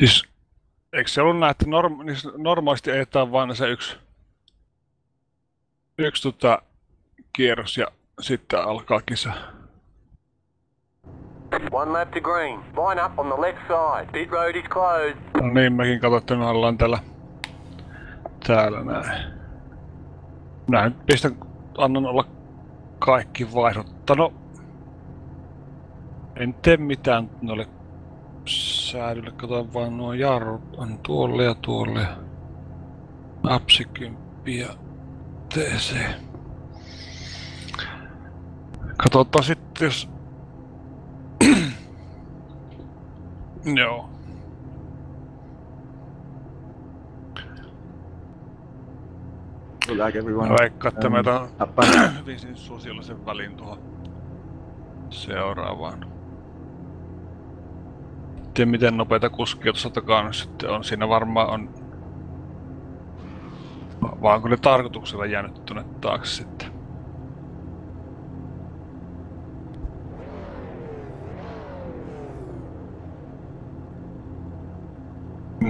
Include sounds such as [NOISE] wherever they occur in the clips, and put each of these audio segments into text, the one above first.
Siis, eikö se ollut näin, että norm, niin normaalisti ajetaan vain se yksi, yksi tota, kierros ja sitten alkaa kisa? One lap to green. Line up on the left side. Pit road is closed. No niin, mekin katsottiin, että me ollaan täällä, täällä näin. Minä nyt pistän, annan olla kaikki vaihdottanut. En tee mitään noille säädylle, katsotaan vaan nuo jarrut on tuolle ja tuolle. Napsi 10 ja TC. Katsotaan sitten, jos... [CLEARS THROAT] Joo. Mä veikkaan, että meitä on [CLEARS THROAT] hyvin sosiaalisen välin tuohon seuraavaan. Tiedä miten nopeita kuskia tuossa takana sitten on. Siinä varmaan on... Vaan ne tarkoituksella jäänyt tuonne taakse sitten?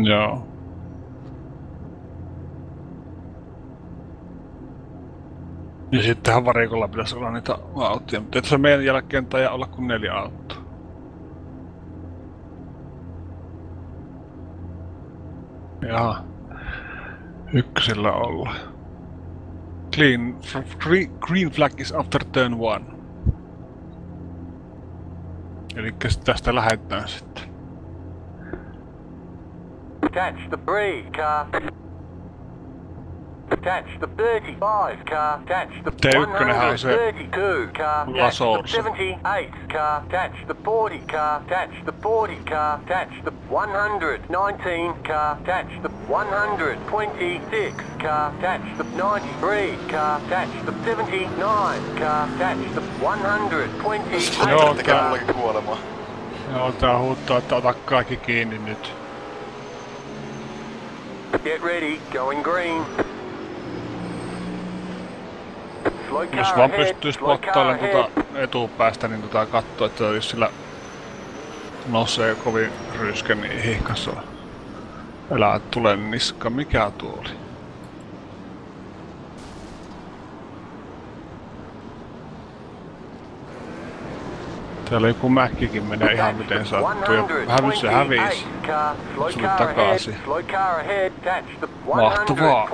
Joo. Ja sittenhän varikolla pitäisi olla niitä autoja, mutta et se meidän jälkeen tai olla kuin neljä autoa. Jaha. Ykkösellä olla. Clean, green, flag is after turn one. Eli tästä lähdetään sitten. Catch the three car. Catch the 35 car. Catch the Tää ykkönenhän se 132 car. Catch Lasso. the 78 car. Catch the 40 car. Catch the 40 car. Catch the 119 car. Catch the 126 car. Catch the 93 car. Catch the 79 car. Catch the 128 Joo, Tekee tää, mullakin kuolemaa. joo, tää huuttaa, että ota kaikki kiinni nyt. Get ready, going green. Jos vaan car spottailemaan tuota etupäästä, niin tota kattoo, että jos sillä nousee kovin ryskä, niin hihkassa Älä tule niska, mikä tuo oli? Täällä joku mäkkikin menee ihan miten sattuu ja hävy se hävisi. Ahead, takaisin. Mahtavaa.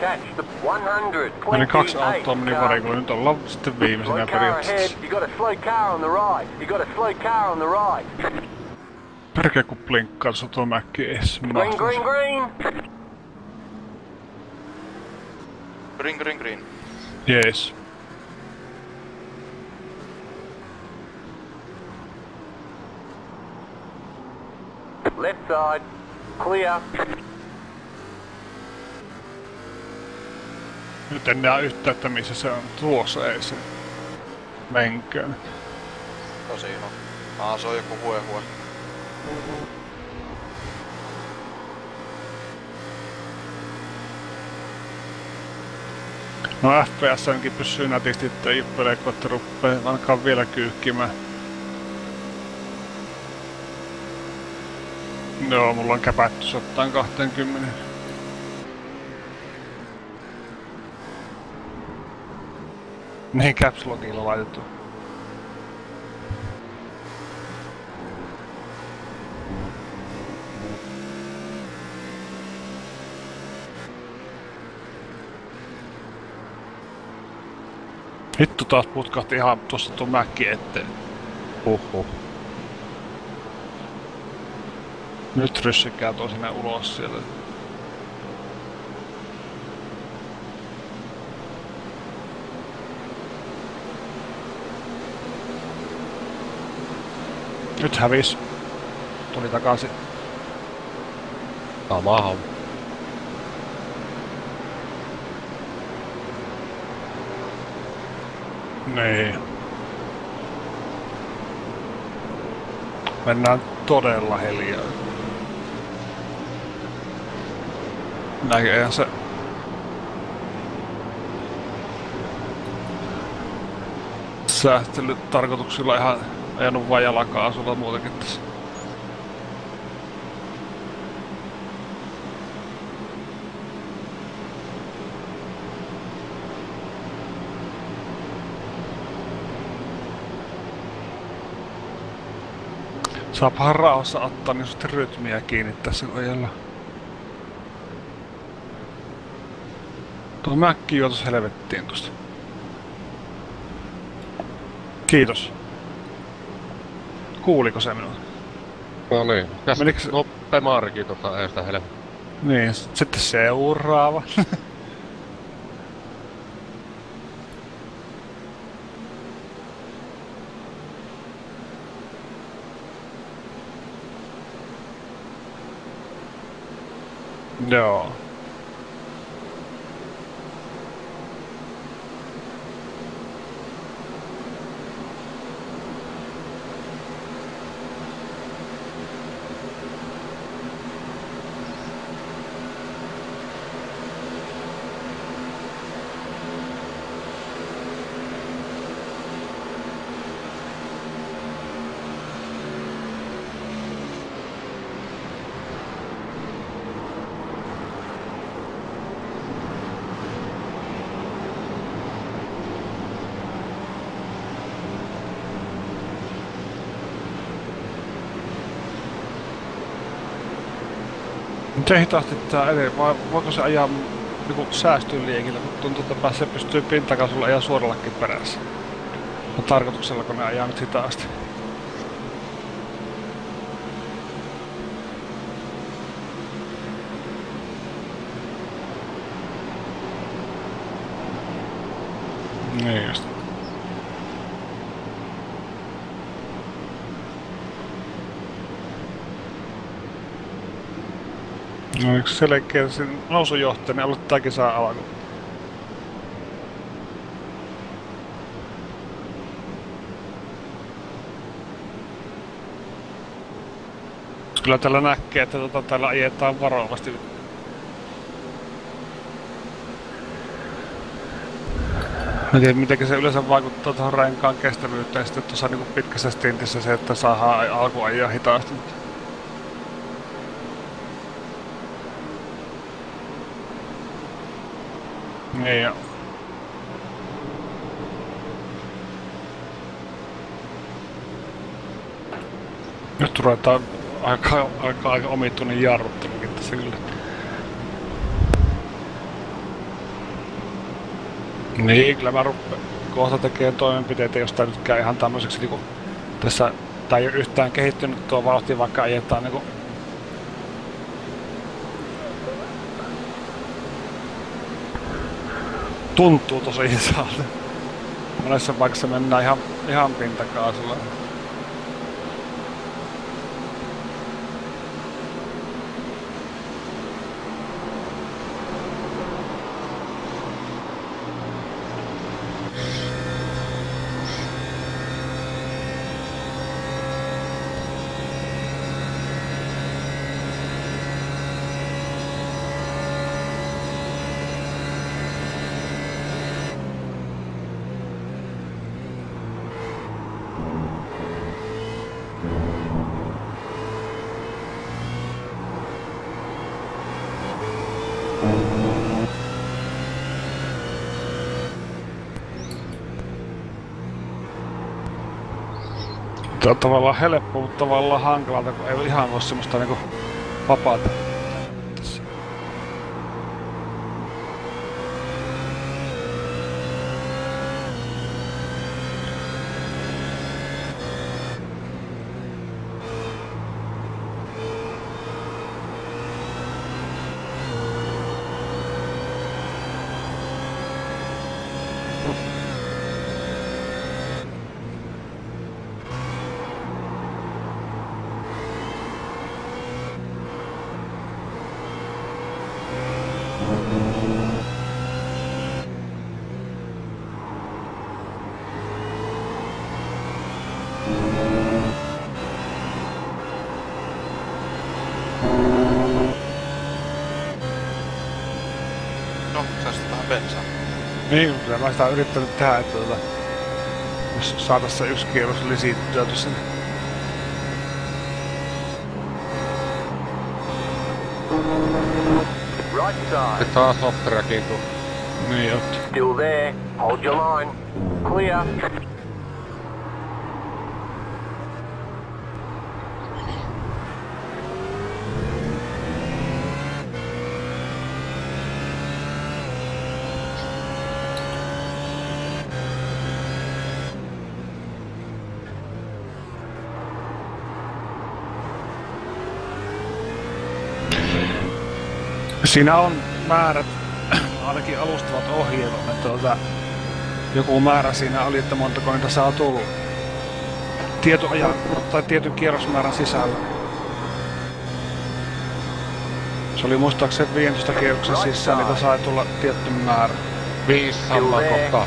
Catch the 128 Meni kaksi autoa meni car. varikolle, nyt ollaan sitten viimeisenä Slow car ahead, periaatteessa. you got a slow car on the right, you got a slow car on the right. Perkele kun blinkkaa tuossa tuo mäkki ees. Green, green, green. Green, green, green. Jees. Left side, clear. Nyt en näe yhtään, että missä se on. Tuossa ei se. Menköön. Tosi iho. Aa, se on joku hue hue. No FPS-onkin pysyy nätisti, ettei juppele kohta ruppee ainakaan vielä kyykkimään. Joo, mulla on käpätty 120. Niin caps lockilla laitettu. Vittu taas putkahti ihan tuossa tuon mäkki eteen. Huhhuh. Nyt ryssikää tuo sinne ulos sieltä. Nyt hävis. Tuli takaisin. Sama homma. Niin. Mennään todella hiljaa. Näköjään se... Säästely tarkoituksilla ihan ajanut vaan jalakaasulla muutenkin tässä. Saapahan rauhassa ottaa niin rytmiä kiinni tässä ojalla. Tuo mäkki juotus helvettiin tosta. Kiitos. Kuuliko se minua? No niin. Ja Meniks- no Pemarikin tota ei sitä helvettiä. Niin, sitten seuraava. [LAUGHS] Joo. Miten hitaasti tää edelleen, vai voiko se ajaa niinku säästöliekillä, kun tuntuu, että se pystyy pintakasulla ajaa suorallakin perässä. No tarkoituksella, kun ne ajaa nyt hitaasti. Niin just. No yksi selkeä nousujohtaja, niin aloittaa kisaa alku. Kyllä tällä näkee, että tota, täällä ajetaan varovasti. Mä tiedän, miten se yleensä vaikuttaa tuohon renkaan kestävyyteen sitten tuossa niin pitkässä stintissä se, että saadaan alku ajaa hitaasti. Niin jo. Nyt ruvetaan aika, aika, aika omituinen jarruttelukin tässä kyllä. Niin, kyllä mä ruppe, kohta tekee toimenpiteitä, jos tää nyt käy ihan tämmöiseksi niinku tässä, tää ei ole yhtään kehittynyt tuo vauhti, vaikka ajetaan niinku tuntuu tosi isolta. Monessa paikassa mennään ihan, ihan pintakaasulla. Tää on tavallaan helppo, mutta tavallaan hankalalta, kun ei ihan ole semmoista niinku vapaata. Tässä. No, säästetään vähän bensaa. Niin, kyllä mä sitä yrittänyt tehdä, että tota, jos saataisiin se yksi kierros lisittyä tuossa. Right side. Sitten taas off-trackin tuu. Niin oot. Still there. Hold your line. Clear. Siinä on määrät, [CLEARS THROAT] ainakin alustavat ohjeet, että tuota, joku määrä siinä oli, että montako niitä saa tulla. Tietyn ajan tai tietyn kierrosmäärän sisällä. Se oli muistaakseni 15 kierroksen sisään, niitä sai tulla tietty määrä. Viisi samaa kohtaa.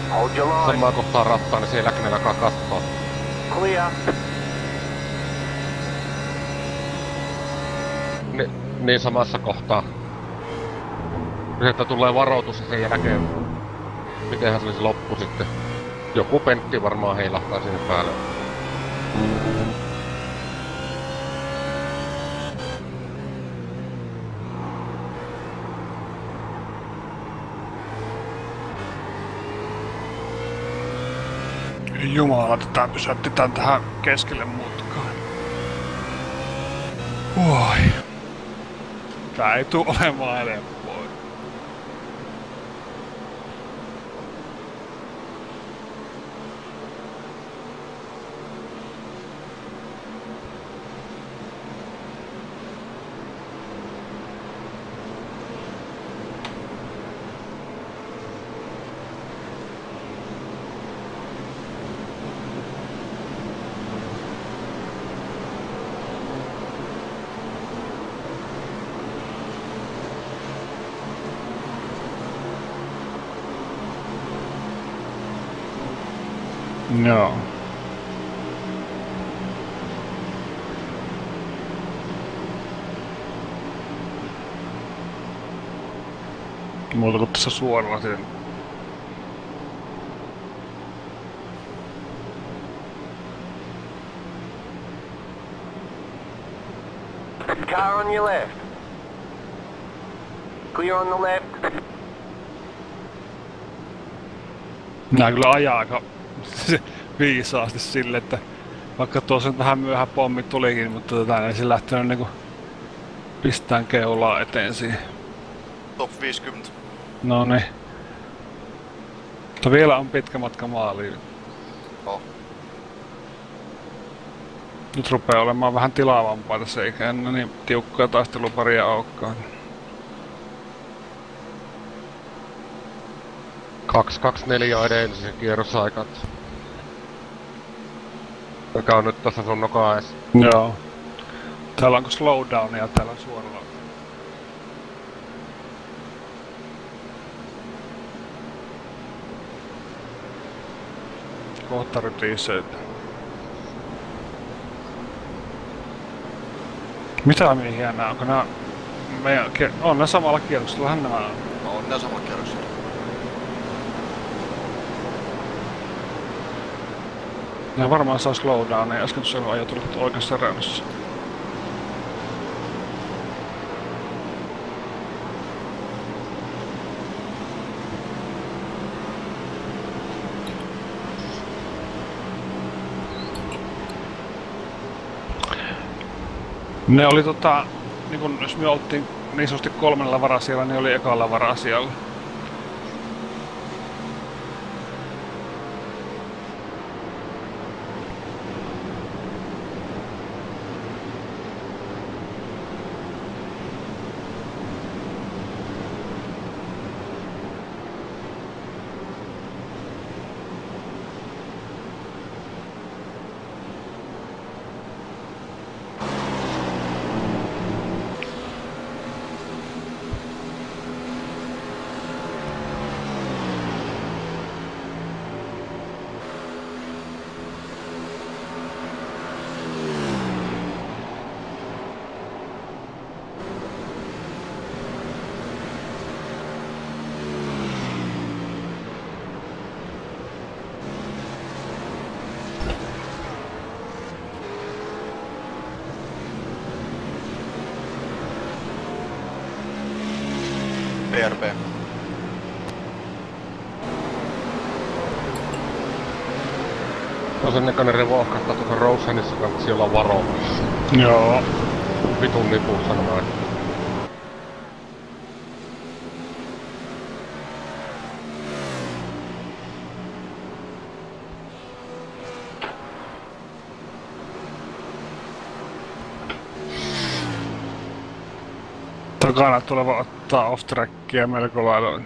Samaa kohtaa rattaa, niin sielläkin ne alkaa katsoa. Clear. Ni, niin samassa kohtaa. Että tulee varoitus ja sen jälkeen... Mitenhän se olisi loppu sitten? Joku pentti varmaan heilahtaa sinne päälle. Jumala, tätä pysäytti tän tähän keskelle mutkaan. Oi. Tää ei tuu olemaan helppoa. Joo. Tässä suoralla sen. Car on your left. Clear on the left. Nää kyllä ajaa aika [LAUGHS] viisaasti sille, että vaikka tuossa vähän myöhä pommi tulikin, mutta tota, ei se lähtenyt niinku pistään keulaa eteen siihen. Top 50. No niin. Mutta vielä on pitkä matka maaliin. Oh. Nyt rupeaa olemaan vähän tilaavampaa tässä, eikä enää niin tiukkoja taisteluparia olekaan. 224 on edellisen kierrosaikat. Mikä on nyt tässä sun nokaa. Joo. Täällä onko slowdownia täällä suoralla? Kohta rytisee. Mitä miehiä nää? Onko nää meidän... On ne samalla kierroksellahan nämä on. No on ne samalla kierroksella. Ne varmaan saa slowdownia. Äsken tuossa oli ajatellut oikeassa reunassa. Ne oli tota, niin kun jos me oltiin niin sanotusti kolmella varasijalla, niin oli ekalla varasijalla. Sen näköinen revohkasta tuossa Rosenissa kannattaisi olla varo. Joo. Vitun nipussa noin. Takana tuleva ottaa off-trackia melko lailla.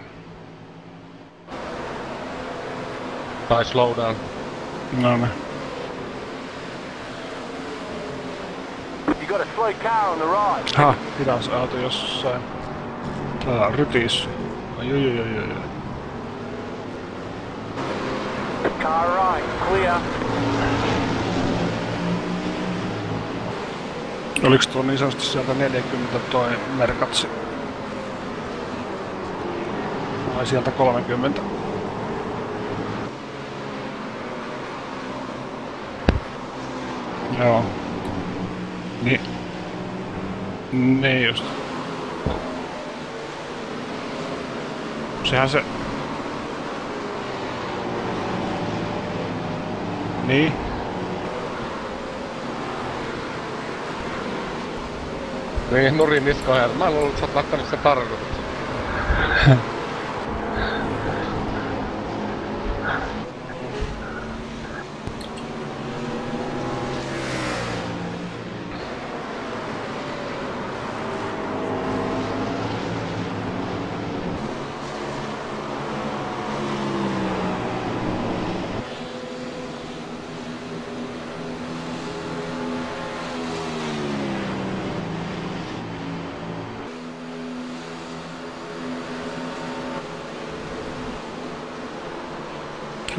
Tai slowdown. No niin. You got a slow car on the right. Ha, hidas auto jossain. Tää on rytis. Ai, ai, ai, ai, ai. Car right, clear. Oliks tuo niin sanotusti sieltä 40 toi merkatsi? Vai sieltä 30? Joo. Niin. Niin just. Sehän se... Niin. Niin, nurin niska. Mä en luullut, että sä oot laittanut sen tarkoituksen. [LAUGHS]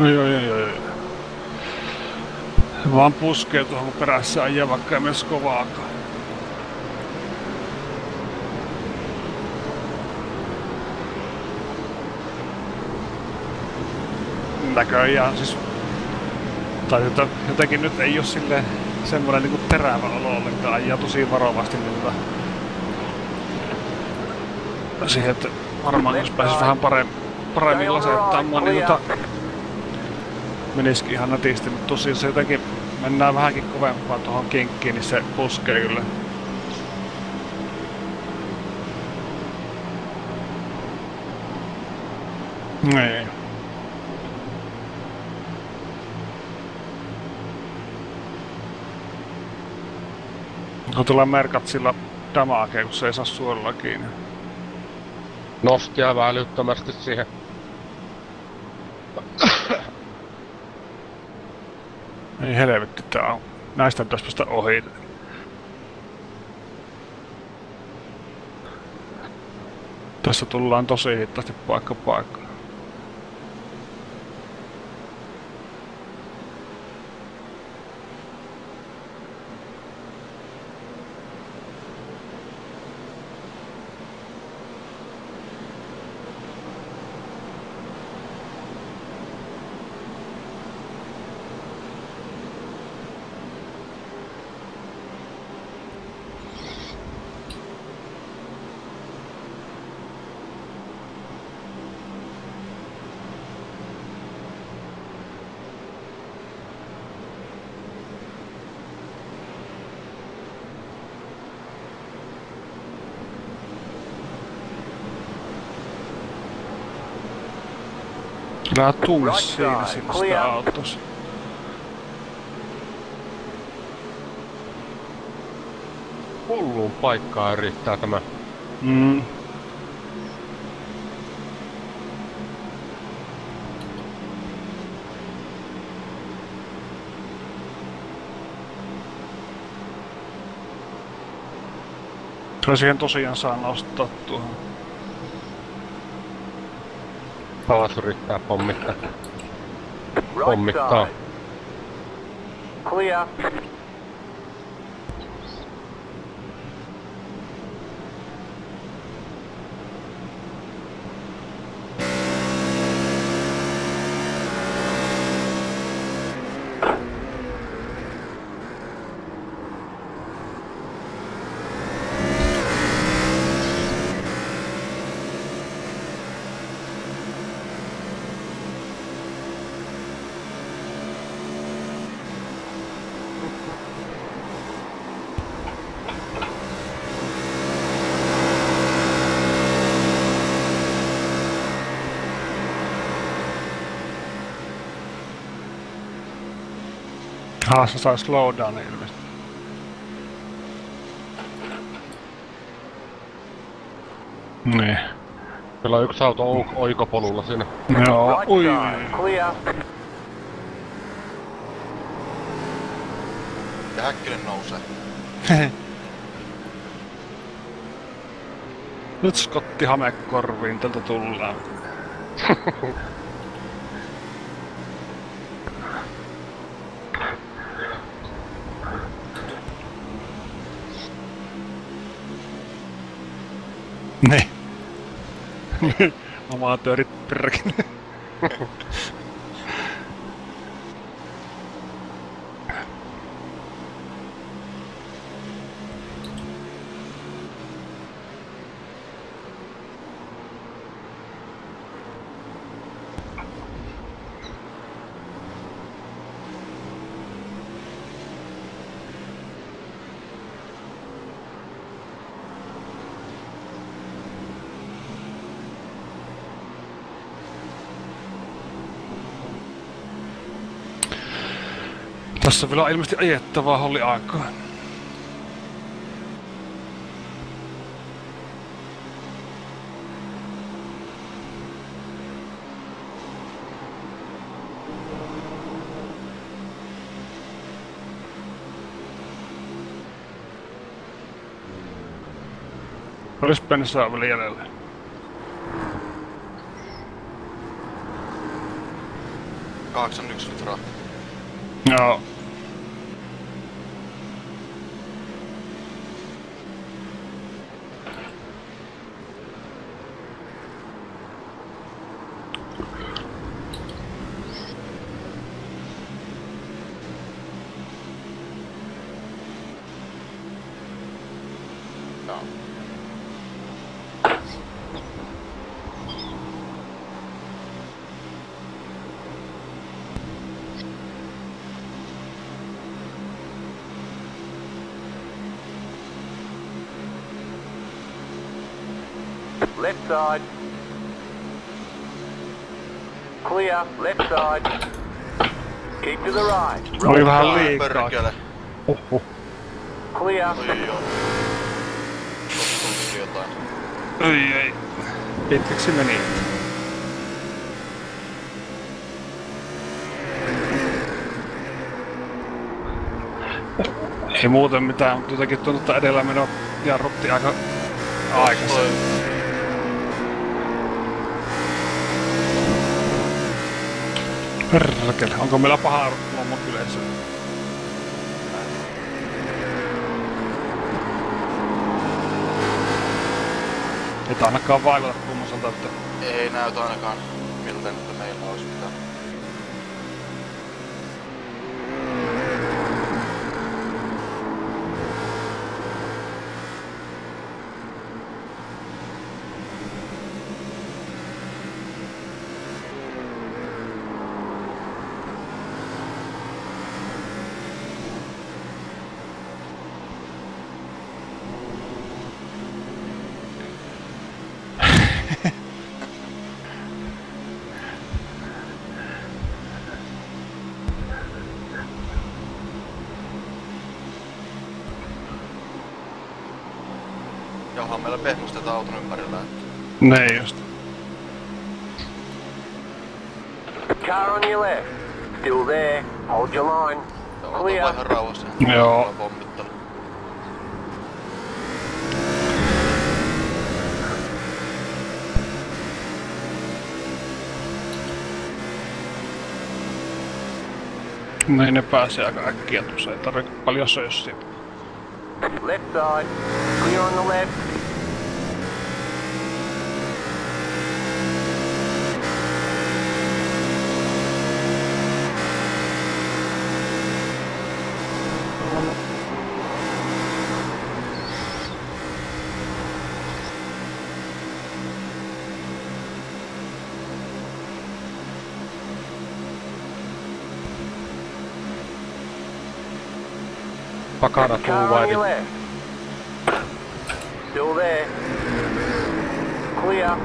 Oi, oi, oi, oi. Se Vaan puskee tuohon perässä ajaa, vaikka ei mene kovaakaan. Näköjään siis... Tai jota, jotenkin nyt ei oo silleen semmoinen niinku terävä olo ollenkaan, ajaa tosi varovasti niin tota... Siihen, että varmaan jos pääsis vähän paremmin, paremmin lasettamaan, niin tota menisikin ihan nätisti, mutta tosiaan se jotenkin mennään vähänkin kovempaan tuohon kinkkiin, niin se puskee kyllä. Niin. Kun tulee merkat sillä damakea, kun se ei saa suoralla kiinni. Nosti aivan älyttömästi siihen. Ei helvetti, tää on. Näistä pitäisi päästä ohi. Tässä tullaan tosi hitaasti paikka paikkaan. Kyllä tunne Right siinä sitä autossa. Hulluun paikkaan yrittää tämä. Mm. Kyllä siihen tosiaan saa nostaa tuohon. Palas yrittää pommittaa. Pommittaa. Clear. Ah, se sai slowdown ilmeisesti. Niin. Meillä on yksi auto oikopolulla siinä. Joo, ui. Ja Häkkinen nousee. [LAUGHS] Nyt Skotti hamekorviin tältä tullaan. [LAUGHS] Ne. Amatöörit perkele. [LAUGHS] Tässä vielä on ilmeisesti ajettavaa holli aikaa. Olis bensaa vielä jäljellä. Kahdeksan yksi litraa. Joo. Joo. Left side. Clear, left side. Keep to the right. Oli vähän liikaa. Huhhuh. Clear. Oi. Ei, ei. Pitkäksi meni. Ei muuten mitään, mutta jotenkin tuntuu, että edellä meno jarrutti aika aikaisin. Toi Perkele, onko meillä paha lommo yleensä? Et ainakaan vaikuta kummoselta, että ei näytä ainakaan miltä että meillä olisi mitään. Johan meillä pehmustetaan auton ympärillä. Ei just. Car on your left. Still there. Hold your line. Clear. ihan rauhassa. Joo. Pommittanut. Niin ne pääsee aika äkkiä tuossa, ei tarvitse paljon sössiä. Left side. Clear on the left. Car up all wide. Still there. Clear.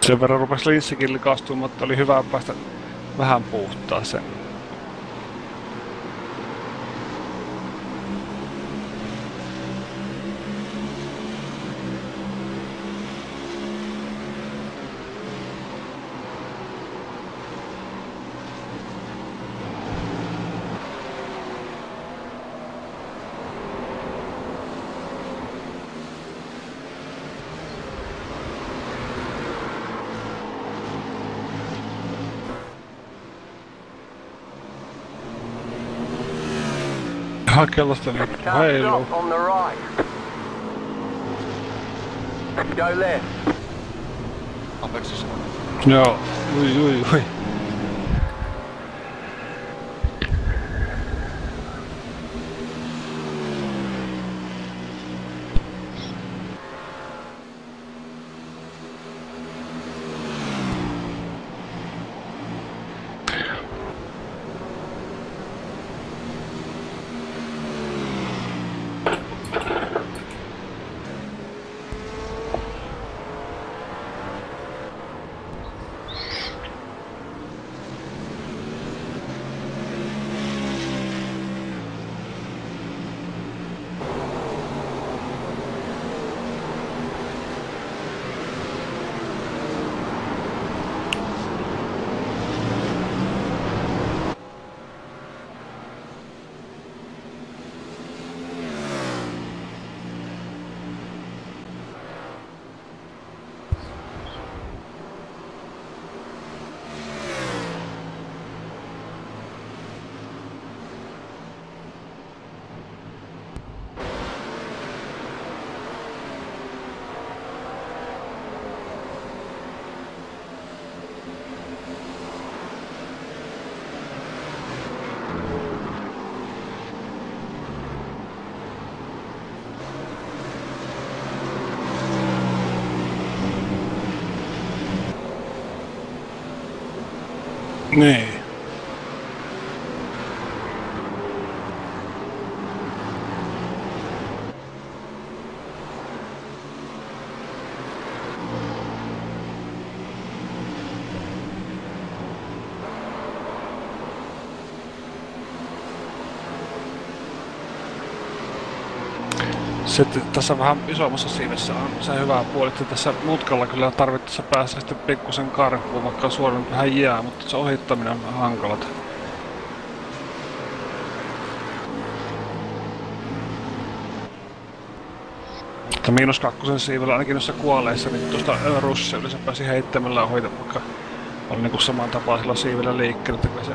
Sen verran rupesi linssikin likastumaan, mutta oli hyvä päästä vähän puhtaaseen. Sen. Ihan kellosta nyt Car heiluu. stop on the right. Go left. Apexissa. Joo, ui ui ui. Niin. Sitten tässä vähän isommassa siivessä on se hyvä puoli, että tässä mutkalla kyllä tarvittaessa päässä sitten pikkusen karkuun, vaikka suoraan vähän jää, mutta se ohittaminen on hankalat. Että miinus kakkosen siivellä ainakin noissa kuolleissa, niin tuosta Russe yli se pääsi heittämällä ohita, vaikka oli niinku saman tapaisella siivellä liikkeellä, että se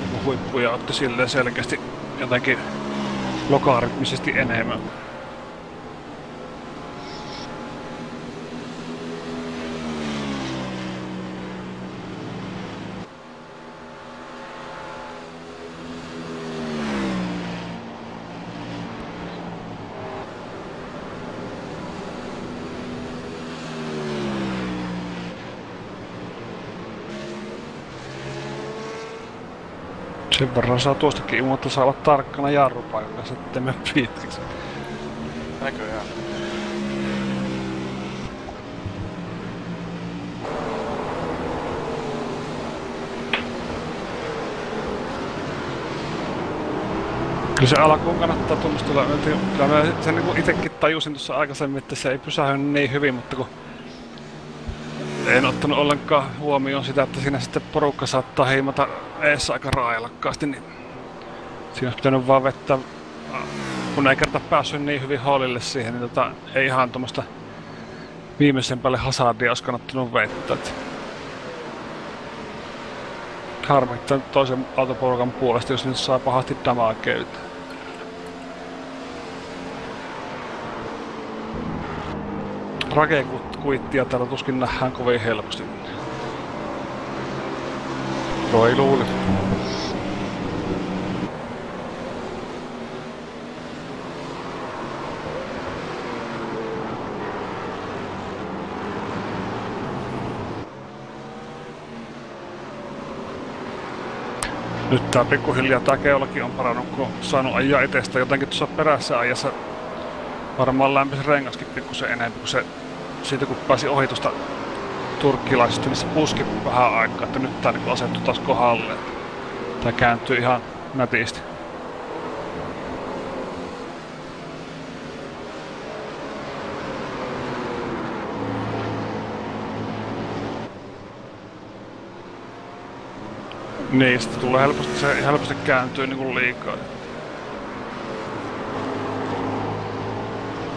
niinku huippuja otti silleen selkeästi jotenkin logaritmisesti enemmän. Sen verran saa tuostakin ilmoittaa saa olla tarkkana jarrupaikalla sitten me pitkiksi. Näköjään. Kyllä se alkuun kannattaa tunnustella. Kyllä mä sen niin itsekin tajusin tuossa aikaisemmin, että se ei pysähdy niin hyvin, mutta kun en ottanut ollenkaan huomioon sitä, että siinä sitten porukka saattaa heimata eessä aika railakkaasti, niin siinä olisi pitänyt vaan vetää, kun ei kerta päässyt niin hyvin hallille siihen, niin tota, ei ihan tuommoista viimeisen päälle hazardia olisi kannattanut vetää. Et Harmittaa toisen autoporukan puolesta, jos nyt saa pahasti damakeytä. Rakekuittia täällä tuskin nähdään kovin helposti. No ei luuli. Nyt tää pikkuhiljaa tää keulakin on parannut, kun on saanut ajaa etestä jotenkin tuossa perässä ajassa. Varmaan lämpisi rengaskin pikkusen enemmän, kun se siitä kun pääsi ohitusta turkkilaisista, niin se puski vähän aikaa, että nyt tää niinku asettu taas kohdalle. Tää kääntyy ihan nätisti. Niin, sitten tulee helposti, se helposti kääntyy niinku liikaa.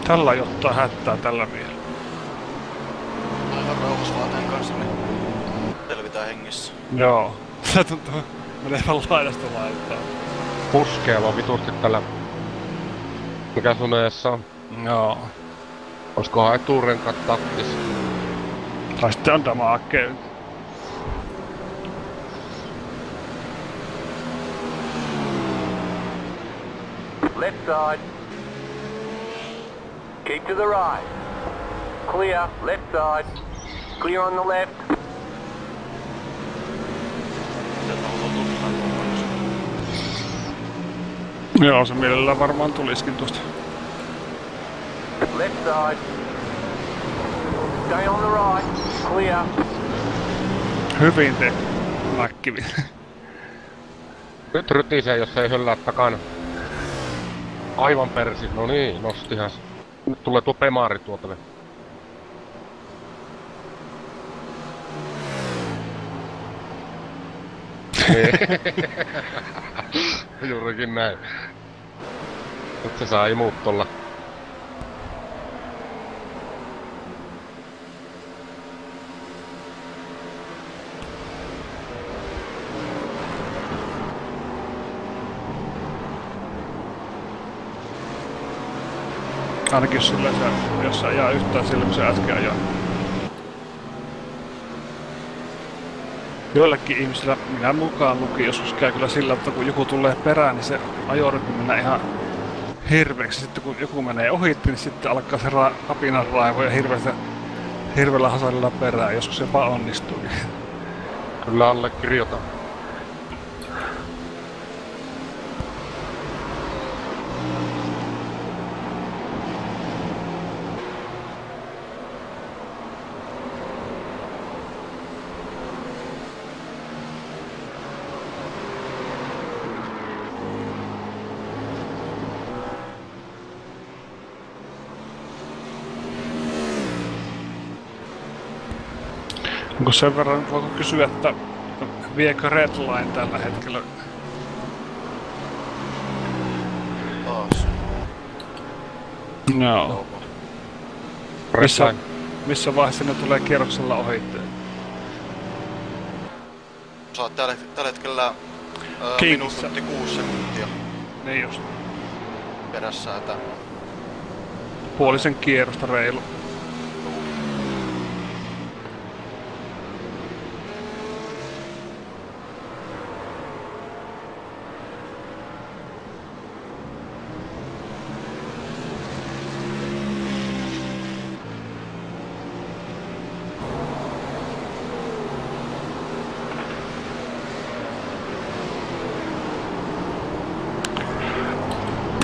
Tällä ei ottaa hättää tällä vielä. Aivan rauhassa vaan tän kanssa, niin selvitään hengissä. Joo. [LAUGHS] Se tuntuu menevän laidasta laitaan. Puskee vaan vitusti tällä... Mikä sun eessä on? Joo. Oiskohan eturenkaat taktis? Tai sitten on damage. Left side. Keep to the right. Clear. Left side. Clear on the left. Joo, se mielellään varmaan tuliskin tuosta. Left side. Stay on the right. Clear. Hyvin te nakkivi. Nyt rytisee, jos ei höllää takana. Aivan persi. No niin, nostihan se. Nyt tulee tuo pemaari tuolta. vielä. Niin. [LAUGHS] Juurikin näin. Nyt se saa imut tolla. Ainakin sillä se, jos se ajaa yhtään sillä, kun se äsken ajaa. Joillekin ihmisillä, minä mukaan luki, joskus käy kyllä sillä, että kun joku tulee perään, niin se ajorytmi mennä ihan hirveäksi. Sitten kun joku menee ohi, niin sitten alkaa se ra- kapinan raivo ja hirveällä hasarilla perään. Joskus vaan onnistuu. Kyllä allekirjoitan. Sen verran, voiko kysyä, että viekö Redline tällä hetkellä? taas. Joo. Touko. Missä, missä vaiheessa ne tulee kierroksella ohitteen? Sä oot tällä, tällä hetkellä ää, minuutti kuusi sekuntia Niin just. perässä, että Puolisen kierrosta reilu.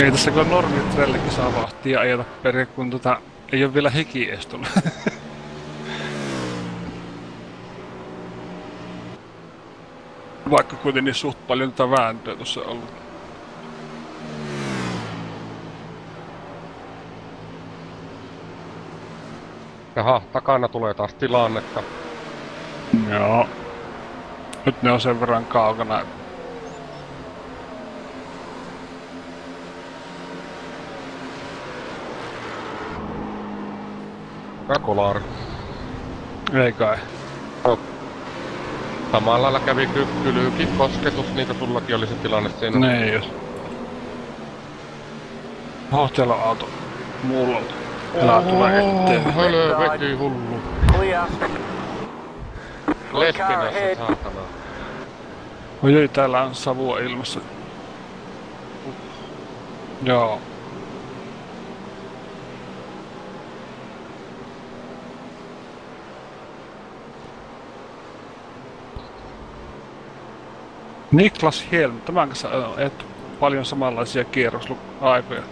Ei tässä kun normitrellekin saa vahtia ja ajeta perhe, kun tota, ei ole vielä hiki edes tullut. [LAUGHS] Vaikka kuitenkin suht paljon tätä vääntöä tuossa ollut. Jaha, takana tulee taas tilannetta. Joo. Nyt ne on sen verran kaukana. Kakolaari. Ei kai. Samalla lailla kävi ky- kylyykin kosketus, niin kuin sullakin oli se tilanne siinä. Niin jos. Hohtelo auto. Mullolta. Älä tule eteen. Hölö veti hullu. Clear. Lespinä se saatana. Oi ei, täällä on savua ilmassa. Joo. Niklas Helm, tämän kanssa on paljon samanlaisia kierrosaikoja.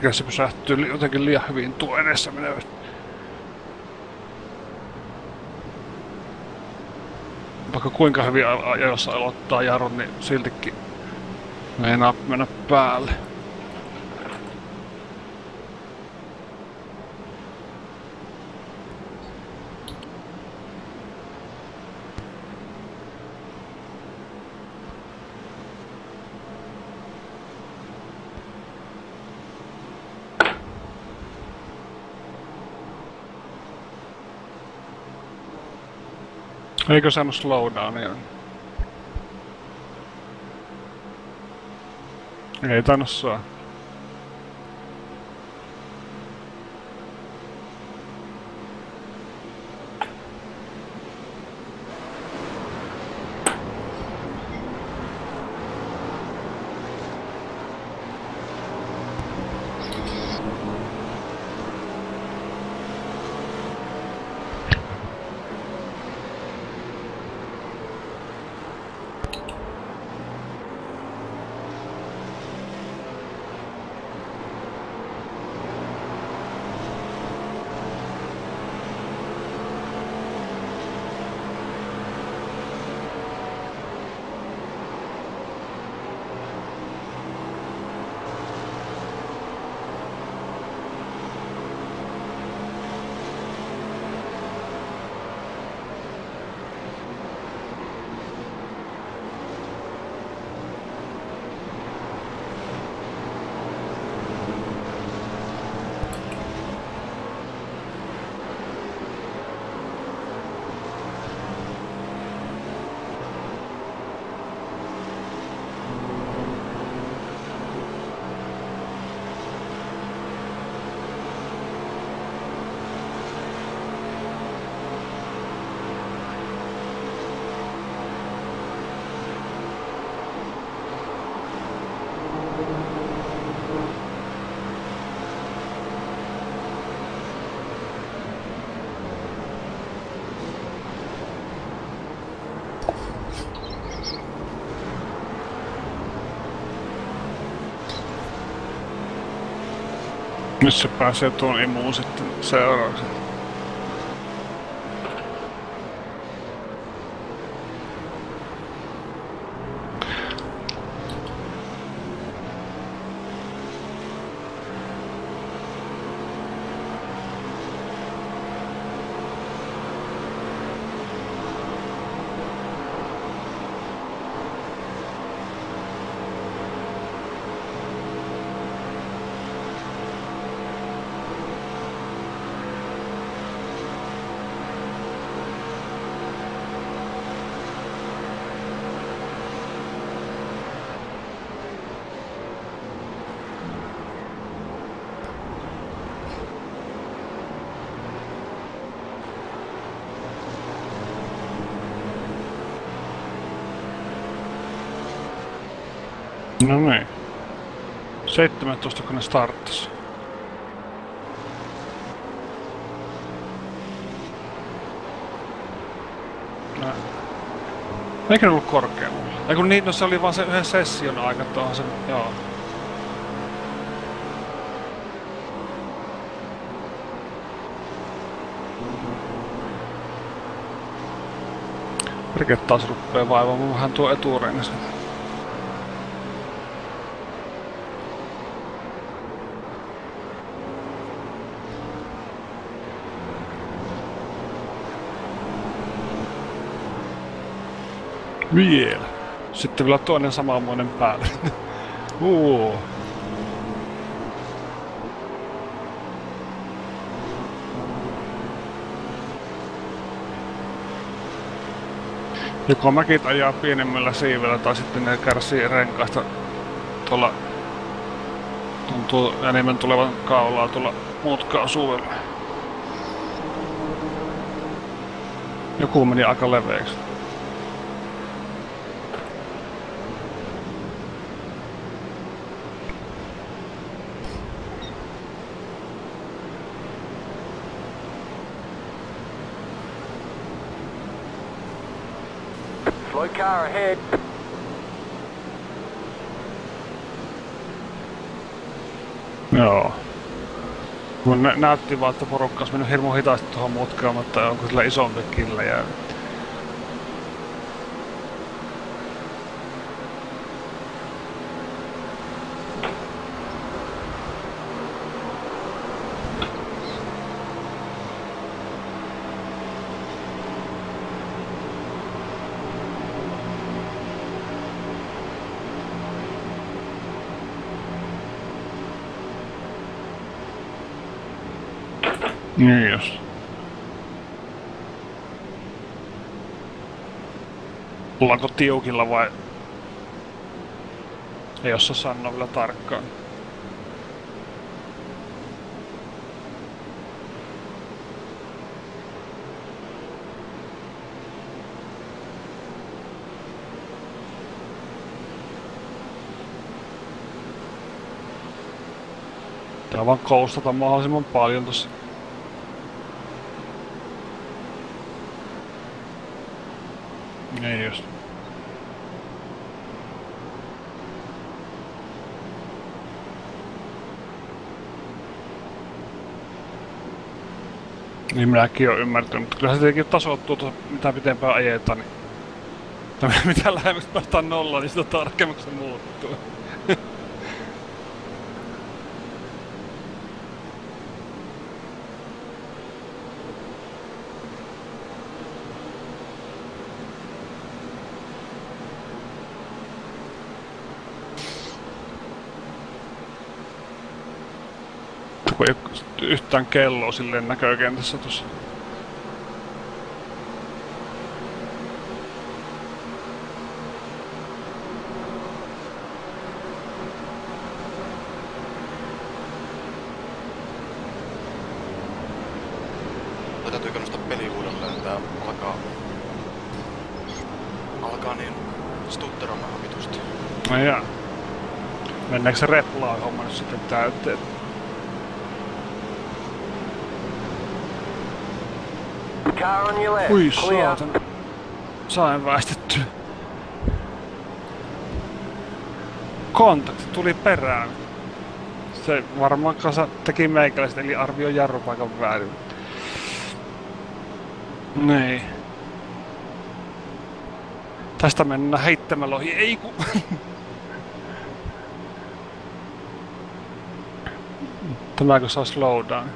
Perkele se pysähtyy jotenkin liian hyvin tuo edessä menevät. Vaikka kuinka hyvin ajoissa aloittaa jarrut, niin siltikin meinaa mennä päälle. Eikö saanut slowdownia? Ei tainnut saa. Nyt se pääsee tuon imuun sitten seuraavaksi. No niin. 17 kun ne starttas. Näin. Eikö ne ollut korkeammalla? Ei kun niin, no se oli vaan se yhden session aika tuohon sen, joo. Perkele taas ruppee vaivaamaan vähän tuo etureina sen. Vielä. Sitten vielä toinen samanmoinen päälle. [LAUGHS] Uu. Joko mäkit ajaa pienemmällä siivellä tai sitten ne kärsii renkaista tuolla tuntuu enemmän tulevan kaulaa tuolla mutkaa suvella. Joku meni aika leveäksi. Slow car ahead. Joo. Mun nä- näytti vaan, että porukka olisi mennyt hirmu hitaasti tuohon mutkaan, mutta onko sillä isompi killejä? Niin just. Ollaanko tiukilla vai... Ei osaa sanoa vielä tarkkaan. Tää vaan koustata mahdollisimman paljon tossa. Niin just. Niin minäkin olen ymmärtänyt, mutta kyllä se tietenkin tasoittuu tuossa, mitä pitempään ajetaan, niin... Tai [LAUGHS] mitä lähemmäksi päästään nollaan, niin sitä tarkemmaksi se muuttuu. Kun ei oo yhtään kelloa silleen näkökentässä tuossa. Tai täytyykö nostaa peli uudelleen, tää alkaa... Alkaa niin vitusti. No jaa. Mennäänkö se replaa homma nyt sitten täyteen? Car on your left. Ui saatan. Sain väistettyä. Kontakti tuli perään. Se varmaan kasa teki meikäläiset, eli arvioi jarrupaikan väärin. Niin. Tästä mennään heittämällä ohi. Ei ku... [LAUGHS] Tämäkö saa slowdown?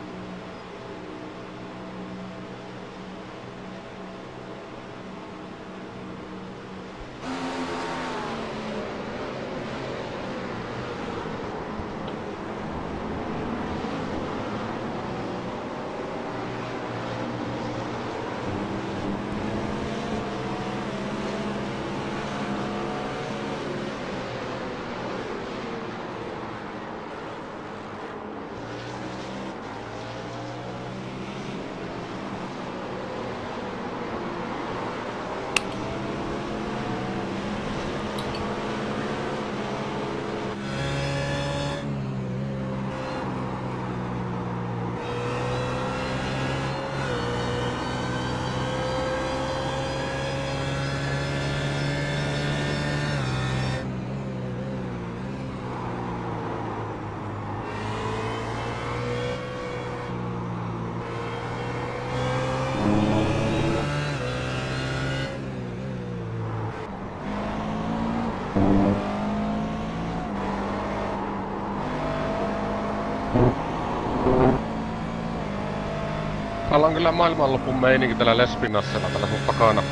Täällä on kyllä maailmanlopun meininki tällä Lespinassella, tällä sun takana.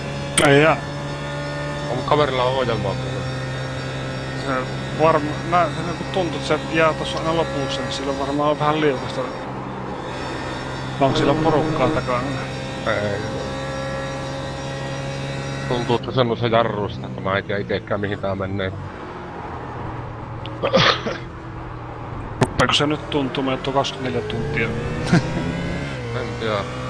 Ei jää. On kaverilla ohjelmaa kuule. Se varma, mä, se niinku tuntuu, että se jää tossa aina lopussa, niin silloin varmaan on vähän liukasta. Onko sillä porukkaa takana? Ei. Tuntuu, että se on se jarruista, että mä en tiedä itekään mihin tää menee. Rupeeko se nyt tuntumaan, että on 24 tuntia? En tiedä.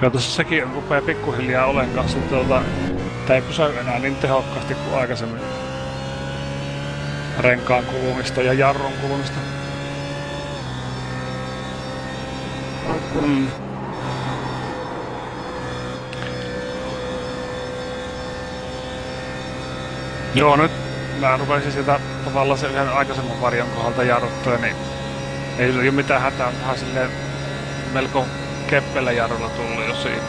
Kyllä tässä sekin rupeaa pikkuhiljaa olen kanssa, että tuota, tämä ei pysäy enää niin tehokkaasti kuin aikaisemmin renkaan kulumista ja jarron kulumista. Mm. Joo, nyt mä rupesin sitä tavallaan sen yhden aikaisemman varjon kohdalta jarruttua, niin ei ole mitään hätää, vähän silleen melko keppellä jarrulla tullut jo siinä.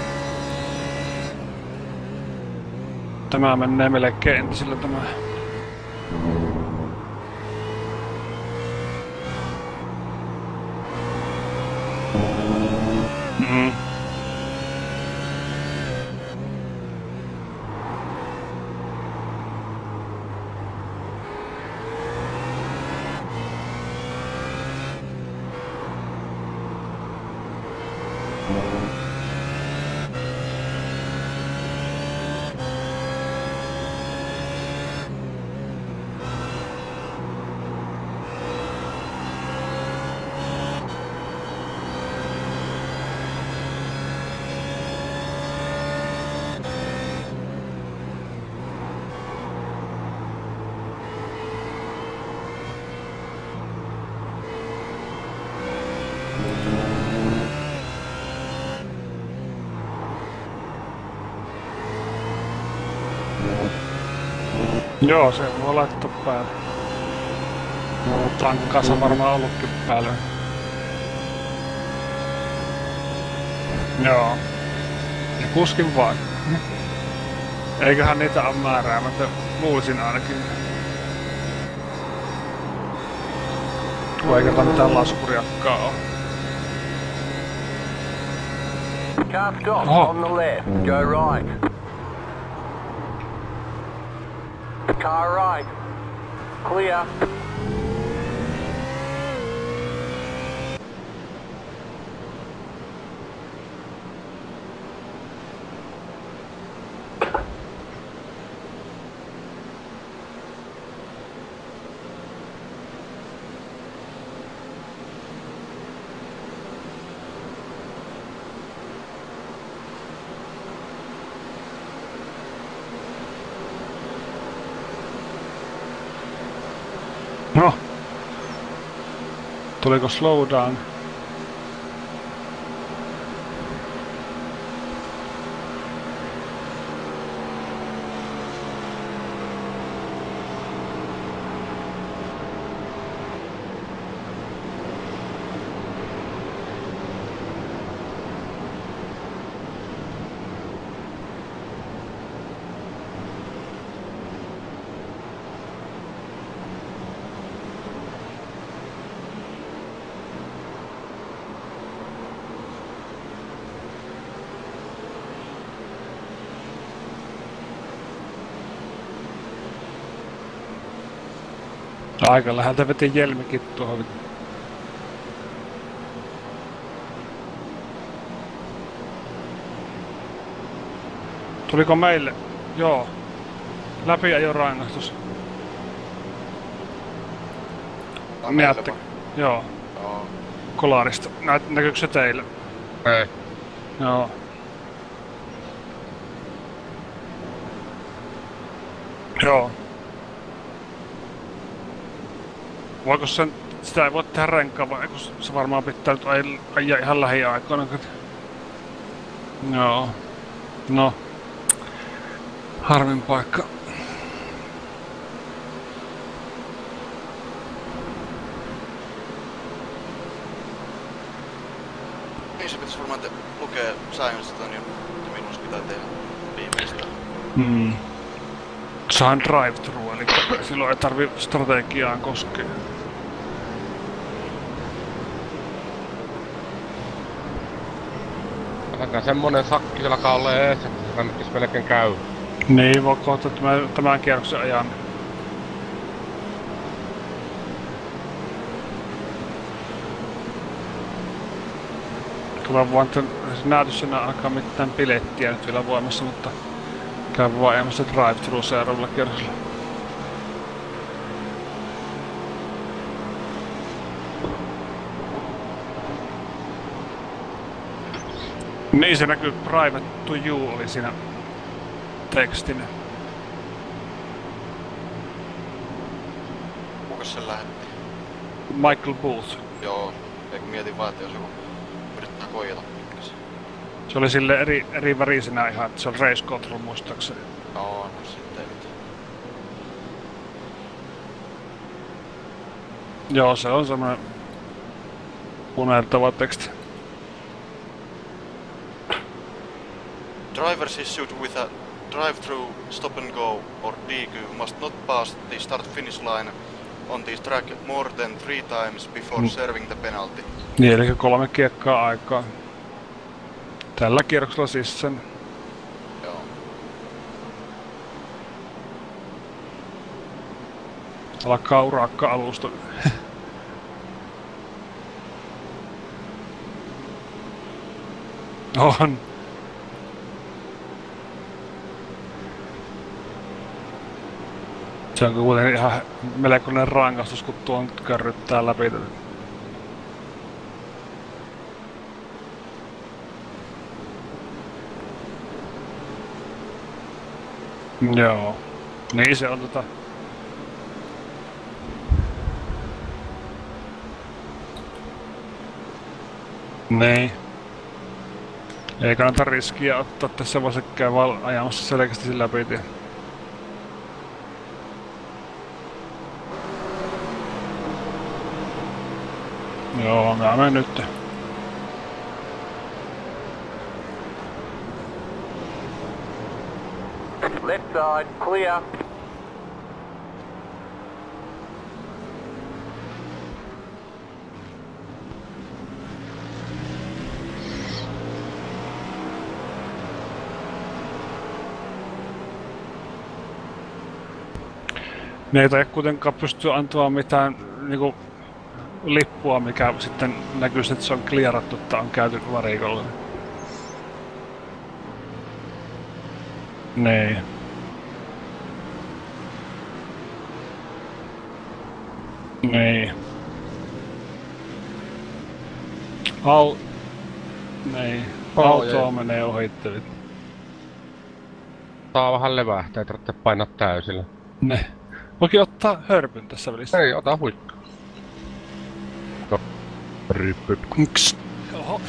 Tämä menee melkein entisellä tämä. Joo, se voi laittaa päälle. Tankkaassa varmaan ollutkin päälle. Joo. Ja kuskin vaan. Eiköhän niitä ole määräämättä. Luulisin ainakin. Eikä tää mitään laskuriakkaa oo. Car Car right. Clear. Tuliko slowdown? Aika läheltä veti Jelmikin tuohon. Tuliko meille? Joo. Läpi ajo rangaistus. Näette? Joo. Joo. Kolarista. Näet, näkyykö se teille? Ei. Joo. Joo. Voiko sen, sitä ei voi tehdä renkaan vai kun se varmaan pitää nyt aj- ajaa ihan lähiaikoina. Joo. No. Harmin paikka. Niin se pitäisi varmaan te- on jo, että minun pitää tehdä viimeistään. Mm. Saan drive-thru, eli silloin ei tarvi strategiaan koskea. Ainakaan semmonen sakki siellä alkaa olla ees, että se kannattais melkein käy. Niin, voi kohta tämän, tämän kierroksen ajan. Kyllä vaan, se näytössä alkaa mitään bilettiä nyt vielä voimassa, mutta käy vaan ajamassa drive-thru seuraavalla kierroksella. Niin se näkyy Private to You oli siinä tekstin. Kuka se lähetti? Michael Booth. Joo, eikö mietin vaan, että jos joku yrittää koijata pikkasen. Se oli sille eri, eri värisenä ihan, että se on Race Control muistaakseni. Joo, no, no sitten ei mitään. Joo, se on semmonen punertava teksti. Drivers issued with a drive-through stop and go or DQ must not pass the start-finish line on the track more than three times before Mm. serving the penalty. Niin, eli kolme kiekkaa aikaa. Tällä kierroksella siis sen. Joo. Alkaa urakka alusta. [LAUGHS] on. Se on kuitenkin ihan melkoinen rangaistus, kun tuon körryttää läpi. Joo. Niin se on tota... Niin. Ei kannata riskiä ottaa tässä se käy ajamassa selkeästi sillä läpi. Joo, mä menen nyt. Left side, clear. Ne ei kuitenkaan pysty antamaan mitään niinku, lippua, mikä sitten näkyy, että se on klierattu, että on käyty varikolla. Niin. Niin. Au... Niin. Oh, Autoa jee. menee ohittelit. Saa vähän levähtää, ei tarvitse painaa täysillä. Ne. Voikin ottaa hörpyn tässä välissä. Ei, ota huikka. No. Ryppyt. Kunks. Oho.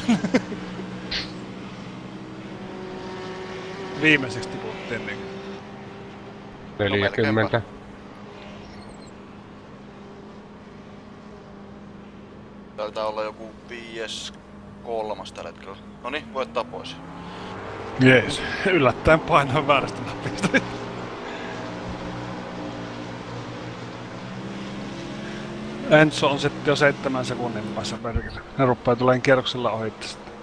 Viimeiseksi tiputtiin niin. 40. Taitaa olla joku viies kolmas tällä hetkellä. Noniin, voittaa pois. Jees. Yllättäen painoin väärästä nappista. Enzo on sitten jo seitsemän sekunnin päässä perkele. Ne rupeaa tulemaan kierroksella ohitte sitten.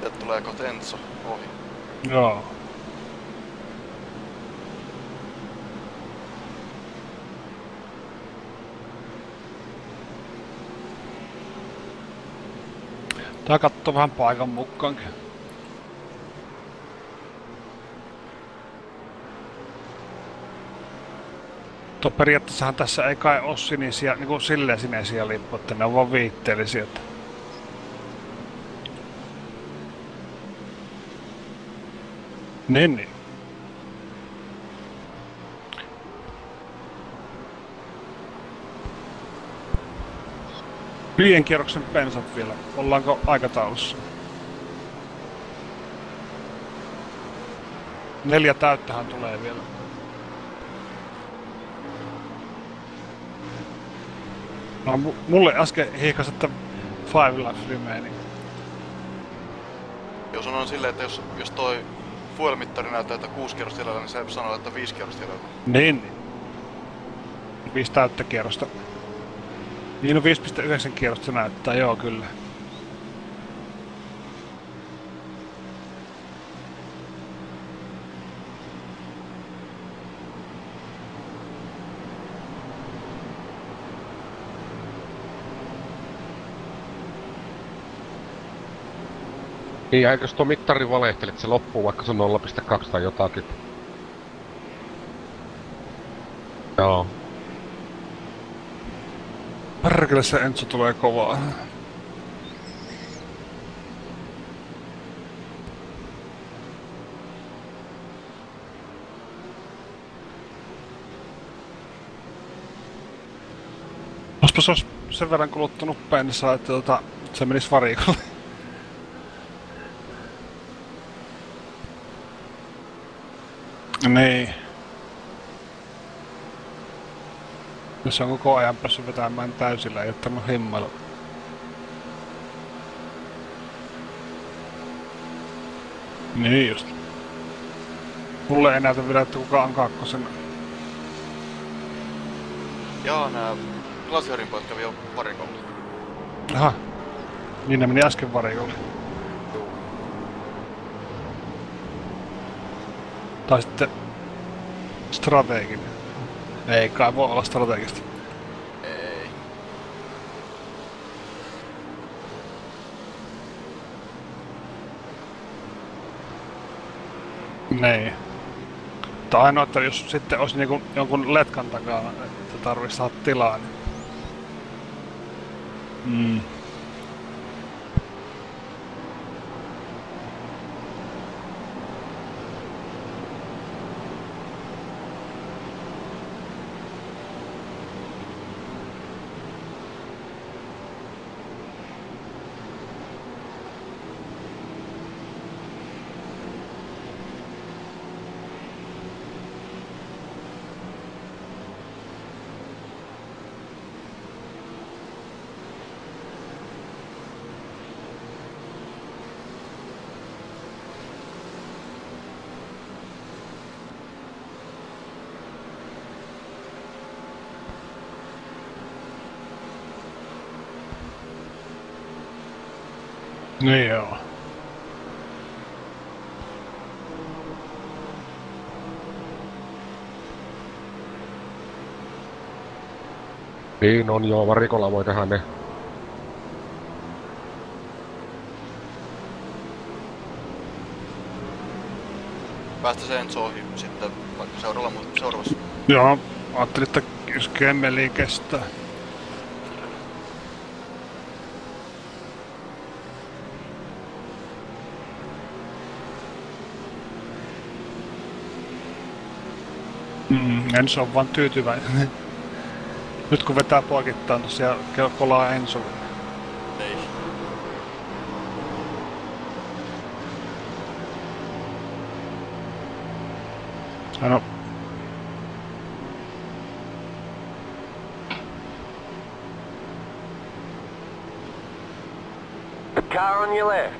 Sieltä tulee kohta Enzo ohi. Joo. Tää kattoo vähän paikan mukaankin. Tuo periaatteessahan tässä ei kai oo sinisiä, niinku silleen sinisiä lippuja, että ne on vaan viitteellisiä. Niin, niin. Viiden kierroksen pensat vielä. Ollaanko aikataulussa? Neljä täyttähän tulee vielä. No, mu- mulle äsken hiikas, että Five Life Remaining. Jos on silleen, että jos, jos toi fuel-mittari näyttää, että kuusi kierrosta jäljellä, niin se sanoo, että viisi kierrosta jäljellä. Niin, niin. Viisi täyttä kierrosta. Niin on 5.9 kierrosta se näyttää, joo kyllä. Niin, eikös tuo mittari valehtele, että se loppuu vaikka se on 0.2 tai jotakin. Joo. Perkele se Enzo tulee kovaa. Olisipa se olisi sen verran kuluttanut pensaa, että tota, se menisi varikolle. Niin. Jos on koko ajan päässyt vetämään täysillä, ei ottanut himmalla. Niin just. Mulle ei näytä vielä, että kuka on kakkosena. Jaa, nää Glaciarin pojat kävi jo varikolla. Aha. Niin ne meni äsken varikolle. Tai sitten strateginen. Ei kai voi olla strategista. Ei. Niin. Tai ainoa, että jos sitten olisi niinku jonkun letkan takana, että tarvitsisi saada tilaa, niin... Mm. Niin joo. Niin on joo, varikolla voi tehdä ne. Päästä se Enzo ohi sitten vaikka seuraavalla, mu- seuraavassa. Joo, ajattelin, että jos Kemmeli kestää. Mm, Enso on vaan tyytyväinen. [LAUGHS] Nyt kun vetää poikittain tosiaan kolaa Enso. Ei. No, Car on your left.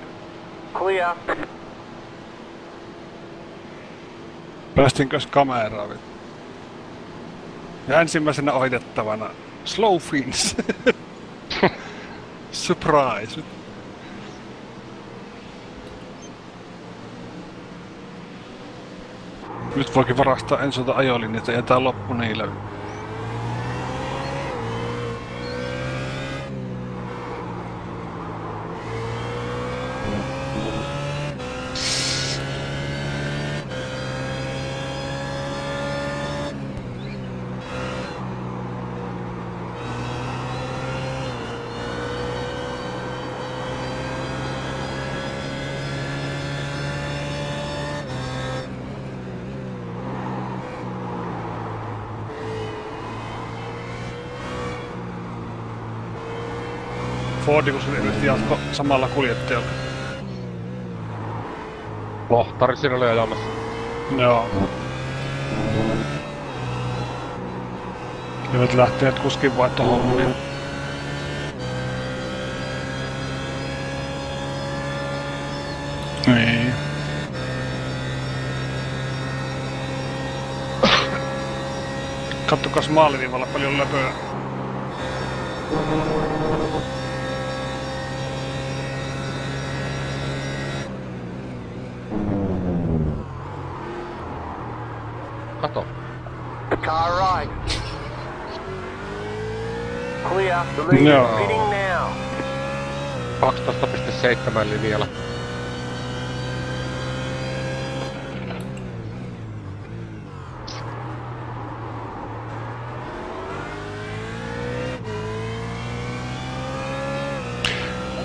Clear. päästinkös kameraan? vittu? Ja ensimmäisenä ohitettavana Slow Fins. [LAUGHS] Surprise. Nyt voikin varastaa Ensolta ajolinjat ja jätää loppu niille. Se yritti jatko samalla kuljettajalla. Lohtari siinä oli ajamassa. Joo. Ja nyt lähteneet kuskin vaihtohommiin. Niin. Kattokas maalirivalla paljon löpöä. Kato. Car right. Clear. The lead No. is pitting now. 12.7 linjalla.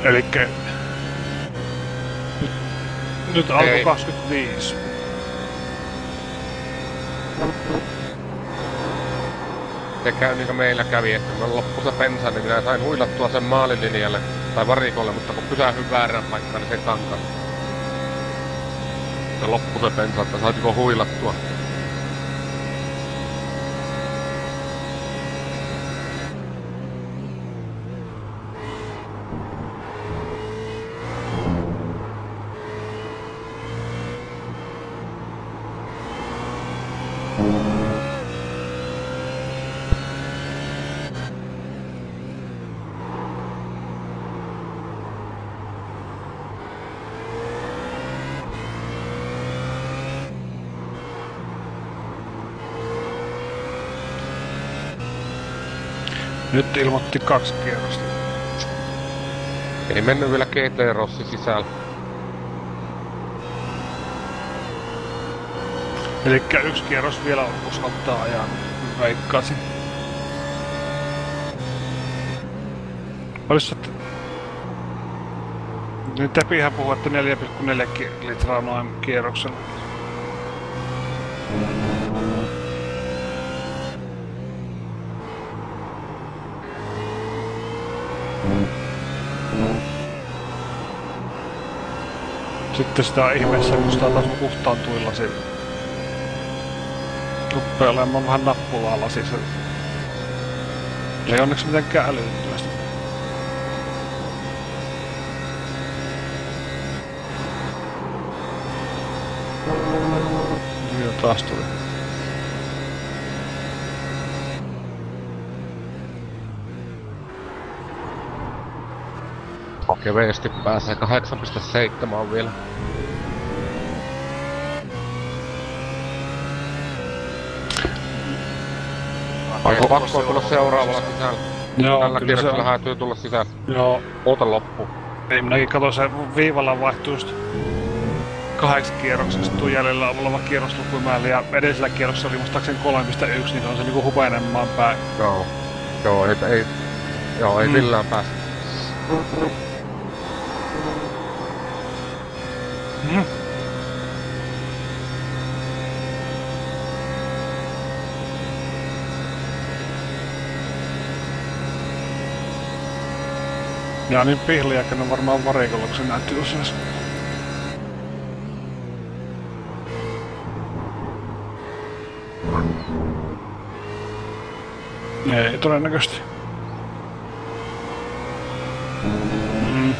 Elikkä... Nyt, nyt alkoi Ei. 25. Se käy niin kuin meillä kävi, että kun loppu se pensa, niin minä sain huilattua sen maalilinjalle tai varikolle, mutta kun pysähdyin väärään paikkaan, niin se kankas. Se loppu se pensa, että saitiko huilattua. Nyt ilmoitti kaksi kierrosta. Ei mennyt vielä GT Rossi sisällä. Eli yksi kierros vielä on uskaltaa ajan, veikkaisin. Olis että... Niin Tepihän puhuu, että 4,4 ki- litraa noin kierroksella. Sitten sitä ihmeessä, kun sitä taas puhtaan tuilla sillä. Ruppee olemaan vähän nappulaa lasissa. Se ei onneksi mitenkään älyttömästi. Joo, taas tuli. Keveesti pääsee 8.7 on vielä. Onko pakko tulla seuraavalla sisällä? Joo, Tällä kyllä se kierroksella on. häätyy tulla sisällä. Joo, Oota loppu. Niin minäkin katsoin se viivalla vaihtuu just kahdeksan kierroksesta tuu jäljellä oleva kierroslukumäärä ja edellisellä kierroksella oli muistaakseni 3.1, niin se on se niinku hupenemaan päin. Joo. Joo, ei, ei, joo, ei Mm. millään pääse. Mm. Ja niin pihliäkin on varmaan varikolla, kun se näytti äsken. Ei todennäköisesti. Mm.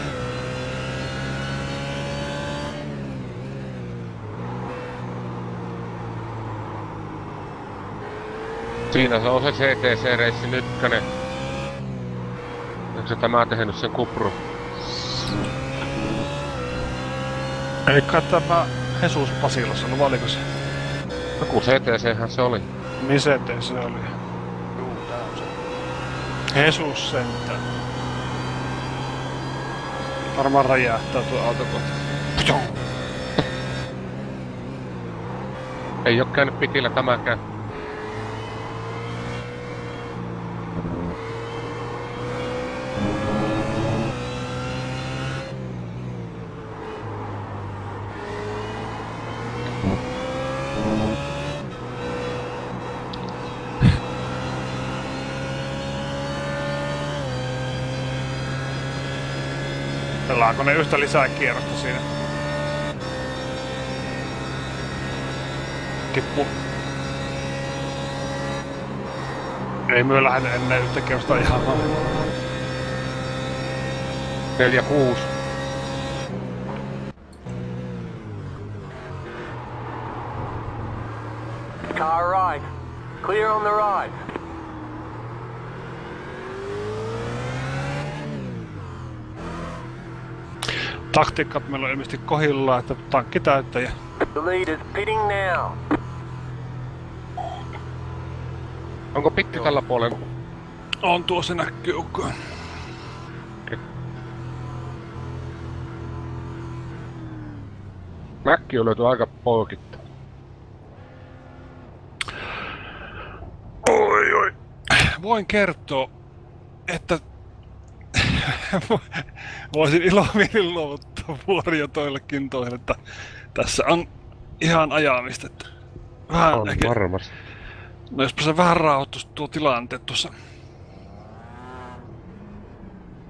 Siinä se on se CTC-reissi ykkönen. Se tämä tehnyt sen kupru? Eli tämä Jesus Pasilassa, no vai oliko se? Joku CTC-hän se oli. Missä se oli? Juu, tää on se. Jesus sentään. Varmaan räjähtää tuo auto kohta. Ei oo käynyt pitillä tämäkään. Pelaako ne yhtä lisää kierrosta siinä? Tippu. Ei myö lähde ennen yhtä kierrosta ihan vaan. 4-6. Taktiikat meillä on ilmeisesti kohillaan, että tankki täyttäjä. Onko pitti tällä puolella? On tuossa näkyy ukkoon. Mäkki on löyty aika poikittu. Oi, oi. Voin kertoa, että [LAUGHS] voisin ilomielin luovuttaa vuoria toillekin toille, että tässä on ihan ajamista. Että vähän On ehkä, varmasti. no jospa se vähän rauhoittuisi tuo tilante tuossa.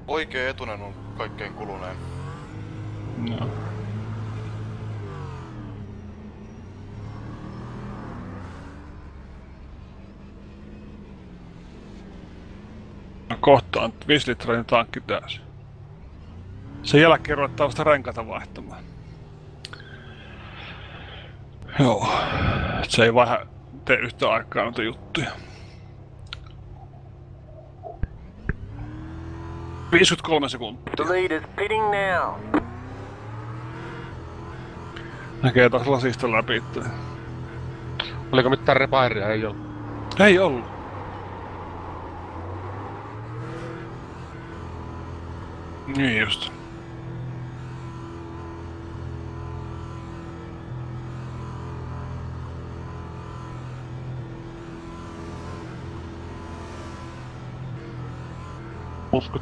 Oikea etunen on kaikkein kuluneen. No. No kohta on 5 litrainen tankki täysin. Sen jälkeen ruvetaan vasta renkaita vaihtamaan. Joo. Et Se ei vähän tee yhtä aikaa noita juttuja. 53 sekuntia. The leader's pitting now. Näkee taas lasista läpi. Oliko mitään repairia? Ei oo. Ei ollut. Niin just.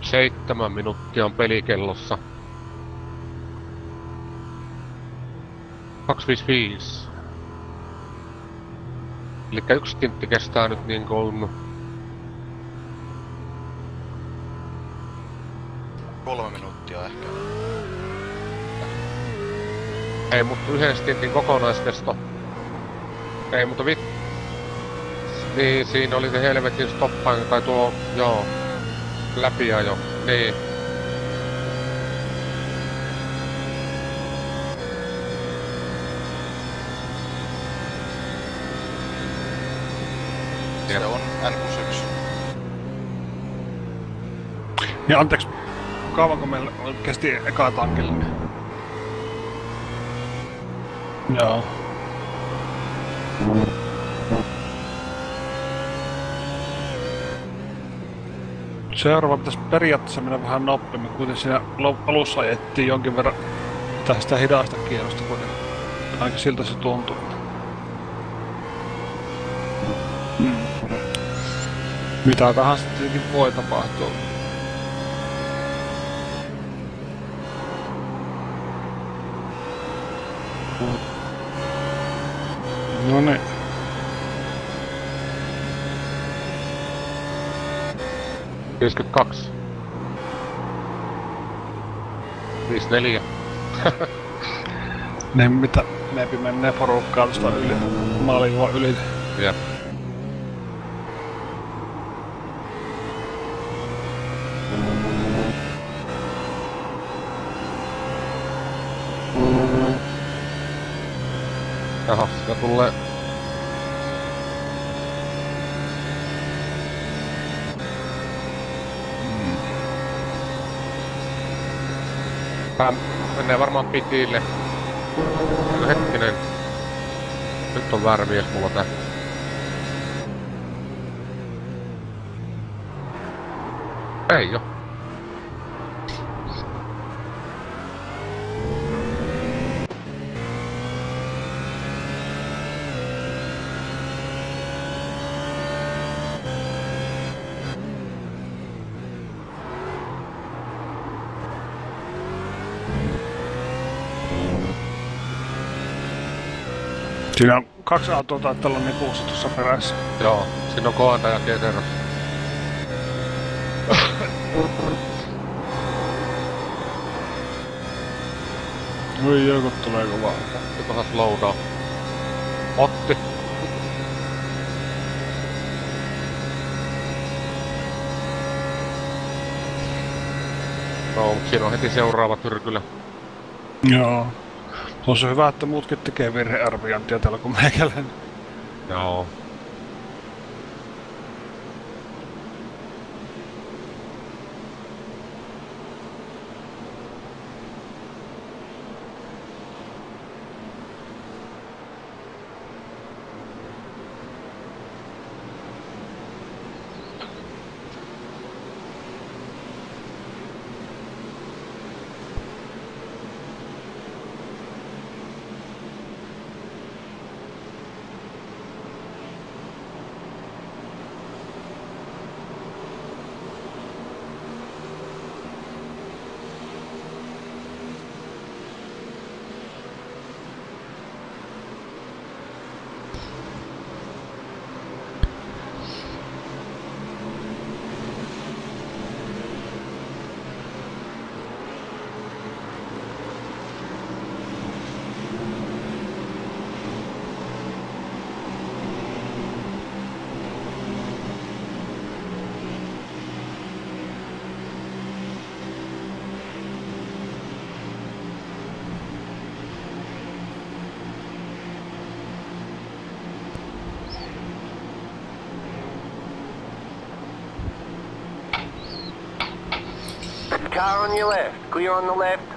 Seitsemän minuuttia on pelikellossa. 255. Eli yksi tintti kestää nyt niin kuin... Kolme minuuttia ehkä. Ei, mutta yhden stintin kokonaiskesto. Ei, mutta vit... Niin, siinä oli se helvetin stoppain, tai tuo, joo, läpiajo. Niin. Se on N61. Niin anteeksi, kauanko meillä kesti eka tankille? Joo. Seuraava pitäisi periaatteessa mennä vähän nopeammin, kuten siinä alussa ajettiin jonkin verran tästä hidasta kierrosta, kuitenkin. Ainakin siltä se tuntuu. Mm. Mitä tahansa tietenkin voi tapahtua. No niin. Kaksi. 54. Niin mitä mepi menee porukkaa tuosta yli. Maaliva yli. Jep. Jaha, sitä tulee... Tää menee varmaan pitille. No hetkinen. Nyt on väärä mies mulla tää. Ei oo. Siinä on kaksi autoa taitaa olla niin kuusi tuossa perässä. Joo, siinä on koanta ja keteros. Oi joku tulee kovaa. Ottikohan slowdown. Otti. No, mut siinä on heti seuraava tyrkylä. Joo. On se hyvä, että muutkin tekee virhearviointia täällä kuin meikäläinen. Joo. Car on your left. Clear on the left.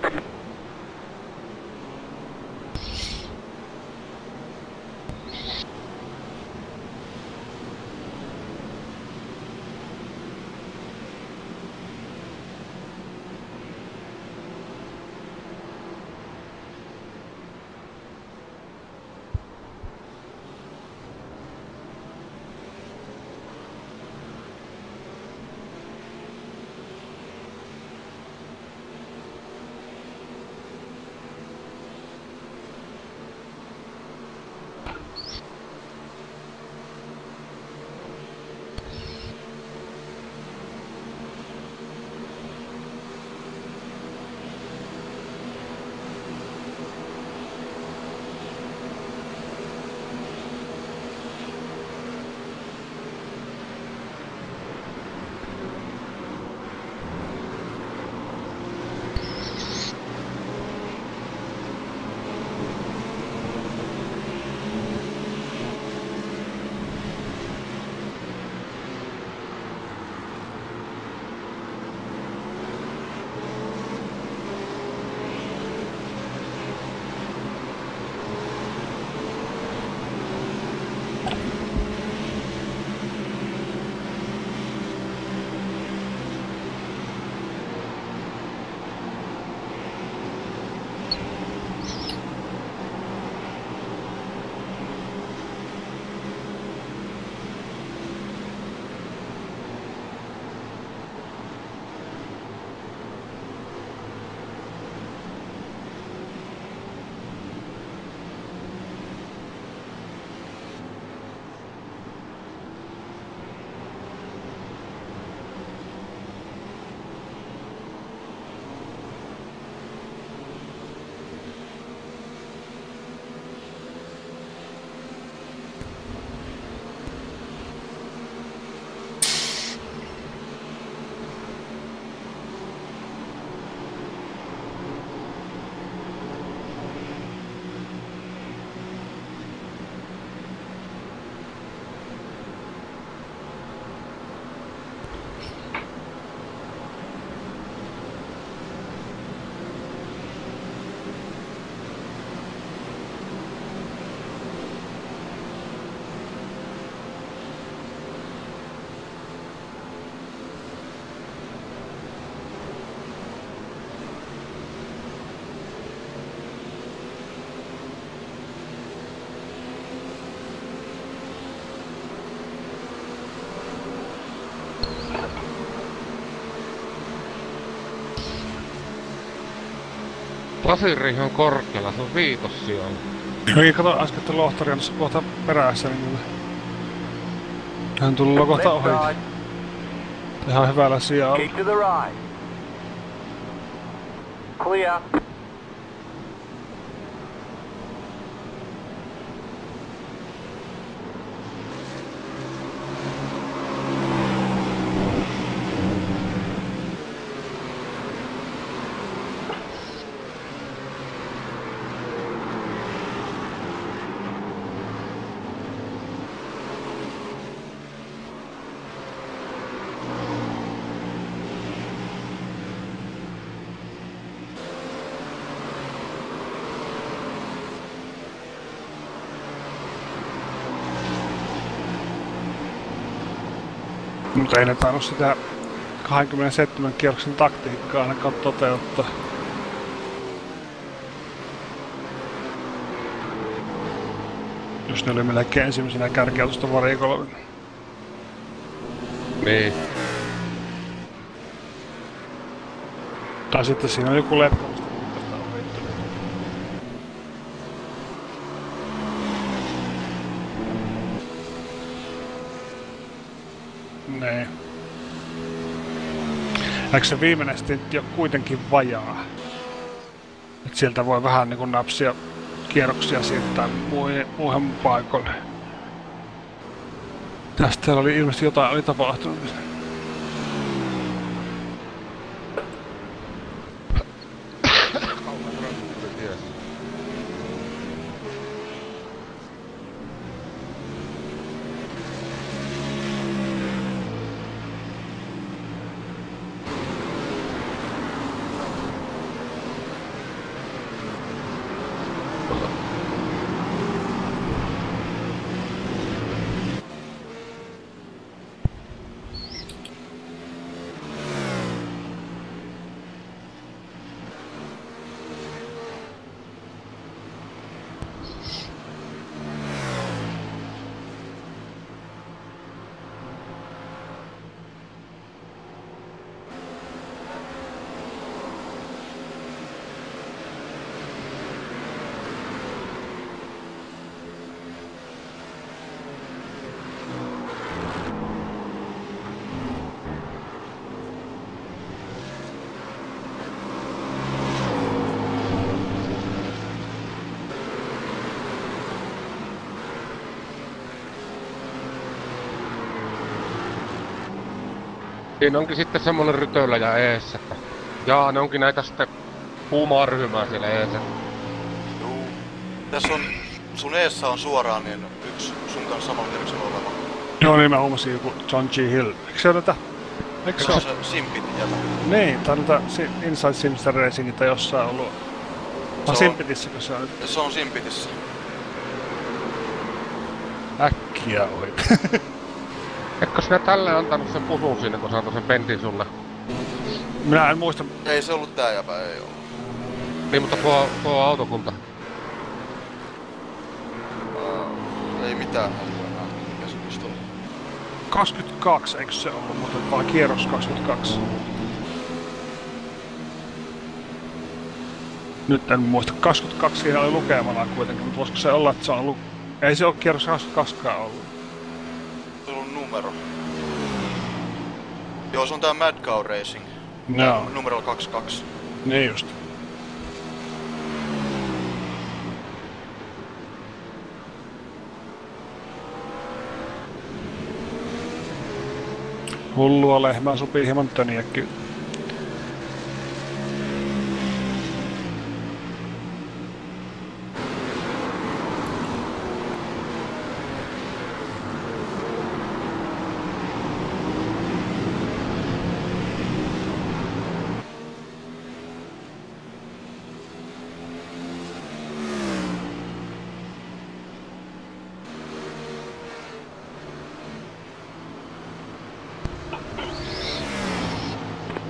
Lasiriihi on korkealla, se on viitos siellä. Niin, kato äsken, että Lohtori on tässä kohta perässä, niin kyllä. Hän tullut kohta ohi. Ihan hyvällä sijalla. Keep to the right. Clear. Mutta ei ne tainnut sitä 27 kierroksen taktiikkaa ainakaan toteuttaa. Jos ne oli melkein ensimmäisenä kärkeä tuosta varikolla. Niin. Tai sitten siinä on joku letka, mistä tästä on vittu. Niin. Eikö se viimeinen stintti ole kuitenkin vajaa? Et sieltä voi vähän niinku napsia kierroksia siirtää muihin paikoille. Tästä oli ilmeisesti jotain oli tapahtunut. Siinä onkin sitten semmonen rytöllä ja eessä, että... Jaa, ne onkin näitä sitten kuumaa ryhmää siellä eessä. Juu. Tässä on, sun eessä on suoraan niin yksi sun kanssa samalla kierroksella oleva. Joo niin mä huomasin joku John G. Hill. Eikö se ole tätä? Eikö se ole on se Simpit jätä. Niin, tai noita Si- Inside Simster Racingita jossain ollut. Se On on- Simpitissä, kun se on Se on Simpitissä. äkkiä ohi. [LAUGHS] Etkö sinä tälle antanut sen pusun sinne, kun saantoi sen pentin sulle? Minä en muista, Ei se ollut tää jäpä, ei ollut. Niin, mutta tuo, tuo autokunta. Uh, ei mitään hajua enää, mikä se just oli. 22, eikö se ollut, mutta vaan kierros 22. Nyt en muista. 22 siinä oli lukemana kuitenkin, mutta voisiko se olla, että se on ollut... Ei se ole kierros 22 ollut. Numero. Joo, se on tää Mad Cow Racing. Joo, Numero 22. niin just. Hullua lehmää sopii hieman töniä kyllä.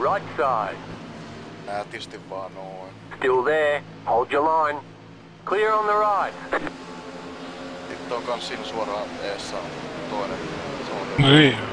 Right side. Nätisti vaan noin. Still there. Hold your line. Clear on the right. Sitten on kans siinä suoraan eessä toinen. Se on Niin.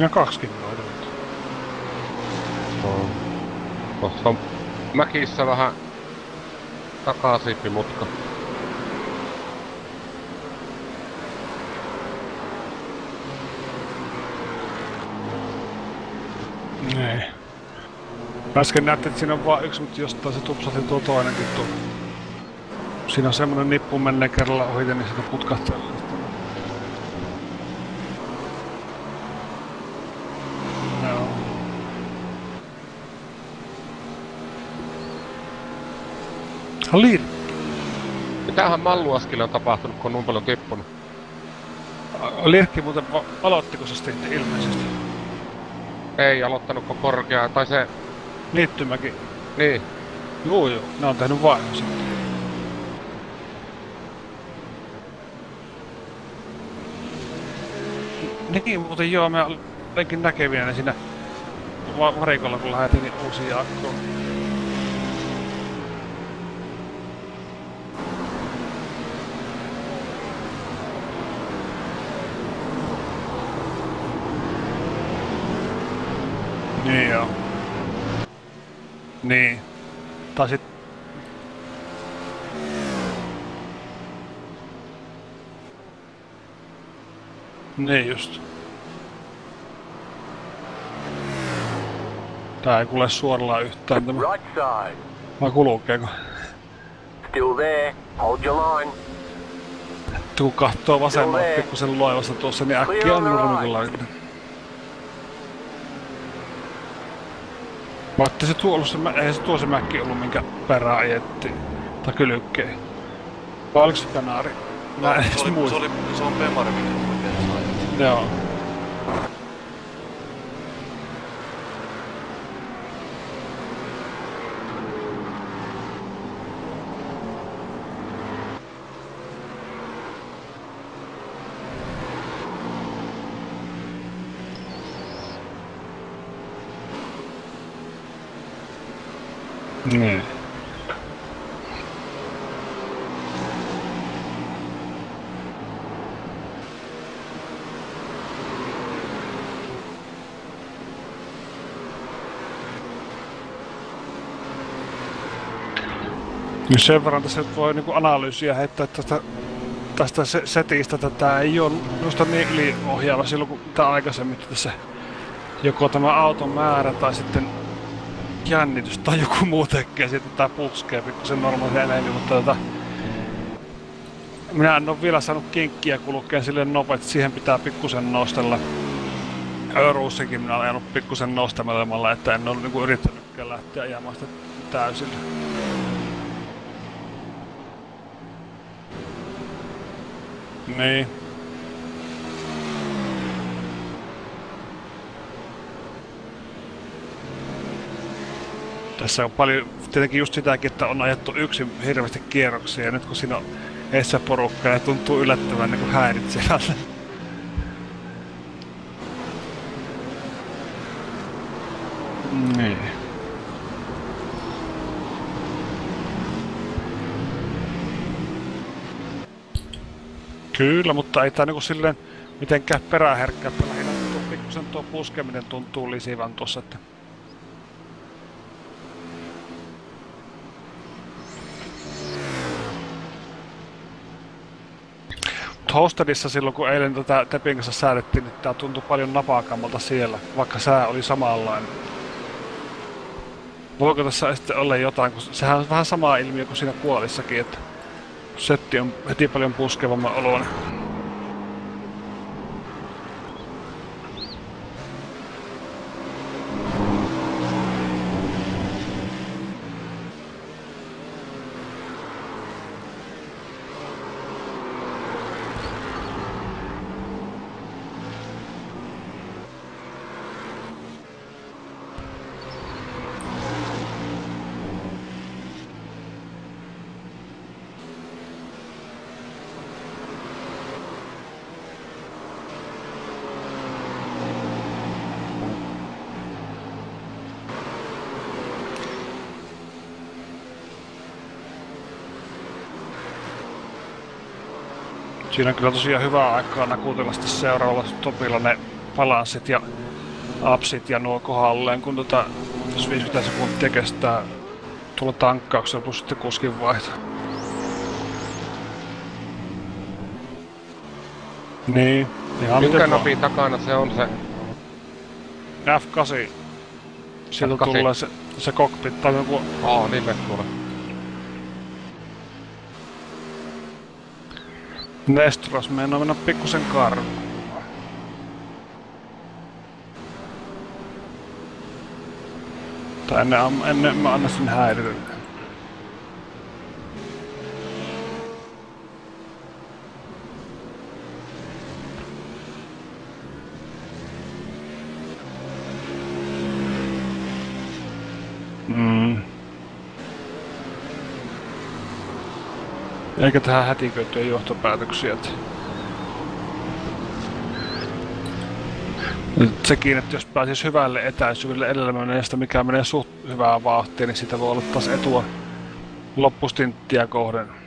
Siinä kaksikin noita nyt. No. Tuossa on mäkissä vähän takasiippimutka. Niin. Äsken näette, että siinä on vaan yksi, mutta jostain se tupsahti tuo toinenkin tuo. Siinä on semmonen nippu menee kerralla ohi, niin sitä putkahtaa. Joo. Lir. Mitähän Malluaskille on tapahtunut, kun on niin paljon tippunut? Lirkki muuten aloittiko se sitten ilmeisesti? Ei aloittanutko korkeaa, tai se... Liittymäkin. Niin, Juu, juu. Ne on tehnyt vaihon sitten. Niin, muuten joo, mä olenkin näkevinä siinä va- varikolla, kun lähetin niin uusia akkoja. Niin joo. Niin. Tai sit... Niin just. Tää ei kuule suoralla yhtään tämä. Right side. Vai kulkeeko? Still there. Hold your line. Kun kahtoo vasemmalle pikkusen loivasta tuossa, niin äkkiä on nurmikolla. Vaikka se tuo ollut se, mä- ei se tuo se mäkki ollut, minkä perään ajettiin. Tai kylkkeen. Vai oliko se kanaari? Mä en se, oli, se, muista. oli, se on Pemari, mikä tuli sai. Joo. Niin. Niin sen verran tässä voi niinku analyysiä heittää tästä, tästä se- setistä, että tämä ei ole minusta niin yliohjaava silloin kuin mitä aikaisemmin tässä joko tämä auton määrä tai sitten jännitys tai joku muu tekee siitä tää puskee pikkusen normaalisen enemmän, mutta tota, minä en ole vielä saanut kinkkiä kulkea silleen nopeasti, siihen pitää pikkusen nostella. Öruussakin minä olen ajanut pikkusen nostamelemalla, että en ole niinku yrittänytkään lähteä ajamaan sitä täysillä. Niin. Tässä on paljon tietenkin just sitäkin, että on ajettu yksin hirveästi kierroksia ja nyt kun siinä on edessä porukka ja tuntuu yllättävän niin kuin häiritsevältä. Niin. Kyllä, mutta ei tää niinku silleen mitenkään peräherkkä, että lähinnä tuo pikkusen tuo puskeminen tuntuu lisivän tuossa, että Hostedissa silloin, kun eilen tätä Tepin kanssa säädettiin, niin tää tuntui paljon napakammalta siellä, vaikka sää oli samanlainen. Voiko tässä sitten olla jotain, kun sehän on vähän sama ilmiö kuin siinä kuolissakin, että setti on heti paljon puskevamman oloinen. Siinä on kyllä tosiaan hyvää aikaa nakutella sitten seuraavalla stopilla ne balanssit ja apsit ja nuo kohdalleen, kun tota, jos 50 sekuntia kestää tulla tankkauksella plus sitten kuskin vaihto. Niin, ihan Minkä napin takana se on se? vaan. F8. Sieltä F8. tulee se, se cockpit tai joku Aa, niin me tulee. Nestros meinaa mennä pikkusen karkuun. Tai ennen, ennen mä anna sen. Mm. Eikä tähän hätiköityä johtopäätöksiä. että- Sekin, että jos pääsisi hyvälle etäisyydelle edellä meneestä, mikä menee suht hyvää vauhtia, niin sitä voi olla taas etua loppustinttiä kohden.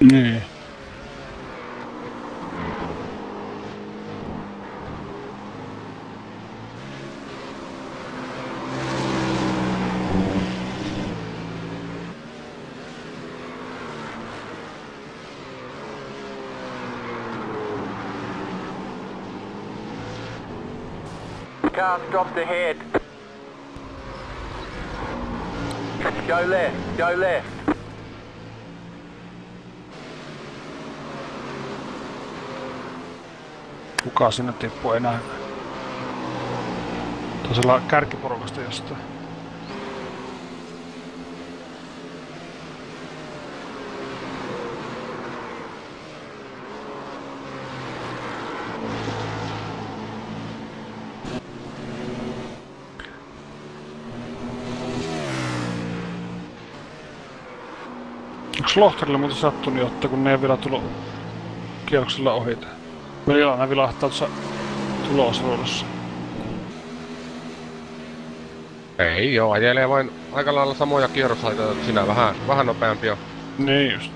Niin. Car stopped ahead. Go left, go left. Kuka sinne tippuu enää? Taisella kärkiporukasta jostain. Onks Lohtarille muuten sattunut jotta, kun ne ei vielä tullut kierroksella ohi? Miljoona vilahtaa tuossa tulosruudussa. Ei joo, ajelee vain aika lailla samoja kierrosaitoja, sinä vähän, vähän nopeampi on. Niin just.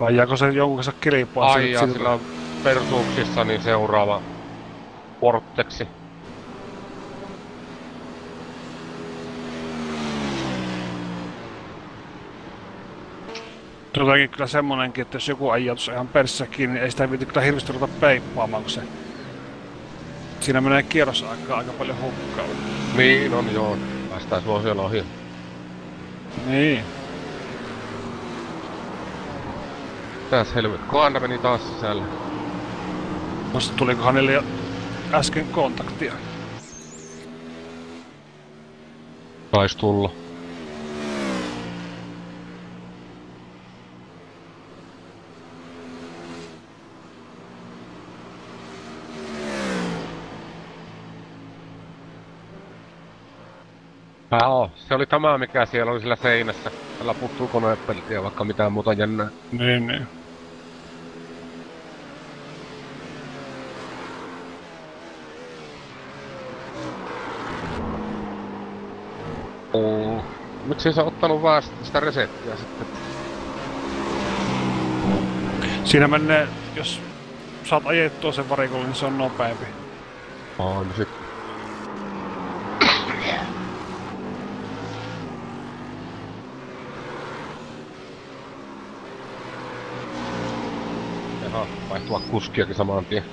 Vai jääkö se jonkun kanssa kilpaa? Ai sillä on persuuksissa niin seuraava Vortexi. Jotenkin kyllä semmonenkin, että jos joku ajaa tuossa ihan perssä kiinni, niin ei sitä viiti kyllä hirveästi ruveta peippaamaan, kun se... Siinä menee kierrosaikaa aika paljon hukkaan. Niin on joo, päästään suosiolla ohi. Niin. Täs helvetti, Koanda meni taas sisälle. Musta tulikohan niille jo äsken kontaktia. Taisi tulla. Joo, se oli tämä mikä siellä oli sillä seinässä. Tällä puuttuu konepeltiä vaikka mitään muuta jännää. Niin, niin. Mm. Miksi sä ottanut vaan sitä resettiä sitten? Siinä menee, jos saat ajettua sen varikolle, niin se on nopeampi. On. Jaha, vaihtua kuskiakin saman tien.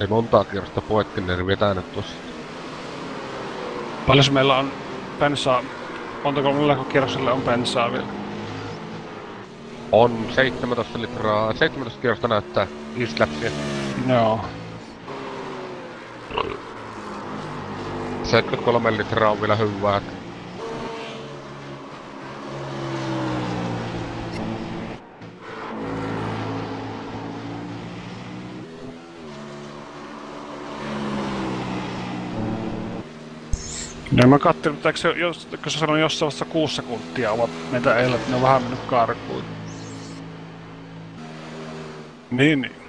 Ei montaa kierrosta poikki, niin vetänyt tossa. Paljon meillä on bensaa? Montako montako kierrokselle on bensaa vielä? On 17 litraa, 17 kierrosta näyttää East Lapsia. Joo. 73 litraa on vielä hyvää. No mä katselin, eikö se, jos, kun sä sanoin jossain vaiheessa kuusi sekuntia ovat meitä eilen, ne on vähän mennyt karkuun. Niin, niin.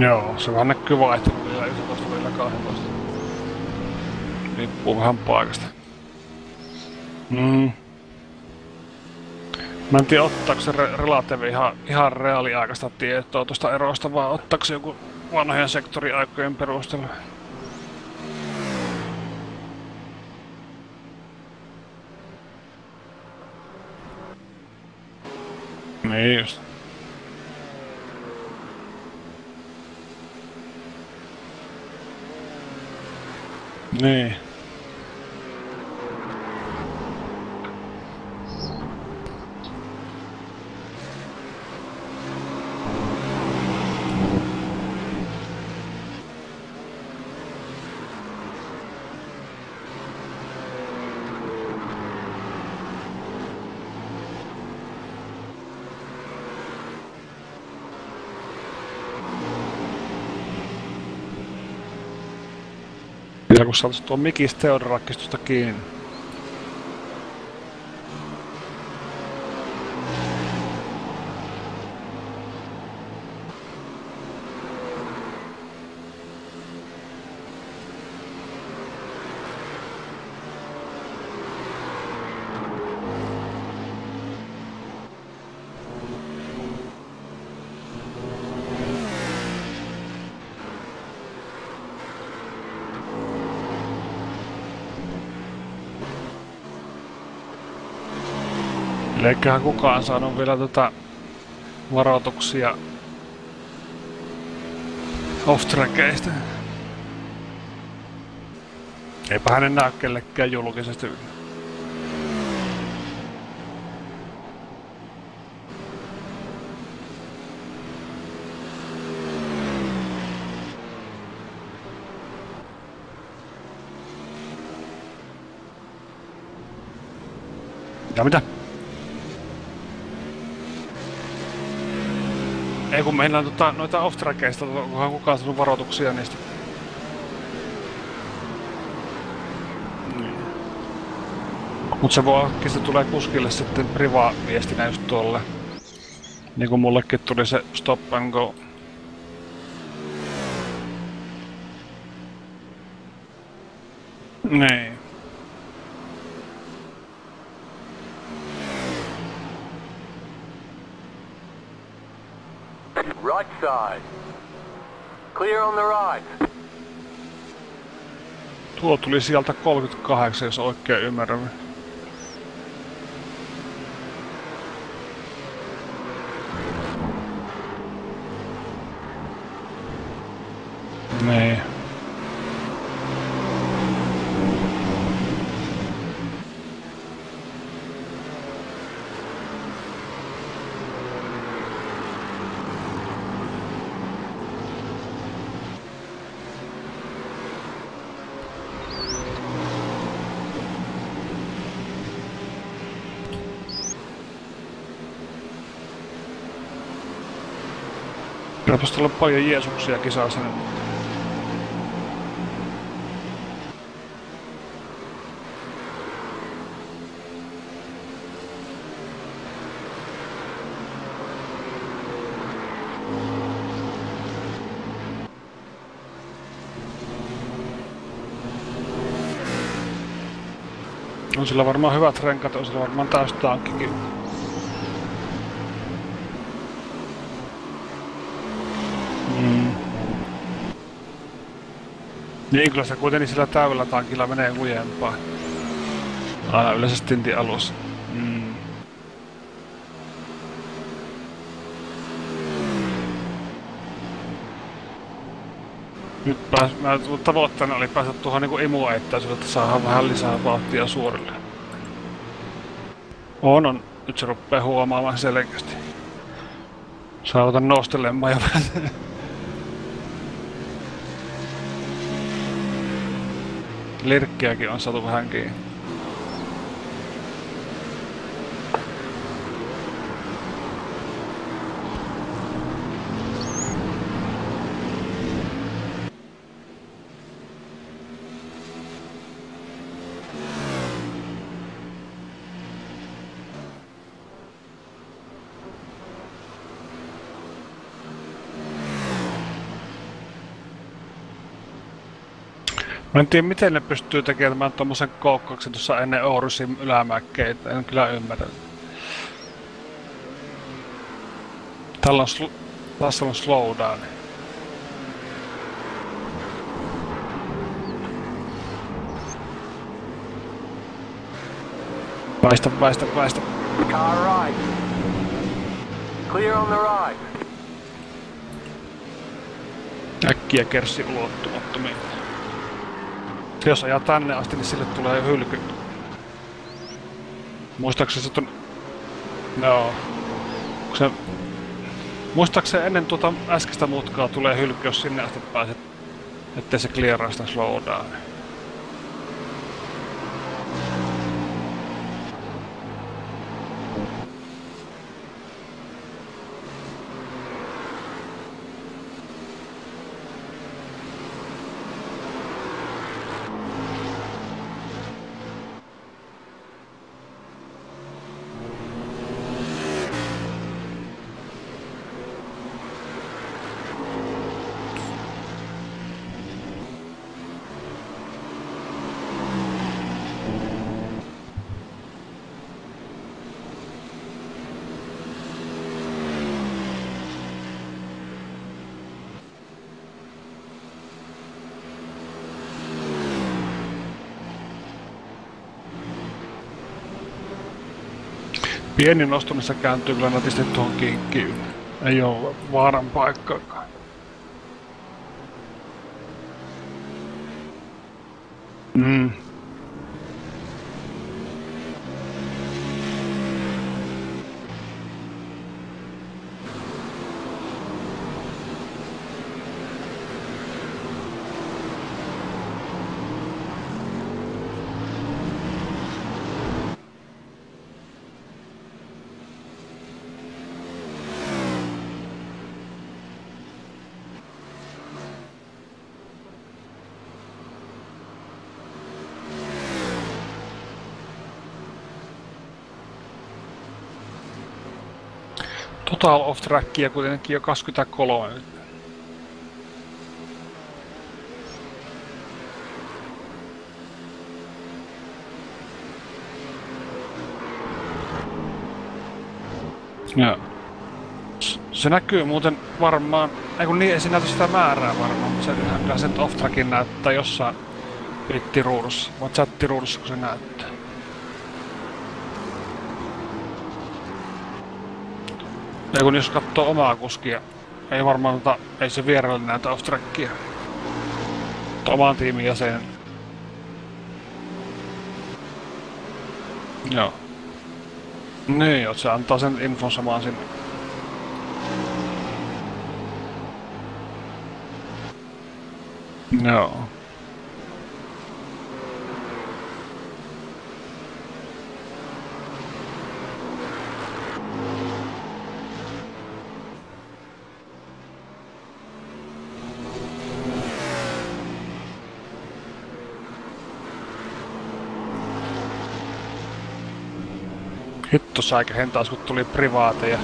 Joo, se vähän näkyy vaihtelu vielä 11 vielä 12. Riippuu vähän paikasta. Mm. Mä en tiedä, ottaako se re- relatiivi ihan, ihan reaaliaikaista tietoa tuosta erosta, vai ottaako se joku vanhojen sektoriaikojen perusteella. Niin just. Niin. Kun saataisiin tuon mikistä Theodorakistusta kiinni. Eiköhän kukaan saanut vielä tätä varoituksia off-trackeista. Eipä hänen näy kellekään julkisesti. Ja mitä? Kun meillä on tota, noita off-trackeista, onkohan kukaan saanut varoituksia niistä? Niin. Mut se voi se tulee kuskille sitten priva-viestinä just tuolle. Niin kuin mullekin tuli se stop and go. Niin. Right side. Clear on the right. Tuo tuli sieltä 38, jos oikein ymmärrän. Niin. Kylläpäs tuolla paljon Jeesuksia kisaa sinne. On sillä varmaan hyvät renkat, on sillä varmaan täystankkikin. Niin kyllä se kuitenkin sillä täydellä tankilla menee lujempaa. Aina yleensä stintin alussa. Mm. Nyt pääs, mä, tavoitteena oli päästä tuohon niinku imueittäisyyteen, että saadaan vähän lisää vauhtia suorille. On, on. Nyt se ruppee huomaamaan selkeästi. Saavutan nostelemaan ja vähän. Lirkkiäkin on saatu vähän kiinni. Mä en tiedä, miten ne pystyy tekemään tommosen koukkauksen tuossa ennen Ourusin ylämäkkeitä. En kyllä ymmärrä. Tällä on, sl- tässä on slowdown. Väistä, väistä, väistä. Car right. Clear on the right. Äkkiä kerssi ulottumattomiin. Jos ajaa tänne asti, niin sille tulee hylky. Muistaakseni se on... Kun se... Muistaakseni ennen tuota äskeistä mutkaa tulee hylky, jos sinne asti pääset. Ettei se clearaa sitä slowdownia. Pieni nosto, missä kääntyy kyllä nätisti tuohon kinkkiin. Ei oo vaaran paikkaakaan. Mm. Total off trackia kuitenkin jo 23. Joo. Se näkyy muuten varmaan, ei kun niin, ei se näytä sitä määrää varmaan, mutta se kyllä sen off trackin näyttää jossain bittiruudussa, vai chattiruudussa kun se näyttää. Ja kun jos katsoo omaa kuskia, ei varmaan tota, ei se vieraille näytä off trackia. Oman tiimin jäsen. Joo. Niin, joo, se antaa sen infon samaan sinne. Joo. Hitto säikähen taas kun tuli privaateja.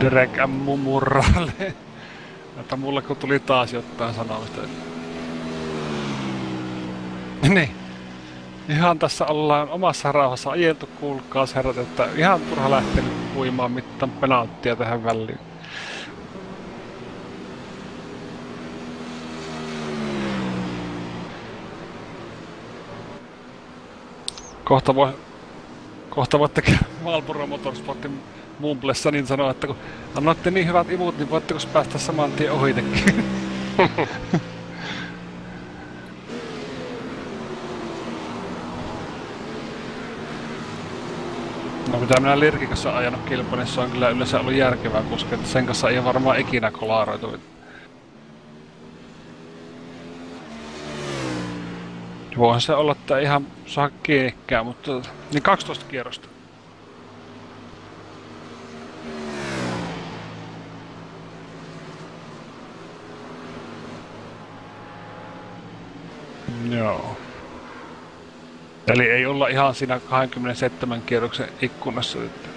Derek M. Murralle. [LAUGHS] Että mulle kun tuli taas jotain sanomista. niin. Ihan tässä ollaan omassa rauhassa ajeltu, kuulkaas herrat, että ihan turha lähtenyt puimaan mitään penaattia tähän väliin. Kohta voi kohta voitte Marlboro Motorsportin mumblessa niin sanoa, että kun annoitte niin hyvät imut, niin voitteko päästä saman tien ohitekin? [LAUGHS] No mitä minä Lirkikassa ajanut kilpailussa niin on kyllä yleensä ollut järkevää koska sen kanssa ei varmaan ikinä kolaaroitu. Voihan se olla, että ihan saa kiinnikään, mutta niin 12 kierrosta. Joo. Eli ei olla ihan siinä 27 kierroksen ikkunassa nyt.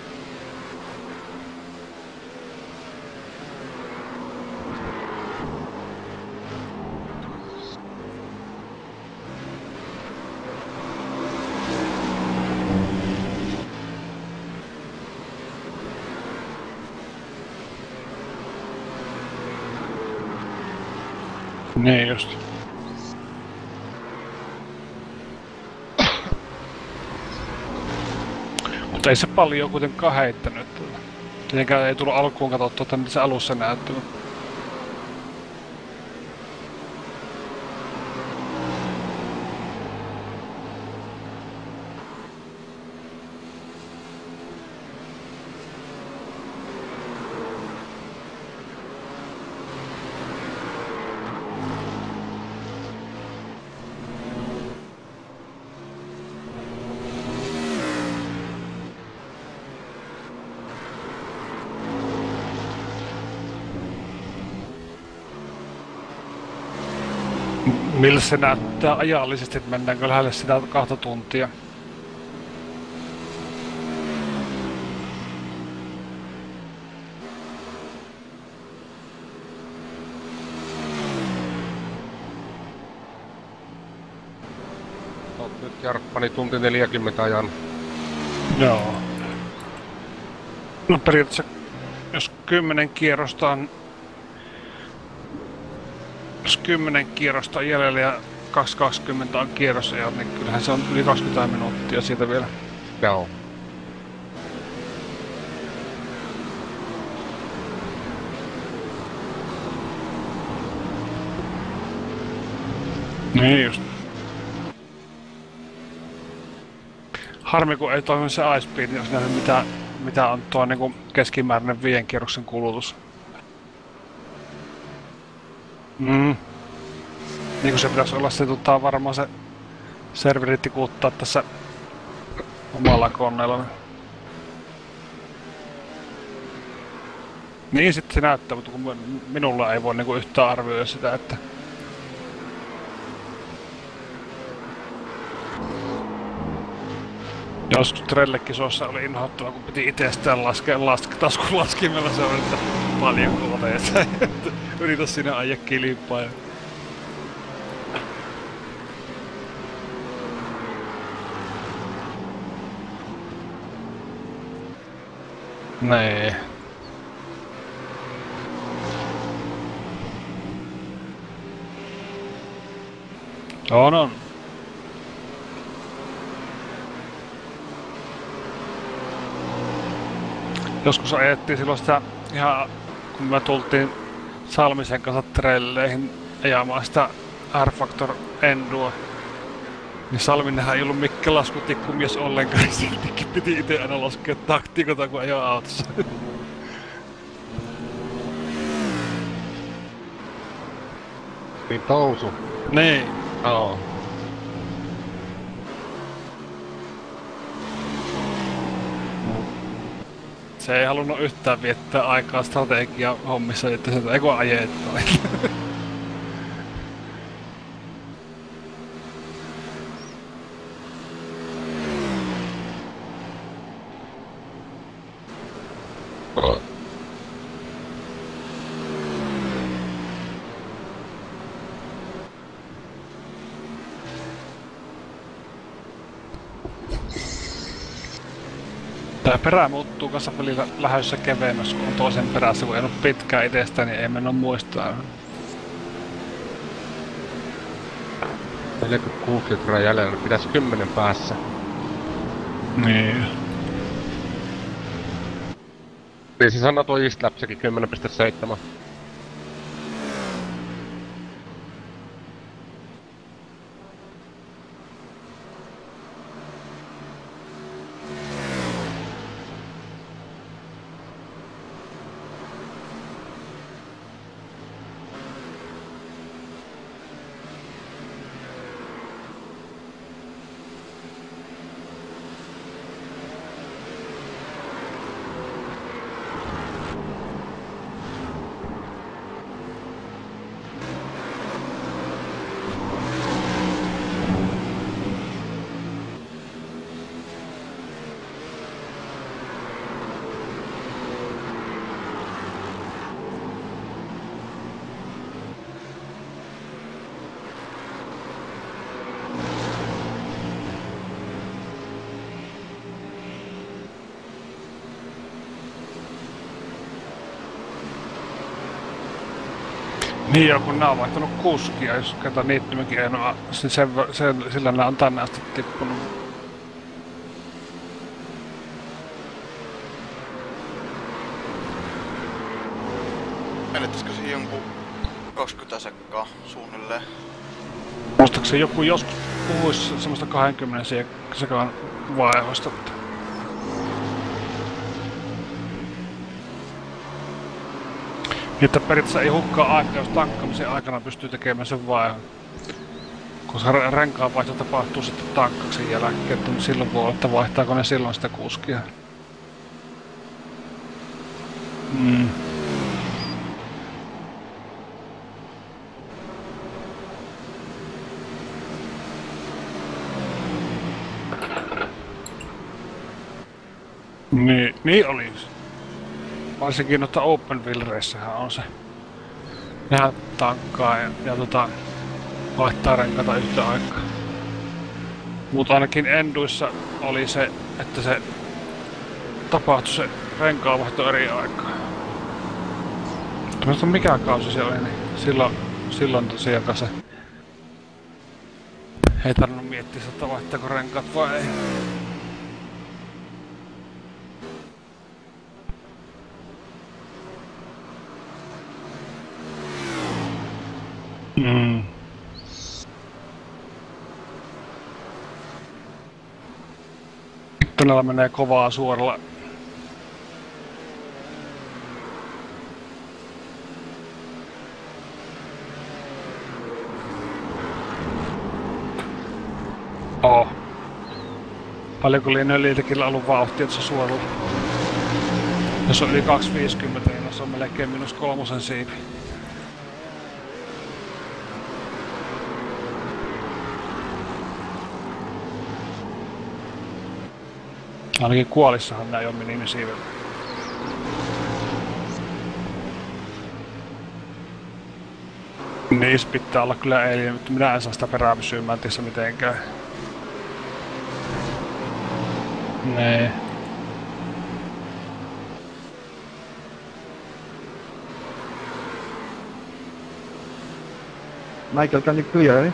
Mutta ei se paljon kuitenkaan heittänyt. Tietenkään ei tullut alkuun katsottua, että mitä se alussa mutta- Millä se näyttää ajallisesti, että mennäänkö lähelle sitä kahta tuntia? Oot nyt Jarppani tunti 40 ajan. Joo. No periaatteessa, jos kymmenen kierrosta on... Jos kymmenen kierrosta on jäljellä ja 2.20 on kierrosajat, niin kyllähän se on yli 20 minuuttia siitä vielä. Joo. Niin just. Harmi kun ei toimi se ice speed, niin jos nähnyt mitä, mitä on tuo niinku keskimääräinen viien kierroksen kulutus. Mm. Niin kuin se pitäisi olla se tota, varmaan se serveritti kuuttaa tässä omalla koneella. Niin sitten se näyttää, mutta kun min- minulla ei voi niinku yhtään arvioida sitä, että Joskus trellekisossa oli inhoittava, kun piti itsestään laskea lask taskulaskimella, se on että paljon kooteja. [LAUGHS] Yritä sinä ajaa kilpaa. Nee. On, on. Joskus ajettiin silloin sitä ihan, kun me tultiin Salmisen kanssa trelleihin ajamaan sitä R-Factor Endua. Niin Salminenhän ei ollut mikään laskutikkumies ollenkaan, niin siltikin piti itse aina laskea taktiikota, kun ajoi autossa. Niin tousu. niin. Joo. Se ei halunnut yhtään viettää aikaa strategia hommissa, että se ei kun ajettaa. Perä muuttuu kanssa välillä lähdössä keveämmässä, kun on toisen perässä, kun ei ole pitkään itsestä, niin ei mennä muistaa. 46 litraa jäljellä, pitäisi 10 päässä. Niin. Niin se sanoo tuo East Lapsekin 10.7. Niin joo, kun nää on vaihtanut kuskia, jos kato niittymäkin en oo, sen, sen, sen, sillä nää on tänne asti tippunut. Menettäisikö siihen jonkun 20 sekkaa suunnilleen? Muistaakseni joku joskus puhuisi semmoista 20 se- sekaan vaihoista. Että- Niin, periaatteessa ei hukkaa aikaa, jos tankkaamisen aikana pystyy tekemään sen vaihon. Koska re- renkaanvaihto tapahtuu sitten tankkauksen jälkeen, että silloin voi olla, että vaihtaako ne silloin sitä kuskia. Mm. Niin, niin olisi. Varsinkin noita open wheelreissähän on se. Nehän tankkaa ja, ja tota, vaihtaa renkaita yhtä aikaa. Mutta ainakin Enduissa oli se, että se tapahtui se renkaanvaihto eri aikaa. Mutta mikä kausi se oli, niin silloin, silloin tosiaan kanssa ei tarvinnut miettiä, että vaihtaako renkaat vai ei. Todella menee kovaa suoralla. Oh. Paljonko lienee liitäkin ollut vauhtia tuossa suoralla? Jos on yli 250, niin se on melkein minus kolmosen siipi. Ainakin kuolissahan nää ei ole minimisiivellä. Niissä pitää olla kyllä eli, mutta minä en saa sitä perää pysymään tässä mitenkään. Nee. Michael, can you clear eh?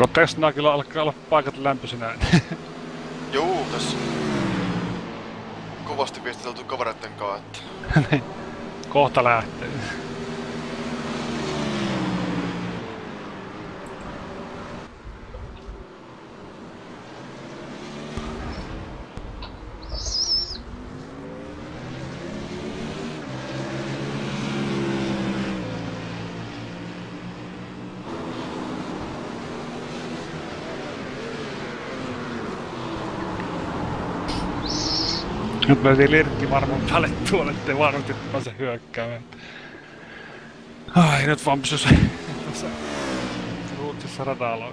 Joko Tesnaakilla alkaa olla paikat lämpöisenä. [LAUGHS] Juu, tässä kovasti viestitelty kavereitten kanssa, että [LAUGHS] Kohta lähtee. Nyt mentiin lirkki varmaan päälle tuolle, ettei varmasti pääse hyökkäämään. Ai, nyt vaan tässä Ruutsissa radalla.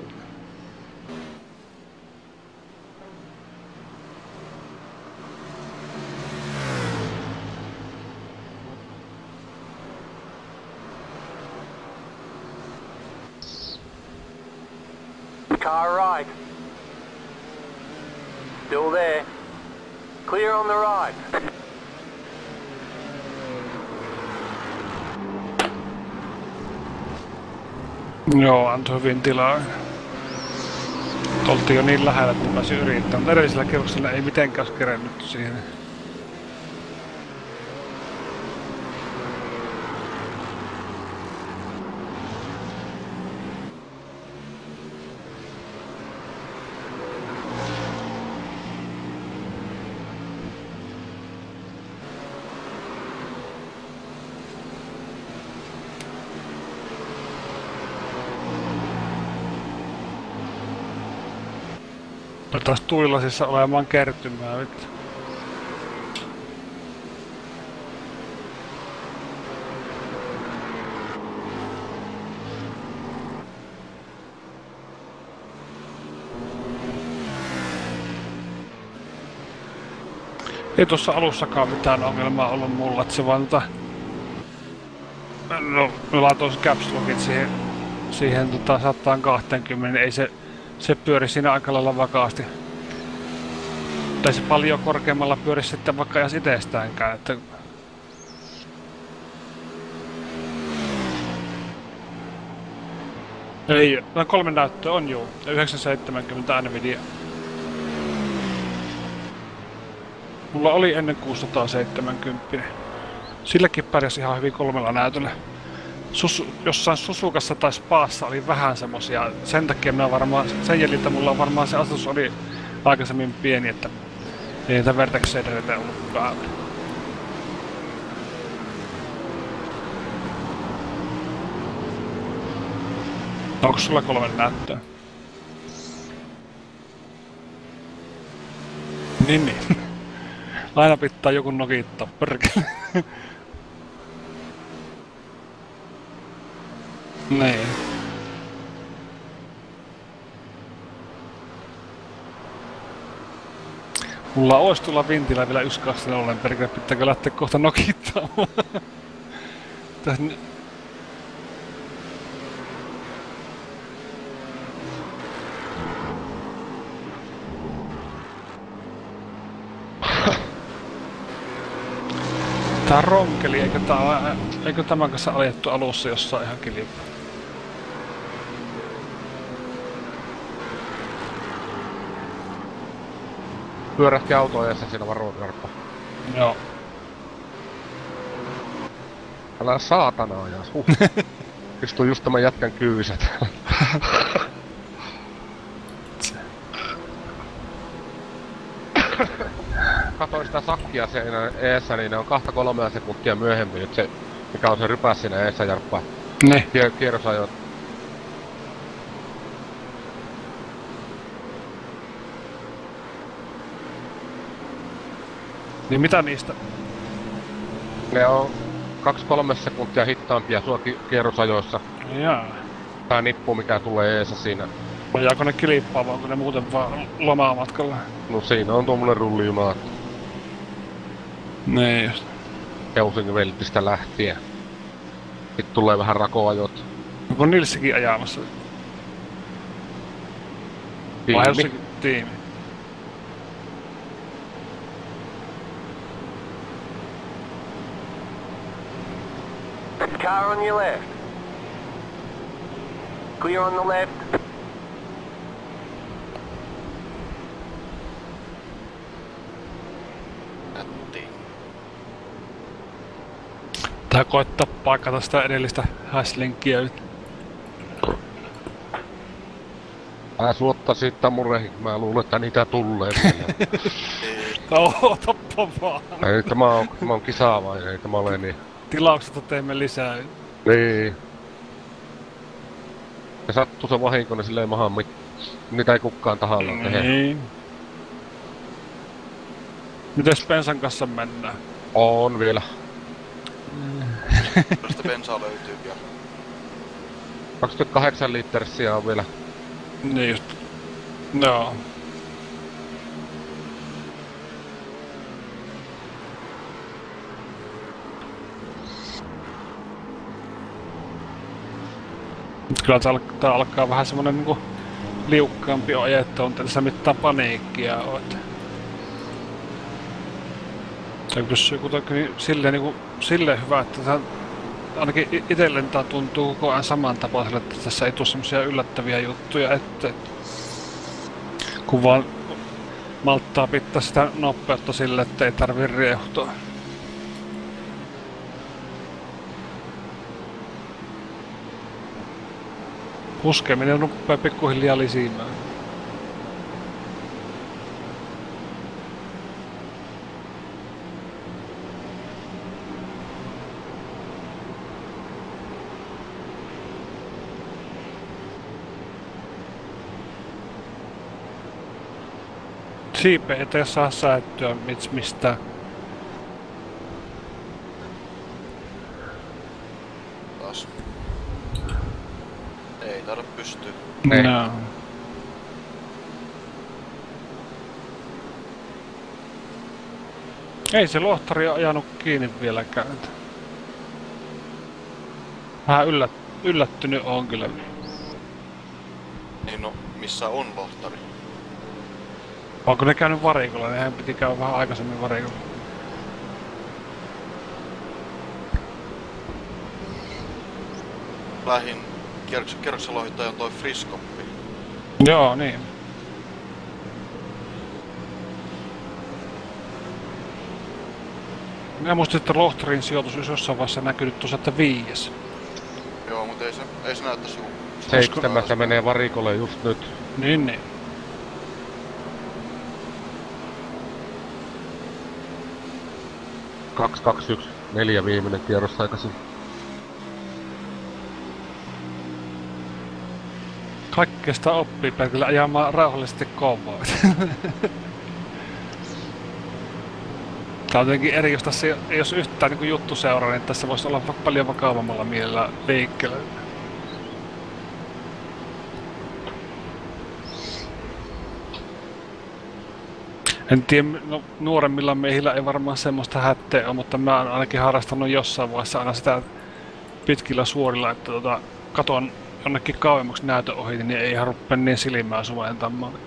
Car right. Still there. Clear on the right. Joo, antoi hyvin tilaa. Oltiin jo niin lähellä, että pääsi yrittämään, edellisellä kierroksella ei mitenkään kerennyt siihen. No taas tuilasissa olemaan kertymää nyt. Ei tuossa alussakaan mitään ongelmaa ollut mulla, että se vaan tota... No, me laitoin se caps lockit siihen, siihen tota 120, ei se se pyöri siinä aika lailla vakaasti. Tai se paljon korkeammalla pyöri sitten vaikka edes itsestäänkään, että Ei, no kolme näyttöä on juu. Ja 970 Nvidia. Mulla oli ennen 670. Silläkin pärjäsi ihan hyvin kolmella näytöllä. Sus, jossain Susukassa tai Spaassa oli vähän semmosia. Sen takia mä varmaan, sen jäljiltä mulla varmaan se asetus oli aikaisemmin pieni, että ei niitä vertex ollut päällä. Onko sulla kolme näyttöä? Niin niin. [LAUGHS] Aina pitää joku nokittaa, perkele. [LAUGHS] niin. Mulla ois tulla vintillä vielä yksi kaksi ollen perkele, pitääkö lähteä kohta nokittamaan? [LAUGHS] Täs Tää on ronkeli, eikö, tää, eikö tämän kanssa ajettu alussa jossain ihan kilpaa? Pyörähti auto ja siinä varoin Jarppa. Joo. Älä saatana ajas, huh. [LAUGHS] Istuu just tämän jätkän kyyset. [LAUGHS] Katoin sitä sakkia siinä eessä, niin ne on kahta kolmea sekuntia myöhemmin, nyt se, mikä on se rypäs siinä eessä Jarppa. Ne. Kier- kierrosajot. Niin mitä niistä? Ne on kaksi kolme sekuntia hittaampia sua ki- kierrosajoissa. Jaa. Tää nippu, mikä tulee eessä siinä. Vajaako ne kilippaa vai onko ne muuten vaan lomaa matkalla? No siinä on tuommoinen rullijuna Niin just. Helsingin veltistä lähtien. Sitten tulee vähän rakoajot. Onko Nilsikin ajamassa? Vai Tiimi. Helsingin tiimi? Car on your left. Clear on the left. Nätti. Tää koittaa paikata sitä edellistä häslinkiä nyt. Älä suotta siitä mureihin, mä luulen, että niitä tulee vielä. [LAUGHS] No, otappa vaan. Ei tämä on, tämä on kisaavainen, ei tämä ole niin. Tilauksesta teemme lisää. Niin. Ja sattuu se vahinko, niin silleen mahaan mit... Niitä ei kukaan tahallaan tehdä. Niin. Mites Pensan kanssa mennään? On vielä. [LAUGHS] Sitä bensaa löytyy vielä. 28 literiä on vielä. Niin just. Joo. Nyt kyllä tää, al- tää alkaa vähän semmonen niinku liukkaampi oje, että on tässä mitään paniikkia että... Se pysyy kuitenkin silleen, niinku, silleen hyvä, että tää ainakin itellen tää tuntuu koko ajan samantapaiselle, että tässä ei tule semmosia yllättäviä juttuja, että... Kun vaan malttaa pitää sitä nopeutta sille, että ei tarvi riehtoa. Puskeminen rupeaa pikkuhiljaa lisimään. Siipe ei saa säättyä mistään. Taas. Ei taida pystyä. Ei. No. Ei se lohtari ole ajanut kiinni vieläkään. Vähän yllät, yllättynyt on kyllä. Niin no, missä on lohtari? Onko ne käynyt varikolla? Nehän piti käydä vähän aikaisemmin varikolla. Lähin kierroksen, kierroksen lohittaja on toi Friskoppi. Joo, niin. Minä muistin, että Lohtarin sijoitus olisi jossain vaiheessa näkynyt tuossa, että viies. Joo, mutta ei se, ei se näyttäisi joku... Seitsemässä menee varikolle just nyt. Niin, niin. Kaksi, kaksi, yksi, neljä viimeinen kierros aikaisin. Kaikkeesta oppii pelkällä ajamaan rauhallisesti kovaa. [LAUGHS] Tää on jotenkin eri, jos tässä ei jos yhtään niin juttu seuraa, niin tässä voisi olla paljon vakavammalla mielellä liikkeellä. En tiedä, no, nuoremmilla miehillä ei varmaan semmoista hätteä ole, mutta mä oon ainakin harrastanut jossain vaiheessa aina sitä pitkillä suorilla, että tota, katon jonnekin kauemmaksi näytön ohi, niin ei ihan rupea niin silmää suventamaan.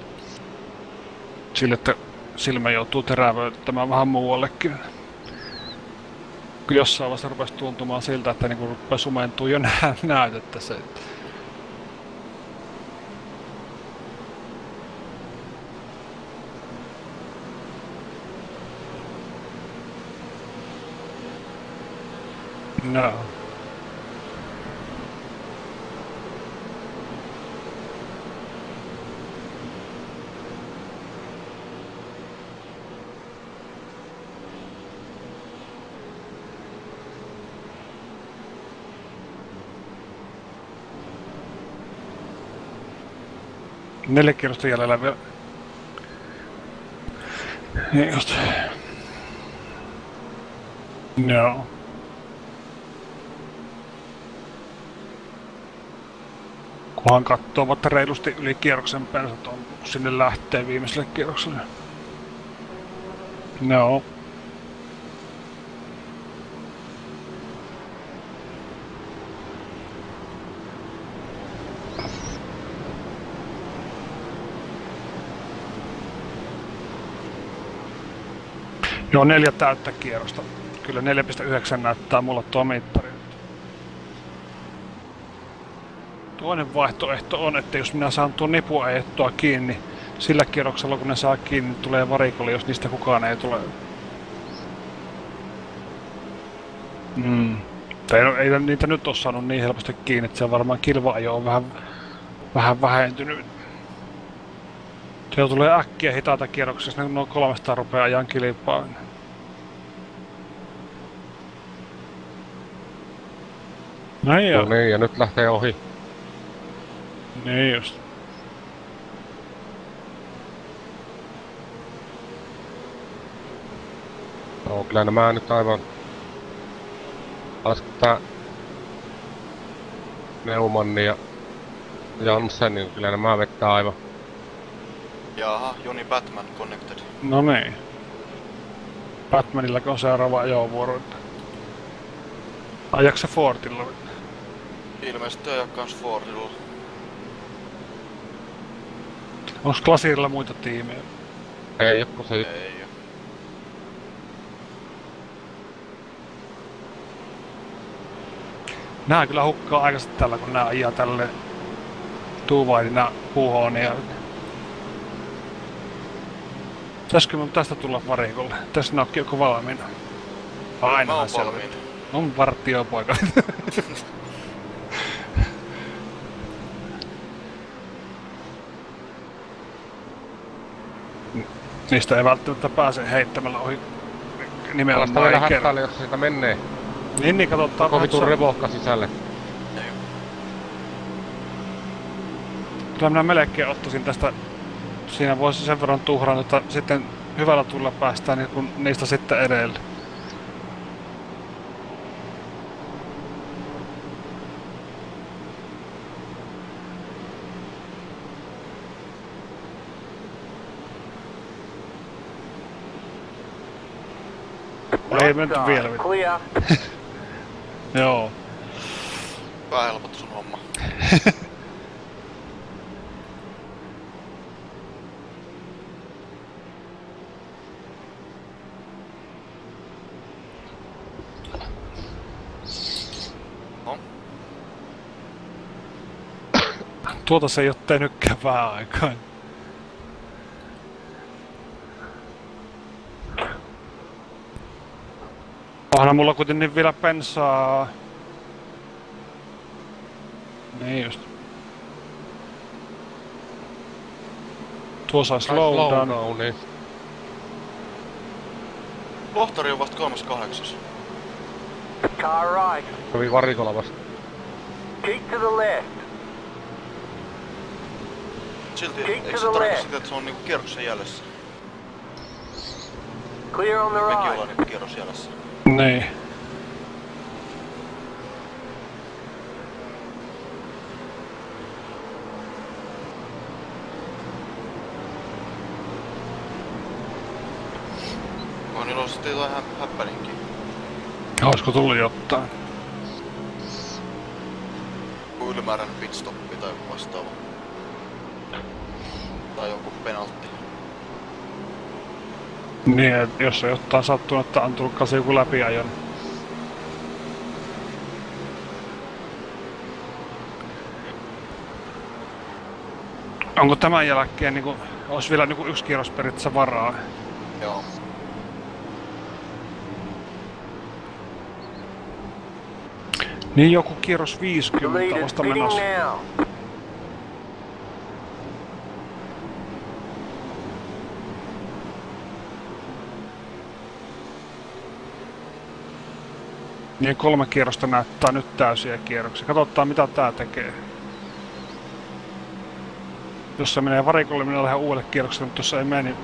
Sille, että silmä joutuu terävöittämään vähän muuallekin. Kyllä jossain vaiheessa rupesi tuntumaan siltä, että niinku rupeaa sumentuu jo nä- [LAUGHS] näytettä se. No. Neljä kierrosta jäljellä vielä. Niin just. Joo. Kunhan katsoo vaikka reilusti yli kierroksen persat on, kun sinne lähtee viimeiselle kierrokselle. No. Joo, neljä täyttä kierrosta. Kyllä 4,9 näyttää mulla tuo mittari. Toinen vaihtoehto on, että jos minä saan tuon nipun ajettua kiinni, sillä kierroksella kun ne saa kiinni, tulee varikolle, jos niistä kukaan ei tule. Mm. Tai no, ei niitä nyt ole saanut niin helposti kiinni, että se varmaan kilva-ajo on vähän, vähän vähentynyt. Siellä tulee äkkiä hitaita kierroksia, jos ne noin 300 rupeaa ajan kilpaa. Näin joo. No niin, ja nyt lähtee ohi. Niin just. Joo, kyllä nämä nyt aivan... Olisiko tää... Neumanni ja Janssen, niin kyllä nämä vettää aivan. Jaha, Joni Batman connected. No niin. Batmanilla on seuraava ajovuoro. että- se Fortilla? Ilmeisesti ajaa kans Fordilla. Onko Klasirilla muita tiimejä? Ei, kun se... Ei oo. Nää kyllä hukkaa aikaisemmin tällä, kun nää ajaa tälle tuuvaidina puuhoon ja... Pitäisikö mun tästä tulla varikolle? Tässä ne onkin joku valmiina. Ainahan se on. On vartiopoika. Niistä ei välttämättä pääse heittämällä ohi nimenomaan vielä ei kerran. jos siitä menee. Niin, niin katsotaan. Koko vitun revohka sisälle. Kyllä minä melkein ottaisin tästä, siinä voisi sen verran tuhran, että sitten hyvällä tulla päästään niin kun niistä sitten edelle. Ei side, vielä. clear. [LAUGHS] Joo. Vähän helpotti sun homma. [LAUGHS] Tuota se ei oo tehnytkään vähän aikaa. Onhan mulla kuitenkin vielä pensaa. Niin just. Tuo sais slowdown. Slowdowni. Lohtori on vasta 38. Car right. Kävi varikolla vasta. Keep to the left. Silti eikö se tarkoita sitä, että se on niinku kierroksen jäljessä? Clear on the Mekin right. ollaan niinku kierros jäljessä. Niin. On iloisesti jotain hä- häppälinkin. Olisiko tullut jotain? Joku ylimääräinen pitstoppi tai vastaava. Tai joku penaltti. Niin, et jos on jotain sattunut, että on tullut kanssa joku läpiajon. Onko tämän jälkeen niinku, olisi vielä niinku yksi kierros periaatteessa varaa? Joo. Niin joku kierros The 50 leader's vasta menossa. Niin kolme kierrosta näyttää nyt täysiä kierroksia. Katsotaan mitä tää tekee. Jos se menee varikolle, minä lähden uudelle kierrokselle, mutta jos se ei mene, niin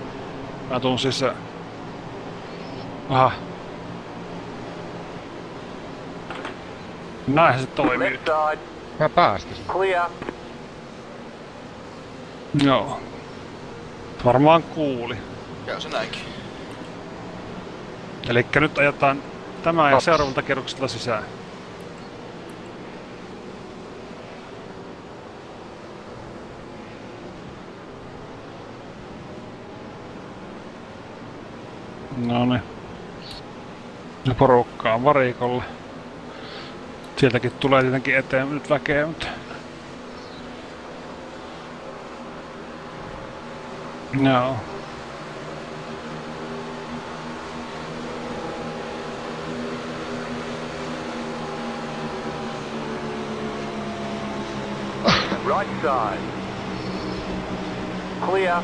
mä tuun sisään. Aha. Näinhän se toimii. Mä päästin. Clear. Joo. Varmaan kuuli. Käy se näinkin. Eli nyt ajetaan tämä ja No. seuraavalta kierrokselta sisään. No niin. Porukkaa varikolle. Sieltäkin tulee tietenkin eteen nyt väkeä, mutta... Joo. Right side. Clear.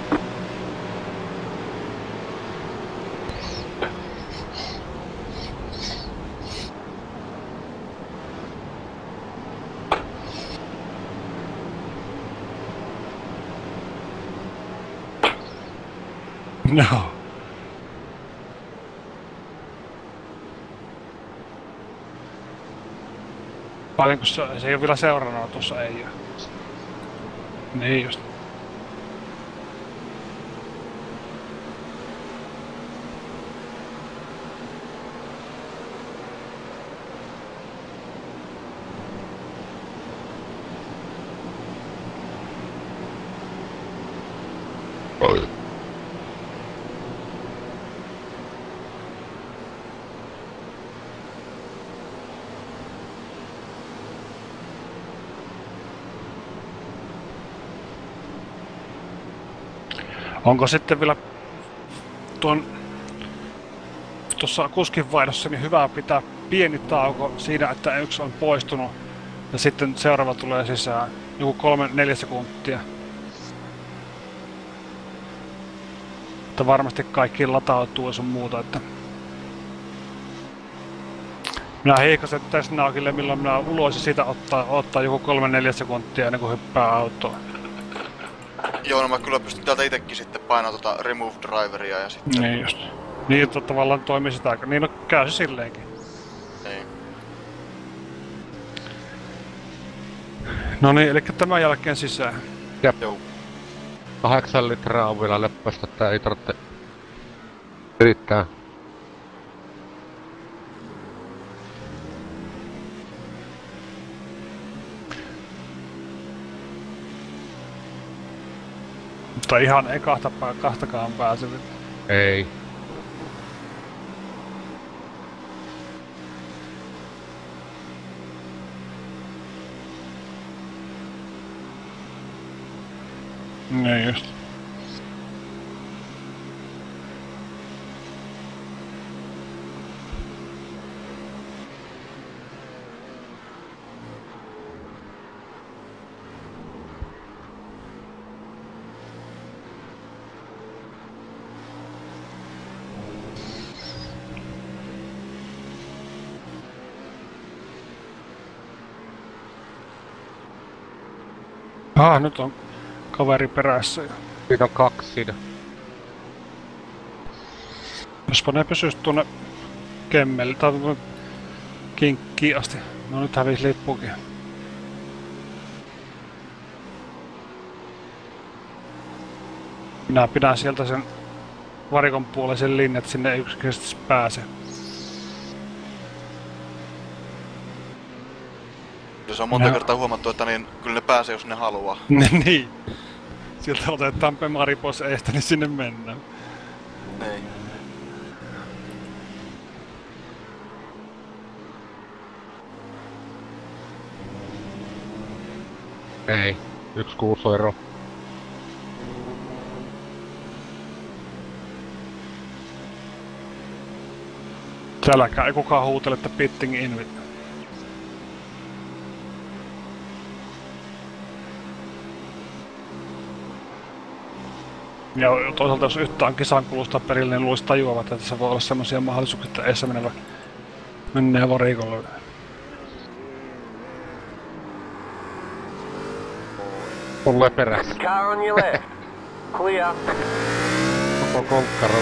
No. Paljonko se, se ei ole vielä seurannut tuossa, ei ole. Niin just. Onko sitten vielä tuon tuossa kuskinvaihdossa niin hyvä pitää pieni tauko siinä, että yksi on poistunut ja sitten seuraava tulee sisään. Joku kolme, neljä sekuntia. Että varmasti kaikki latautuu ja sun muuta, että... Minä heikasen tässä naakille, milloin minä ulos ja siitä ottaa, ottaa joku kolme, neljä sekuntia ennen kuin hyppää autoon. Joo, no mä kyllä pystyn täältä itekin sitten painaa tota remove driveria ja sitten... Niin just. Niin, että tavallaan toimii sitä aika. Niin, no käy se silleenkin. Niin. No niin, eli tämän jälkeen sisään. Joo. Kahdeksan litraa on vielä leppästä, että ei tarvitse yrittää. Mutta ihan ei kahta, kahtakaan pääse. Ei. Niin just. Ah, nyt on kaveri perässä. jo. Siinä on kaksi siinä. Jospa ne pysyis tuonne kemmelle tai tuonne kinkkiin asti. No nyt hävisi lippukin. Minä pidän sieltä sen varikon puolisen linjan, että sinne ei yksinkertaisesti pääse. Se on monta No. kertaa huomattu, että niin, kyllä ne pääsee, jos ne haluaa. [LAUGHS] niin. Sieltä otetaan Pemari pois eestä, niin sinne mennään. Ei. Ei. Yksi kuusi ero. Täälläkään ei kukaan huutele, että pitting invit. Ja toisaalta jos yhtään kisan kulusta perille, niin luulisi tajuavat, että tässä voi olla semmoisia mahdollisuuksia, että eessä menevä menee varikolle. Tulee perässä. Car on your left. Clear. Koko konkkaro.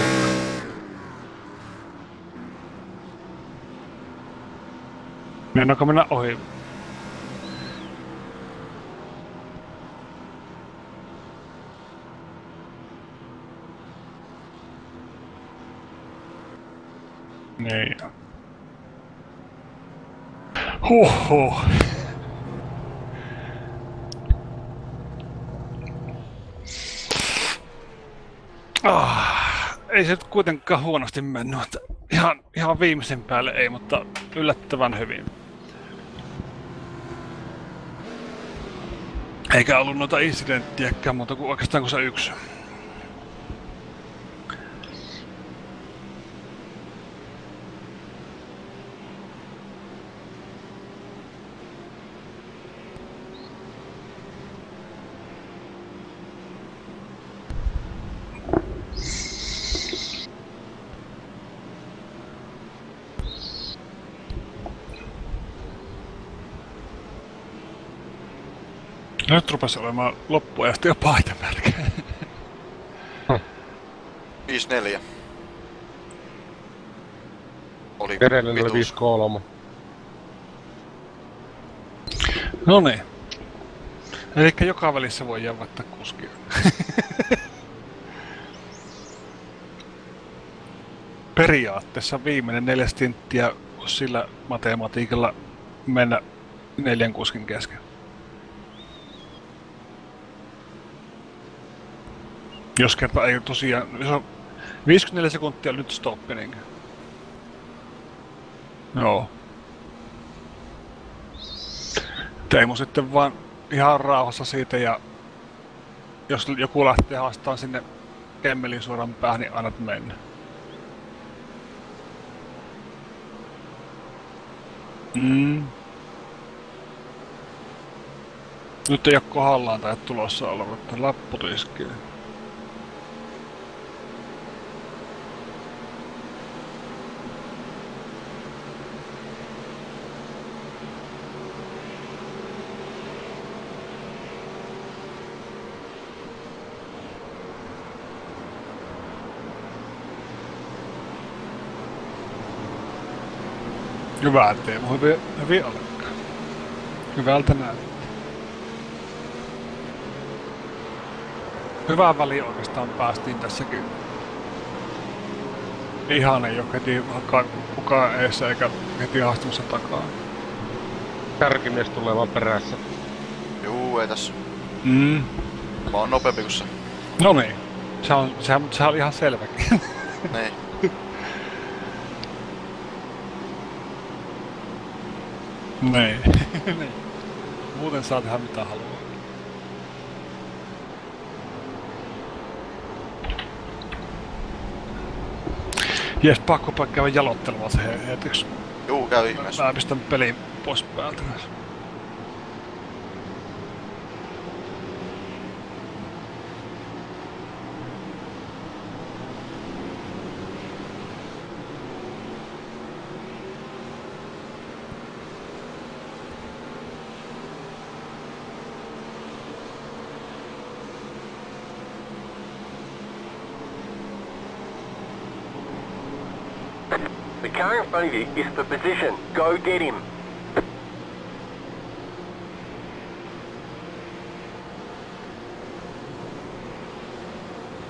Meinaanko mennä ohi? Niin. Huhhuh. Ah, ei se kuitenkaan huonosti mennyt. Ihan, ihan viimeisen päälle ei, mutta yllättävän hyvin. Eikä ollut noita incidenttiäkään muuta kuin oikeastaan kuin se yksi. Nyt rupesi olemaan loppuajasta jo paita melkein. [LAUGHS] 5-4. Oli Edellinen oli vitus. 5-3. No niin. Eli joka välissä voi jävättää kuskia. [LAUGHS] Periaatteessa viimeinen neljä stinttiä sillä matematiikalla mennä neljän kuskin kesken. Jos kerta ei tosiaan... Jos on 54 sekuntia nyt stoppi, niin... Joo. Teemu sitten vaan ihan rauhassa siitä ja jos joku lähtee haastamaan sinne kemmelin suoraan päähän, niin annat mennä. Mm. Nyt ei ole kohdallaan tai tulossa oleva, että lappu Hyvä Teemu, hyvin, hyvin alkaa. Hyvältä näyttää. Hyvään väliin oikeastaan päästiin tässäkin. Ihan ei oo heti hakaa kukaan eessä eikä heti haastamassa takaa. Kärkimies tulee vaan perässä. Juu, ei tässä. Mm. Mä oon nopeampi kuin se. No niin. Se on, sehän, sehän oli ihan selväkin. Niin. Niin. [LAUGHS] niin. Muuten saa tehdä mitä haluaa. Jes, pakko käydä jalottelua se he- hetkeksi. Juu, käy ihmeessä. Mä pistän pelin pois päältä. The car in front of you is for position. Go get him.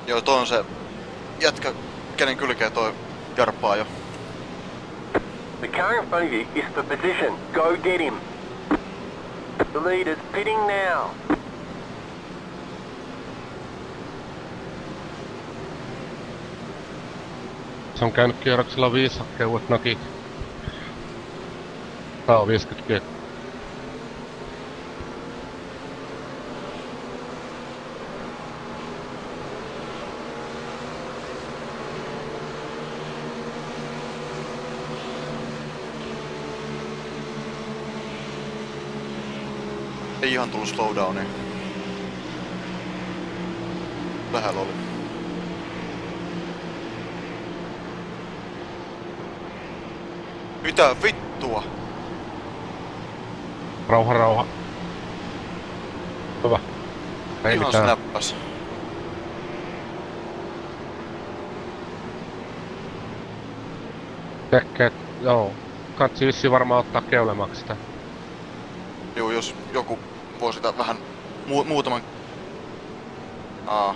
Joo, toi on se jätkä, kenen kylkeen toi jarppaa jo. The car in front of you is for position. Go get him. The leader's pitting now. Se on käynyt kierroksella viisi hakkeen uudet nakit. Tää on 50 kiekko. Ei ihan tullut slowdowniin. Lähellä oli. Mitä vittua? Rauha, rauha. Hyvä. Ei Ihan mitään. snappas. Tekkeet, joo. Katsi vissi varmaan ottaa keulemaksi sitä. Joo, jos joku voi sitä vähän mu- muutaman... Aa.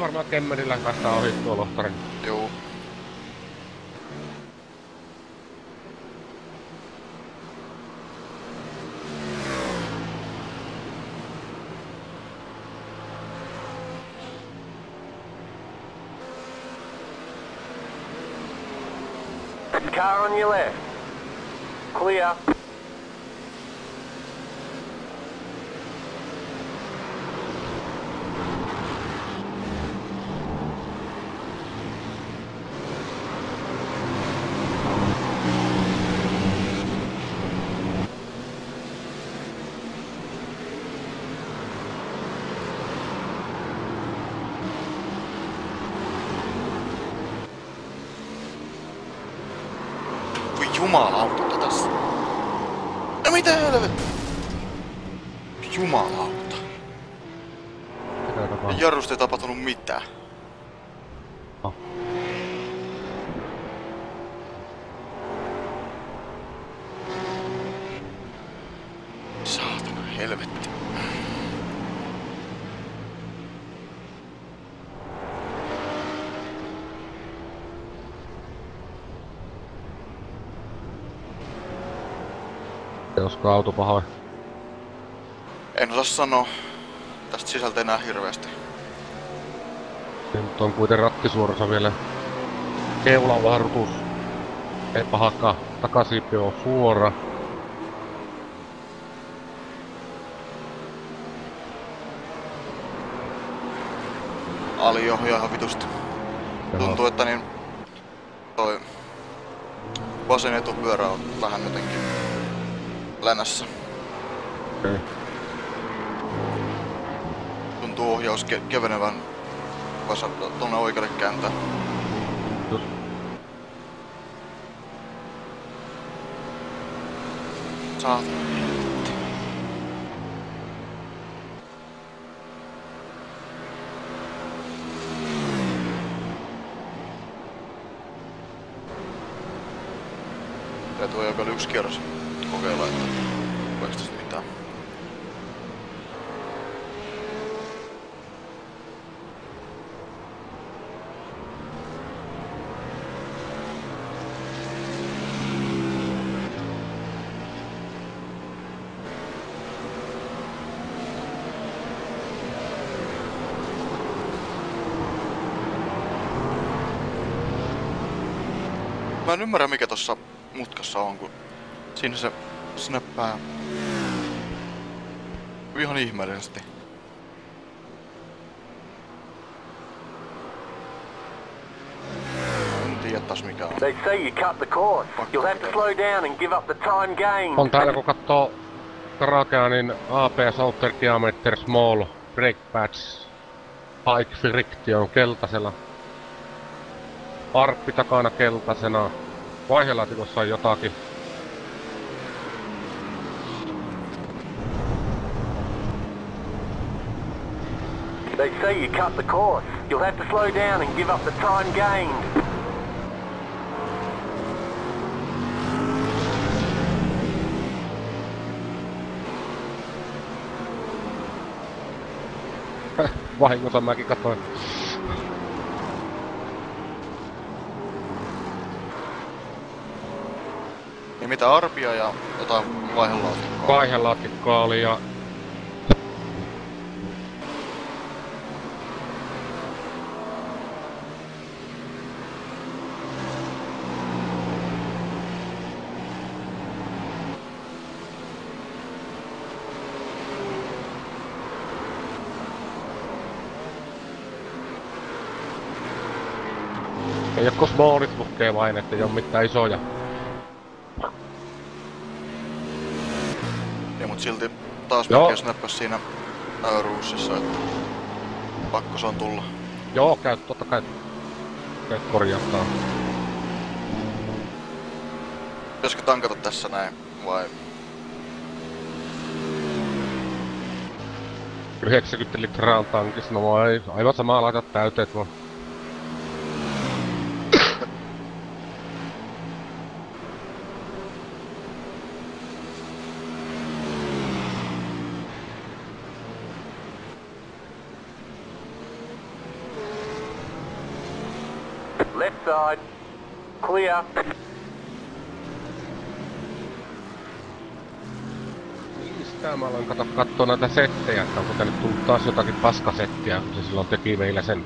Varmaan Kemmerillä päästään ohi tuo lohtarin. Juu. Car on your left. Clear. Voi jumalauta tässä. Helvettiä? Jumalauta. Tapahtuu? Jarrusta ei tapahtunut mitään. Oh. Saatana helvetti. Olisiko auto pahoin? En osaa sanoa tästä sisältä enää hirveästi. Nyt on kuiten rattisuorassa vielä. Keula on vähän rutus. Takasiipi on suora. Aliohjaa ihan vitusti. Tuntuu, että niin toi vasen etupyörä on vähän jotenkin länässä. Okei. Tuntuu ohjaus ke- kevenevän vasa tuonne oikealle kääntää. Helvetti. Täytyy ajaa vielä yksi kierros kokeilla, että voiko tästä mitään. Mä en ymmärrä mikä tossa mutkassa on, kun siinä se snäppää ihan ihmeellisesti. They say you cut the course. You'll have to slow down and give up the time gained. On täällä kun katsoo Trakea, niin APS Outer Diameter Small Brake Pads Hike Friction keltaisella. Arppi takana keltaisena. Vaihelaatikossa on jotakin. They say you cut the course. You'll have to slow down and give up the time gained. [LAUGHS] Vahingossa mäkin katsoin. Mitä arpia ja jotain vaihelaatikkoa. Vaihelaatikkoa oli ja Ei oo kosmoolit lukee vain, ettei oo mitään isoja. Silti taas Joo. snäppäs siinä ruussissa, että pakko se on tulla. Joo, käy totta kai. Käy korjattaa. Pitäisikö tankata tässä näin, vai 90 litraa on tankissa, no voi, aivan samaa laita täyteet vaan. Left side. Clear. Mistä mä kattoo näitä settejä, että onko tänne tullut taas jotakin paskasettiä, kun se silloin teki meillä sen.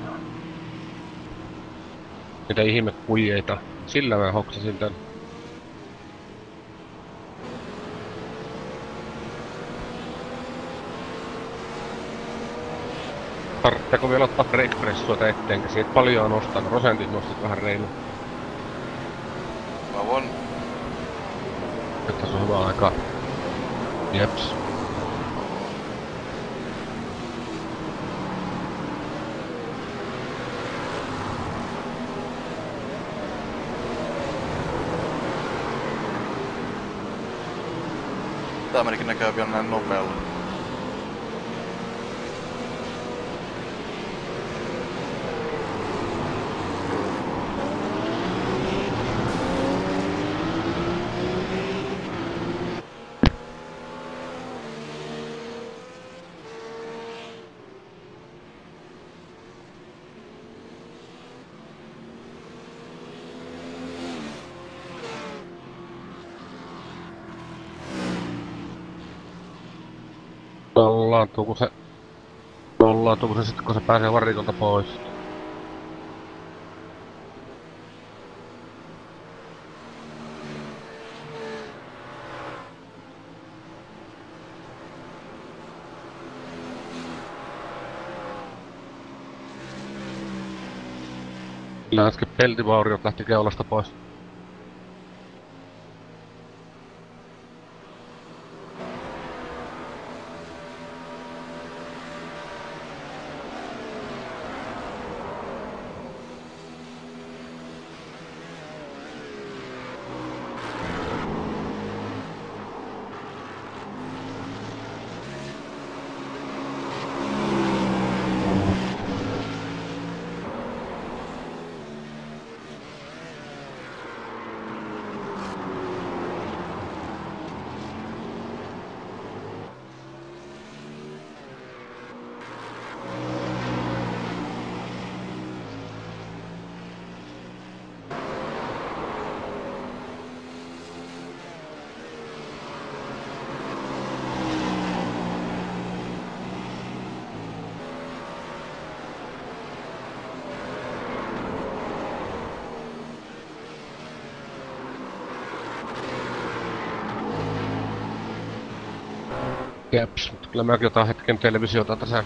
Niitä ihmekujeita. Sillä mä hoksasin tän. Tarvitseeko vielä ottaa breakpressua etteenkä siitä paljon on ostanut, prosentit nostit vähän reilu. Kauan. Että se on hyvä aika. Jeps. Tää menikin näköjään vielä näin nopealla. Nollaantuuko se... Nollaantuuko se sitten kun se pääsee varikolta pois? Kyllä äsken peltivauriot lähti keulasta pois. Jeps, mutta kyllä mäkin otan hetken televisiota tässä.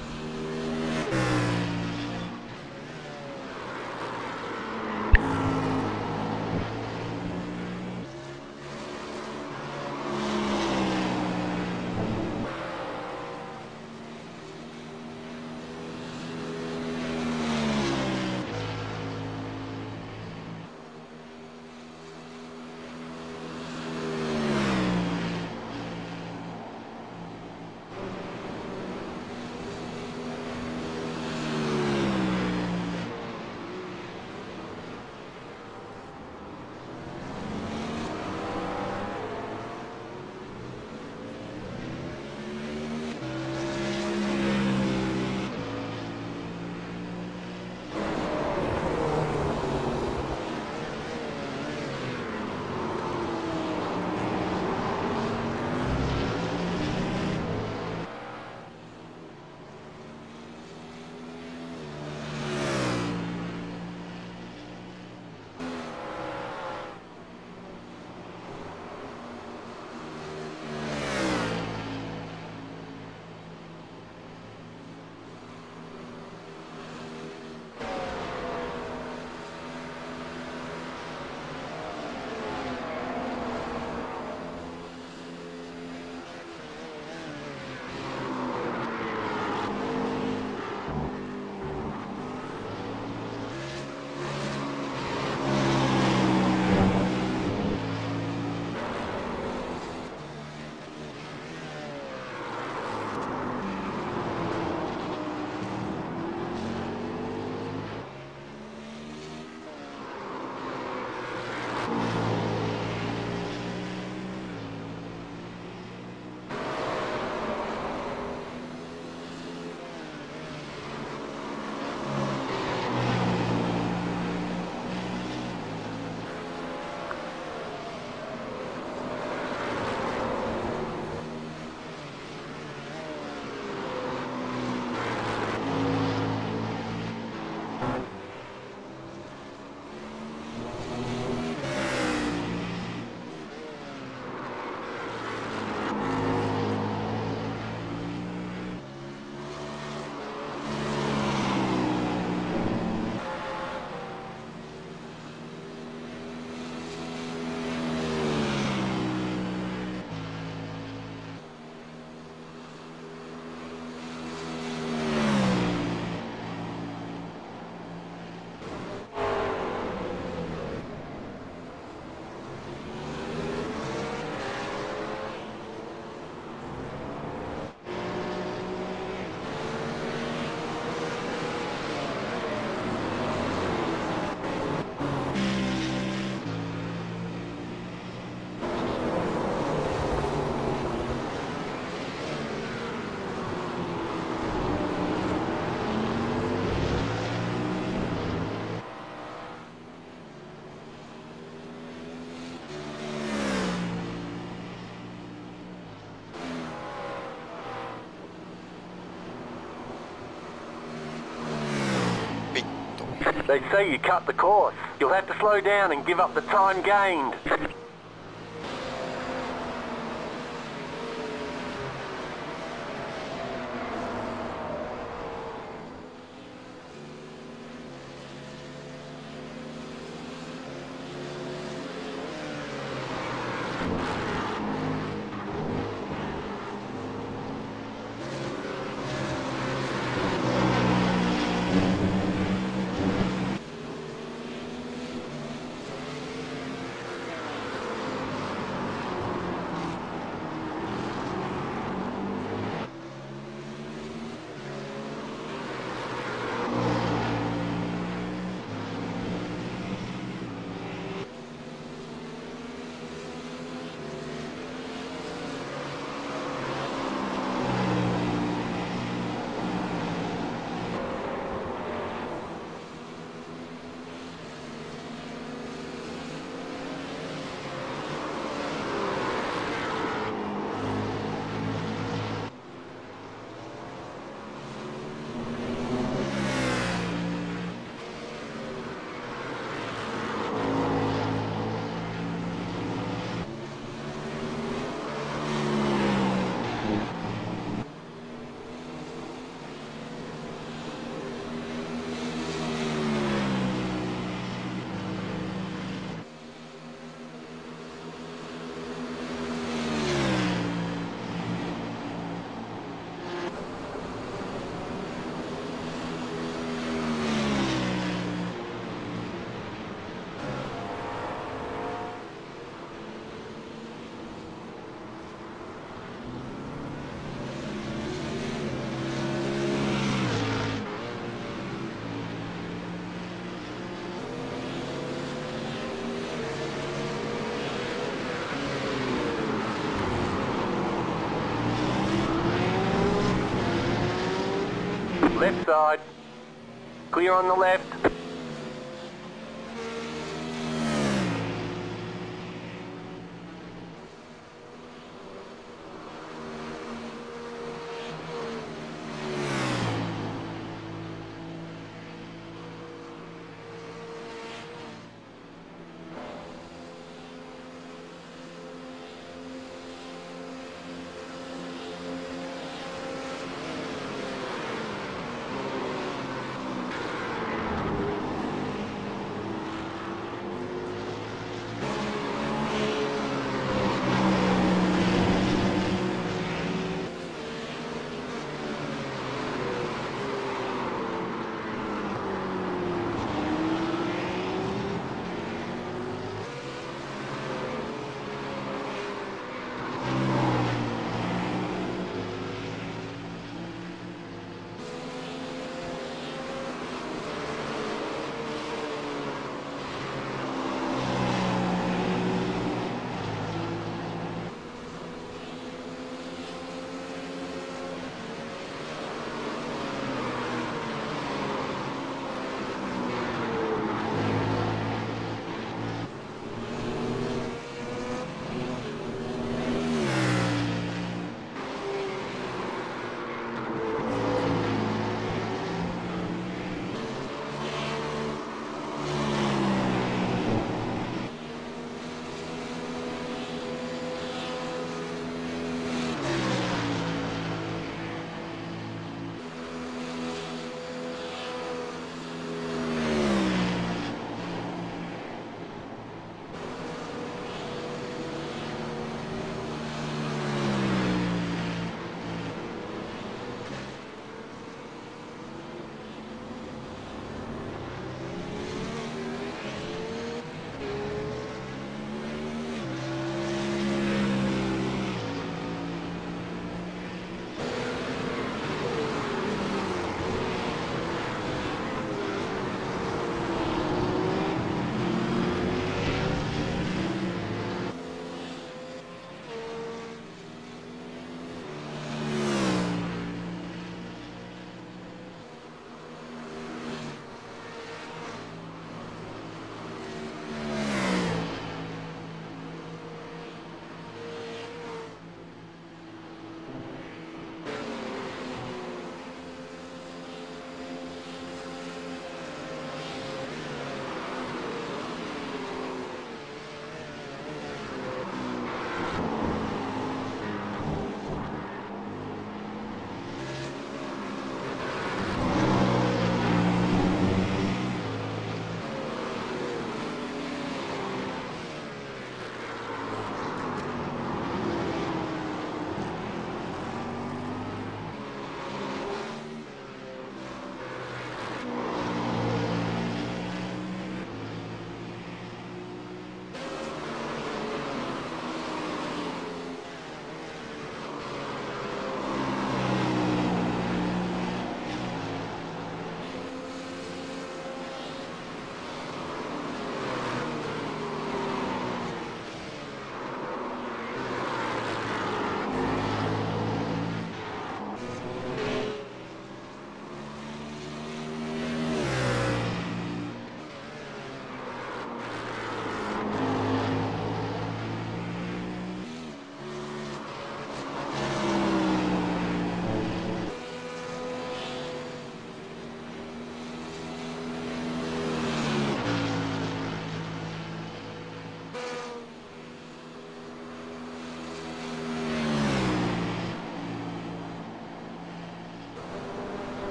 They say you cut the course. You'll have to slow down and give up the time gained. Side. Clear on the left.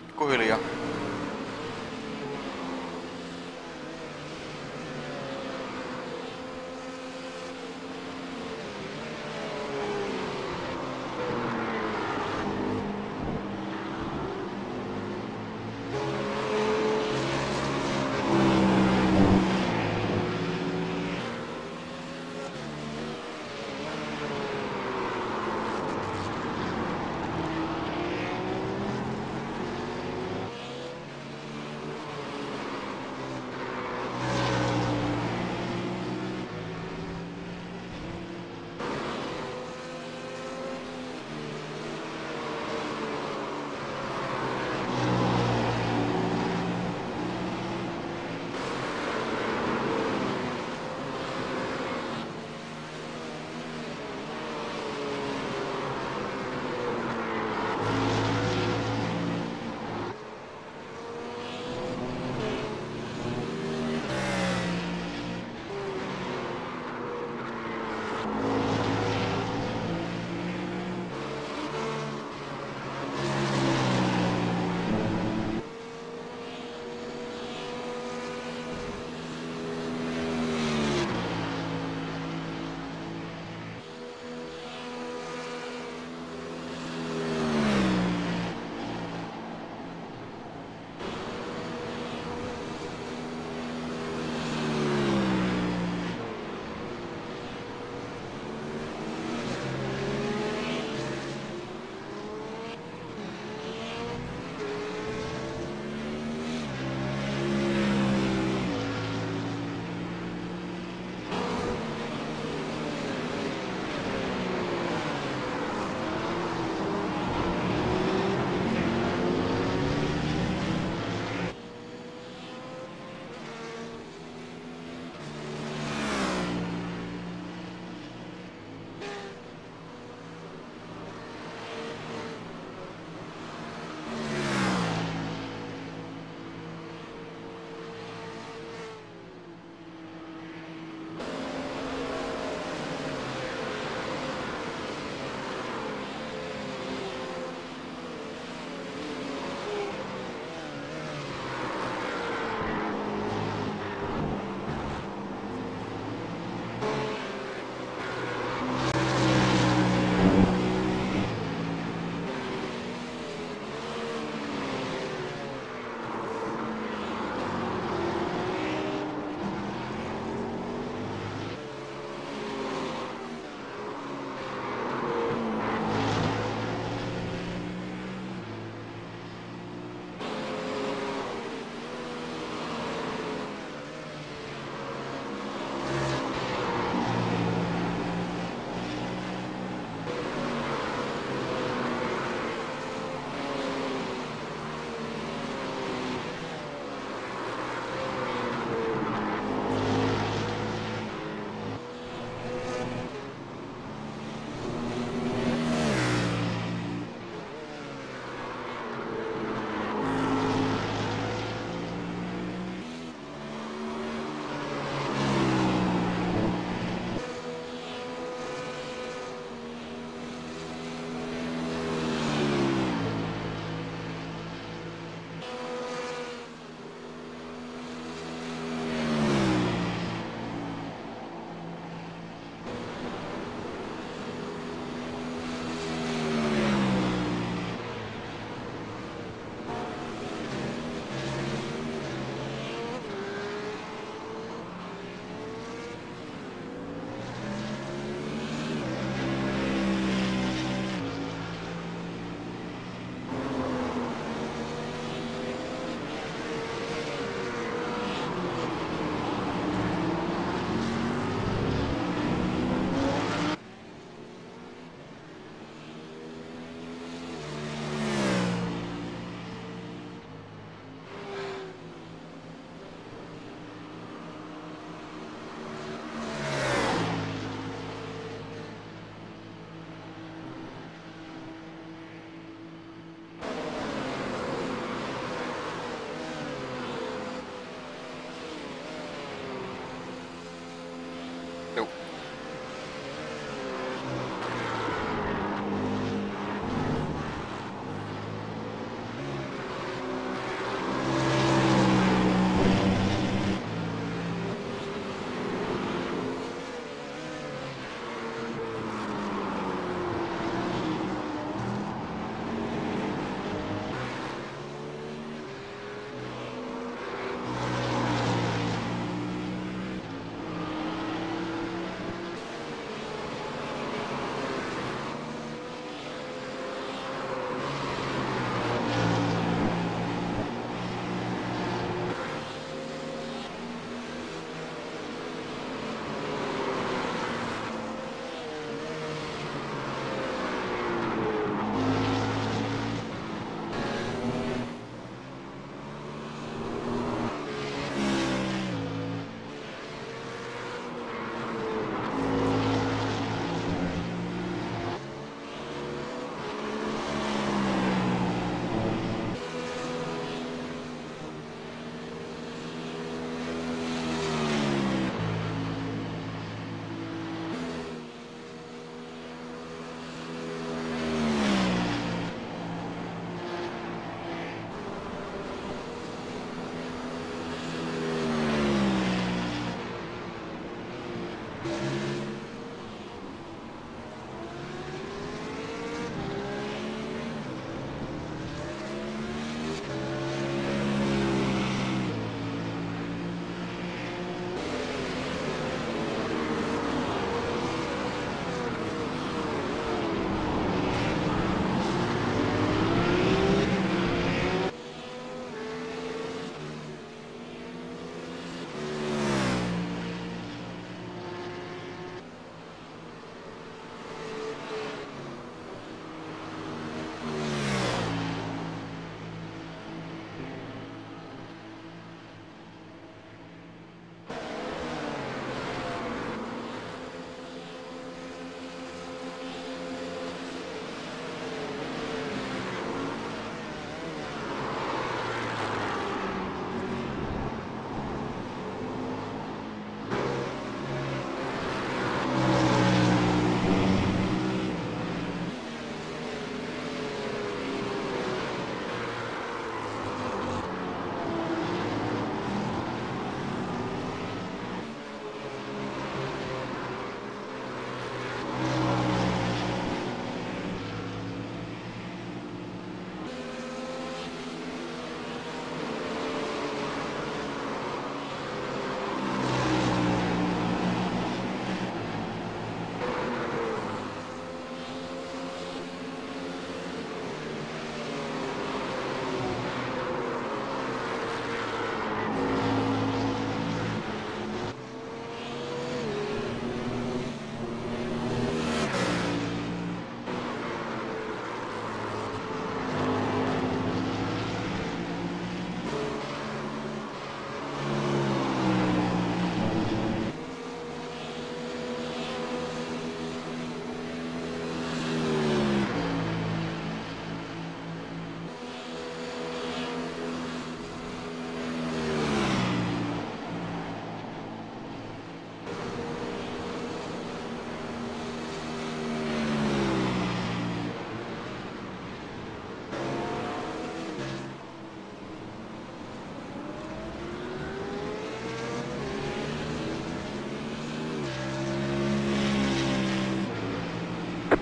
Pikkuhiljaa.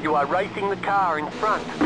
You are racing the car in front.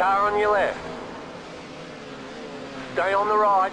Car on your left. Stay on the right.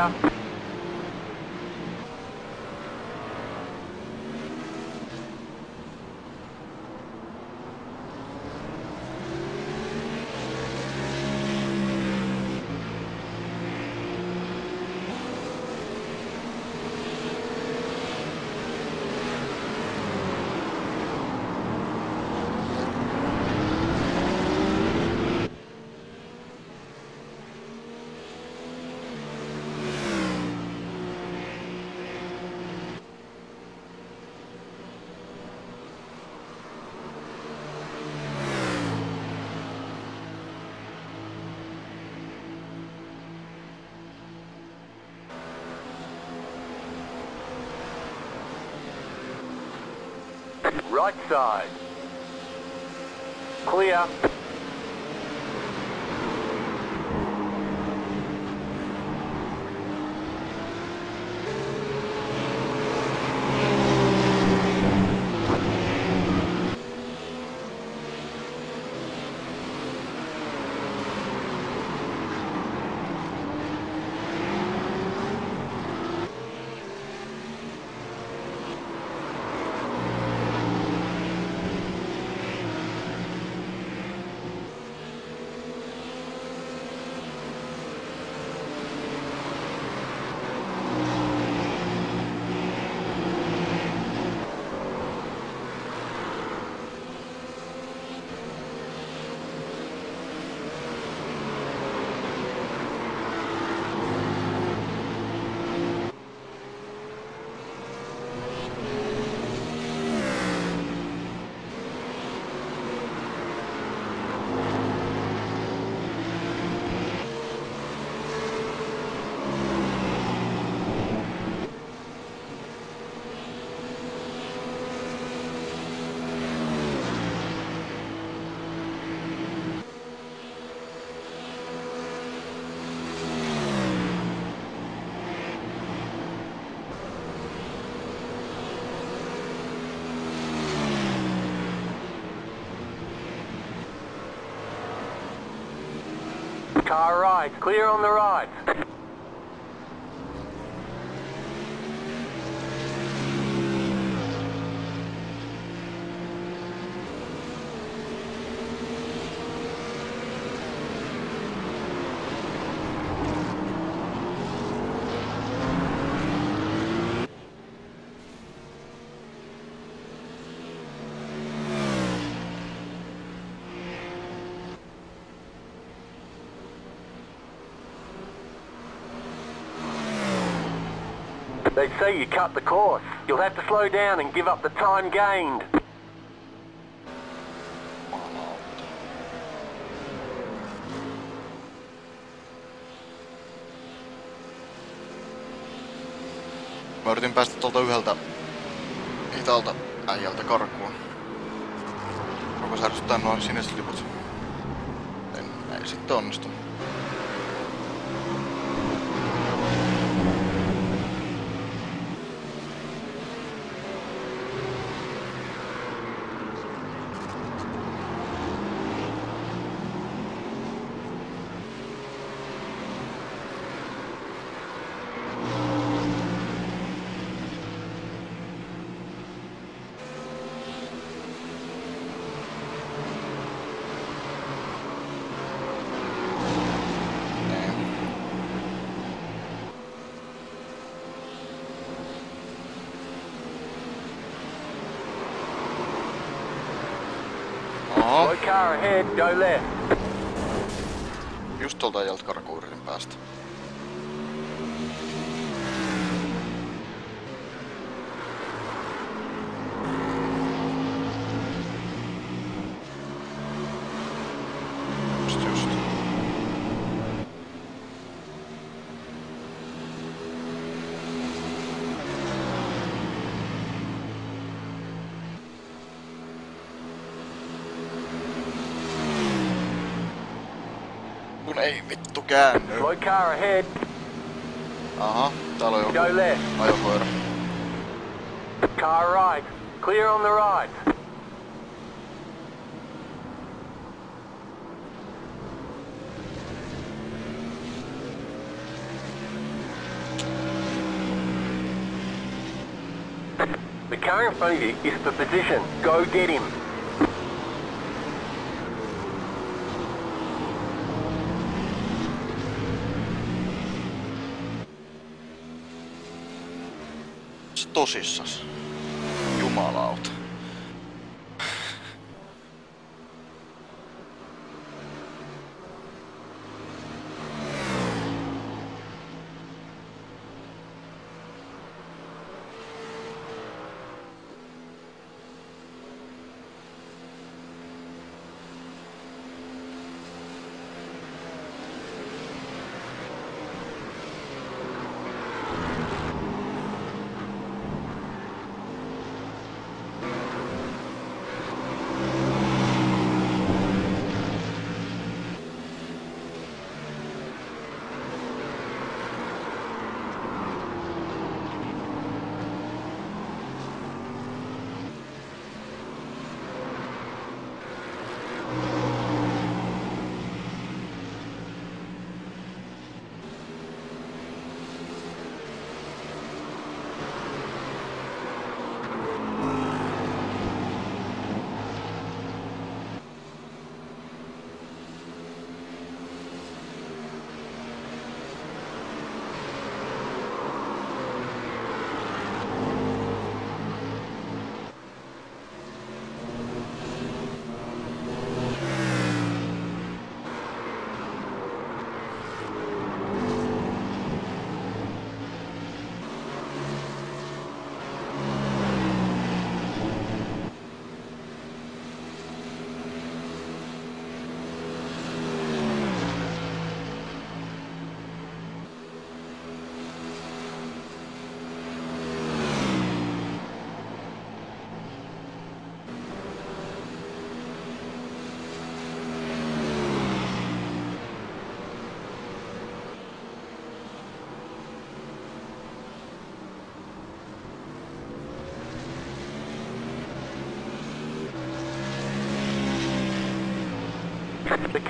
Right. Right side. Clear. Car right. Clear on the right. They say you cut the course. You'll have to slow down and give up the time gained. Mä yritin päästä tuolta yhdeltä hitaalta äijältä karkuun. Koko särsyttää noin siniset liput. En, ei sitten onnistu. Niin. Oho, Slow car ahead. Go left. just tuolta ei käänny. Slow car ahead. Aha, täällä on joku Go left. ajokoira. Car right. Clear on the right. The car in front of you is for position. Go get him. Tosissas. Jumalauta.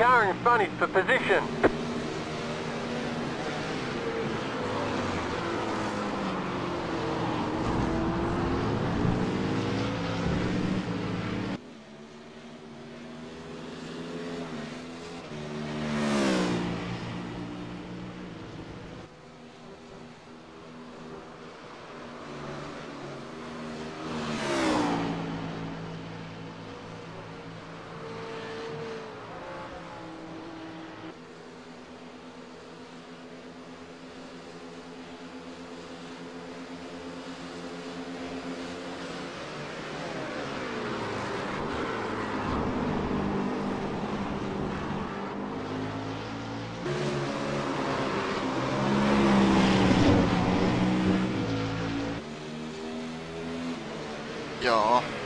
Car in front is for position. Joo.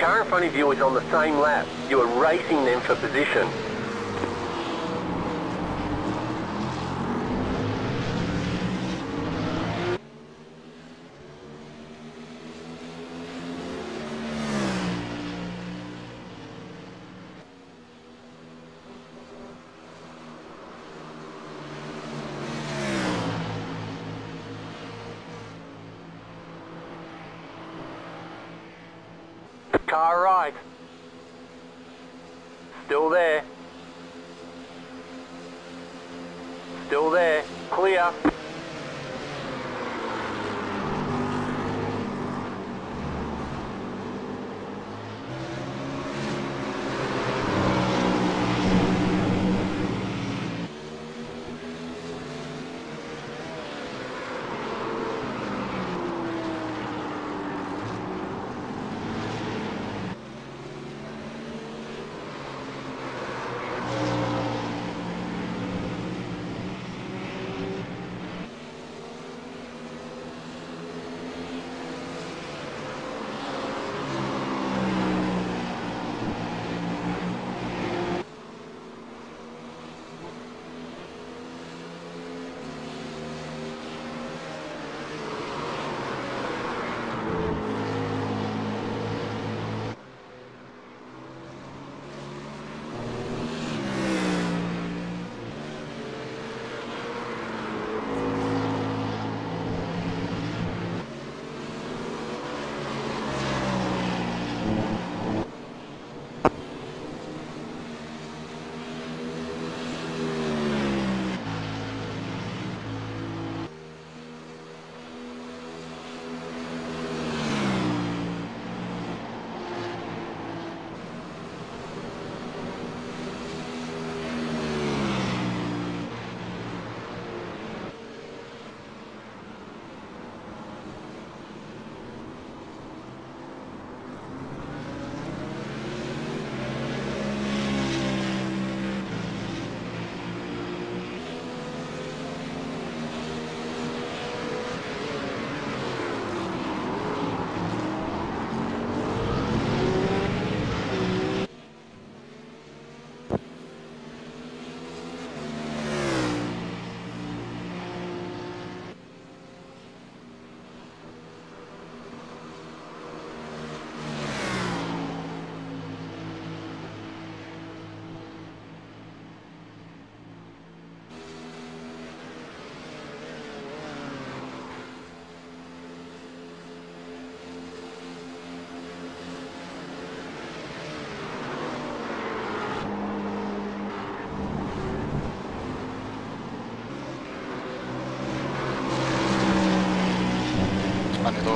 In front of you is on the same lap. You are racing them for position.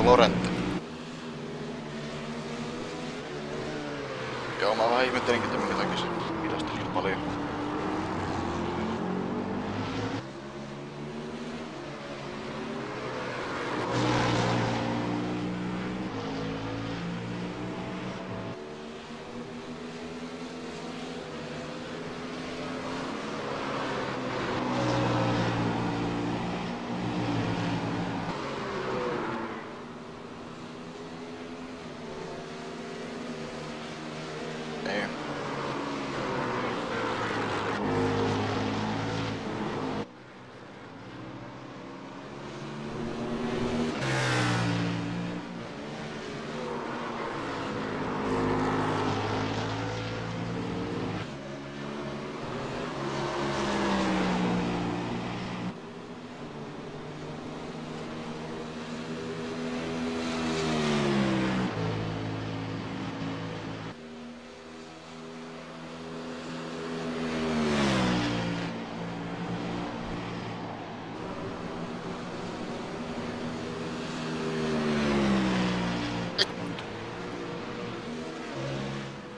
Lorente. Joo, mä vähän ihmettelinkin, että minkä takia se hidasti niin paljon. Niin.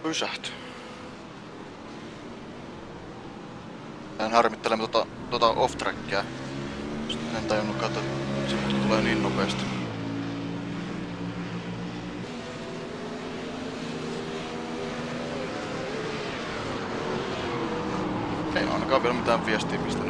Pysähty. Hän harmittelemme tota, tota off-trackia. Sitten en tajunnutkaan, että se tulee niin nopeasti. Ei ainakaan vielä mitään viestiä mistä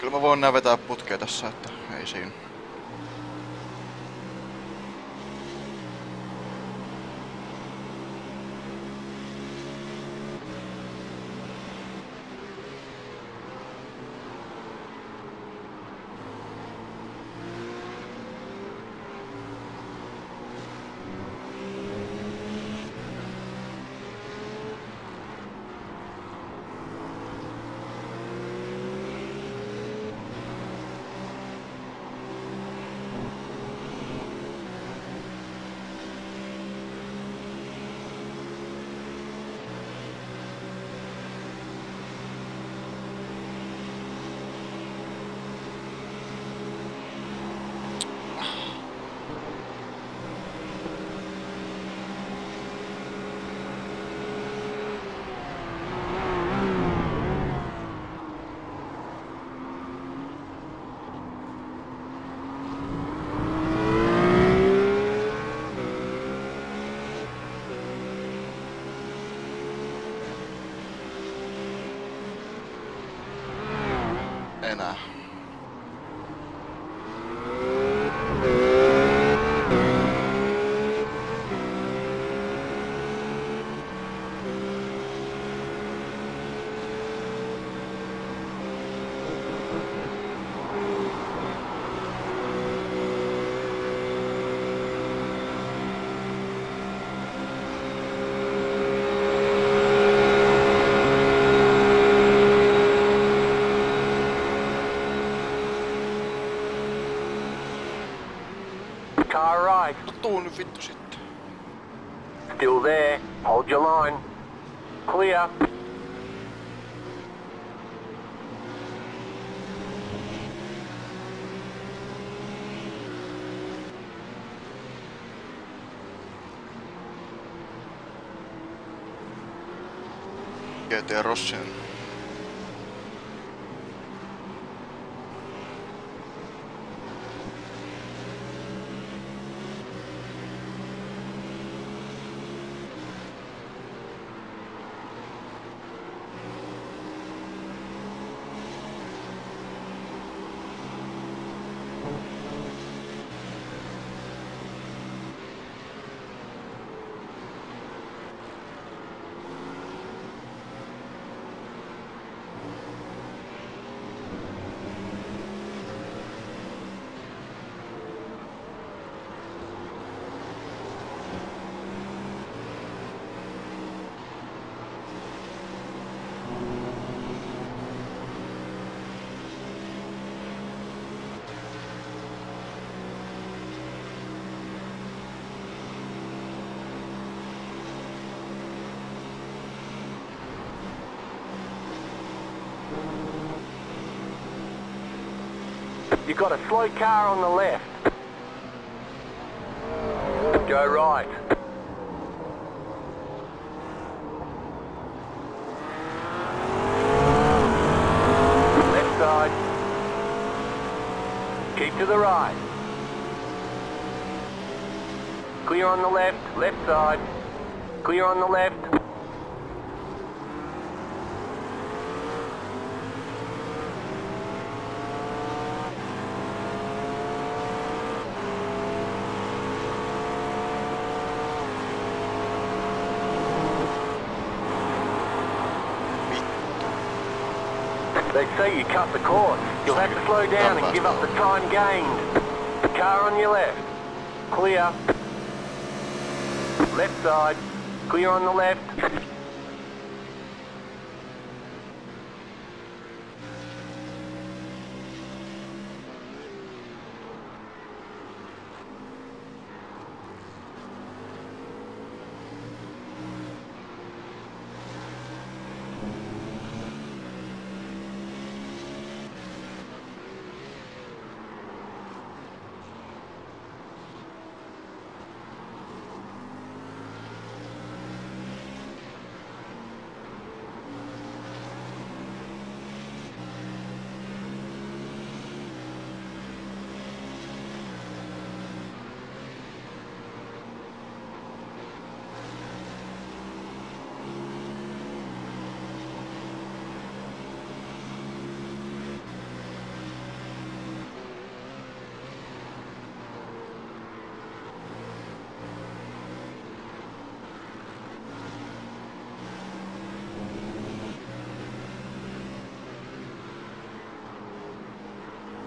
Kyllä mä voin nää vetää putkea tässä, että ei siinä. Enää. Car right. No tuu nyt vittu sitten. Still there. Hold your line. Clear. GT Rossen. You've got a slow car on the left. Go right. Left side. Keep to the right. Clear on the left, left side. Clear on the left. They say you cut the course. You'll have to slow down and give up the time gained. Car on your left. Clear. Left side. Clear on the left.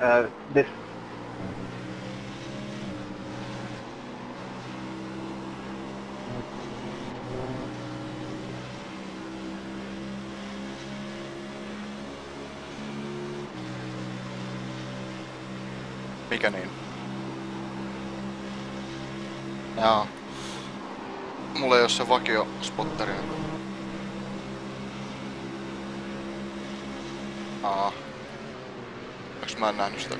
Uh, this Mikä niin? Jaa. Mulla ei oo se vakio spotteri. Aa. Onks mä en nähnyt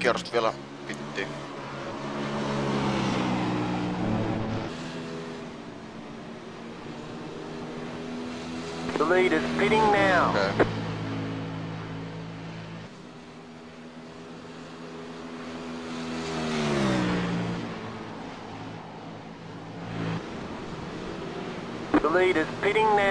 kierrosta vielä pittiin? The leader's pitting now. Okei. The leader's pitting now.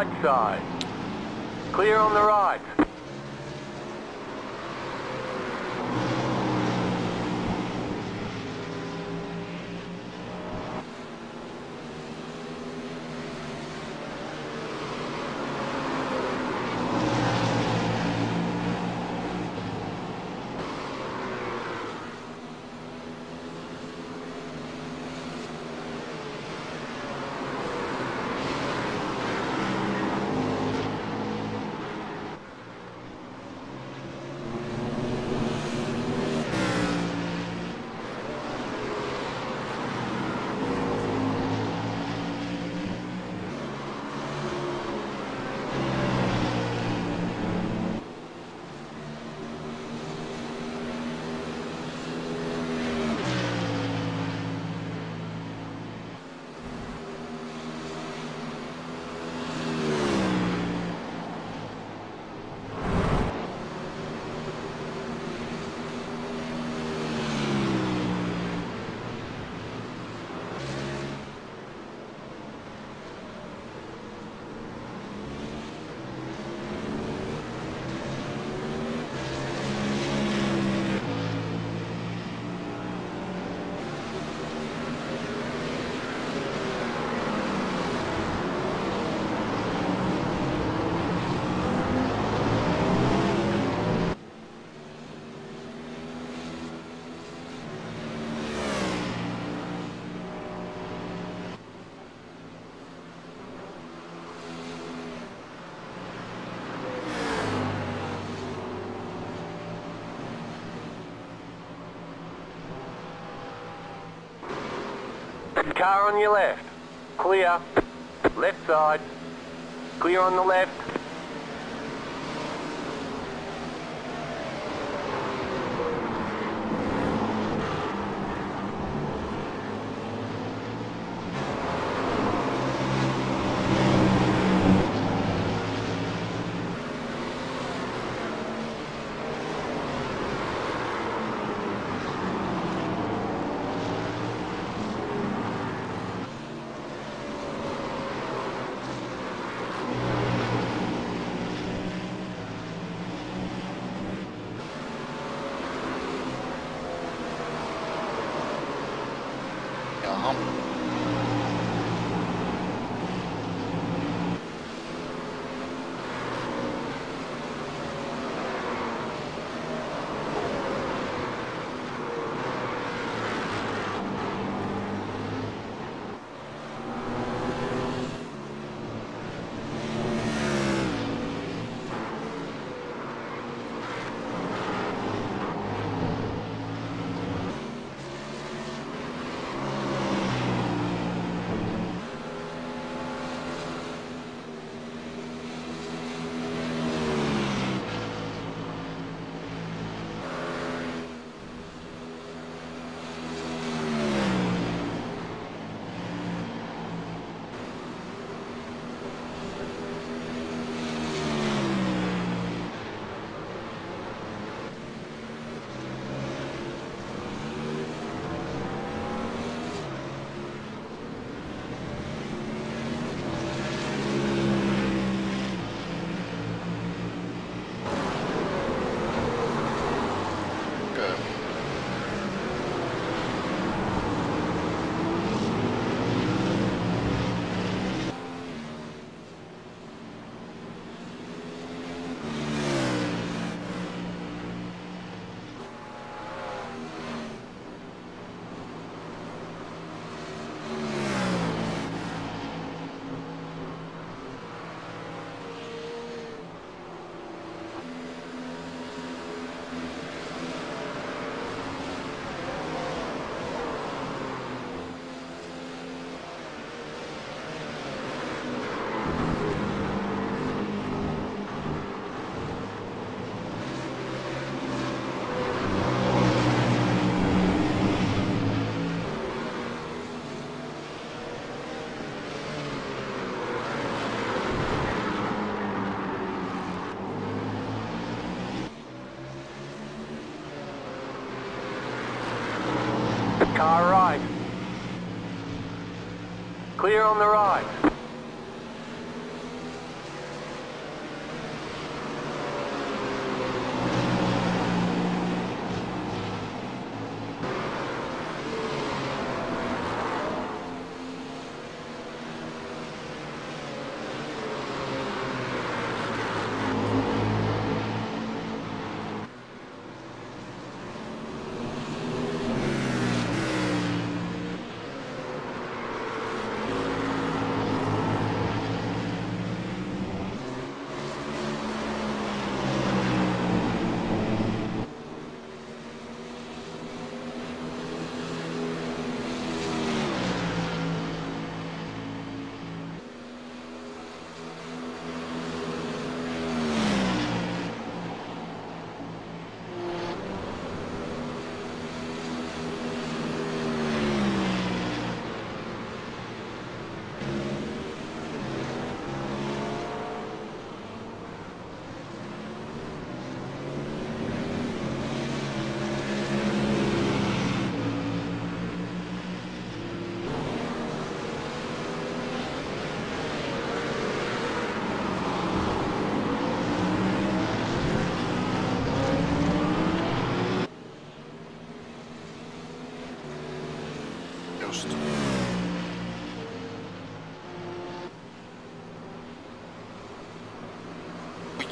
Right side. Clear on the right. Car on your left. Clear. Left side. Clear on the left.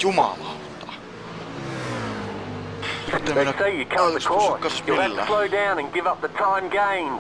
Ei They say you come the course. You'll have to slow down and give up the time gained.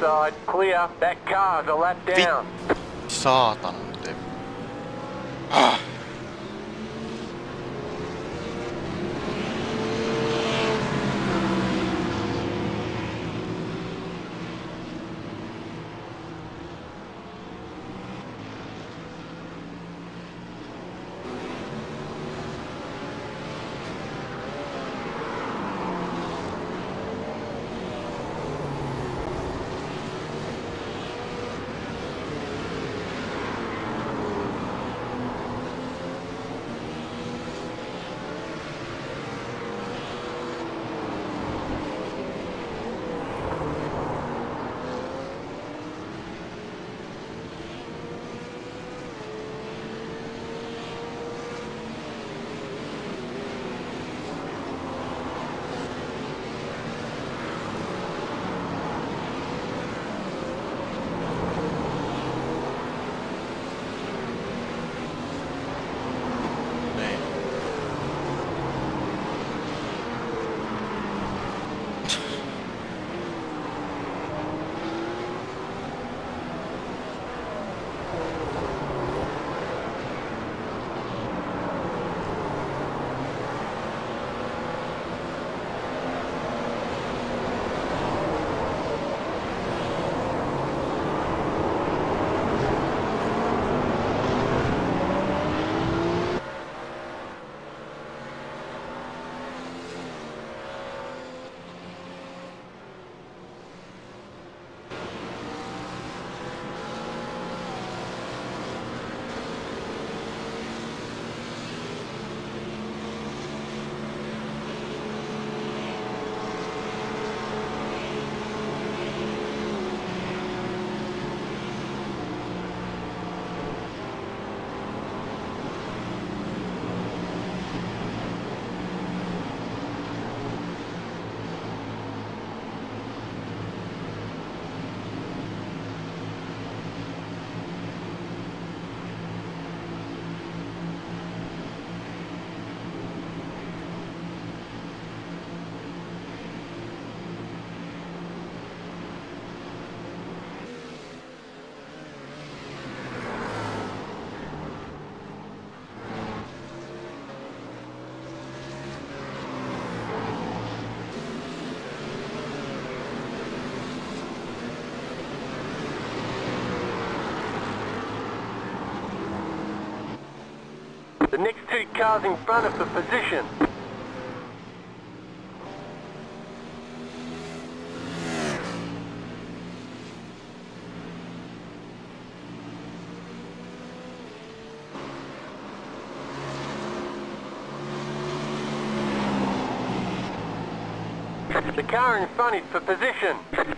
Side, clear. That car's a lap down. Ei... Ah. The next two cars in front of the position. The car in front is for position. Okei.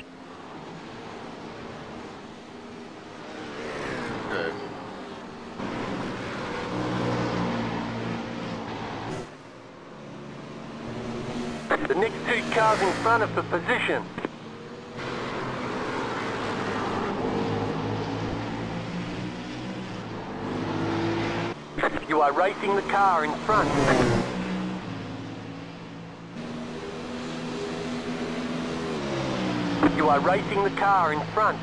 The next two cars in front of the position. You are racing the car in front. You are racing the car in front.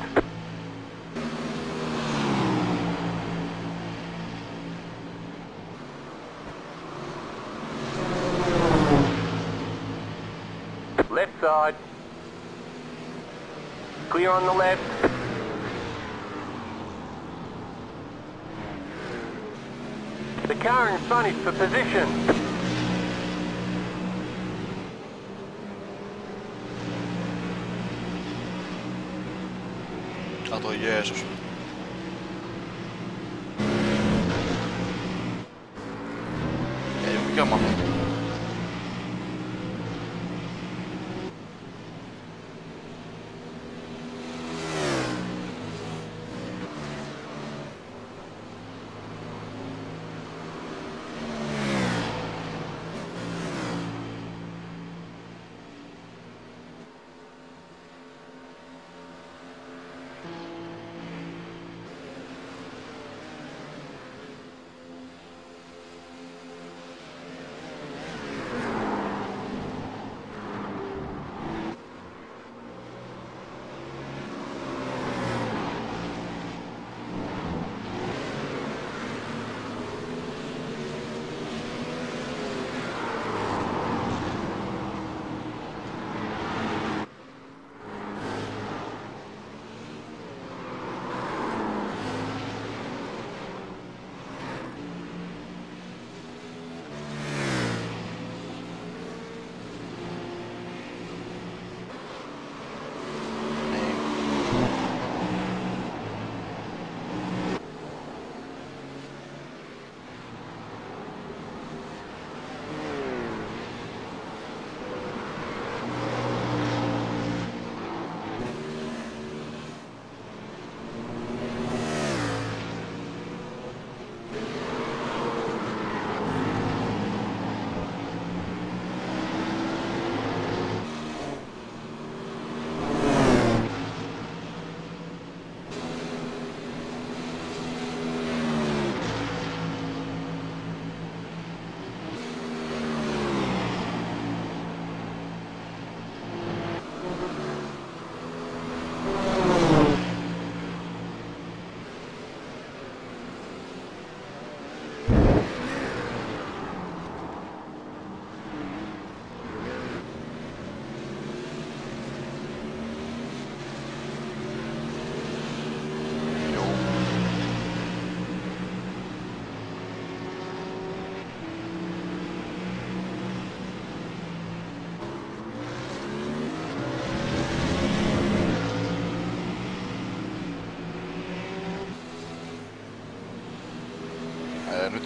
Left side. On the left. The car in front is for position. Katoi Jeesus.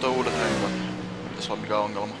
On uudet renkaat. Se on mikään ongelma.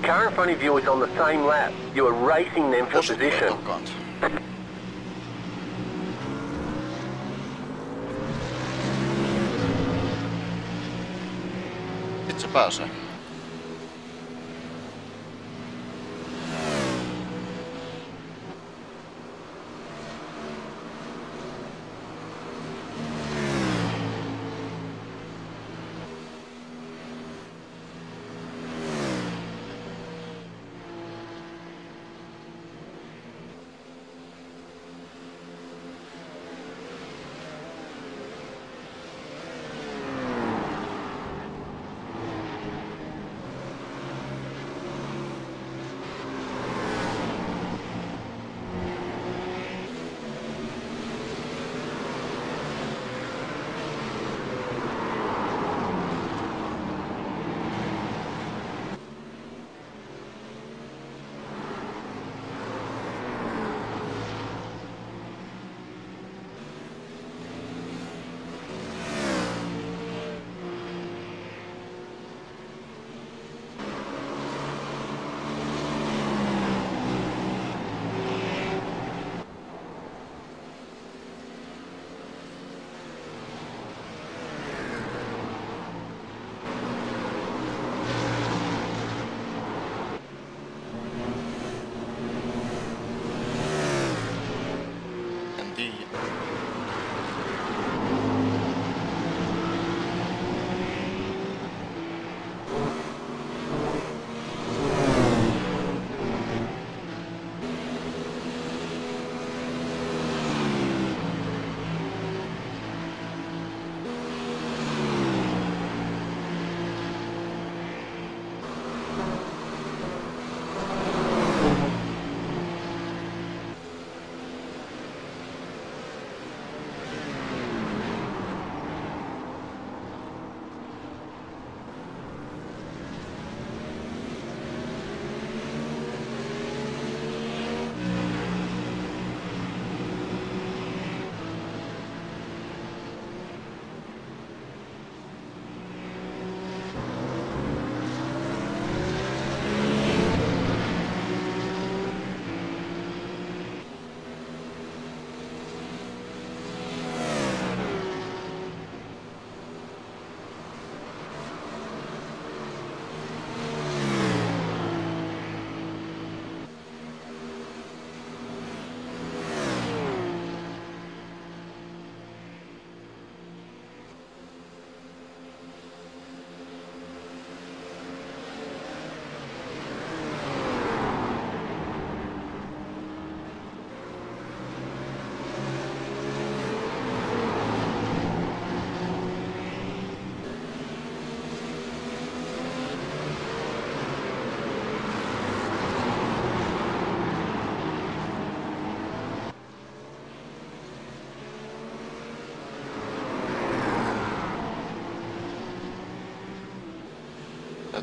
The car in front of you is on the same lap. You are racing them for position. Nyt pääsee.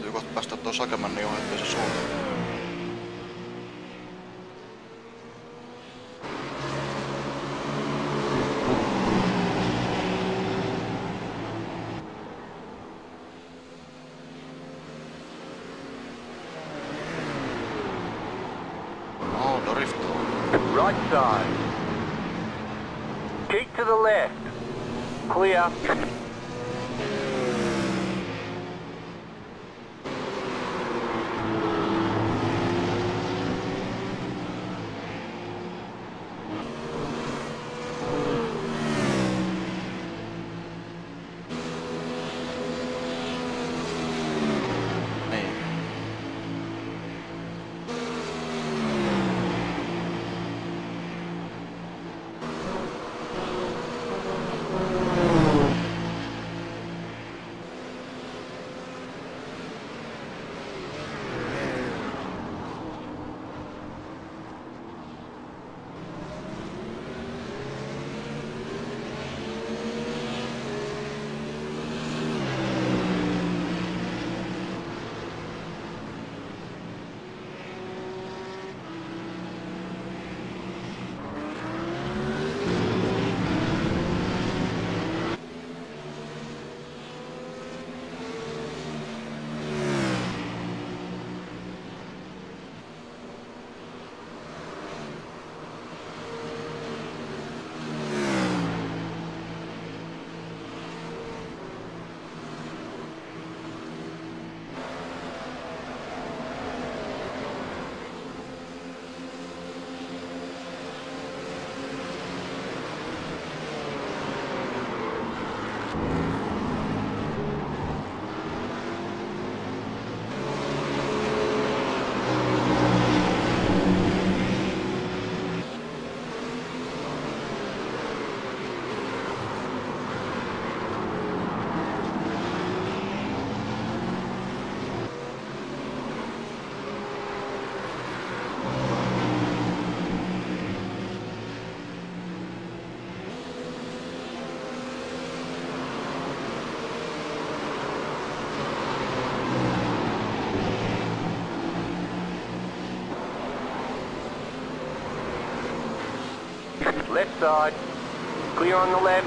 Täytyy kohta päästä tuo Sakemanni ohjattua se suuntaan. No. Right side. Keep to the left. Clear. Left side. Clear on the left.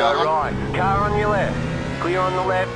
Go Uh-huh. right. Car on your left. Clear on the left.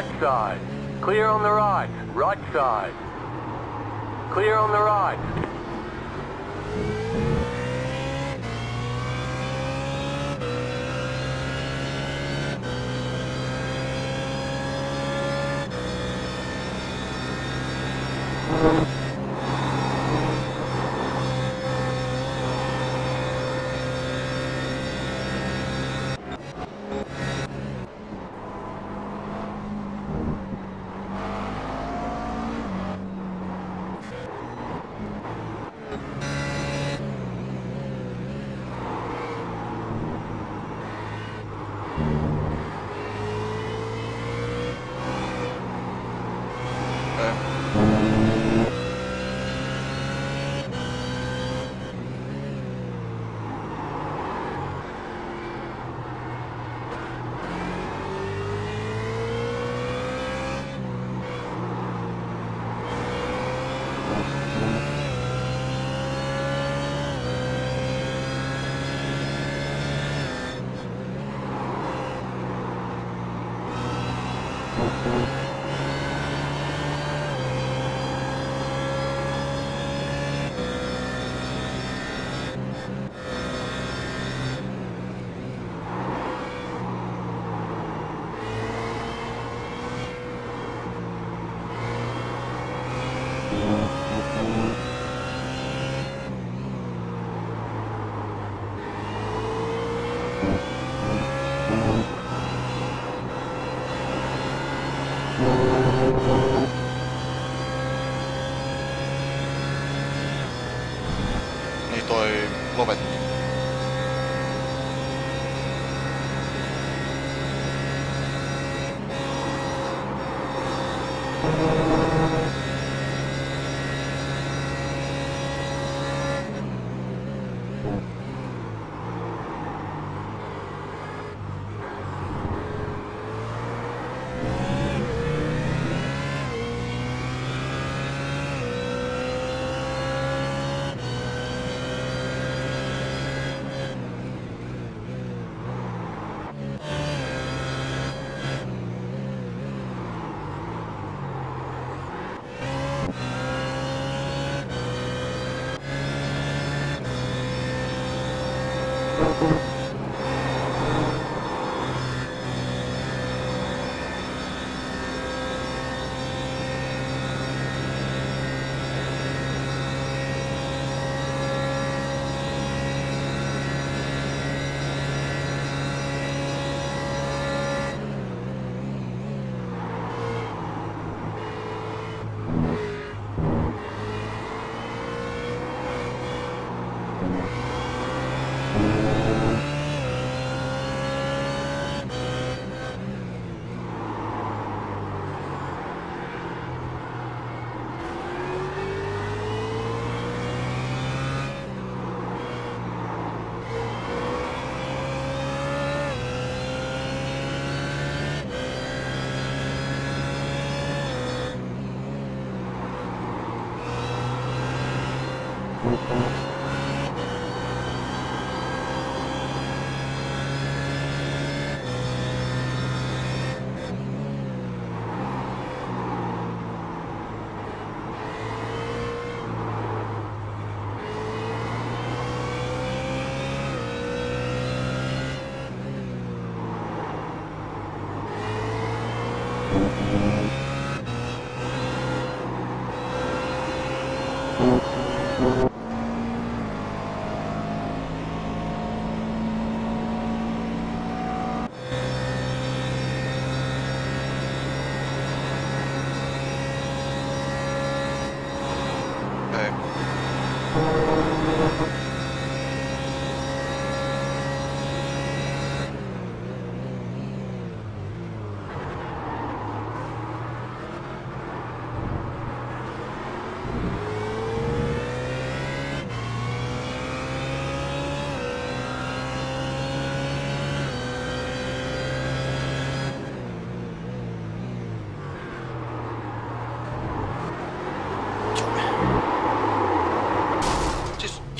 Right side. Clear on the right, right side. Clear on the right.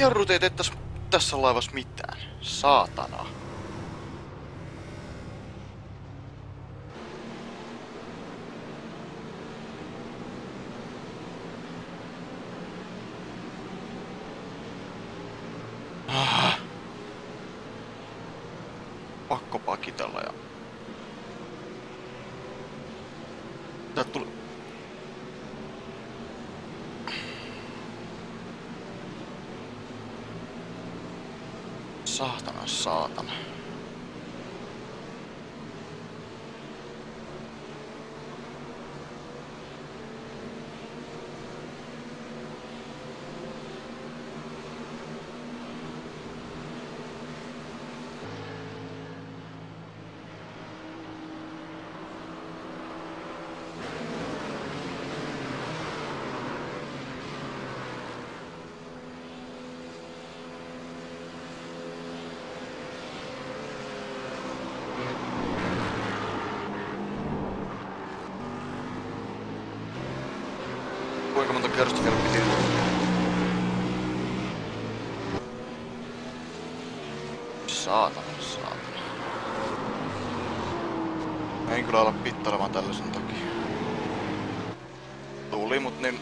Jarrut ei tee täs, tässä laivassa mitään. Saatana. pakitella ja... Täältä tuli... Saatana, saatana. Vielä piti? Saatana, saatana. Mä en kyllä ala pittailemaan tällaisen takia. Tuli, mut niin...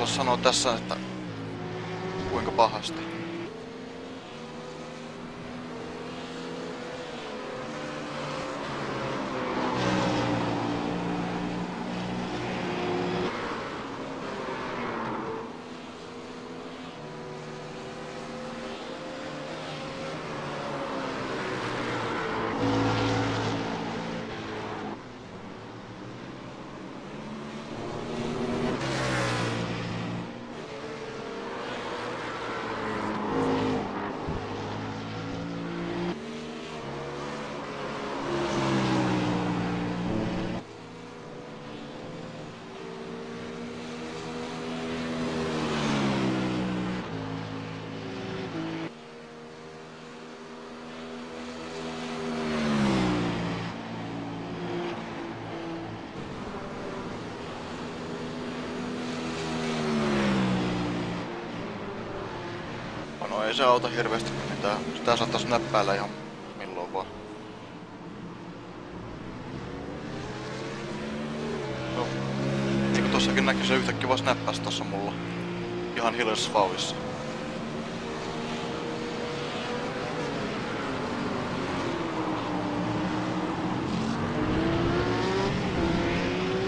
Jos sanoo tässä, että kuinka pahasti. No ei se auta hirveästi mitään. Sitä saatais näppäillä ihan milloin vaan. No, niin kuin tossakin näkyy se yhtäkkiä vaan snäppäs tossa mulla. Ihan hiljaisessa vauhdissa.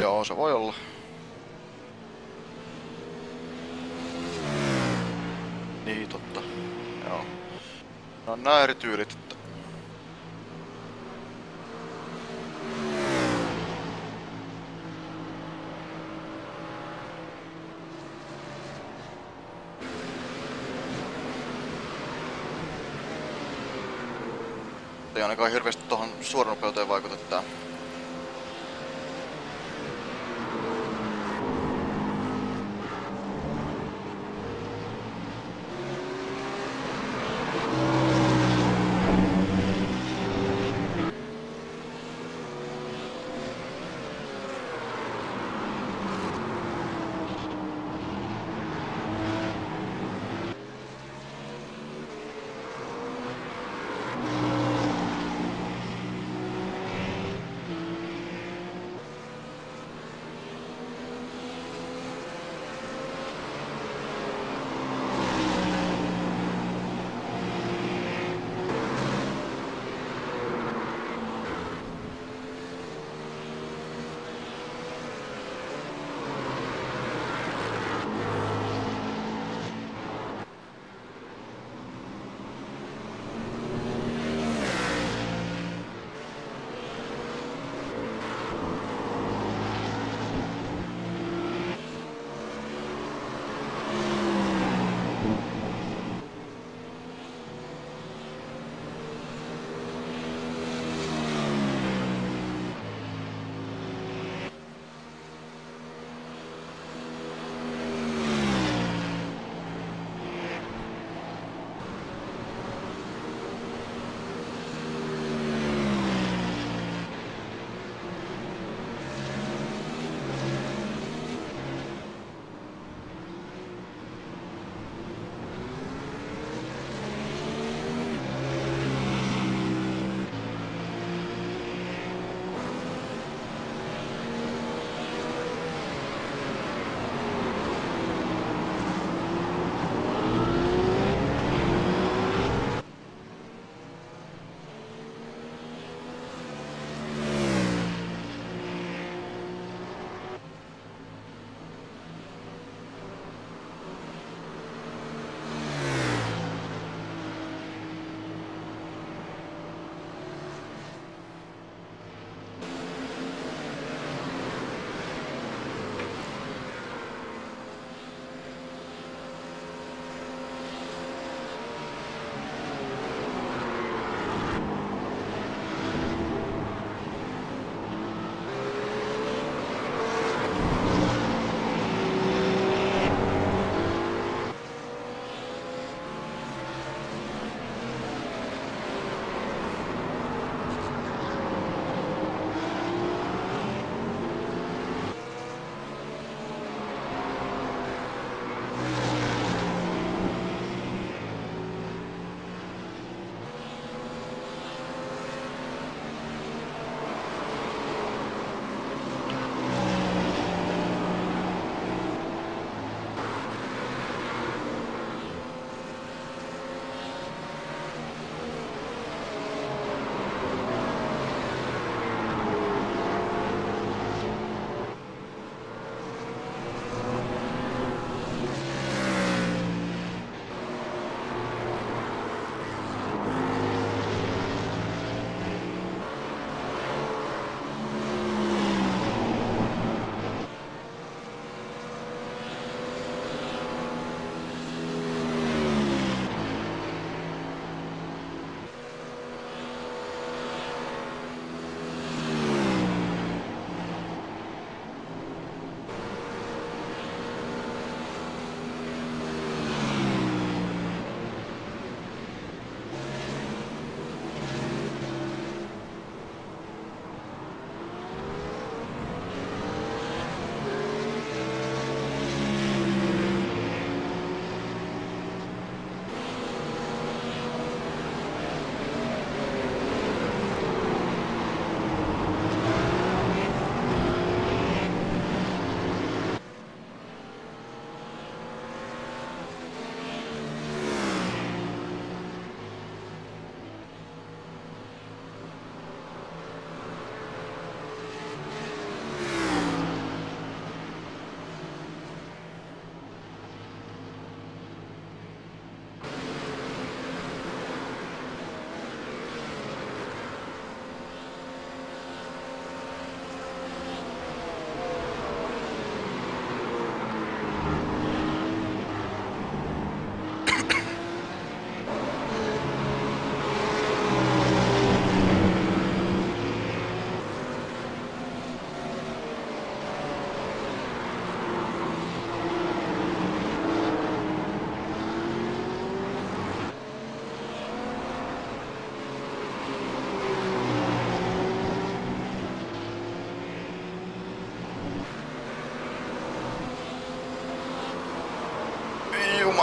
Joo, se voi olla. Nää eri tyylit. Ei ainakaan hirveästi tohon suoranopeuteen vaikuta tää.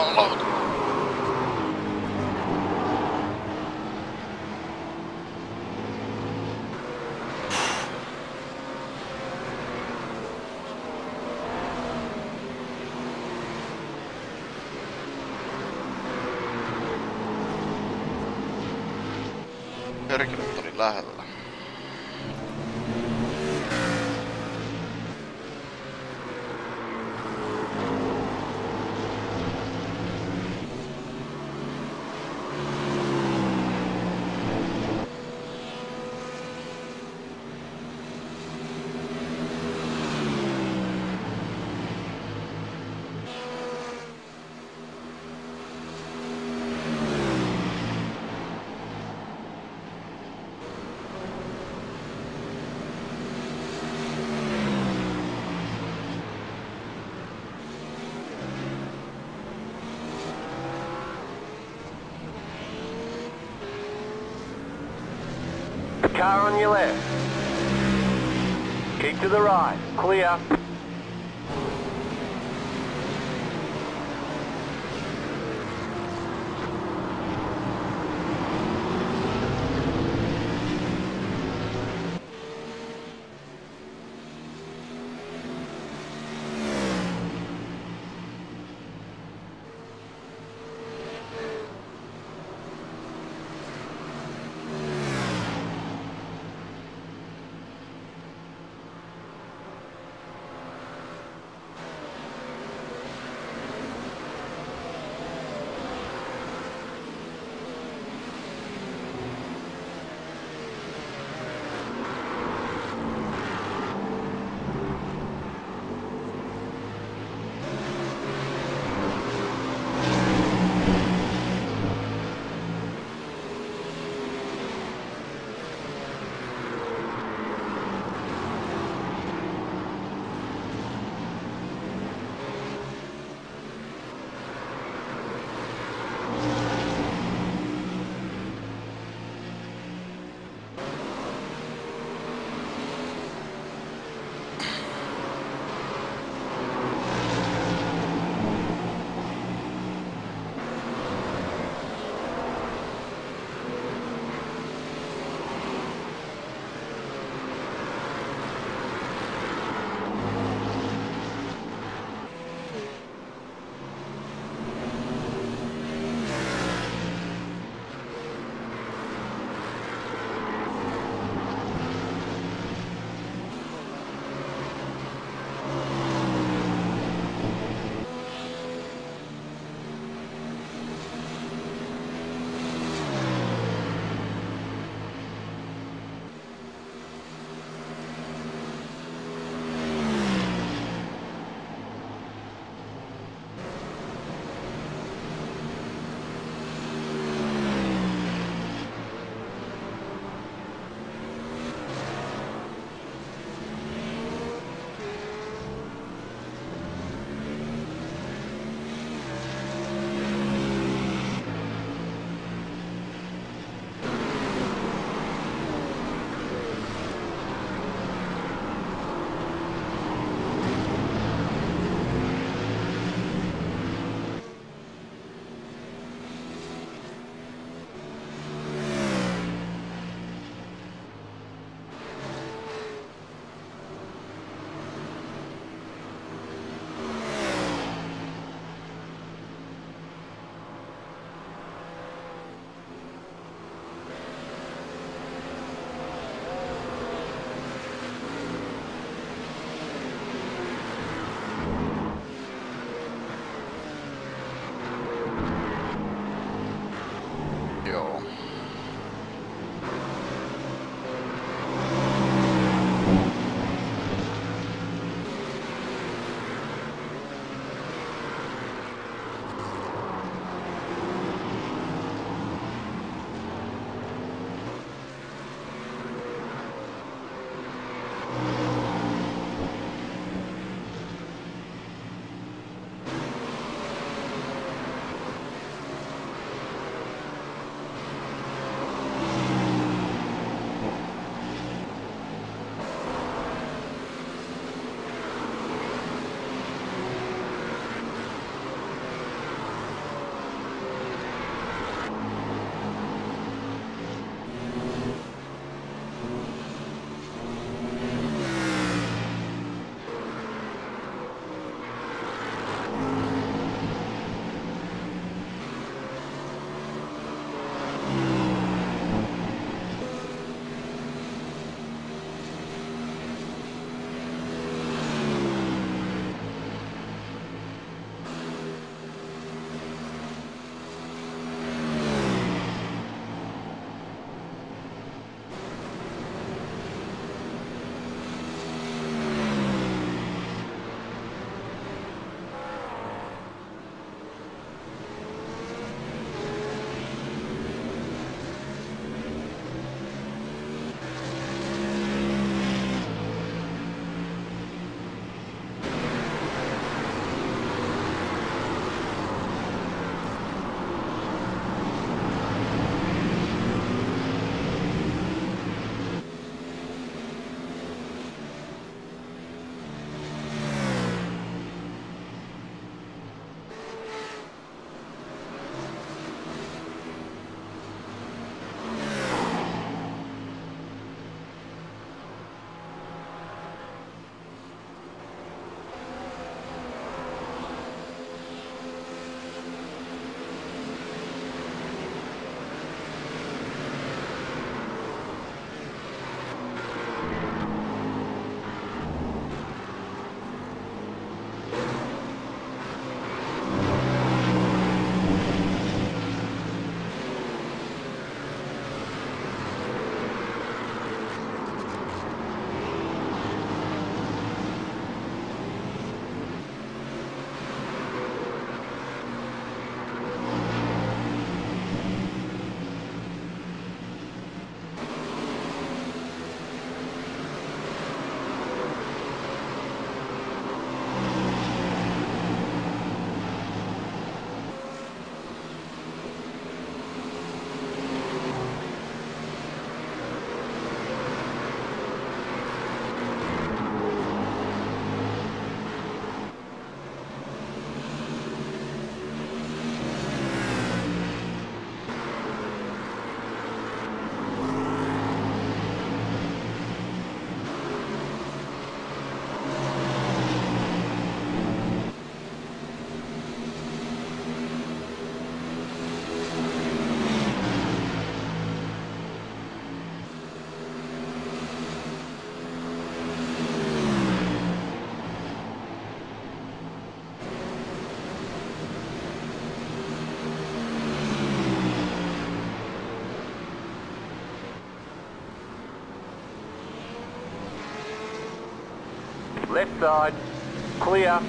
Jumalauta. Car on your left. Keep to the right. Clear. Left side. Clear.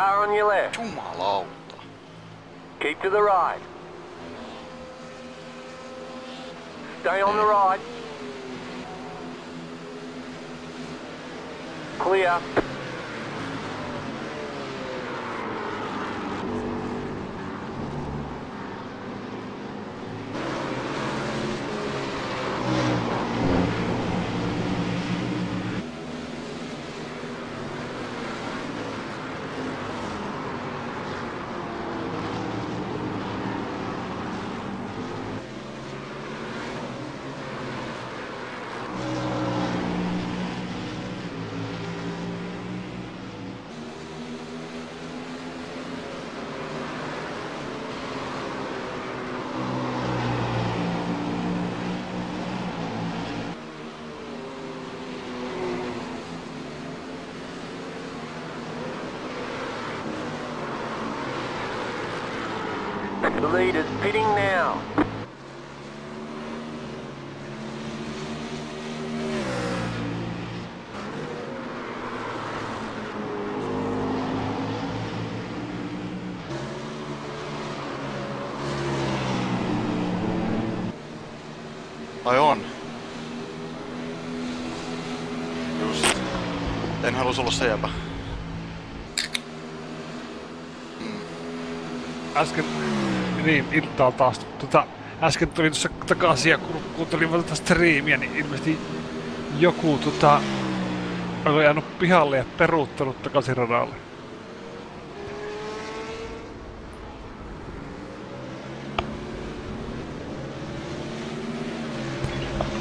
Car on your left. Jumalauta. Keep to the right. Stay on the right. Clear. The leader's pitting now. Ai on. Just. En halus olla se jäpä. Äsken, niin, iltaa taas. Tota, äsken tulin tuossa takaisin ja kun kuuntelin tätä striimiä, niin ilmeisesti joku tota, oli jäänyt pihalle ja peruuttanut takaisin radalle.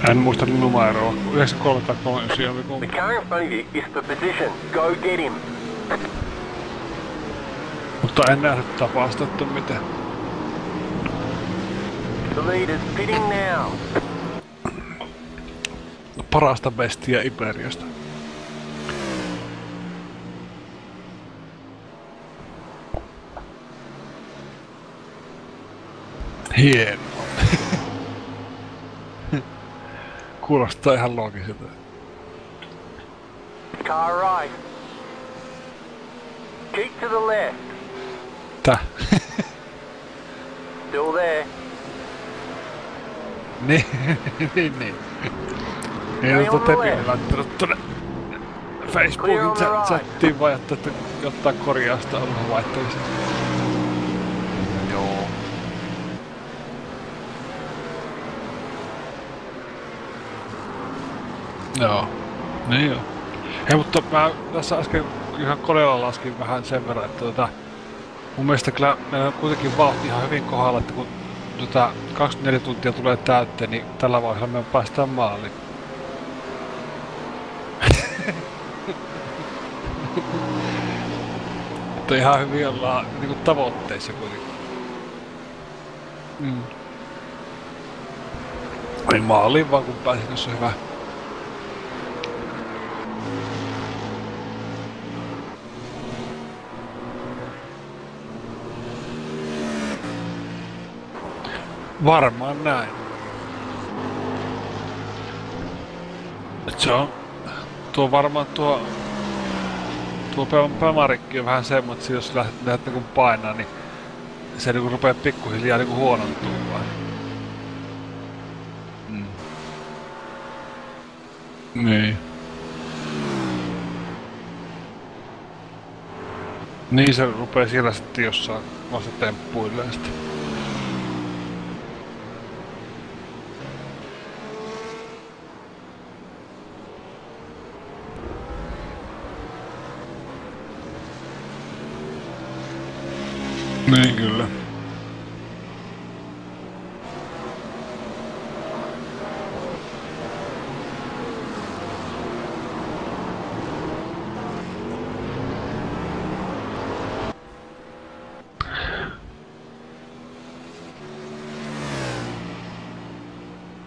En muista numeroa. 93 tai 39 oli The kumpi. of you is for position. Go get him. Mutta en nähnyt tapastettu mitään. The leader's pitting now. Parasta bestia Iberiasta. Hieno. [LAUGHS] Kuulostaa ihan loogiselta. Car right. Keep to the left. Tää. Still there. [LAUGHS] niin, niin, niin. Ei on the Tepi left. laittanut Clear Facebookin chattiin vai että jotain korjausta on havaittavissa. Joo. Joo. Niin joo. Hei, mutta mä tässä äsken ihan koneella laskin vähän sen verran, että tota, mun mielestä kyllä meillä on kuitenkin vauhti ihan hyvin kohdalla, että kun tota, 24 tuntia tulee täytteen, niin tällä vaiheella me päästään maaliin. [LAUGHS] mutta ihan hyvin ollaan niinku tavoitteissa kuitenkin. Mm. Ei maaliin vaan kun pääsin, jos on hyvä. Varmaan näin. Et se on... Tuo varmaan tuo... Tuo pämarikki on vähän semmoinen, että jos lähdet, lähdet niinku painaa, niin se niinku rupee pikkuhiljaa niinku huonontuu vaan. Mm. Niin. Niin se rupee siellä sitten jossain vasta temppuilleen sitten. Niin kyllä.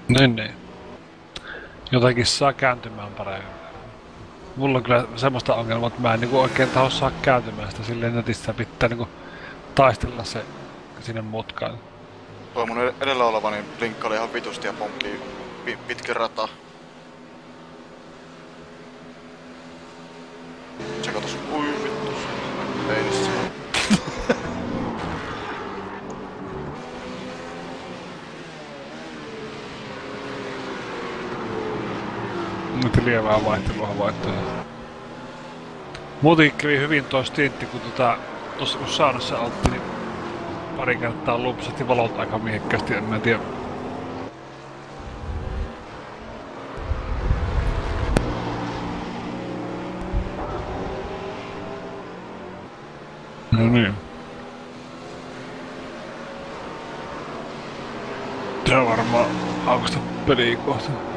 Niin, niin. Jotakin saa kääntymään paremmin. Mulla on kyllä semmoista ongelmaa, että mä en niinku oikein taho saa kääntymään sitä silleen netissä pitää niinku taistella se sinne mutkaan. Tuo mun ed- edellä oleva niin blinkkaili ihan vitusti ja pomppii pi- pitkin rataa. Se katos, ui vittu, peilissä. Nyt lievää vaihtelua havaittu. Muutenkin kävi hyvin tuo stintti, kun tota, tuossa kun saunassa oltiin, niin pari kertaa lupsatti valot aika miekkäästi, en mä tiedä. No niin. Tää on varmaan aukosta peliä kohta.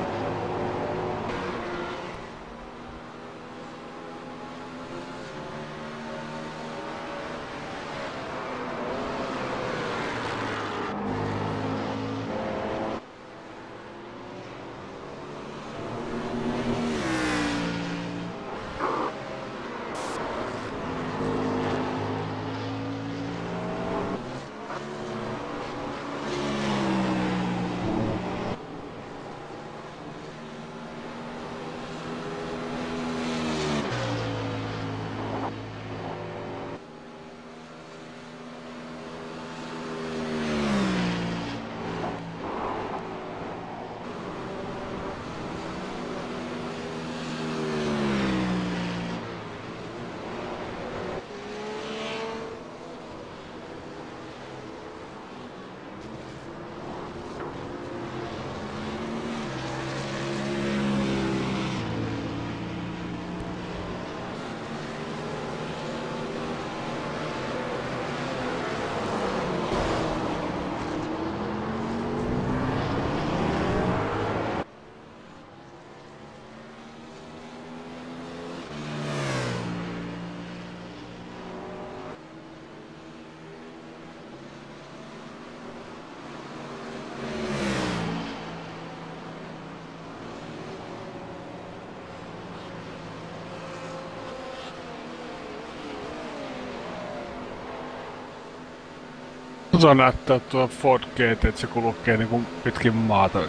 Tuo näyttää tuo Ford GT, että se kulkee niinku pitkin maata.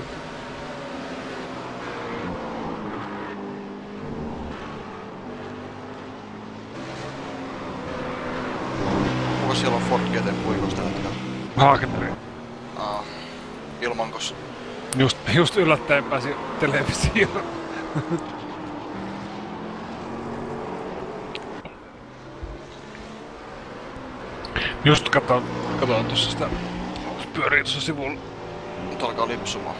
Kuka siellä on Ford GT puikos tällä hetkellä? Haakenteri. Aa, ilmankos. Just, just yllättäen pääsi televisioon. [LAUGHS] Just katon, katon tuossa sitä, pyörii tuossa sivulla. Nyt alkaa lipsumaan.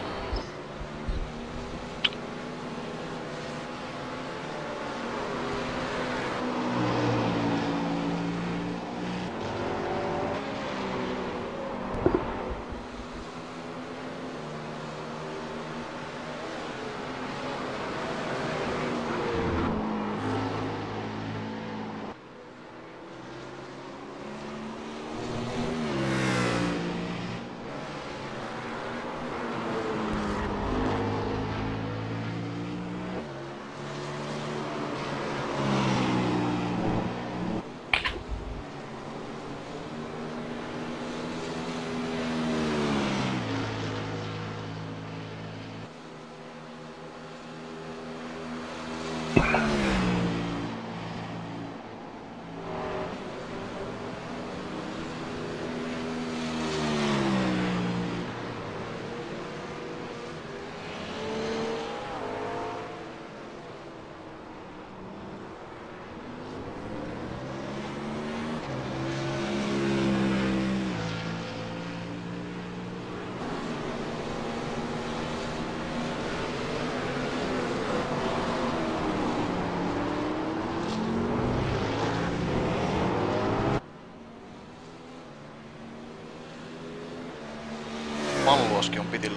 Malluaski on pitillä. Oh.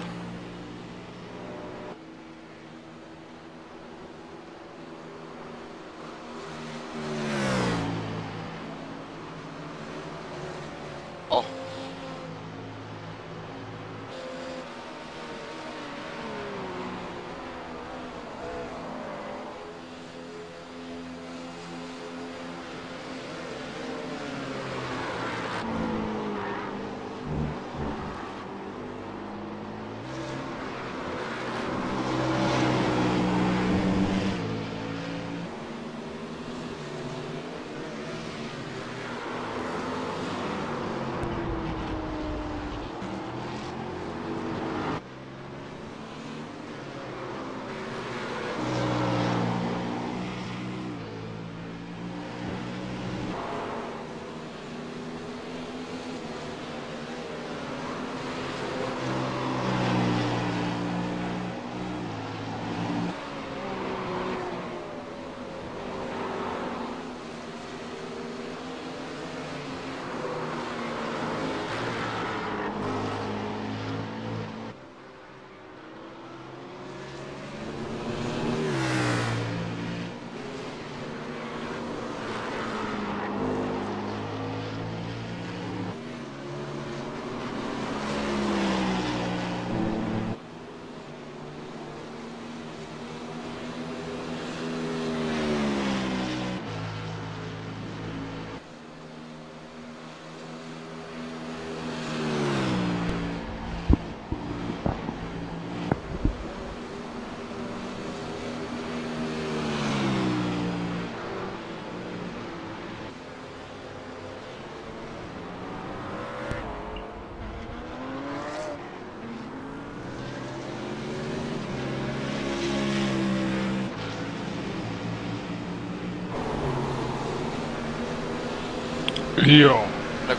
Joo. 42,7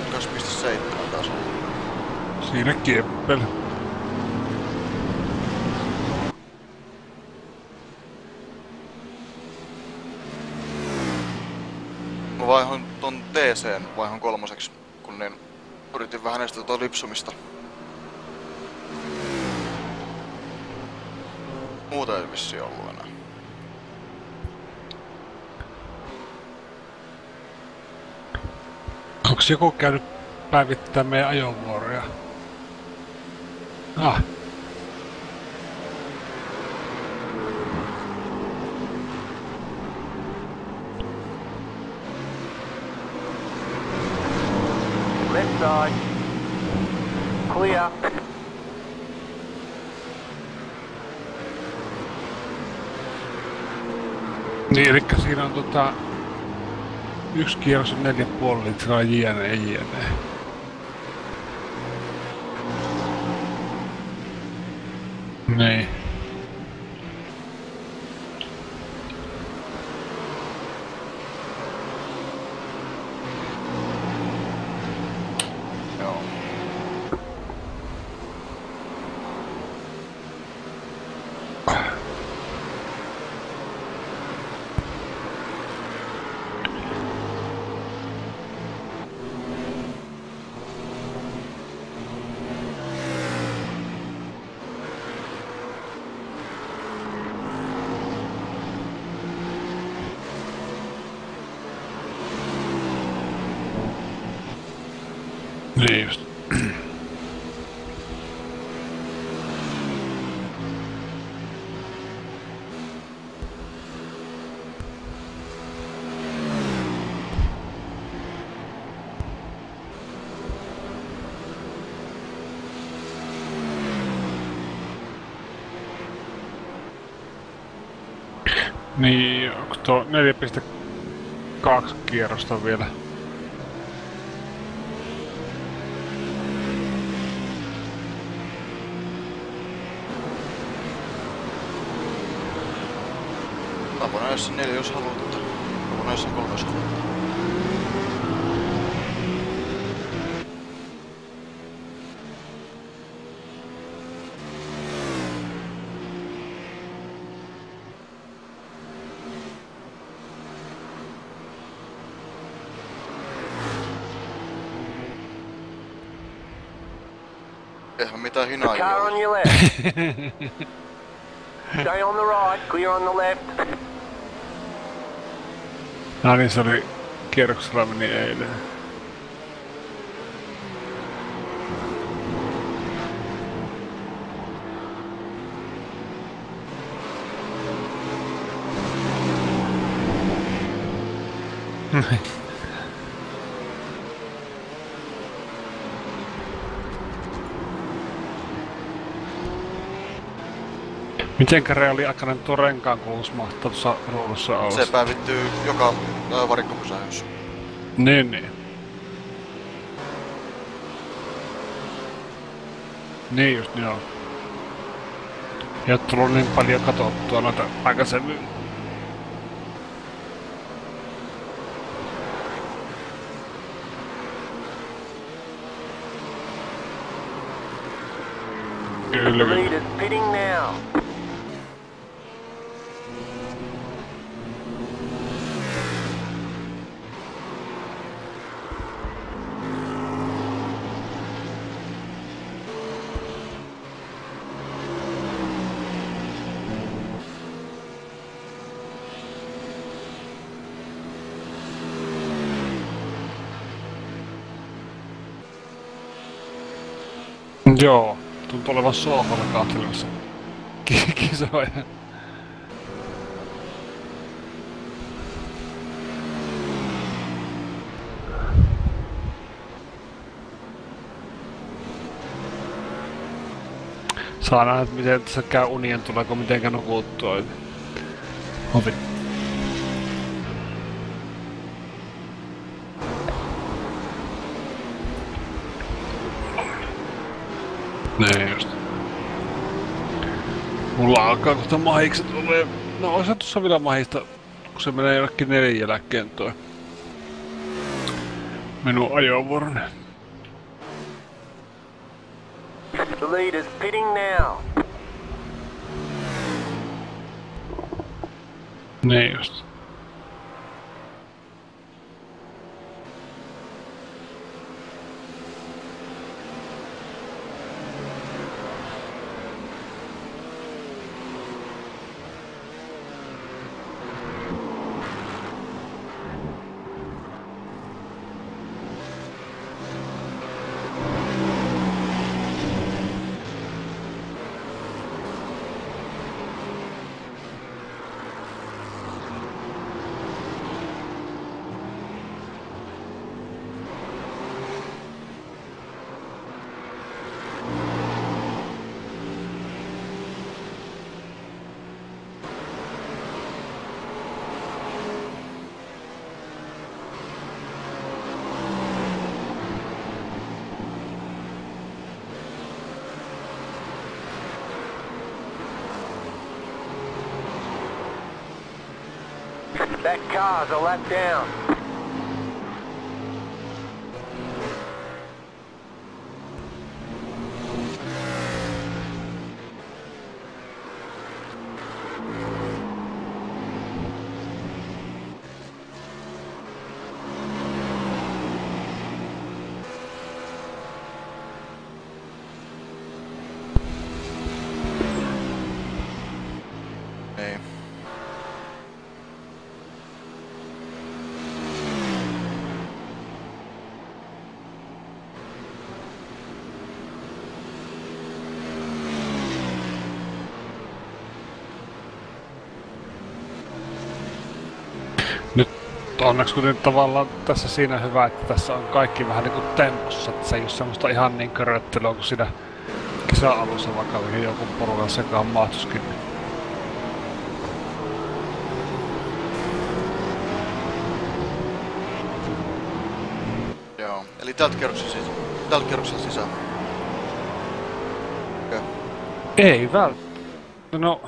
taas on. Siinä kieppel. Mä vaihon ton TCn vaihon kolmoseksi, kun niin yritin vähän näistä tota lipsumista. Muuta ei vissi ollut Onks joku käynyt päivittämään meidän ajovuoroja? Ah, Left side. Clear. niin eli siinä on tota... Yksi kierros on 4,5 litraa jne jne. Niin. Joo. Niin just. Niin, onko tuo 4.2 kierrosta vielä? Tapana jos neljä jos haluat, mutta tapana jos kolme jos haluat. Mitään hinaa Car on your left. [LAUGHS] Stay on the right. Clear on the left. No niin, se oli kierroksella meni eilen. [LAUGHS] Mitenkä reaaliaikainen tuo renkaan kuulus mahtaa tuossa ruudussa olla? Se päivittyy joka ää, varikkopysähdys. Niin, niin. Niin just, joo. Ei oo tullut niin paljon katsottua noita aikaisemmin. Kyllä, kyllä. Leaders pitting now. Joo, tuntuu olevan sohvalla katselemassa ki- kisoja. Saa nähdä, miten tässä käy unien, tuleeko mitenkä nukuttua. Ovi. Niin just. Mulla alkaa kohta mahikset tulee. No oisa tuossa vielä mahista, kun se menee jollekin neljän jälkeen toi. Minun ajovuoroni. The leader's pitting now. Niin just. That car's a lap down. Niin. Nyt onneksi kuitenkin tavallaan tässä siinä hyvä, että tässä on kaikki vähän niinku tempossa, että se ei ole semmoista ihan niin köröttelyä kuin siinä kisa-alussa, vaikka joku porukan sekaan mahtuskin. Joo. Eli tältä kerroksella siis. Tältä kerroksella sisään. Okei. Ei välttämättä. No...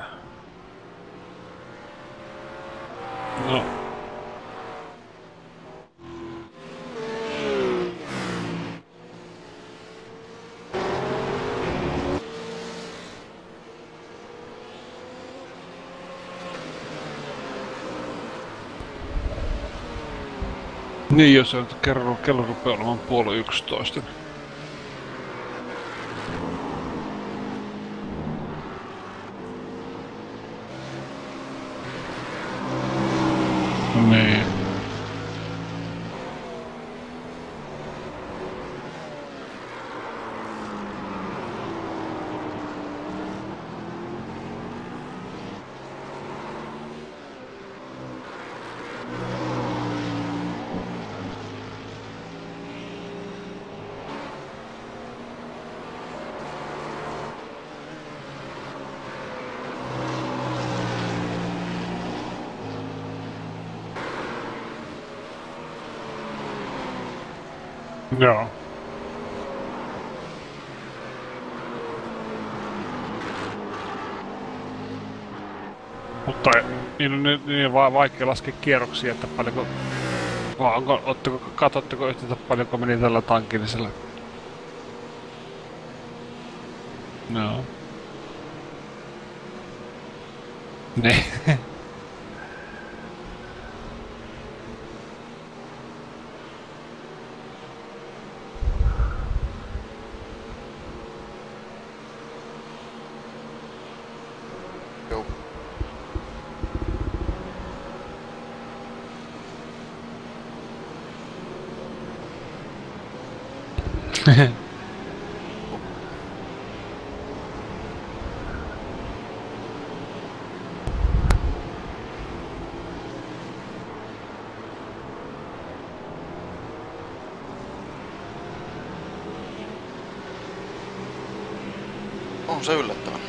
Niin, jos kello, kello rupeaa olemaan puoli yksitoista. niin- Niin. Joo. Mutta niin on niin, niin va- vaikea laskea kierroksia, että paljonko... Vai onko, ootteko, katsotteko yhtä paljonko meni tällä tankillisella? No. Niin. Joo. On se yllättävän.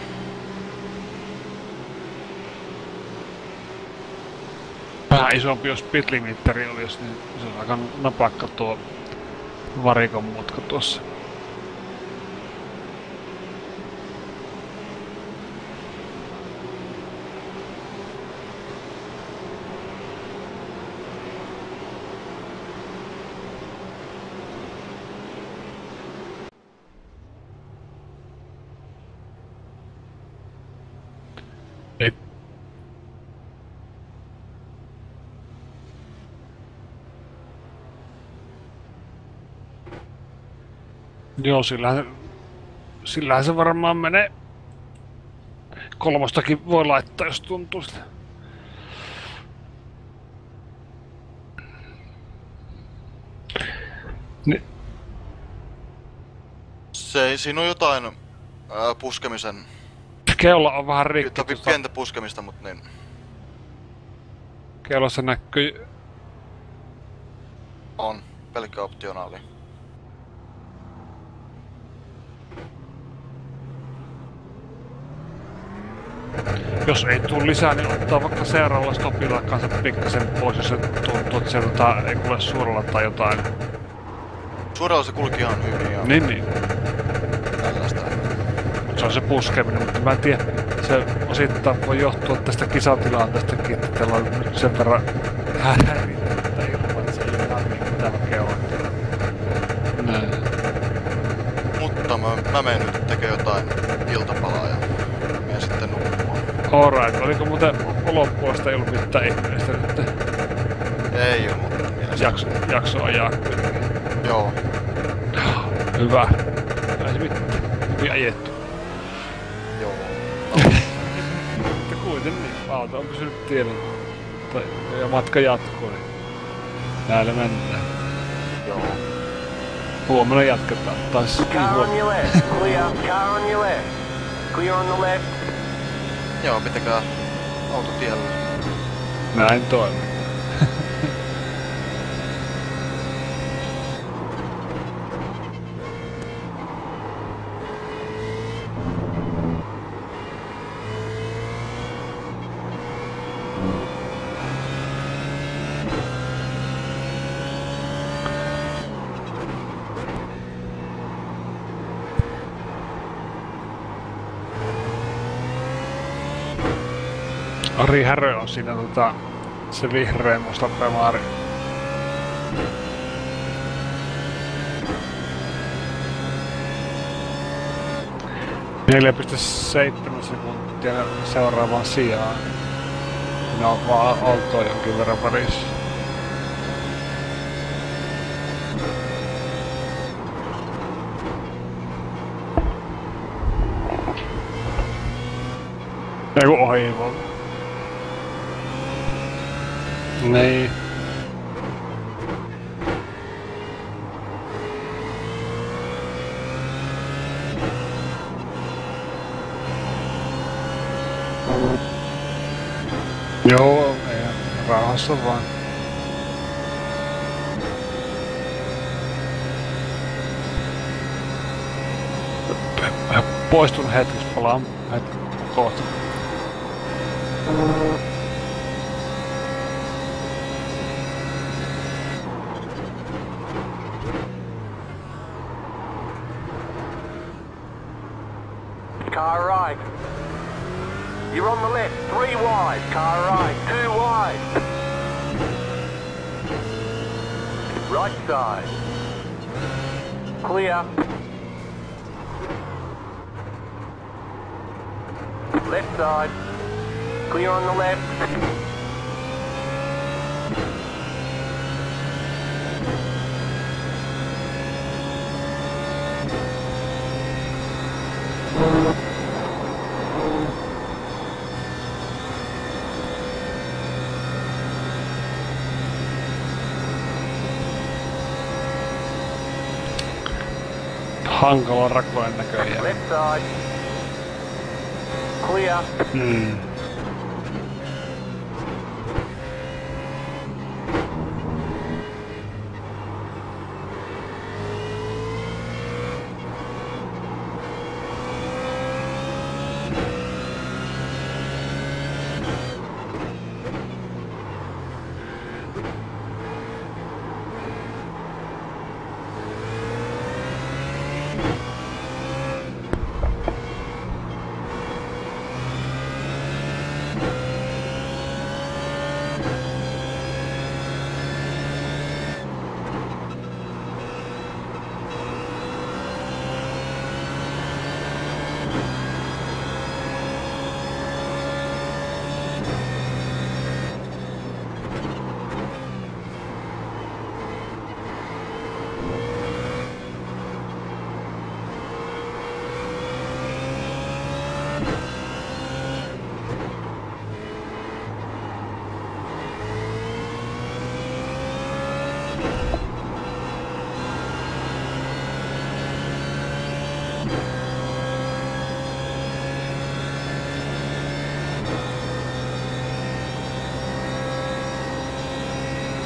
Vähän isompi jos pitlimittari olisi, niin se on aika napakka tuo varikon mutka tuossa. Joo, sillähän, sillähän se varmaan menee. Kolmostakin voi laittaa, jos tuntuu sitä. Ni, Se, siinä on jotain ää, puskemisen, keula on vähän rikki. tuossa- pientä puskemista, mutta niin, Keulassa näkyy on pelkkä optionaali. Jos ei tule lisää, niin ottaa vaikka seuraavalla stopilla kanssa pikkasen pois, jos se tuntuu, että se tota, ei kuule suoralla tai jotain. Suoralla se kulki ihan hyvin ja Niin, niin. tällaista. Mut se on se puskeminen, mutta mä en tiedä, se osittain voi johtua tästä kisatilanteestakin, että teillä on nyt sen verran häiriötä ilman, että se ei ole ihan niin keulalla. Näin. Mutta mä, mä menen nyt tekemään jotain iltapalaa ja menen sitten nukkumaan. Alright, oliko muuten ulkopuolesta ei ollut mitään ihmeellistä nyt Ei oo muuta mielestäni. jakso, jakso ajaa kuitenkin. Joo. Hyvä. Ei se mitään. Hyvin ajettu. Joo. [LAUGHS] Mutta kuitenkin niin, auto on pysynyt tiellä. Tai, ja matka jatkuu, niin näillä mennään. Joo. Huomenna jatketaan taas. Car on your left. Clear. Car on your left. Clear on the left. Joo, pitäkää auto tiellä. Näin toimii. Ari Härö on siinä tota, se vihreä musta pemaari. Neljä seitsemän sekuntia seuraavaan sijaan. Ne on vaan oltua jonkin verran välissä. Joku ohivo. Niin. Joo, ei, rauhassa vaan. Mä poistun hetkeksi, palaan hetki kohta. Car right. You're on the left. Three wide. Car right. Two wide. Right side. Clear. Left side. Left. Hankala rakojen näköjään. Left side. Clear. Mm.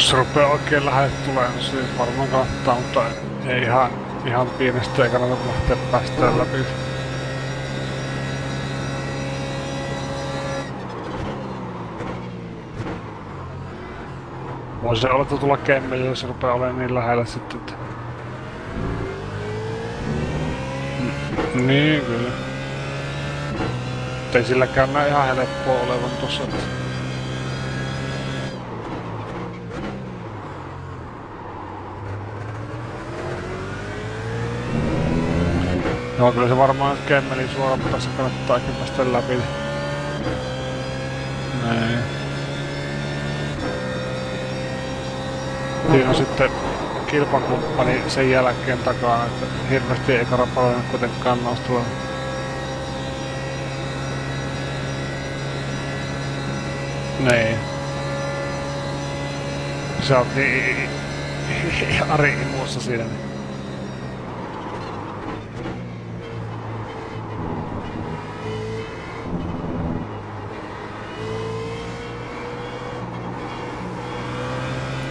Se rupeaa oikein lähelle tulee, niin siis varmaan kannattaa, mutta ei ihan, ihan pienestä ei kannata lähteä päästään läpi. Voisi olla, että tulla kemmeli, jos rupeaa olemaan niin lähellä sitten, että... Niin, kyllä. Ei silläkään näe ihan helppoa olevan tossa. että- Joo, kyllä se varmaan kemmelin mutta tässä kannattaakin päästä läpi. Näin. Siinä on sitten kilpakumppani sen jälkeen takana, että hirveästi ei karapaloinen kuitenkaan nostella. Niin. Se on niin... Ari imussa siinä. Niin.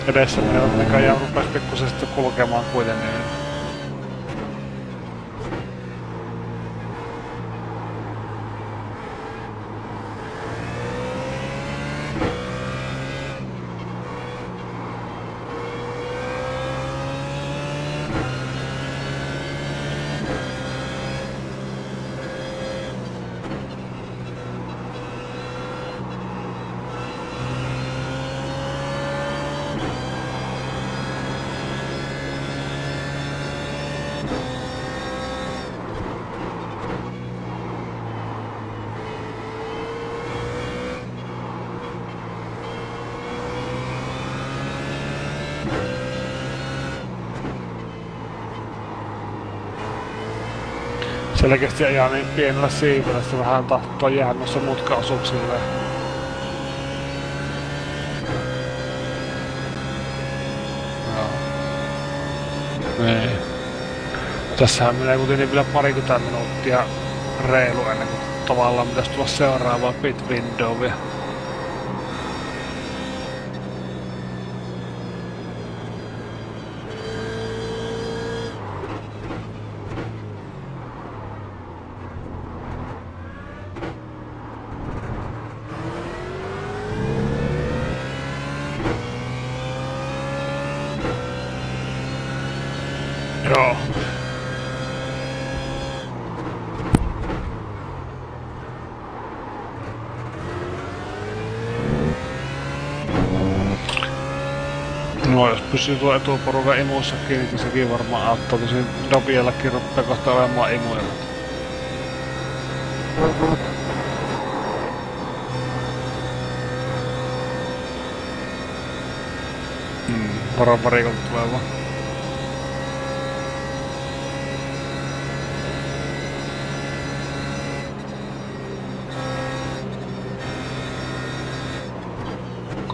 Edessä menevät näköjään rupes pikkusen sitten kulkemaan kuitenkin. Selkeästi ajaa niin pienellä siivellä, se vähän tahtoo jäädä noissa mutkaosuuksille. Joo. Niin. Tässähän menee kuitenkin vielä parikymmentä minuuttia reilu ennen kuin tavallaan pitäisi tulla seuraava pit window vielä. Joo. No jos pysyy tuo etuporukan imussa kiinni, niin sekin varmaan auttaa. Tosin Dobiellakin rupeaa kohta olemaan imuja. Mm, varo parikolta tulee vaan.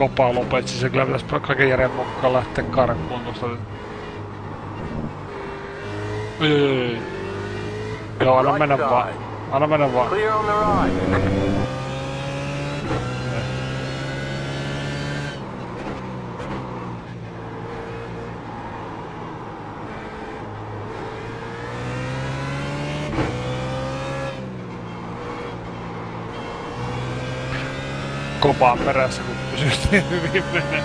Kopa lopetsi, se kyllä pitäisi kaiken järjen mukaan lähteä karkuun tuosta. Oi, oi, oi. Joo, anna mennä vaan. Anna mennä vaan. Kopaan perässä, kun pysyt niin hyvin menee.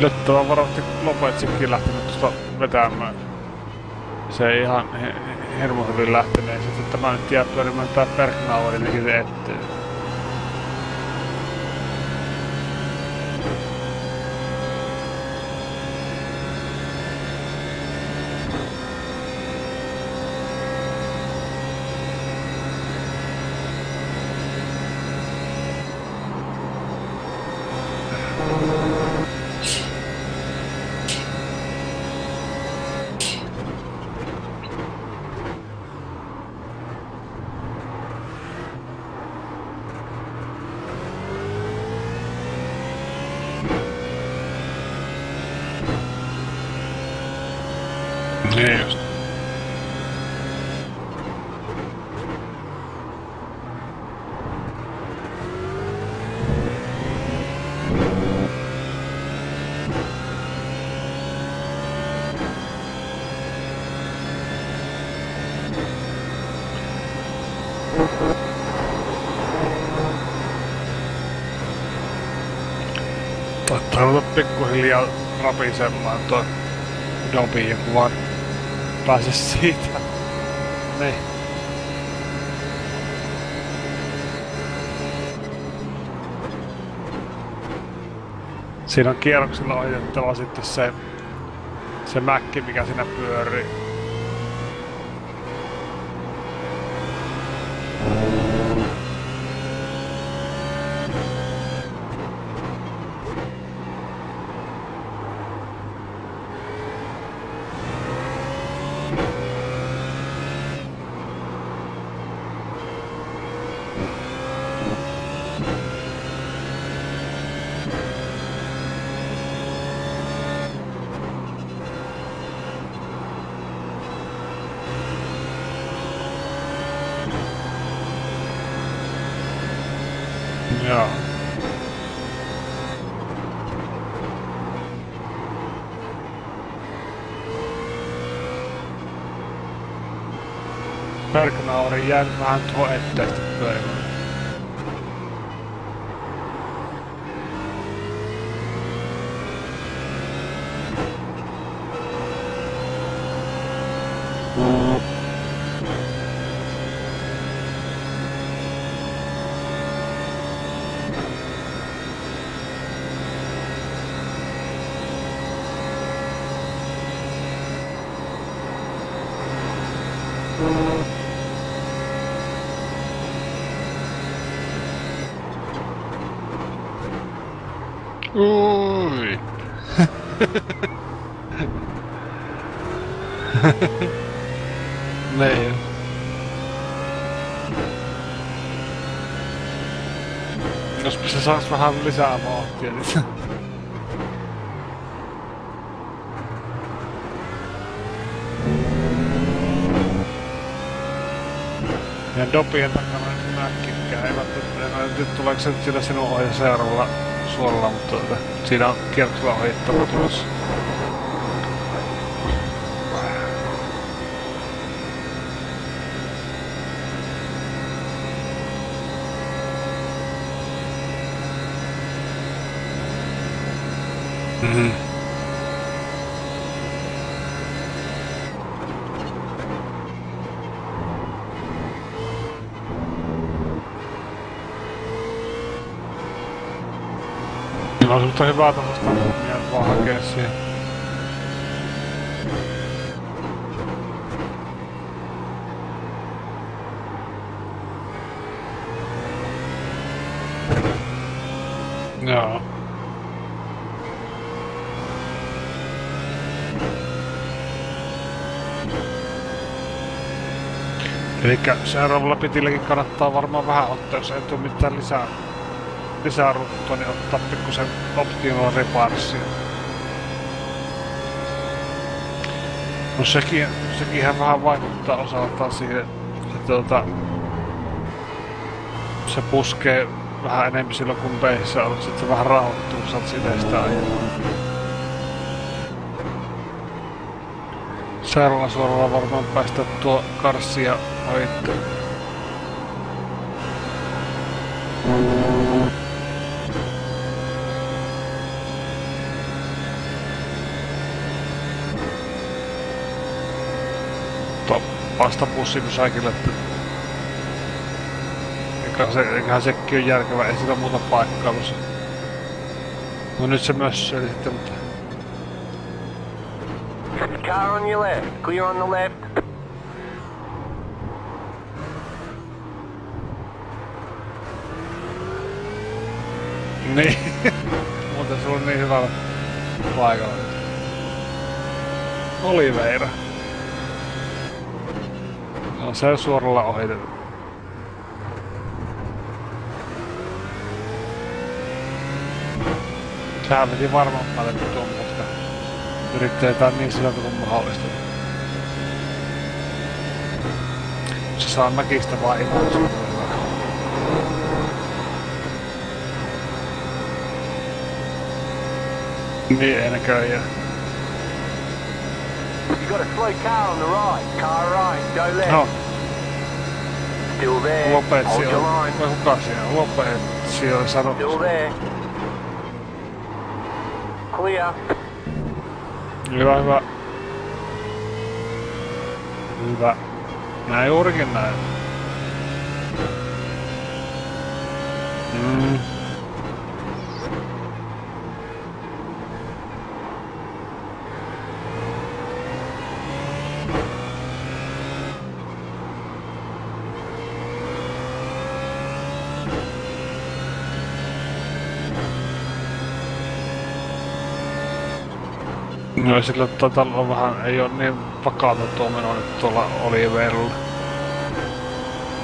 Yllättävän varmasti Lopetsikin lähtenyt tuosta vetämään. Se ei ihan hirmu hyvin lähtenyt. Sitten tämä nyt jää pyörimään tää Bergnauerinkin eteen. Pikkuhiljaa rapisemaan toi dobi, joku vaan pääse siitä. Niin. Siinä on kierroksella ohitettava sitten se, se mäkki, mikä siinä pyörii. Joo. Perknauri jäänyt vähän tuohon etteistä pyörimään. Ui. niin. Saaks vähän lisää vauhtia, niin... Ja dopien takana nyt mäkkikään, ei välttämättä, en tiedä tuleeko se nyt sillä sinun ohi seuraavalla suoralla, mutta siinä on kierroksella ohittava tulossa. Mhm. Kyllä on semmoista hyvää tasosta hommia vaan hakee siihen. Joo. Elikkä seuraavalla pitilläkin kannattaa varmaan vähän ottaa, jos ei tule mitään lisää, lisää ruttua, niin ottaa pikkusen optimoon reparssia. No sekin, sekinhän vähän vaikuttaa osaltaan siihen, että tuota, se puskee vähän enemmän silloin kun beissä on, sitten se vähän rauhoittuu, oot sitä sitä Seuraavalla suoralla varmaan päästä tuo karssia ohitte. Tuo vastapussi pysäkille, että eiköhän, se, eiköhän sekin on järkevä, ei sillä muuta paikkaa. No nyt se myös sitten, mutta Car on your left. Clear on the left. [LAUGHS] Niin. Muuten sulla on niin hyvä paikalla. Oliveira. No se on suoralla ohitettu. Sehän veti varmaan päälle tuon yrittäjätään niin sillä kuin mahdollista. Se saa mäkistä vaan ilmaisuutta. Niin näköjään. You got a slow car on the right, car right, go left. No. Still there. Lopet Hold your line. No, kuka siellä? Lopet siellä. Still there. Clear. Hyvä, hyvä. Hyvä. Näin juurikin näin. Mm. No sillä on vähän, ei oo niin vakaata tuo meno nyt tuolla Oliverilla.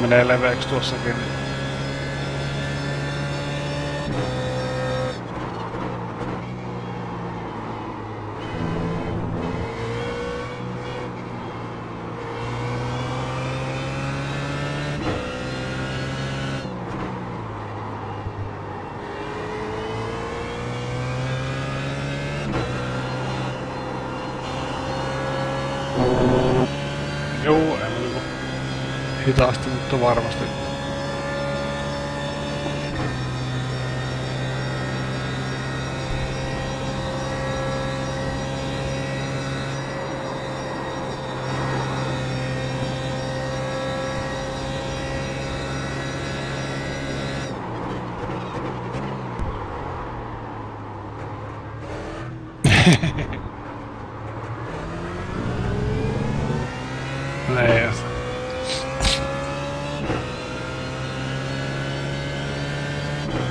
Menee leveäksi tuossakin. Juu, ei muuta kuin hitaasti, mutta varmasti. Niin.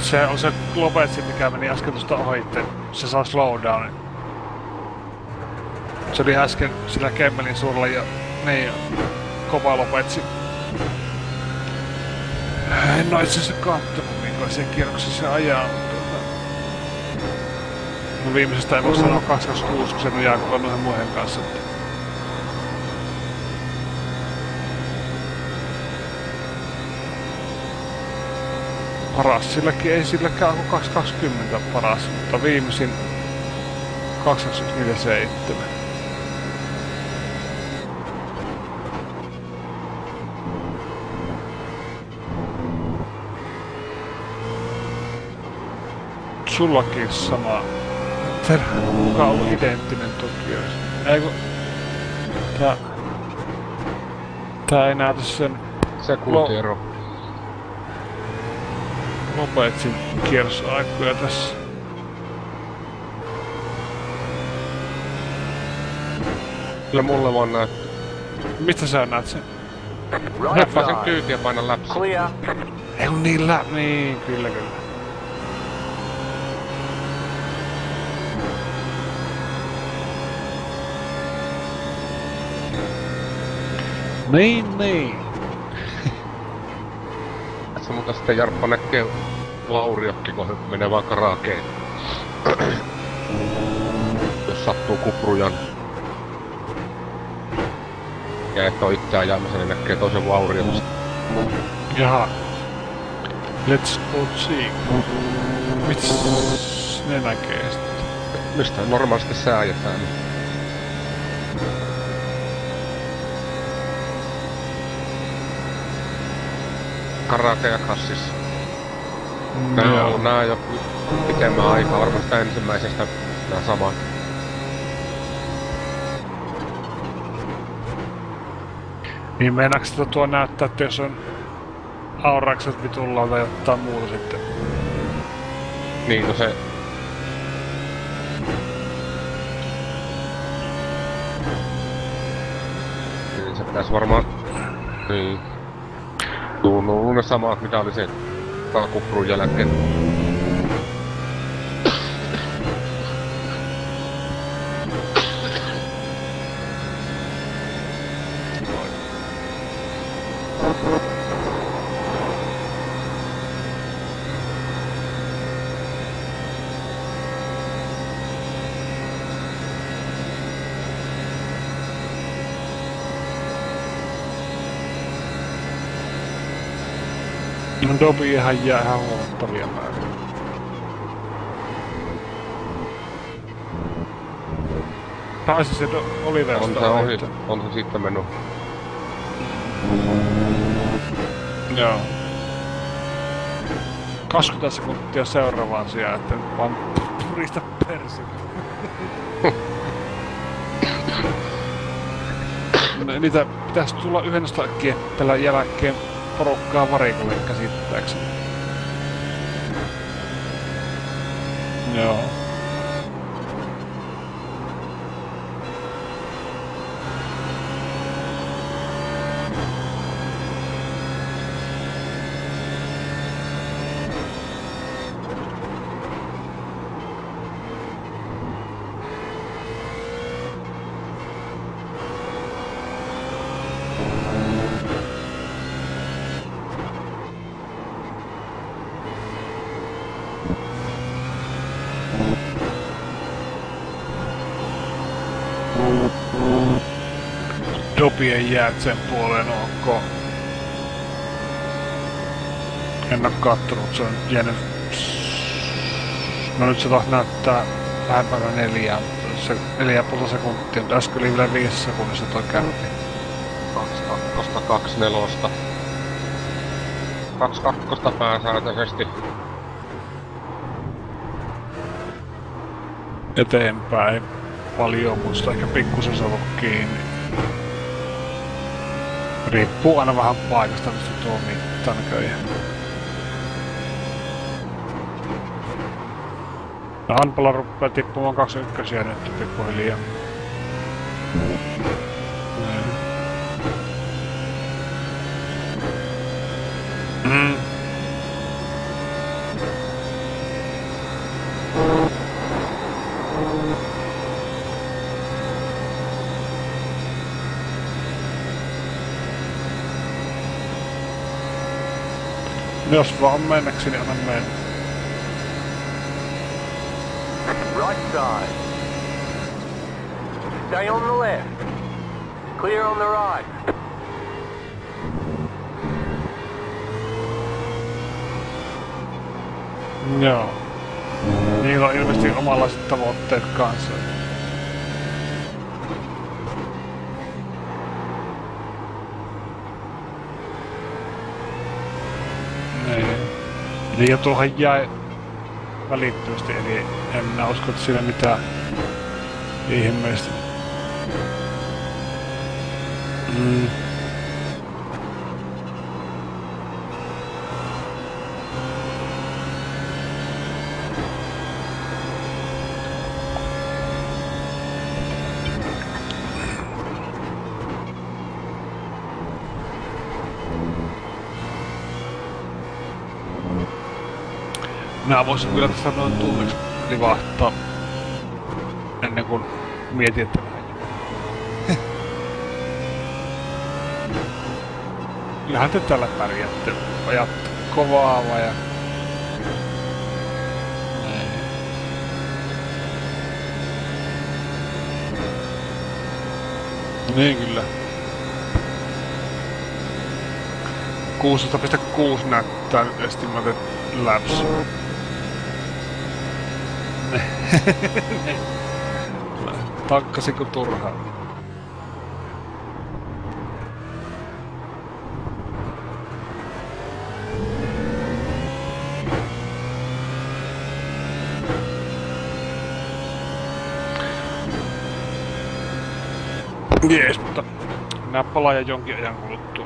Se on se Lopetsi, mikä meni äsken tuosta ohitte. Se saa slowdownin. Se oli äsken sillä Kemmelin suulla ja niin kova Lopetsi. En oo itse asiassa kattonut, minkälaisia kierroksia se ajaa, mutta... tota- No viimeisestä ei voi sanoa 226, kun se nojaa kuulla noiden muiden kanssa. Että... paras. Silläkin ei silläkään ole 220 paras, mutta viimeisin 247. Sullakin sama. Ter, kuka on ollut identtinen Tokioissa? Ei kun... Tää... Tää ei näytä sen Sekuntiero. Lopetsin kierrosaikoja tässä. Kyllä mulle vaan näyttää. Mistä sä näet sen? Right Heppaa sen kyytiä paina läpsi. Clear. Ei kun niin lä... Niin, kyllä kyllä. Niin, niin. [LAUGHS] Se mutta sitten Jarppa näkee Lauriokki, kun menee vaan karakeen. Jos sattuu kuprujan. Ja et oo itse ajamassa, niin näkee toisen vaurion. Jaha. Let's go see. Mitäs ne näkee sitten? Mistä normaalisti sä ajetaan? Niin karate ja kassissa. On nää jo pitemmän aikaa, varmaan sitä ensimmäisestä nää samat. Niin meinaatko sitä tuo näyttää, että jos on aurakset vitulla tai jotain muuta sitten? Niin, no se... Niin se pitäis varmaan... Niin. Tunnu ne samat, mitä oli sen kuprun jälkeen. No Dobiihan jää ihan huomattavia määriä. Taisi se do, On Oliversta se ohi, ohittaa. on se sitten mennyt. Joo. 20 sekuntia seuraavaan sijaan, että vaan purista persi. No, [LAUGHS] Niitä pitäisi tulla 11 kieppelän jälkeen porukkaa varikolle käsittääkseni. Joo. Dobien jäät sen puoleen ok. En oo kattonut, se on jäänyt... No nyt se taas näyttää lähempänä neljää, mutta se neljä puolta sekuntia, mutta äsken oli vielä viisi sekunnissa toi käynti. 2 kakkosta, 2 nelosta. 2 kakkosta pääsääntöisesti. Eteenpäin paljon, muista ehkä pikkusen ollut kiinni. Riippuu aina vähän paikasta, mistä tuo mitta näköjään. Hanpala rupeaa tippumaan kaksi ykkösiä nyt pikkuhiljaa. Mm. Jos vaan mennäksi, niin anna mennä. Right side. Stay on the left. Clear on the right. Joo. Niillä on ilmeisesti omanlaiset tavoitteet kanssa. Niin. Niin ja tuohon jäi välittömästi, eli en minä usko, että siinä mitään ihmeistä. Voisin kyllä tästä noin tunniksi livahtaa ennen kuin mietin, että vähän [LAUGHS] Kyllähän te tällä pärjäätte. Ajat kovaa vai ja... Niin kyllä. 16.6 näyttää nyt estimated laps. [LAUGHS] Takkasin kuin turhaa. Jees, mutta minä palaan ja jonkin ajan kuluttua.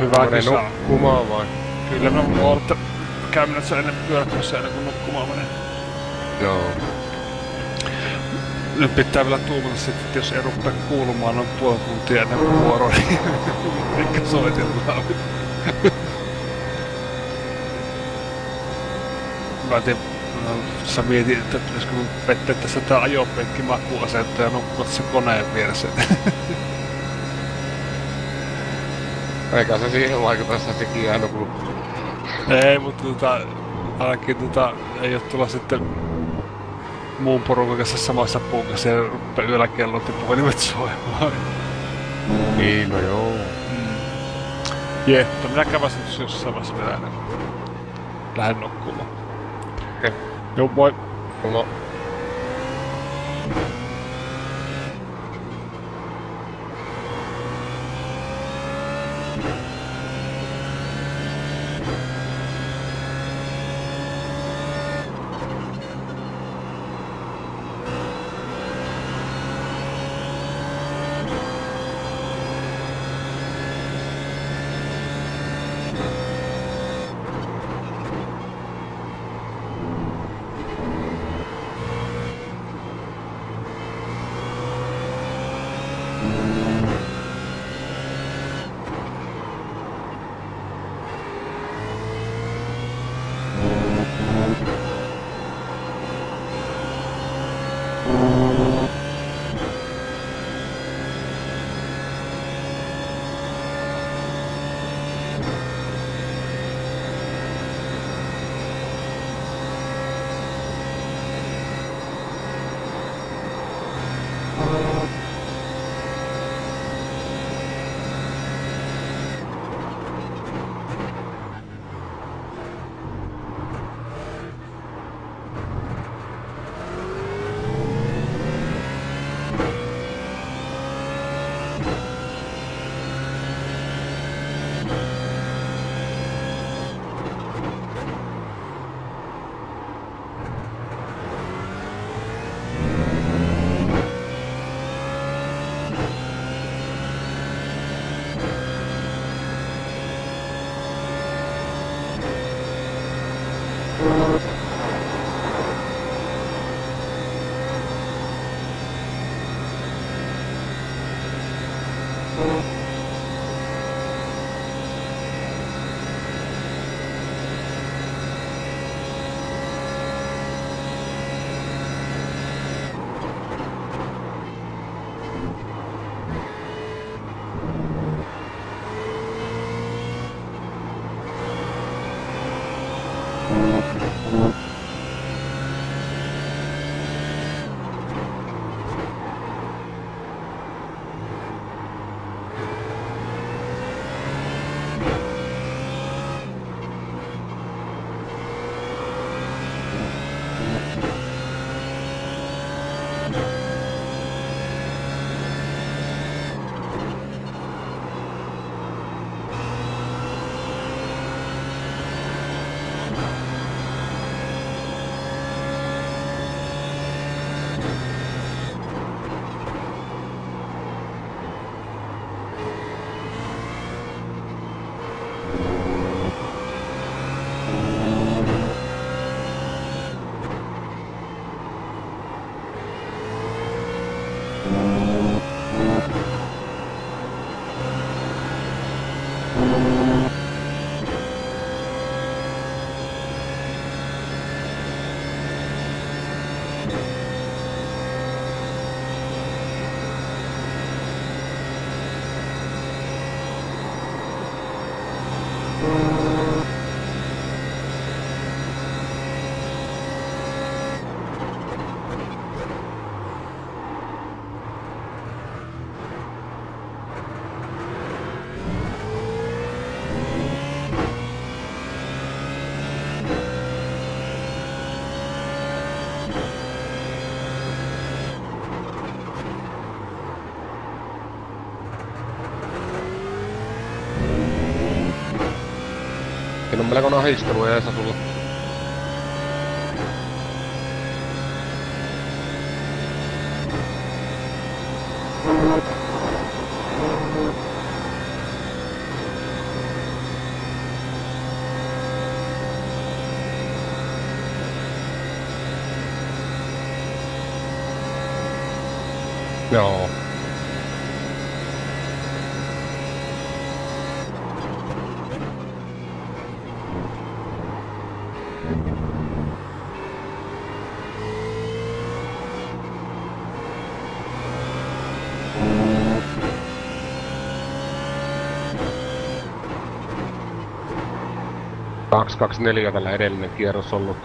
Hyvä kisä. nukkumaan vai? Kyllä mä voin että käyn tässä ennen pyörättämässä ennen kuin nukkumaan menen. Joo. Nyt pitää vielä tuumata sitten, että jos ei rupea kuulumaan noin puoli tuntia ennen kuin vuoro, niin [LAUGHS] ehkä soitellaan. Mä en tiedä, no, sä mietin, että pitäisikö mun pettää tässä tää ajopenkki makuasetta ja nukkua se koneen vieressä. [LAUGHS] Eikä se siihen vaikuta, että sekin aina kun... Ei, mutta tota, ainakin tota, ei oo tulla sitten muun porukan kanssa samassa puukassa ja yöllä kellot ja puhelimet soimaan. Niin, no joo. Jee, mutta minä käväsin jossain vaiheessa vielä ennen. Lähden nukkumaan. Okei. Joo, moi. No, Siinä on ahistelu eessä sulla. 224 tällä edellinen kierros ollut.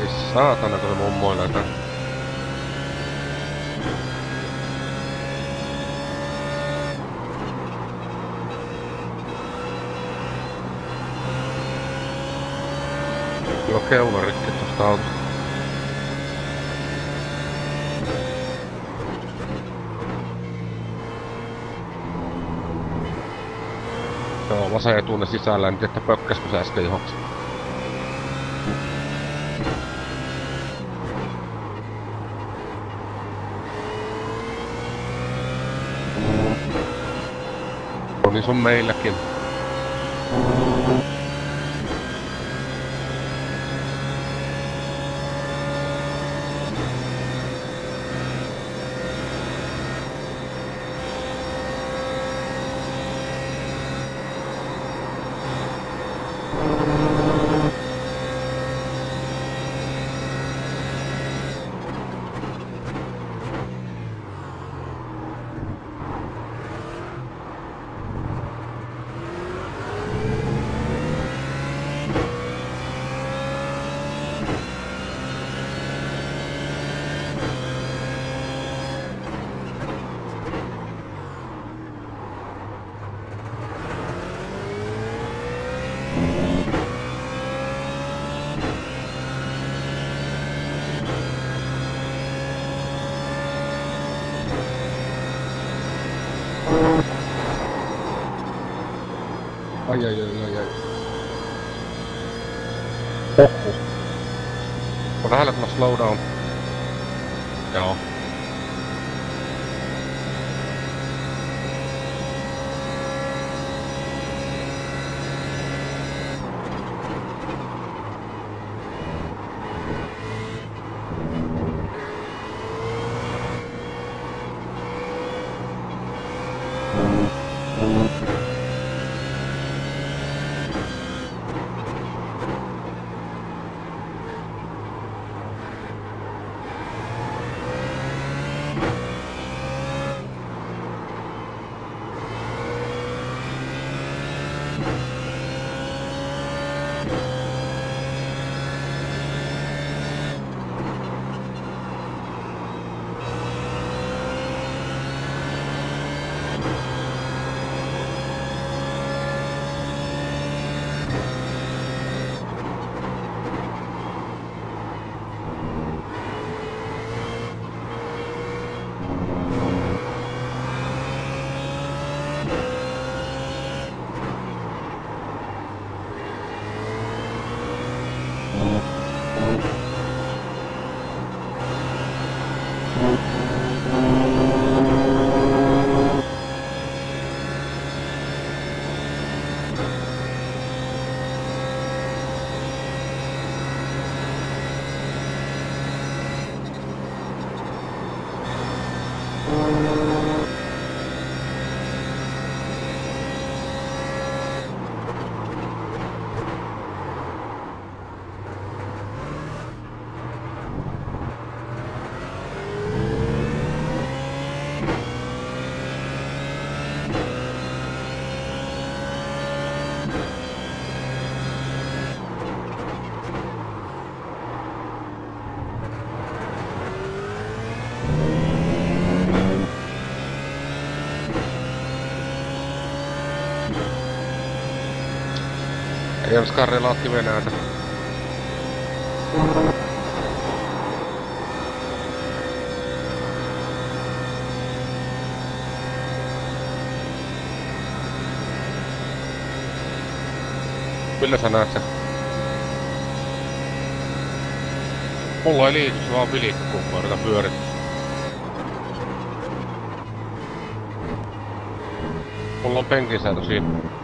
Ei saatana, tuolla mummoilla mummoilee tän. Joo, keularitkin tosta autosta. Etuunne sisällä, niin että pökkäskö se äsken johonkin. No niin, se on meilläkin. Ai ai ai ai ai. Oho. On lähellä tulla slowdown. Ei olis Karjala otti Venäjältä. Kyllä sä näet sen. Mulla ei liity, se vaan vilikko, kun yritän pyörittää. Mulla on penkisäätö siinä.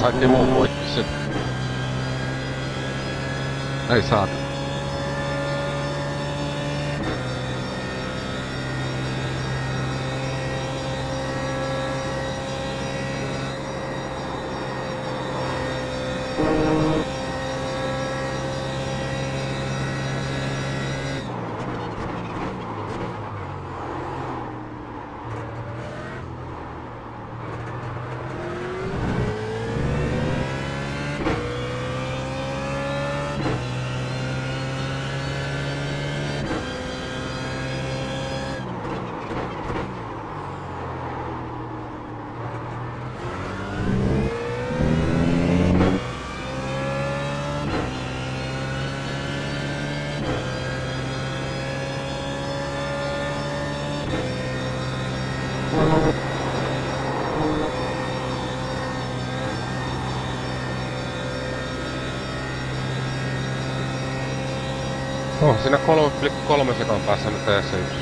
Hyvä, sai muun poikki sen. Ei saa. Oh, siinä 3,3 sekan päässä nyt eessä yksi.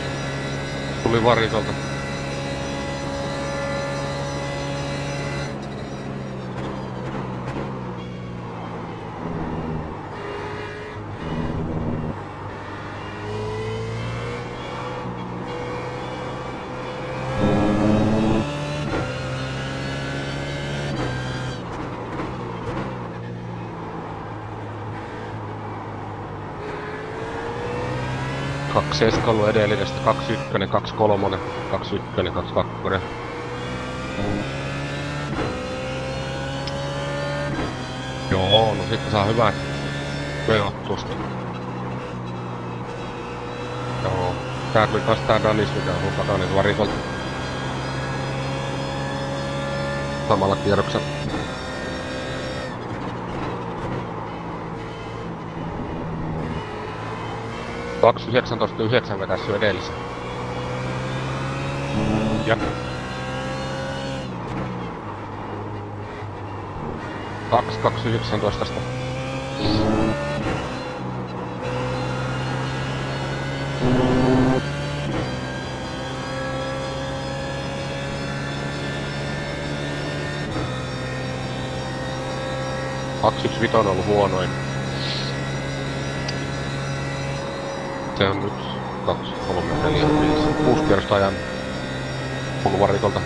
Tuli varikolta. Kaksi eskalu edellisestä, kaksi ykkönen, kaksi kolmonen, kaksi ykkönen, kaksi kakkonen. Joo, no sitten saa hyvät pejot tuosta. Joo. Tää tuli taas tää Danis, mikä takana, niin varikolta. Samalla kierroksella. Kaksi 19 9 vetäs jo edellisen. Ja. Kaksi, kaksi, 19. Kaksi, yksi, viton on ollut huonoin. Se on yksi, kaksi, kolme, neljä, viisi, kuusi kierrosta ajan pulvarikolta.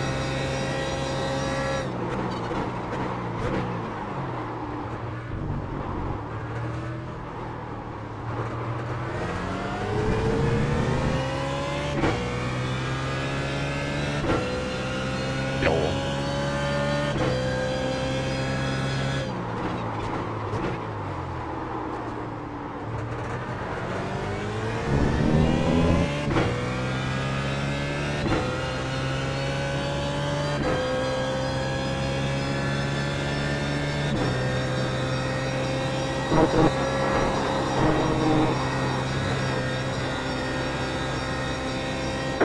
Joo.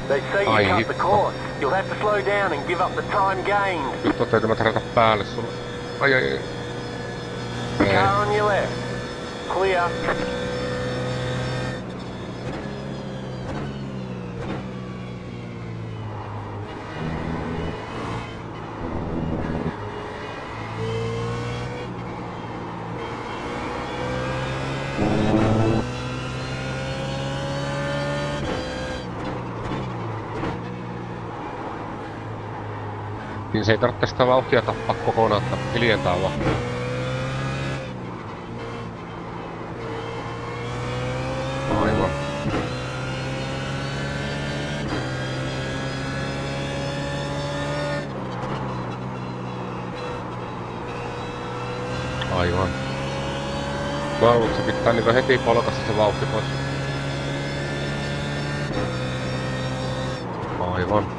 They say you Ai cut the hitto. course. You'll have to slow down and give up the time gained. Nyt on täytyy herätä päälle sulle. Ai ai ai. Car on your left. Clear. Niin se ei tarvitse sitä vauhtia tappaa kokonaan, että hiljentää vaan. Aivan. Aivan. Mä luulen, että se pitää niinku heti polkasta se vauhti pois. Aivan.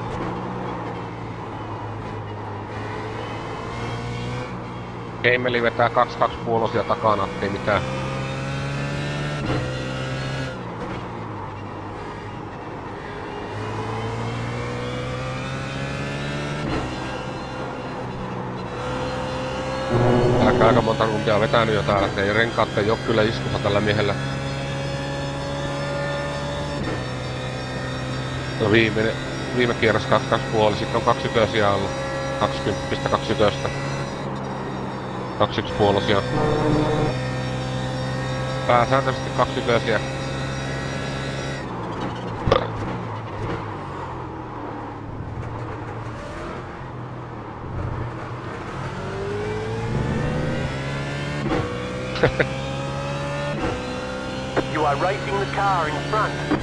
Keimeli vetää 2-2 puolosia takana, ettei mitään. Täällä aika monta runtia on vetänyt jo täällä, ettei renkaat ei oo kyllä iskussa tällä miehellä. No viimeinen, viime kierros 2-2 puoli, sitten on kaksi ykösiä ollut. 20, 2 21 puolosia. Pääsääntöisesti 21 you are racing the car in front.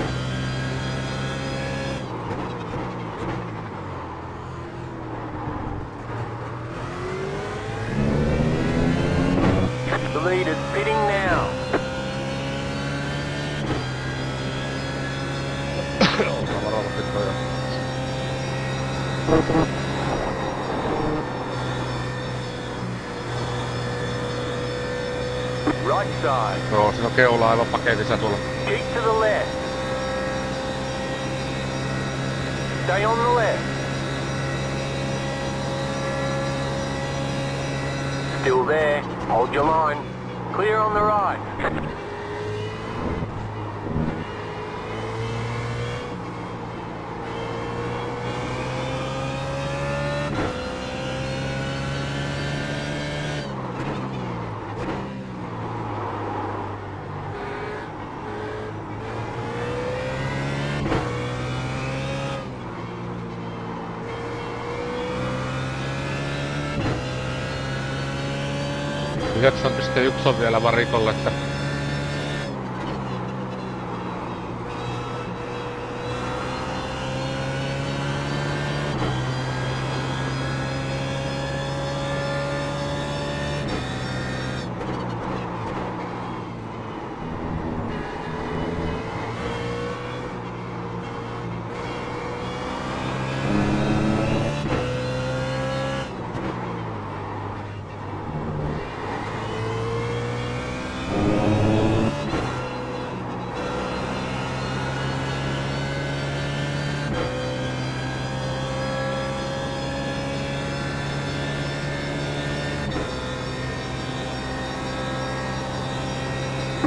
Keula aivan paketissa tuolla. Keep to the left. Stay on the left. Still there. Hold your line. Clear on the right. Piste yksi on vielä varikolla, että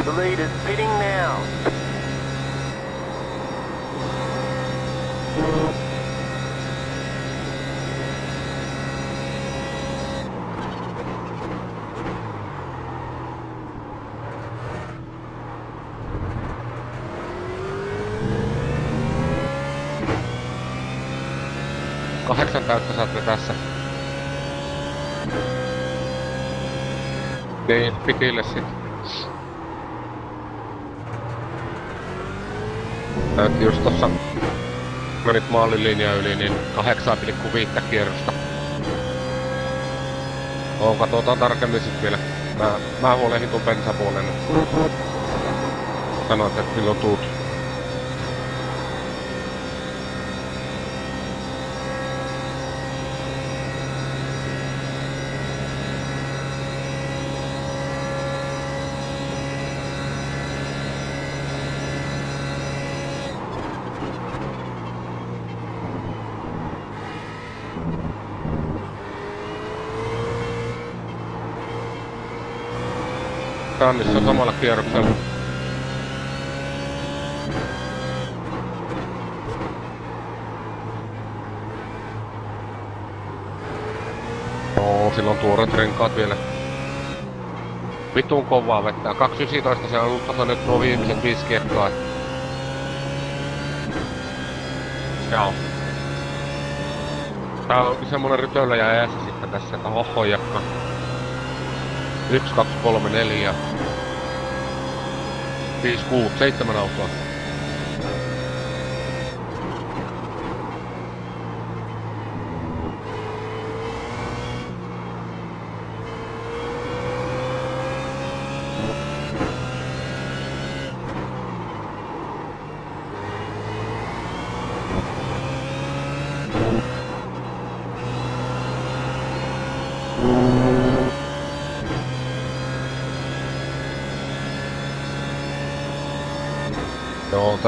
The leader's pitting now. kahdeksan täyttä saat tässä. Niin, pitille sit. Näytti just tossa menit maalilinja yli, niin 8,5 kierrosta. Oo, katsotaan tarkemmin sit vielä. Mä, mä huolehdin tuon bensapuolen. Sanoit, että milloin tuut. Kannissa on samalla kierroksella. Oo, sillä on tuoreet renkaat vielä. Vitun kovaa vettää. 2.19 se on ollut tasa nyt nuo viimeiset viisi kiekkaa. Joo. Tää on semmonen rytöllä ja äässä sitten tässä, että hohojakka. 1, 2, 3, 4. 5, 6, 7 autoa.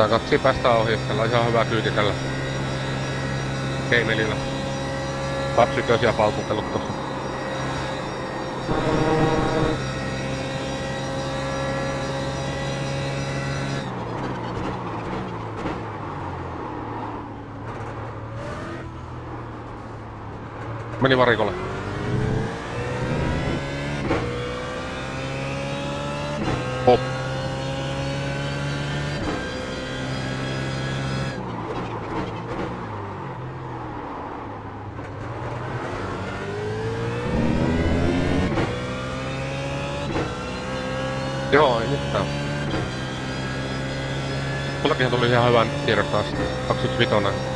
Tää kaksi päästä ohi, tällä on ihan hyvä kyyti tällä Keimelillä. Lapsikösiä paukutellut tossa. Meni varikolle. Joo, ei mitään. Mullakin tuli ihan hyvän tiedon taas. 25.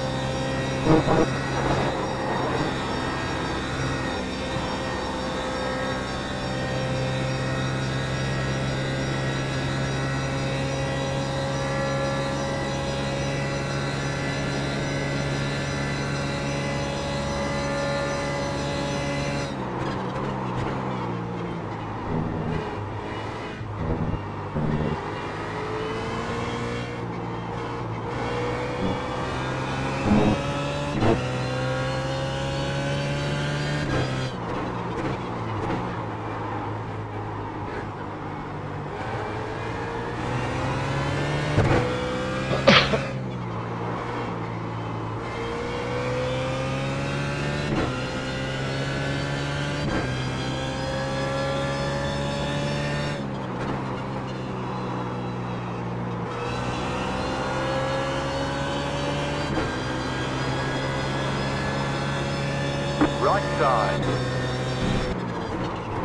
Right side.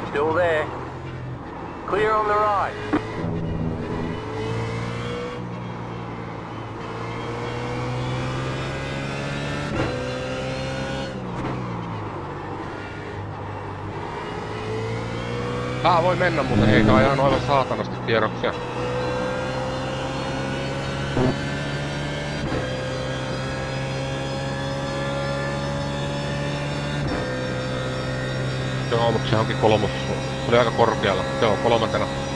Still there. Clear on the right. Tää voi mennä, mutta tää on ihan aivan saatanasti kierroksia. Joo, mutta se onkin kolmos. Se oli aika korkealla. Joo, kolmantena.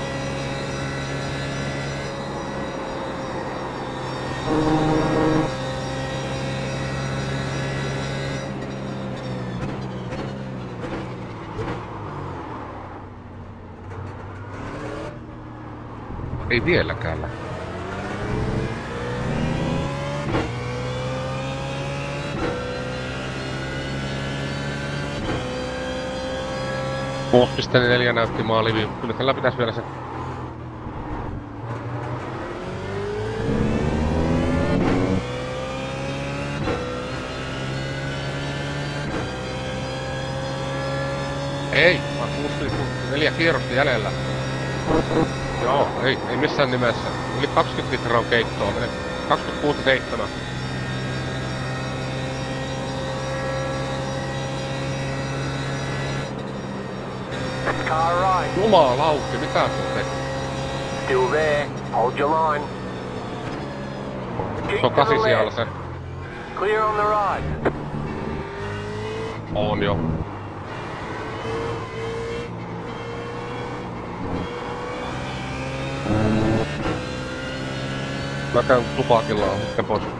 Ei vieläkään lähde. Kuusi piste neljä näytti maaliviiva. Kyllä tällä pitäisi vielä se... Ei, vaan 6,4 kierrosta jäljellä. Ei, ei missään nimessä. Yli 20 litraa on keittoa. 26,7. Car right. Jumalautti, mitä se teki? Still there. Hold your line. Se on kasi siellä se. Clear on the right. On jo. Mä käyn tupakilla sitten pois.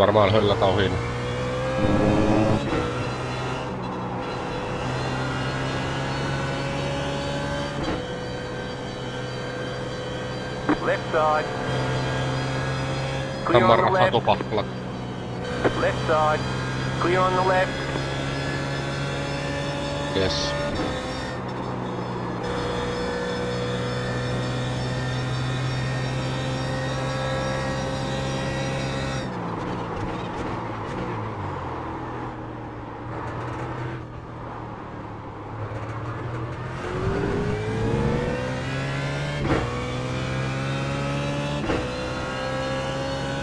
Varmaan höllätä ohi. Left side. Clear Tämä on the left. tupakla. Left side. Clear on the left. Yes.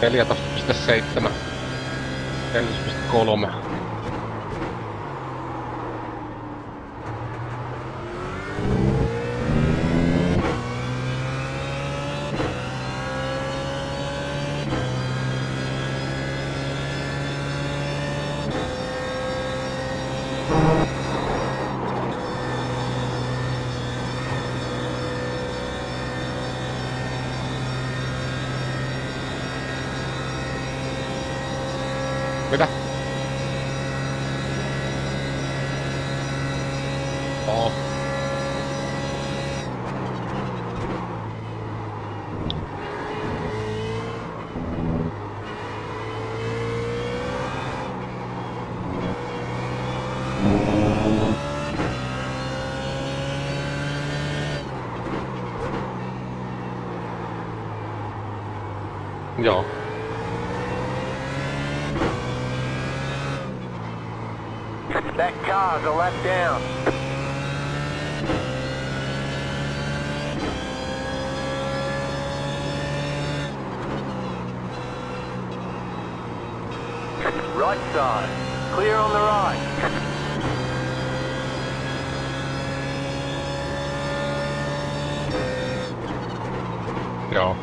14.7. 14.3. That car's a lap down. Right side. Clear on the right. Joo.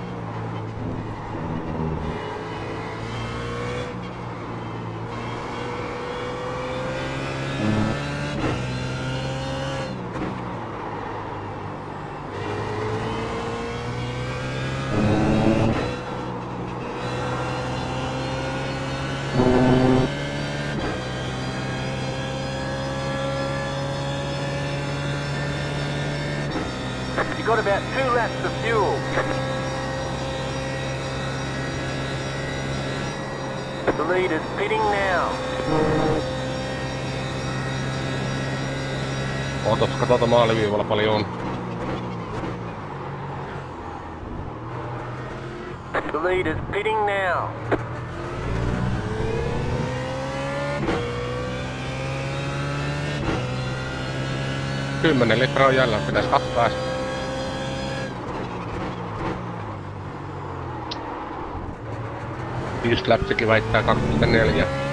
You got about two laps of fuel. The pitting now. Ootas, katsotaan maaliviivalla paljon on. The leader's pitting now. Kymmenen litraa jäljellä, pitäis kaksi päästä. Viisi läpsikin väittää 2.4.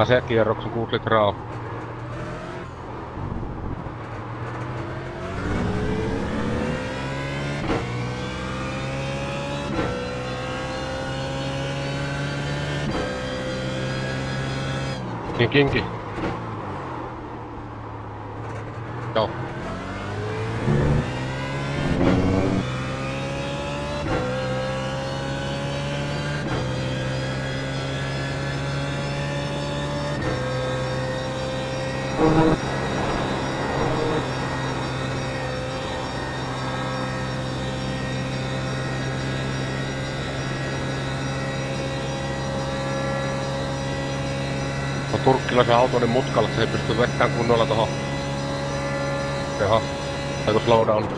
Pääsee kierroksen 6 litraa. Niin kinki. Joo. No turkkilaisen auton niin mutkalla, että se ei pysty vettään kunnolla tohon. Jaha. Aiko slowdown?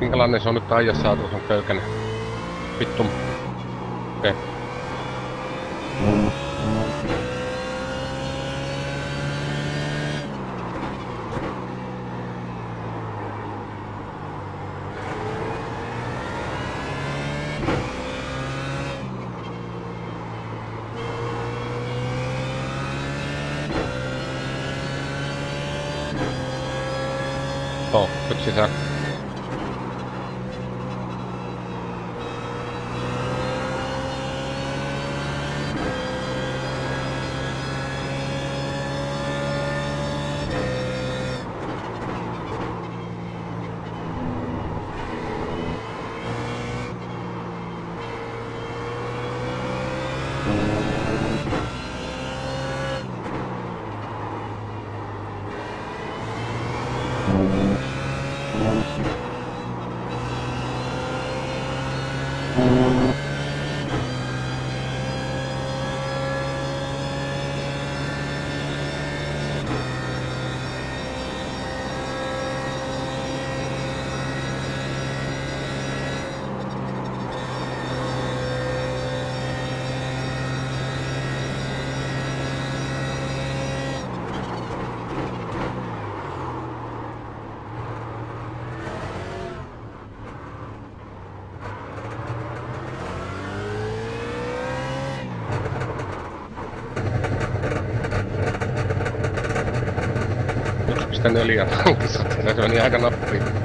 Minkälainen se on nyt ajassa auto, se on köykänen? Vittu. Neljä tankissa. [LAUGHS] Se meni aika nappiin.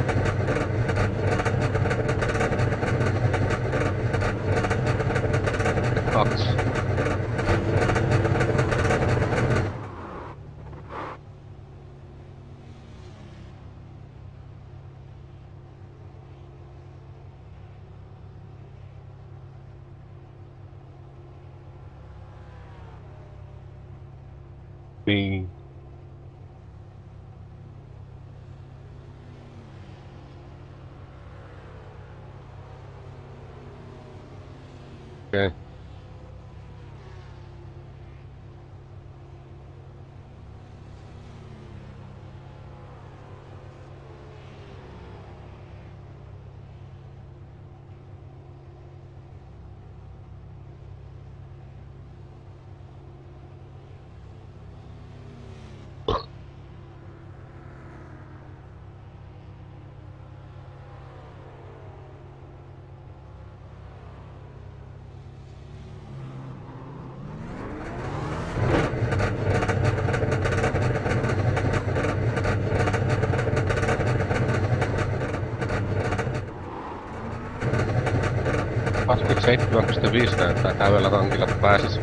7.5 näyttää täydellä tankilla, kun pääsis.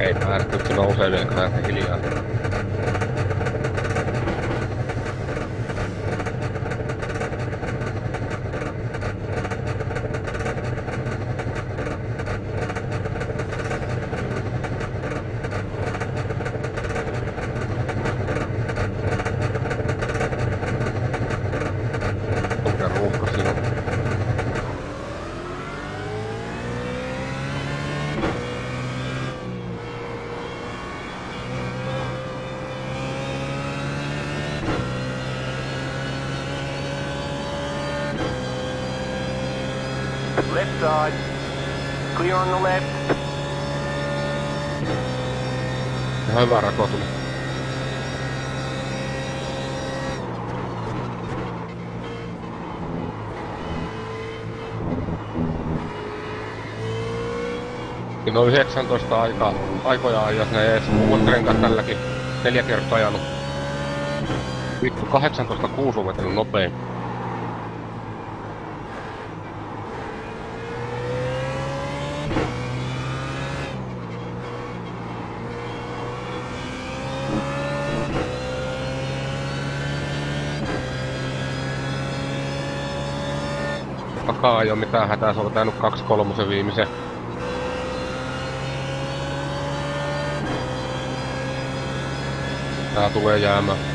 Ei päästy, kun se nousee vielä, niin kun hiljaa. Siinä on 19 aika, aikoja ajat ne. Uudet renkaat tälläkin. Neljä kertaa ajanut. Vittu, 18 kuusi on vetänyt nopein. Takaa ei oo mitään hätää, se on vetänyt 2 kolmosen viimeisen. Tää tulee jäämään. Ei.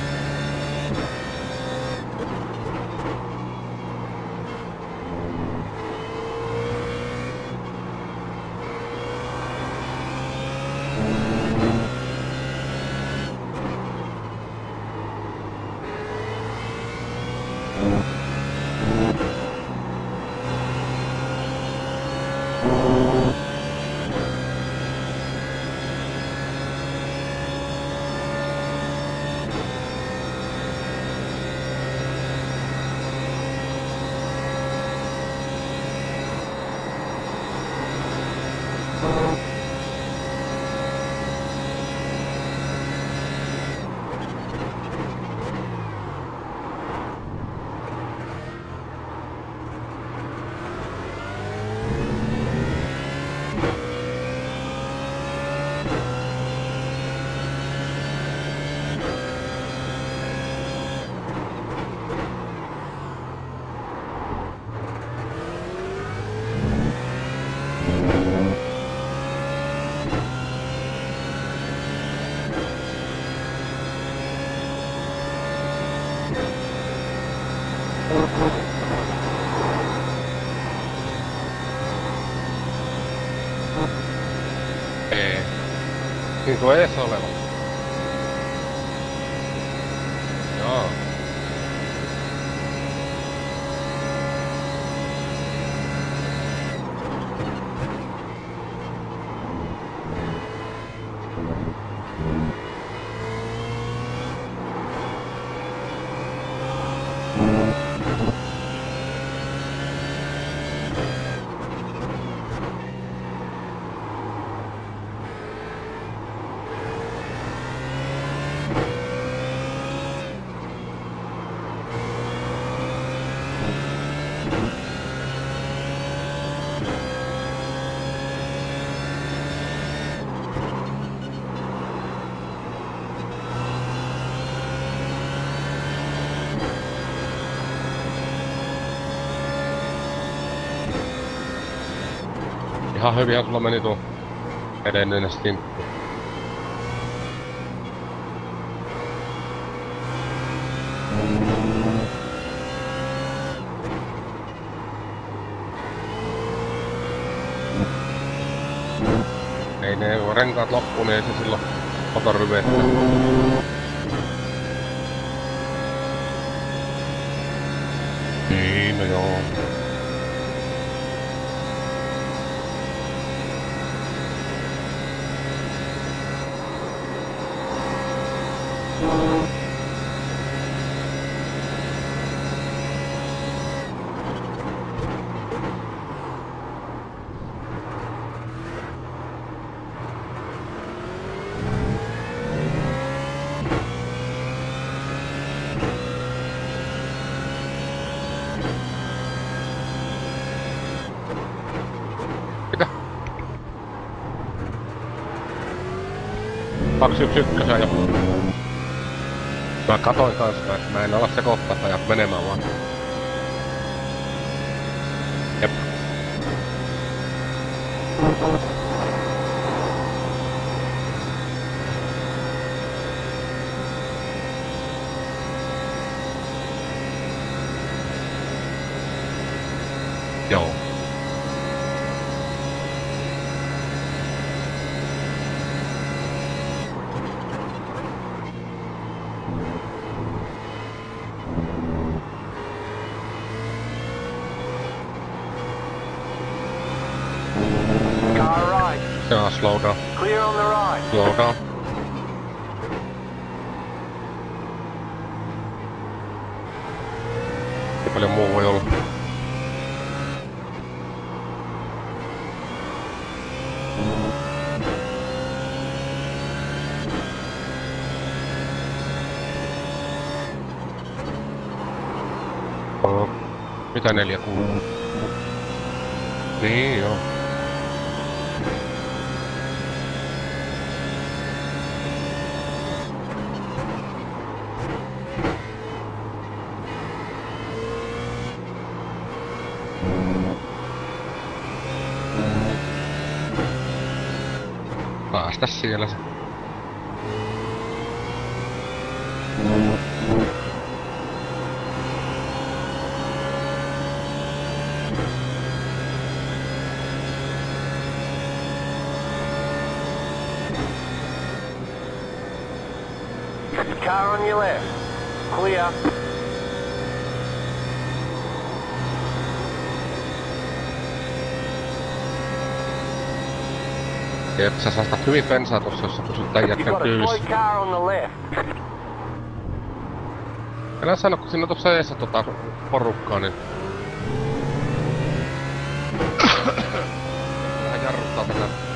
Niin tuo ees oleva. Ihan hyvinhän sulla meni tuo edellinen stintti. Ei ne renkaat loppu, niin ei se silloin ota. Niin, no joo. Mitä? 211 jo. Mä katoin kans, mä, mä en ala sekoittaa tai ajat menemään vaan. Jep. Joo. Car right. Joo, slow down. Clear on the right. Slow down. Ei paljon muu voi olla. Oo. Mitä neljä kuuluu? Niin joo. Päästä siellä se. Car on your left. Clear. Että sä säästät hyvin bensaa tossa, jos sä pysyt tän jätkän left. Älä sano, kun siinä on tossa eessä tota porukkaa, niin... Vähän jarruttaa tätä.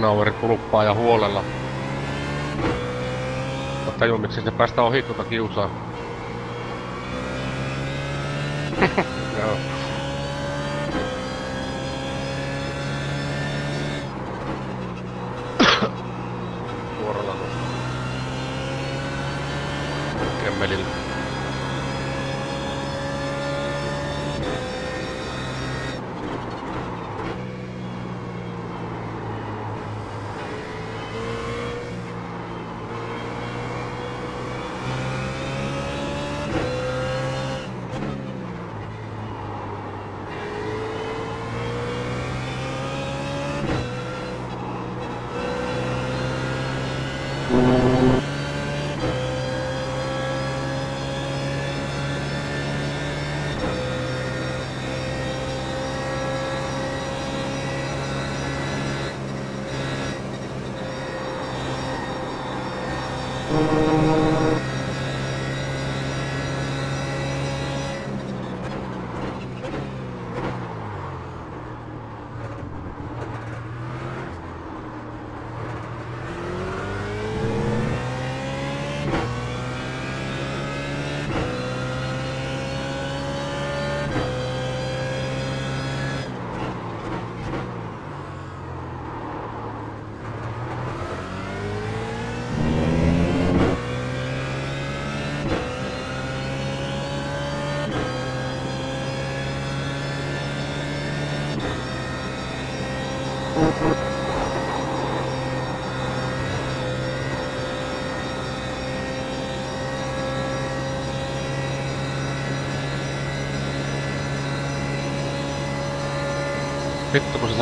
Bergnauer kuluppaa ja huolella. Mä tajun, miksi se päästä ohi tuota kiusaa.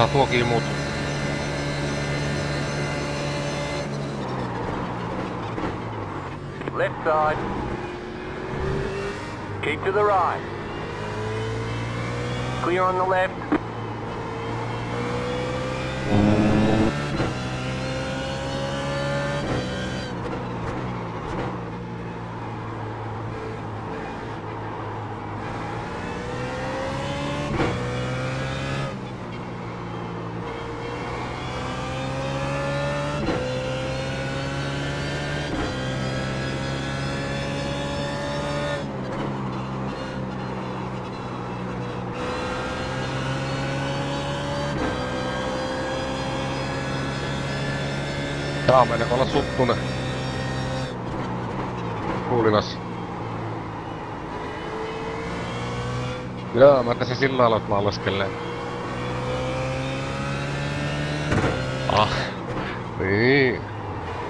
Tuokin mut. Left side. Keep to the right. Clear on the left. Tää on menee olla suttunen. Kuulinas. Joo, mä tässä sillä lailla, että mä laskellen. Ah. Niin.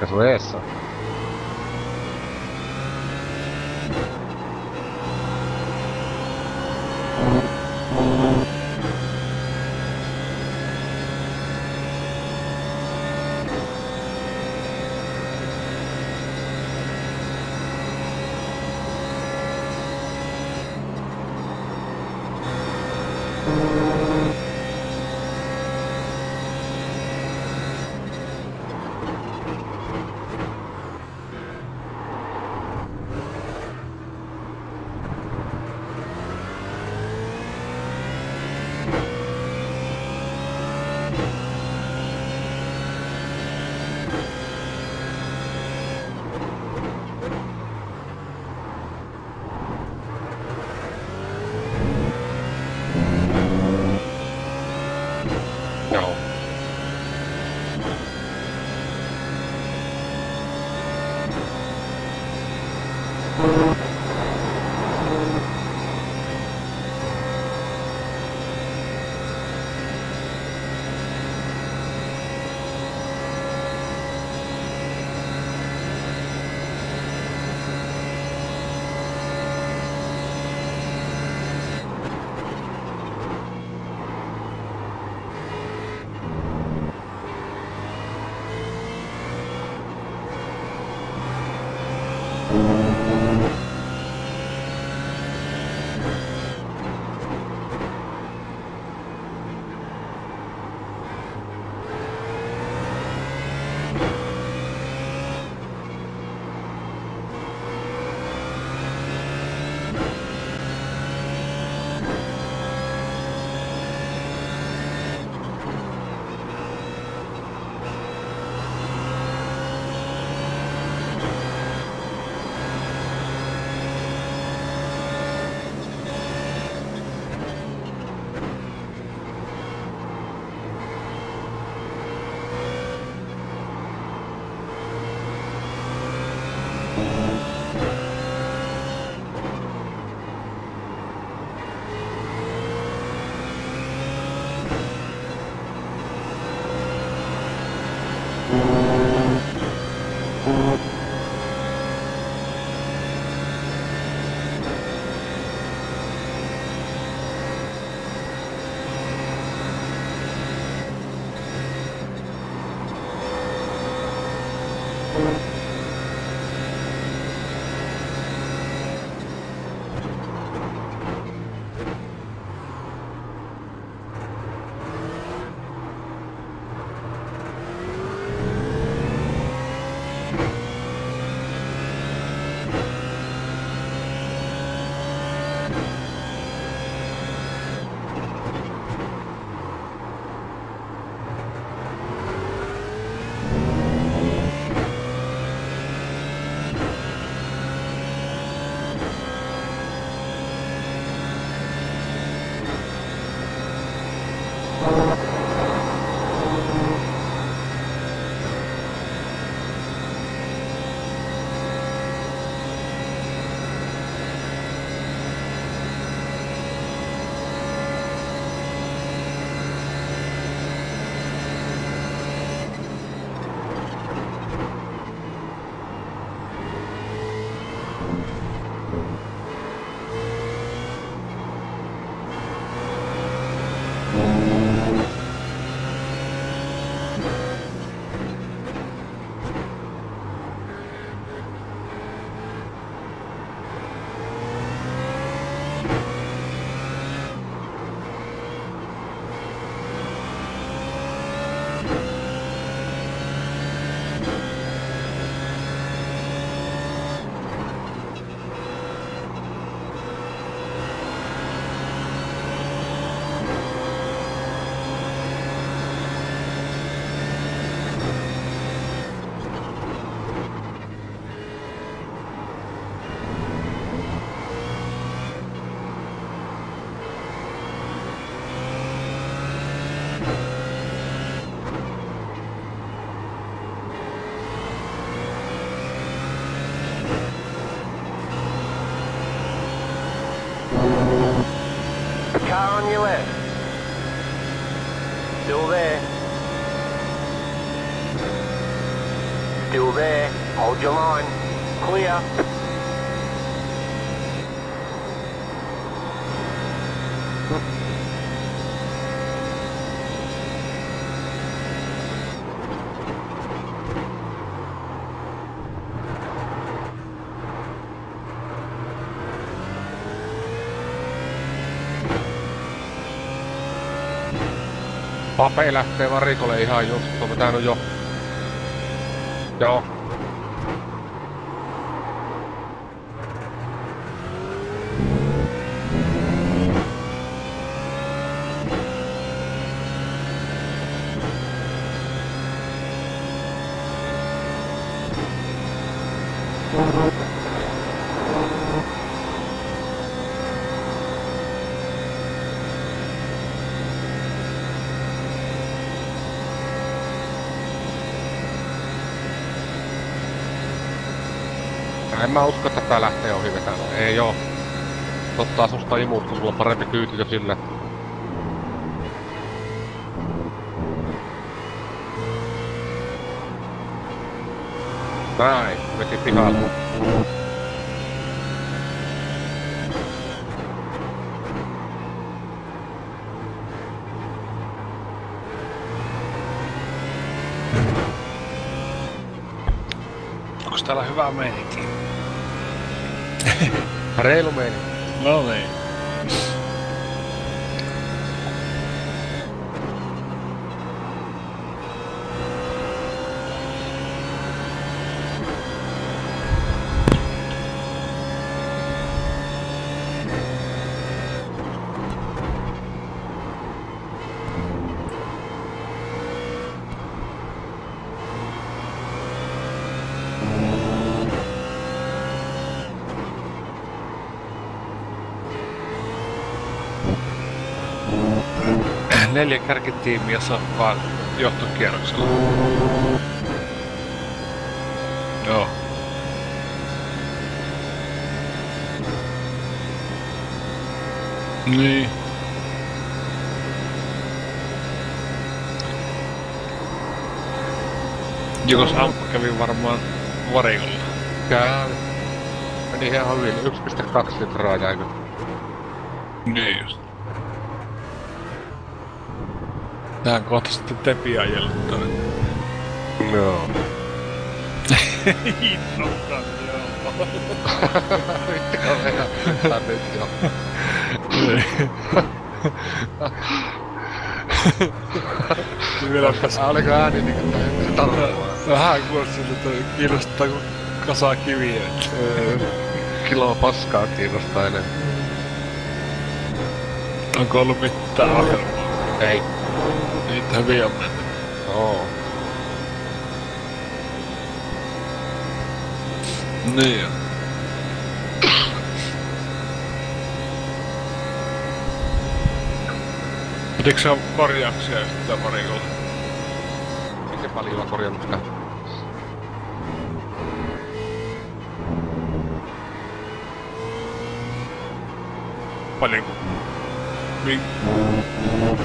Kas veessä. Pape lähtee varikolle ihan just, on vetänyt jo. Joo. En mä usko, että tää lähtee ohi vetämään. Ei oo. Ottaa susta imut, kun sulla on parempi kyyti jo sille. Näin, veti pihalle. Onko täällä hyvä meininki? Reilu meni. No niin. Neljä kärkitiimiä saa vaan johtokierroksella. Joo. Niin. Joko Sampo kävi varmaan varikolla. Käy. Meni ihan hyvin. 1,2 litraa jäikö? Niin just. Tää kohta sitten tepi ajellut tonne. Joo. Innokas, joo. Meidän tän nyt jo. Vielä Ah, Oliko ääni niinku se tarvaa? vähän kuulosti siltä, että kiinnostaa kun kasaa kiviä. Kiloa paskaa kiinnostaa enemmän. Onko ollut mitään ohjelmaa? Ei. Niitä hyviä on mennyt. Oo. Niin on. Pitikö on korjauksia yhtään varikolla? Miten paljon on korjannut sitä? Paljon kuin... Niin,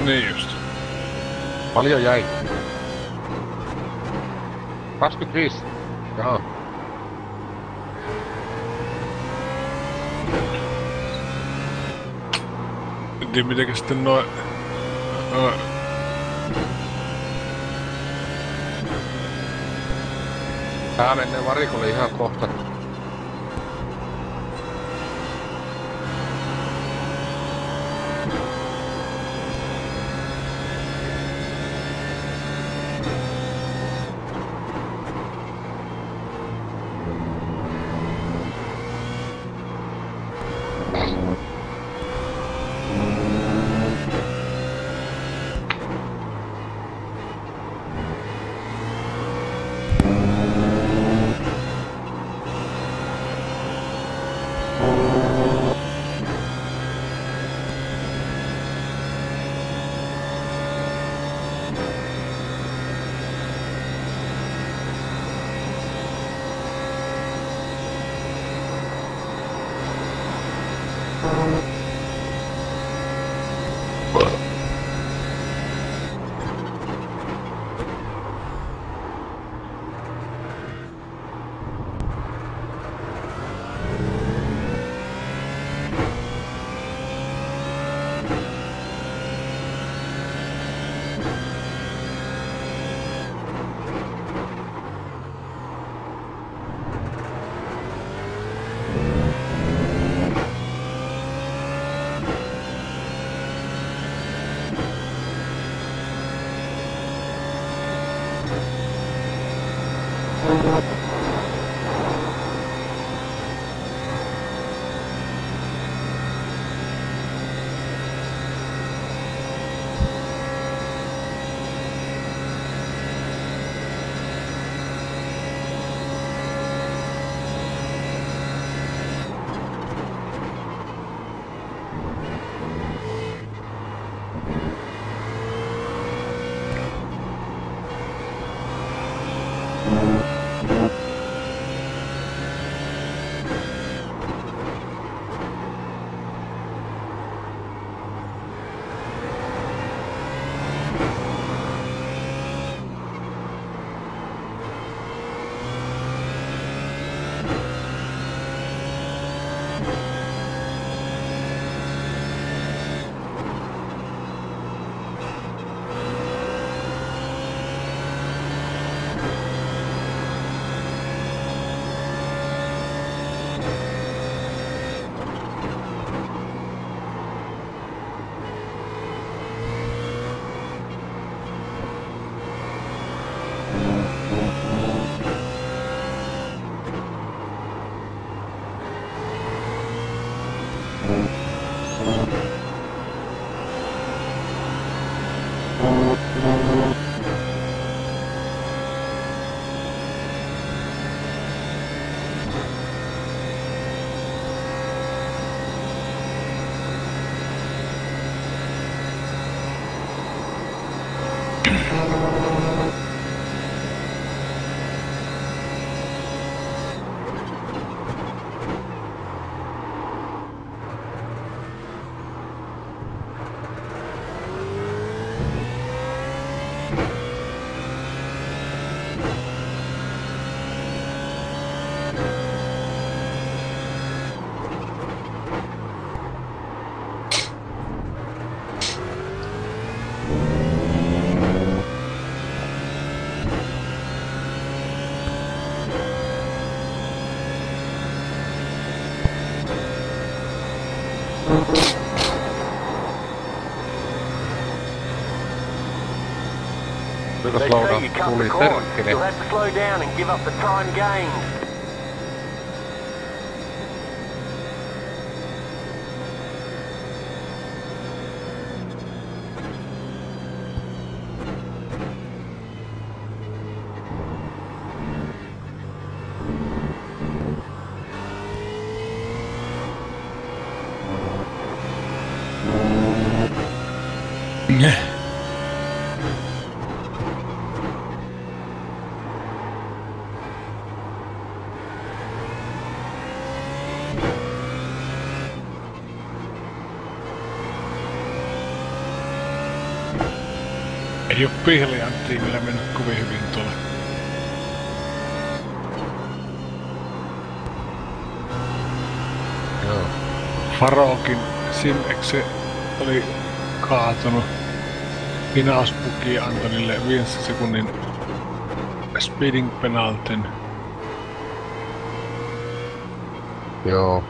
niin just. Paljon jäi. 25. Jaha. En tiedä mitenkä sitten noin... noin Tää menee varikolle ihan kohta. The cord. perkkele? You'll have oo Pihlian tiimillä mennyt kovin hyvin tuolla. Joo. Farokin Simexe oli kaatunut. Hinauspuki Antonille 5 sekunnin speeding penaltin. Joo.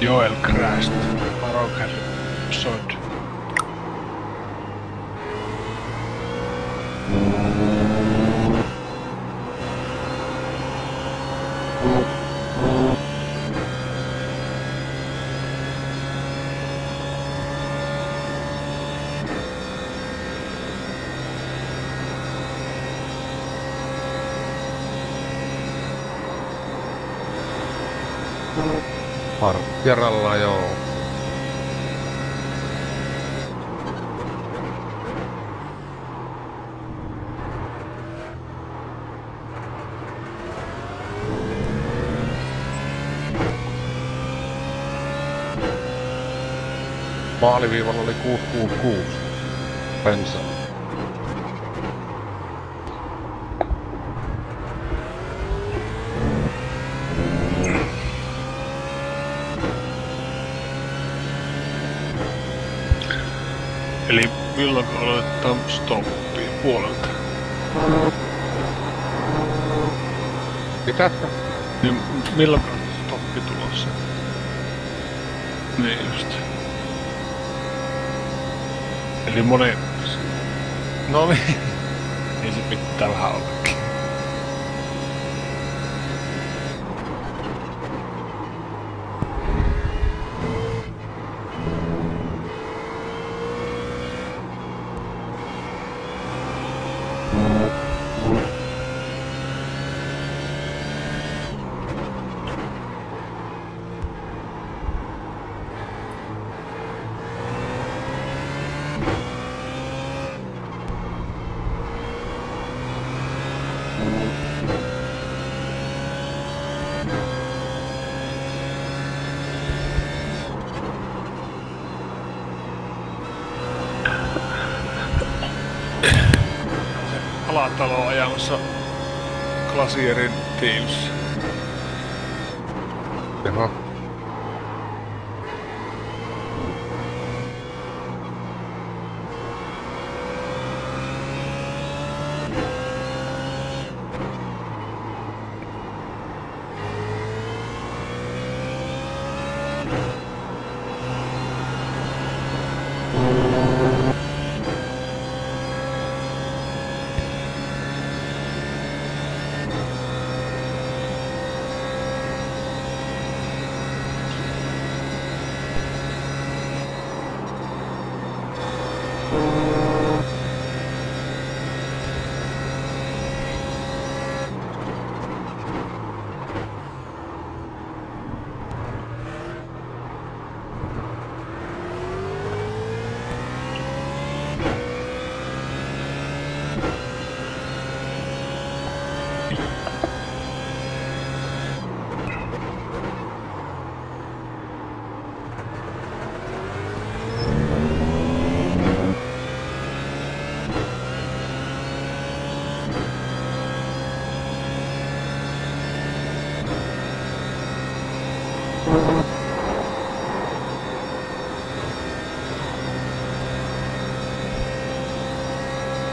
Joel crashed. Faroker Par kerralla joo. Maaliviivalla oli 666 bensaa. Eli milloin aloitetaan stoppi puolelta? Mitä? Niin milloin on stoppi tulossa? Niin just. Eli monen... No niin. Niin se pitää vähän ollakin. Aussie are in.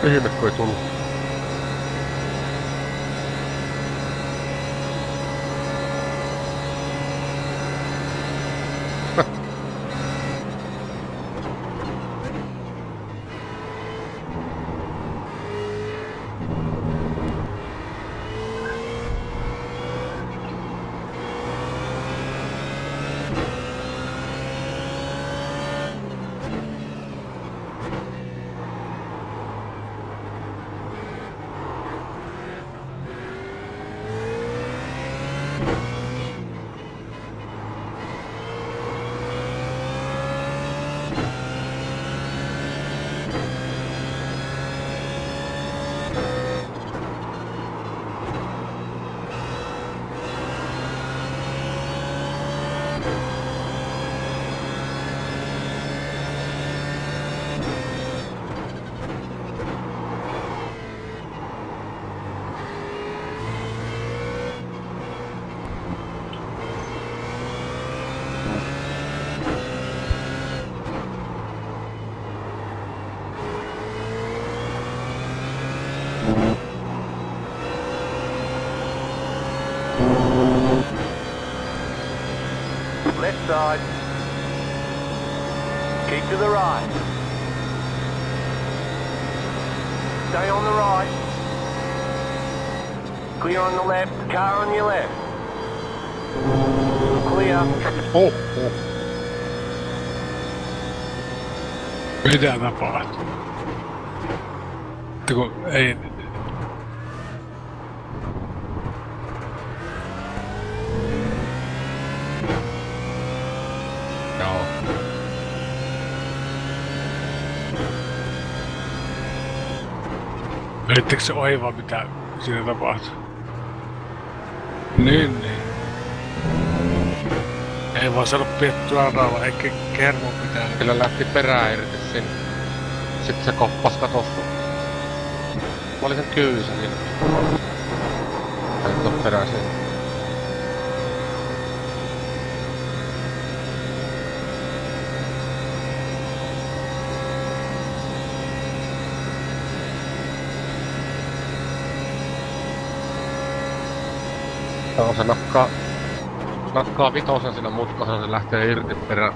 Ihme, kun ei inside. Keep to the right. Stay on the right. Clear on the left. Car on your left. Clear. Oh, oh. Mitä tapahtuu? Että Näittekö se oiva mitä siinä tapahtuu? Niin, niin. Ei vaan saada piettyä radalla, eikä kermo pitää. Kyllä lähti perää irti sinne. Sitten se koppas katossa. Mä olin sen kyydissä siinä. Hän tuon perää sinne. Joo, se nakkaa, nakkaa vitosen siinä mutkassa, se lähtee irti perään.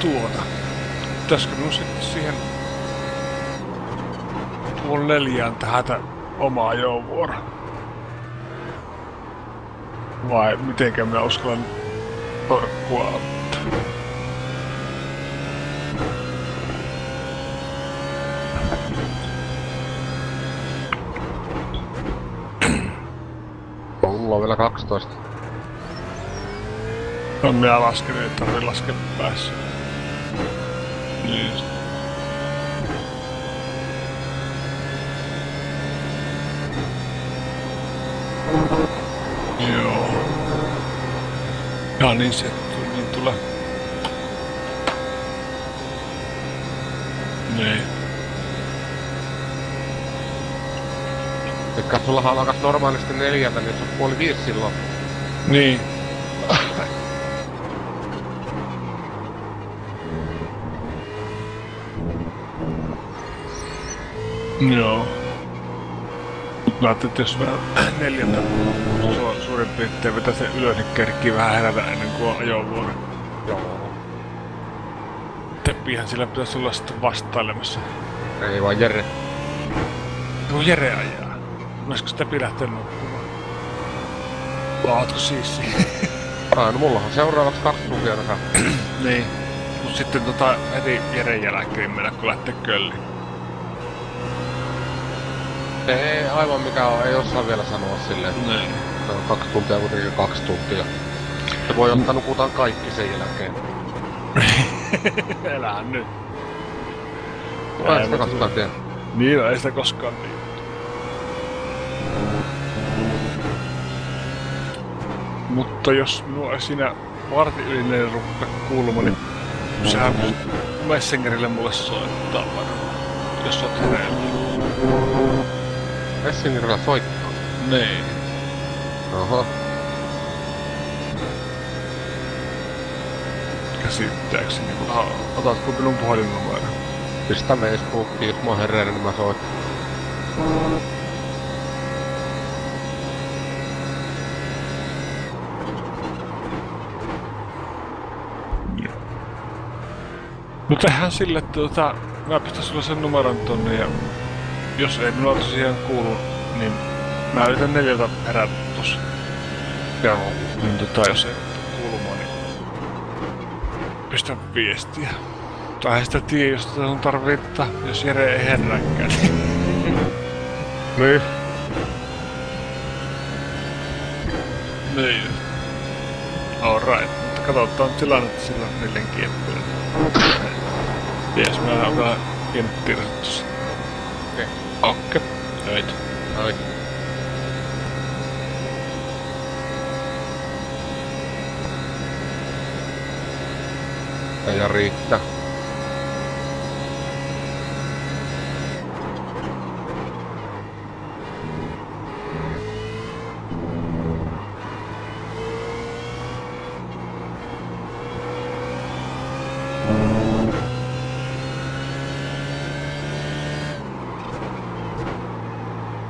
Tuota. Pitäisikö minun sitten siihen tuon neljään tähätä omaa ajovuoro? Vai mitenkä minä uskallan torkkua ottaa? Mulla on vielä 12. No minä lasken, ei tarvi laskea päässä. Joo. Ja niin se niin tulee. Niin. Eikä sullahan alkas normaalisti neljältä, niin se on puoli viisi silloin. Niin. Joo. Mä ajattelin, että jos mä neljältä su- suurin piirtein vetää sen ylös, niin kerkkii vähän herätä ennen kuin ajovuoro. Joo. Teppihän sillä pitäisi olla sitten vastailemassa. Ei vaan Jere. Kun Jere ajaa. Olisiko Teppi lähtenyt nukkumaan? Ootko siis Ah, [LAUGHS] no mullahan seuraavaksi kaksi tuntia. Niin. Mut sitten tota heti Jeren jälkeen mennä, kun lähtee kölliin. Ei aivan mikä on, ei osaa vielä sanoa silleen. Niin. Se on kaksi tuntia kuitenkin kaksi tuntia. Se voi ottaa nukutaan kaikki sen jälkeen. [LAUGHS] Elähän nyt. Vai Ei, sitä koskaan tiedä. Niin, ei sitä koskaan niin. Mutta jos minua ei siinä vartin yli neljä ruppea kuulumaan, niin sehän Messengerille mulle soittaa varmaan. Jos oot hereillä. Messengerillä soittaa? Niin. Oho. Käsittääkseni, niin mutta ha, otatko minun puhelinnumero? Pistä Facebookiin, jos mä oon herännyt, niin mä soitan. No tehdään sille, että tota, mä pistän sulle sen numeron tonne ja jos ei minulla siihen kuulu, niin mä yritän neljältä herätä tossa. Joo. Niin tota, jos ei kuulumaan, niin pistä viestiä. Tai sitä tiedä, jos tätä on tarvittaa, jos Jere ei herääkään. [LAUGHS] Niin. niin. Alright, mutta katsotaan tilannetta sillä neljän kieppuilla. Jes, mä oon vähän tossa. Okei. Okei. Right. Noin. Ja riittää.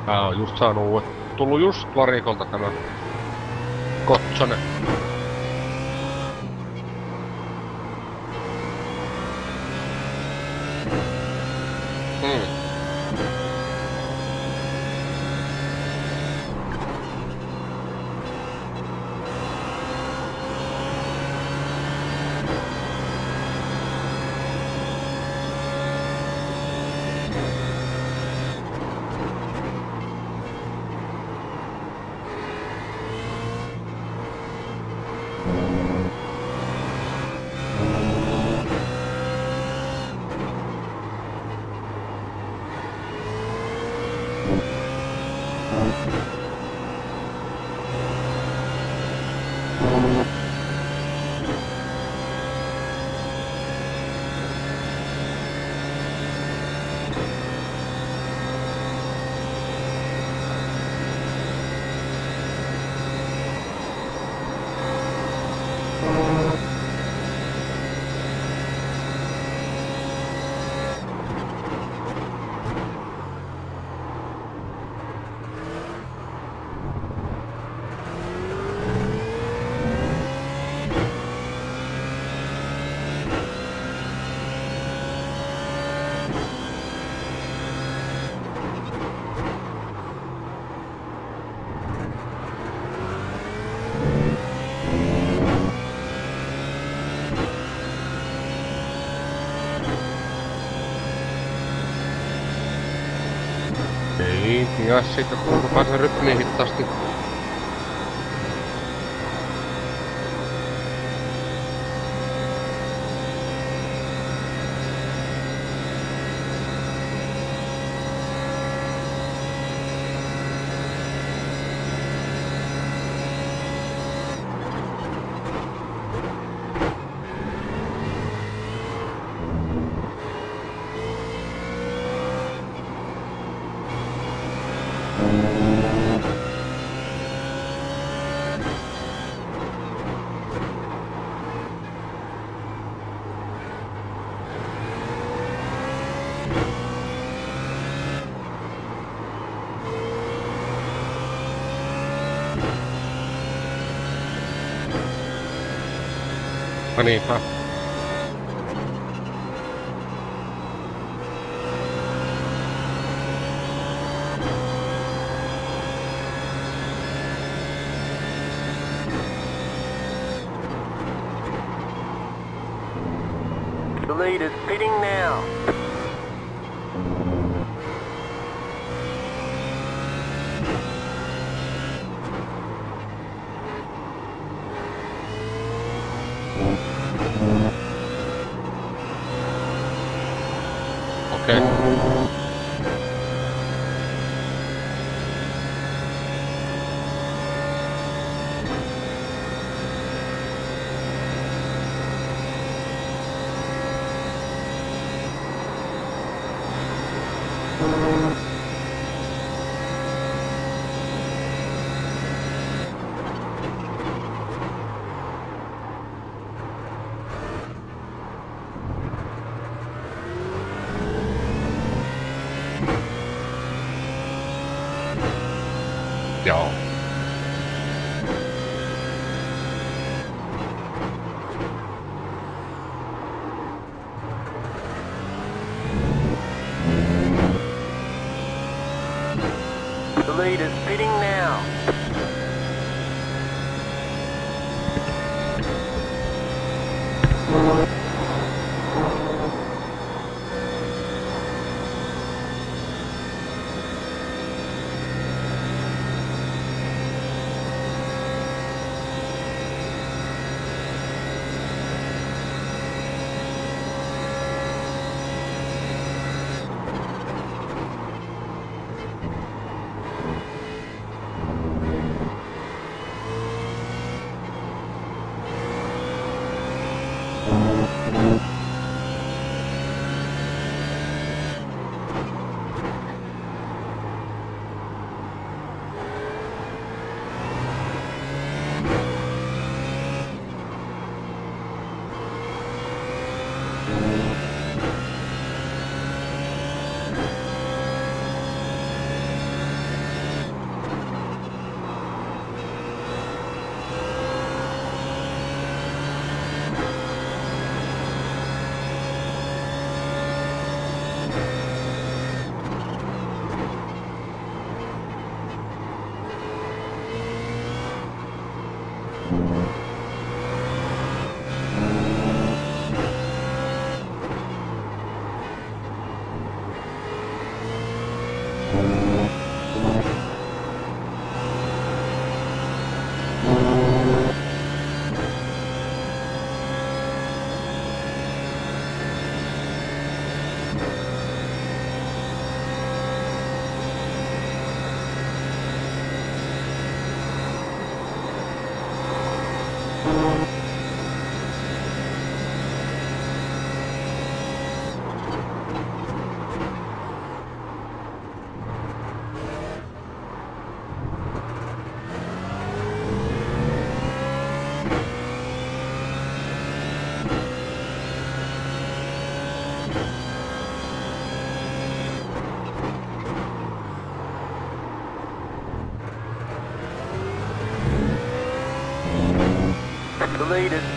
Tää on just saanut uudet. Tullut just varikolta tämä Kotsonen. Ja sitten kun rupaa se rytmi hitaasti. No niinpä. The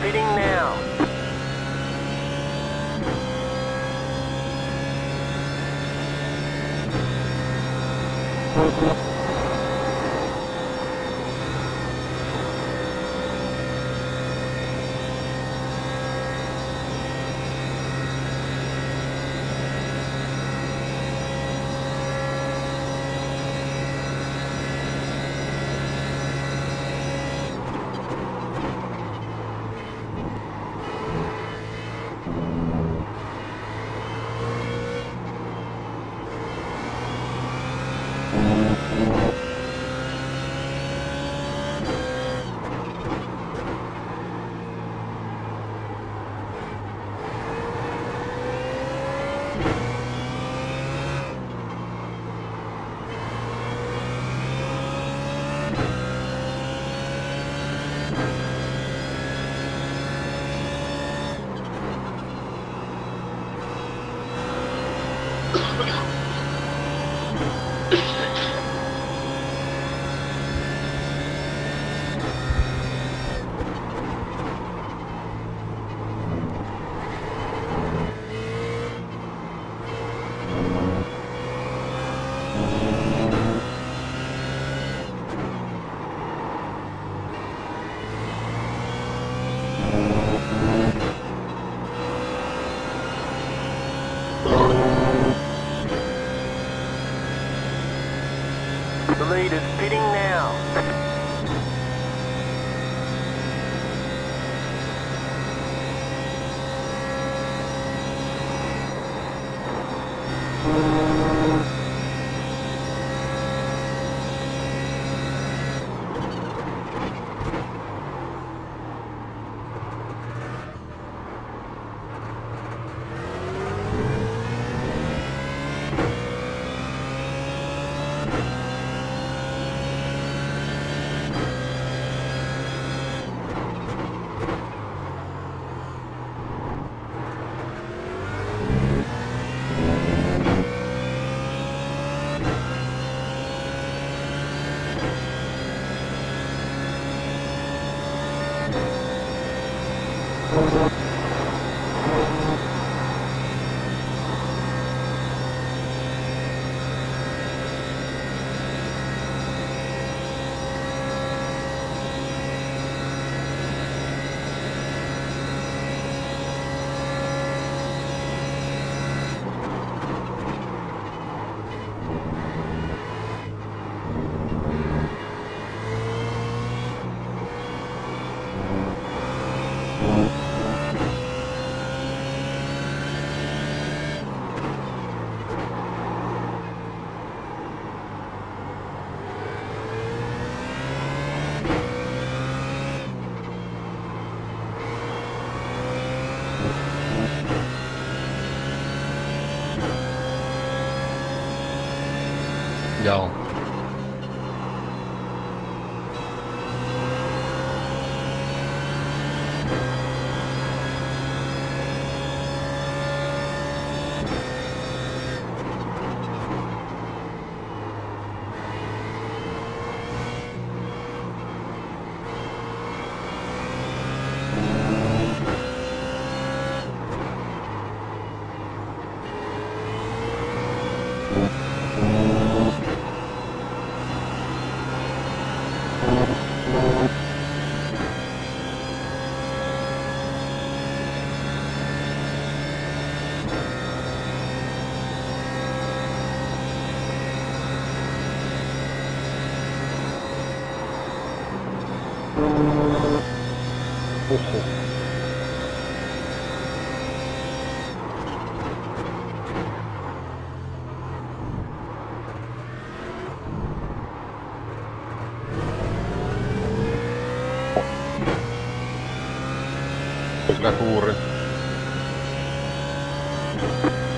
Suuri.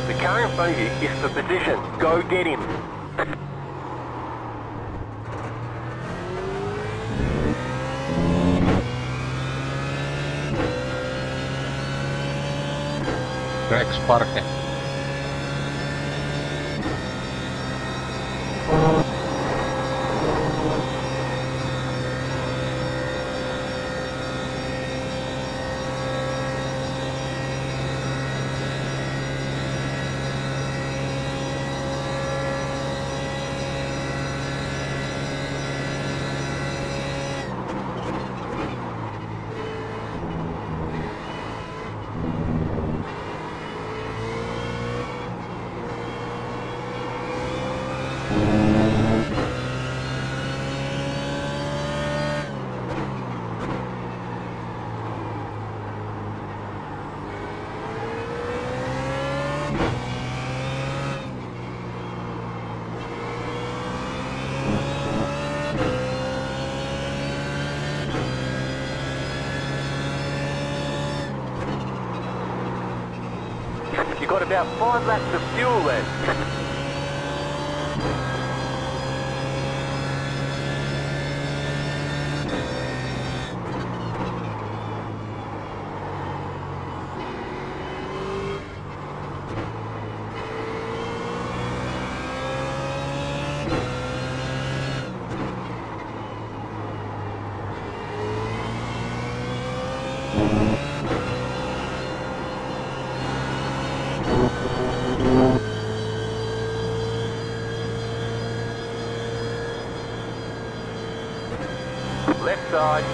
The car in front of you is for position. Go get him. Rex Parke. You've got about five laps of fuel left. Side.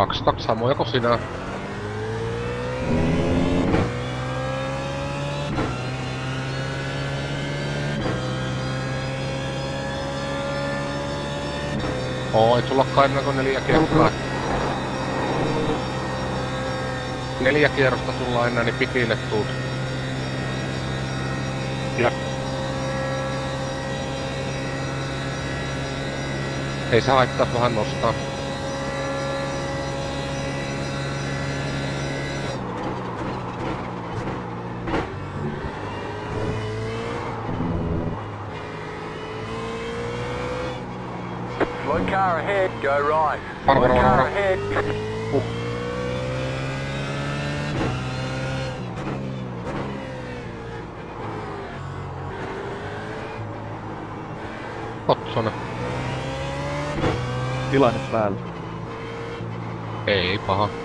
Kaksi, kaksi samoja kuin sinä. Oo, ei tulla kai kuin neljä kierrosta. Neljä kierrosta tullaan enää, niin pikille tuut. Ja. Ei se haittaa vähän nostaa. Car ahead, go right. Varo, Slow varo, car varo. ahead. Otsonen. Tilanne päällä. Ei paha.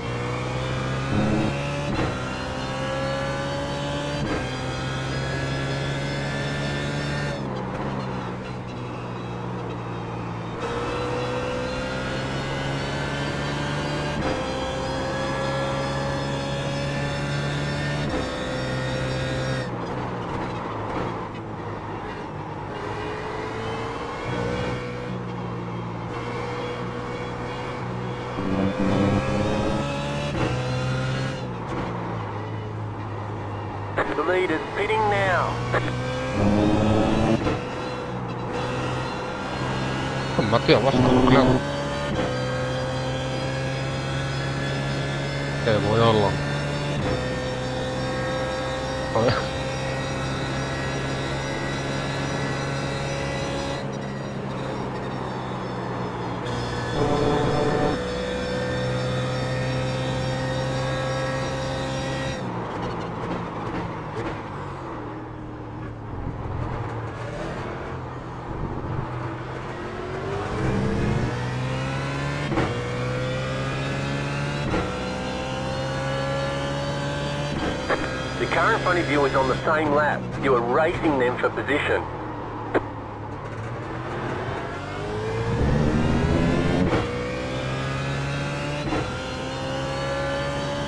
The leader's pitting now. En mä tiedä vastaan on the same lap. You are racing them for position.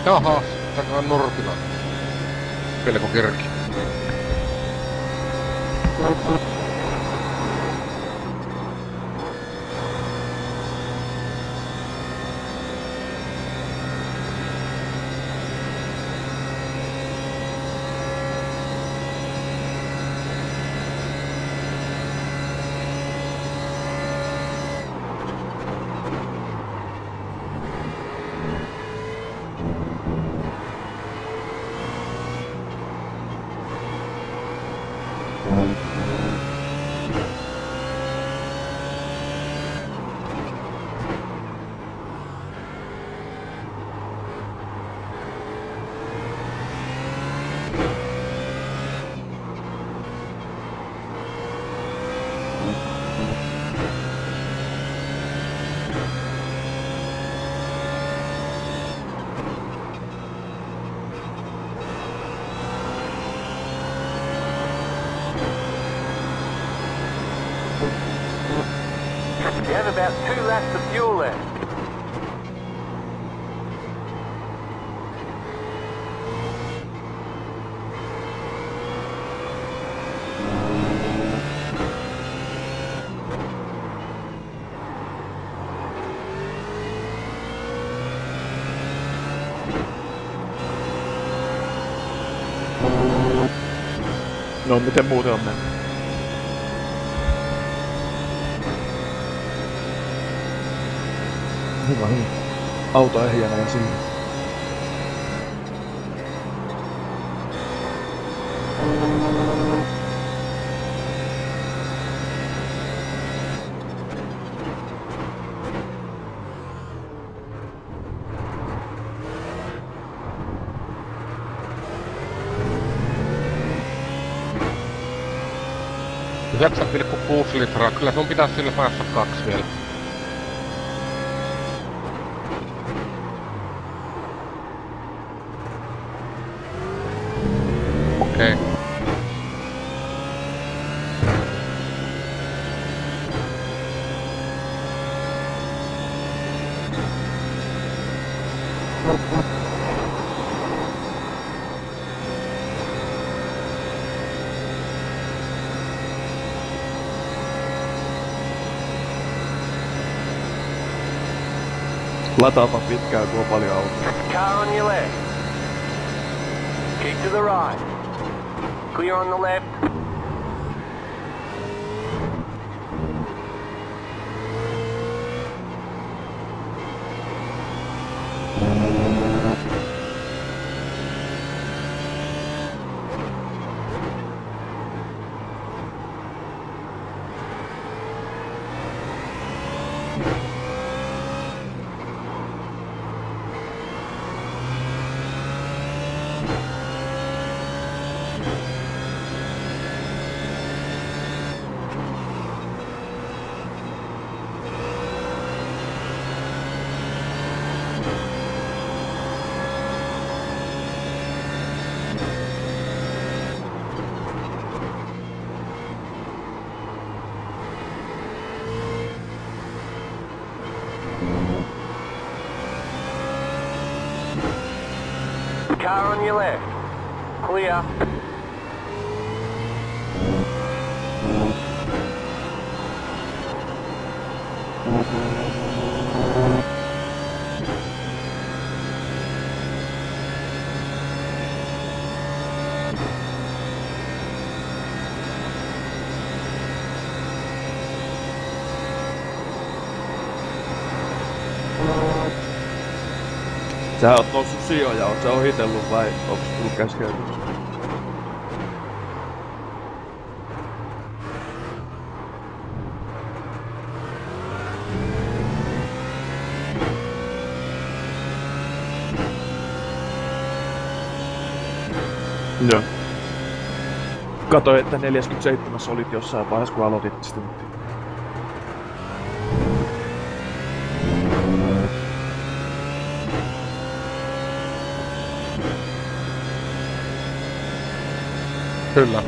Jaha, on nurkilla. Pelko kirki. No miten muuten on mennyt? Hyvä, hyvä. Auto ehjänä ja siinä. 9,6 litraa. Kyllä sun pitäisi sillä päästä kaksi vielä. Okei. Okay. Lataapa pitkään, kun on paljon autoja. Car on your left. Keep to the right. Clear on the left. Your left. Clear. Sä oot sijoja, oot sä ohitellut vai onks tullut käskeytys? Joo. Katoin, että 47 olit jossain vaiheessa, kun aloitit stuntia. Kyllä.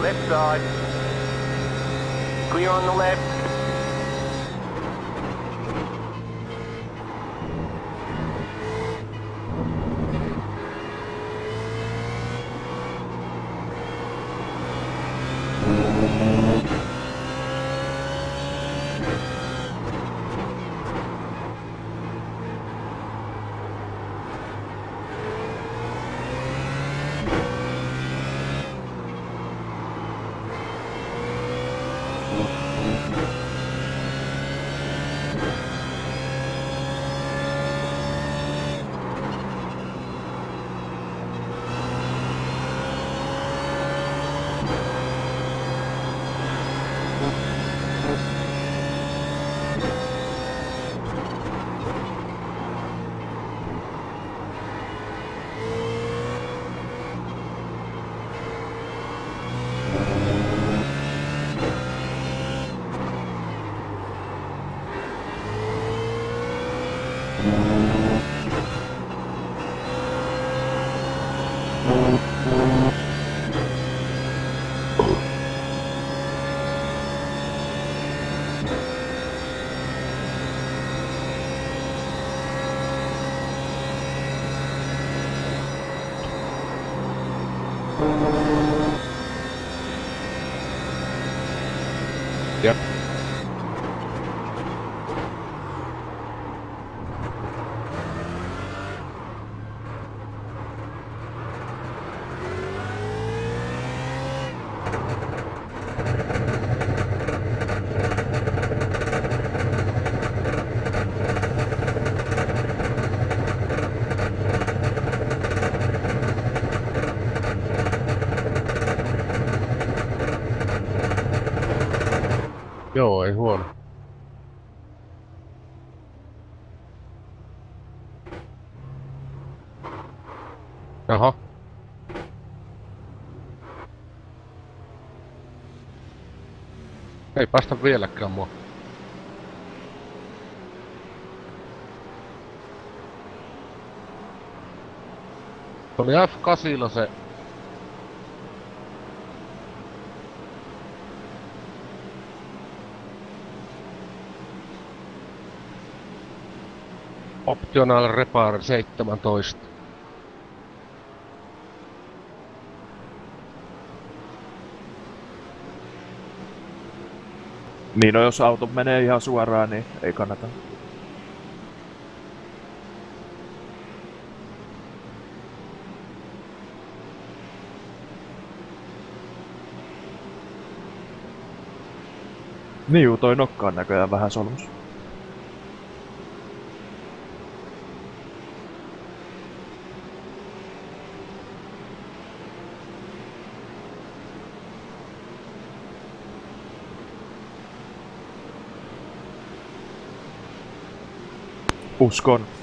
Left side. Clear on the left. Ei päästä vieläkään mua. Se oli F8 se Optional Repair 17. Niin no jos auto menee ihan suoraan, niin ei kannata. Niin juu, toi nokka on näköjään vähän solmus. buscón.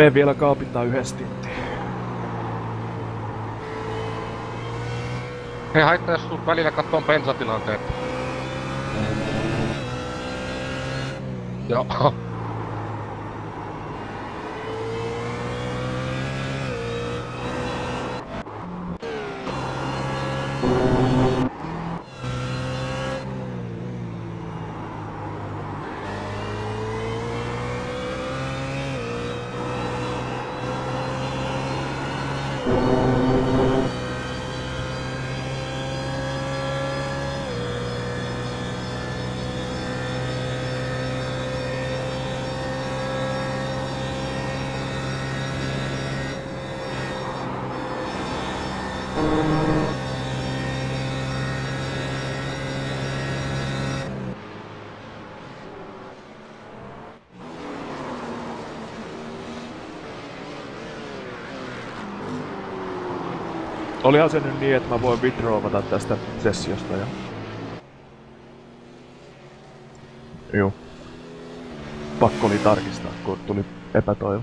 Me vielä kaapittaa yhdesti. Hei, haittaa jos tulet välillä kattoon bensatilanteen. Joo. [LAUGHS] Olihan se nyt niin, että mä voin withdrawata tästä sessiosta ja... Juu. Pakko oli tarkistaa, kun tuli epätoivo.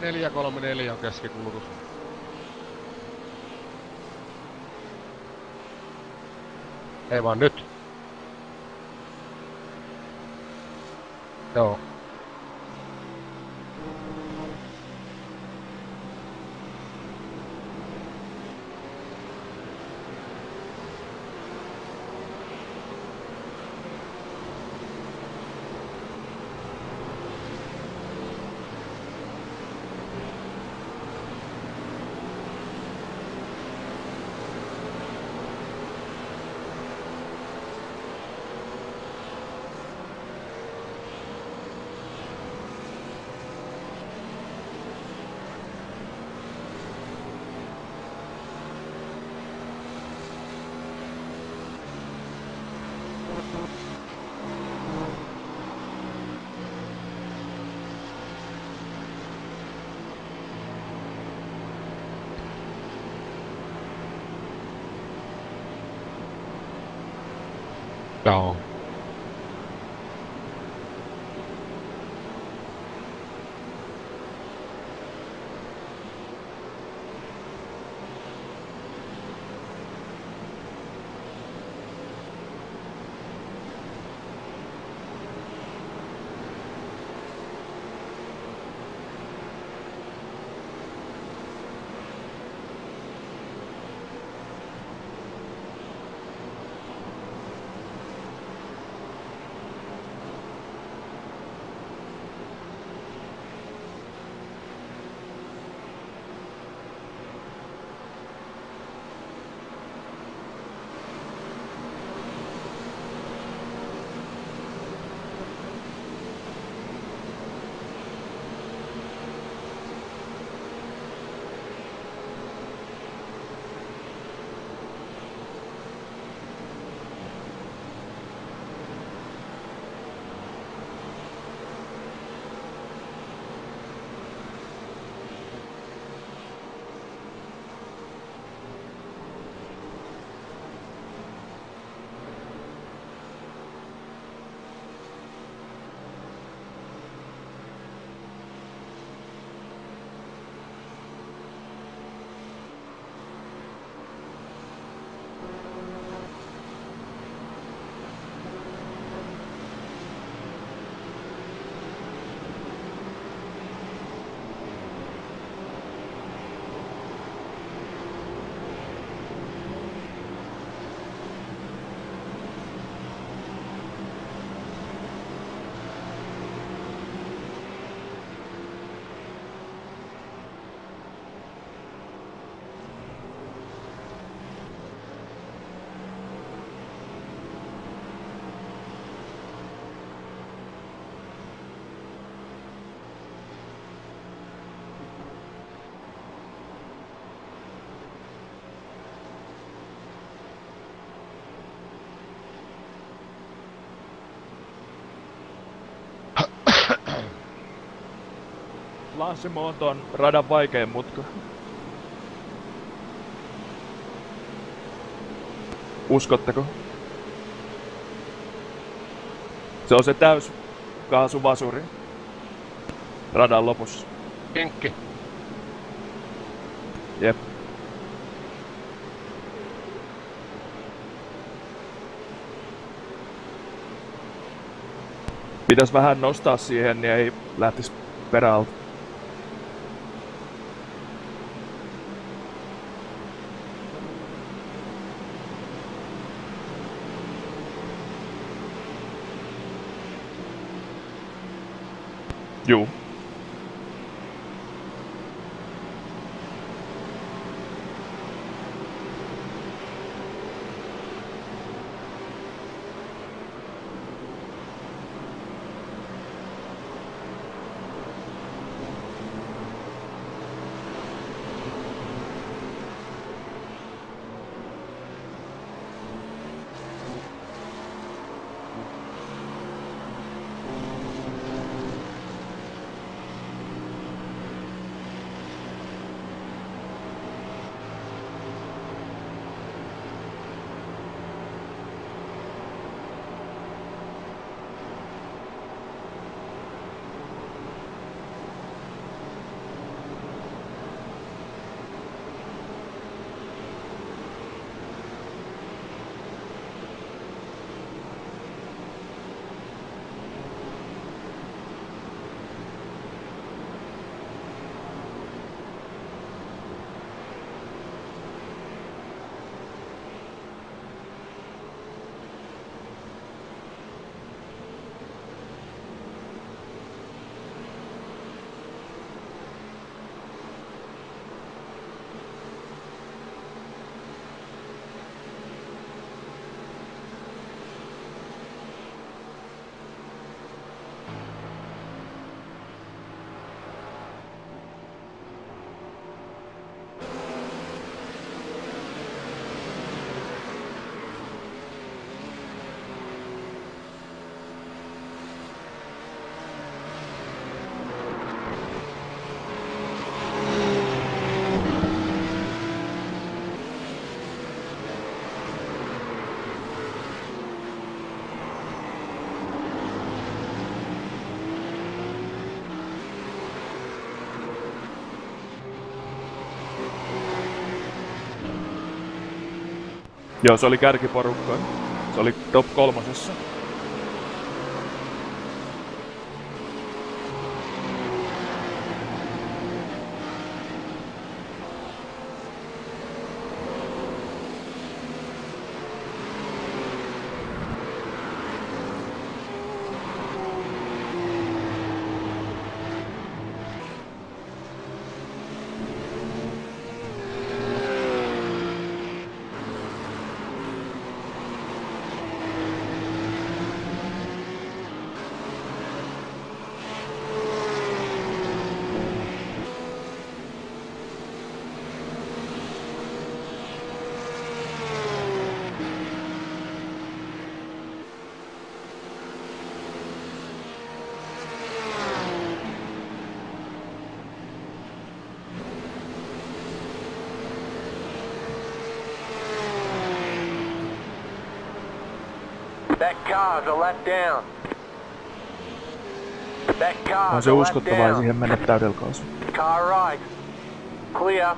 434 on keskikulutus. Ei vaan nyt. Joo. Joo. Lansimo on ton radan vaikein mutka. Uskotteko? Se on se täys kaasuvasuri. Radan lopussa. Pinkki. Jep. Pitäis vähän nostaa siihen, niin ei lähtis perältä. Juu. Joo, se oli kärkiporukka. Se oli top kolmosessa. On se uskottavaa down. siihen mennä täydellä kaasulla. Car right. Clear.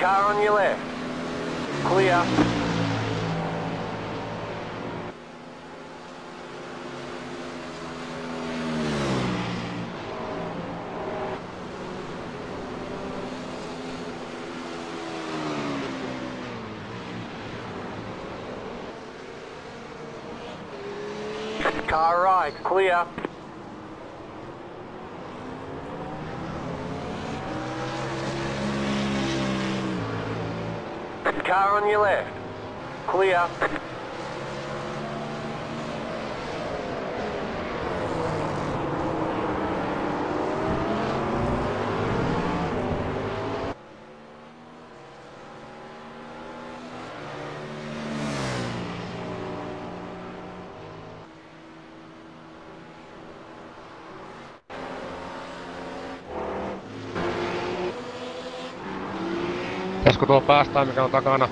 Car on your left. Clear. Your left. Clear. Pitäisikö tuo päästää mikä on takana?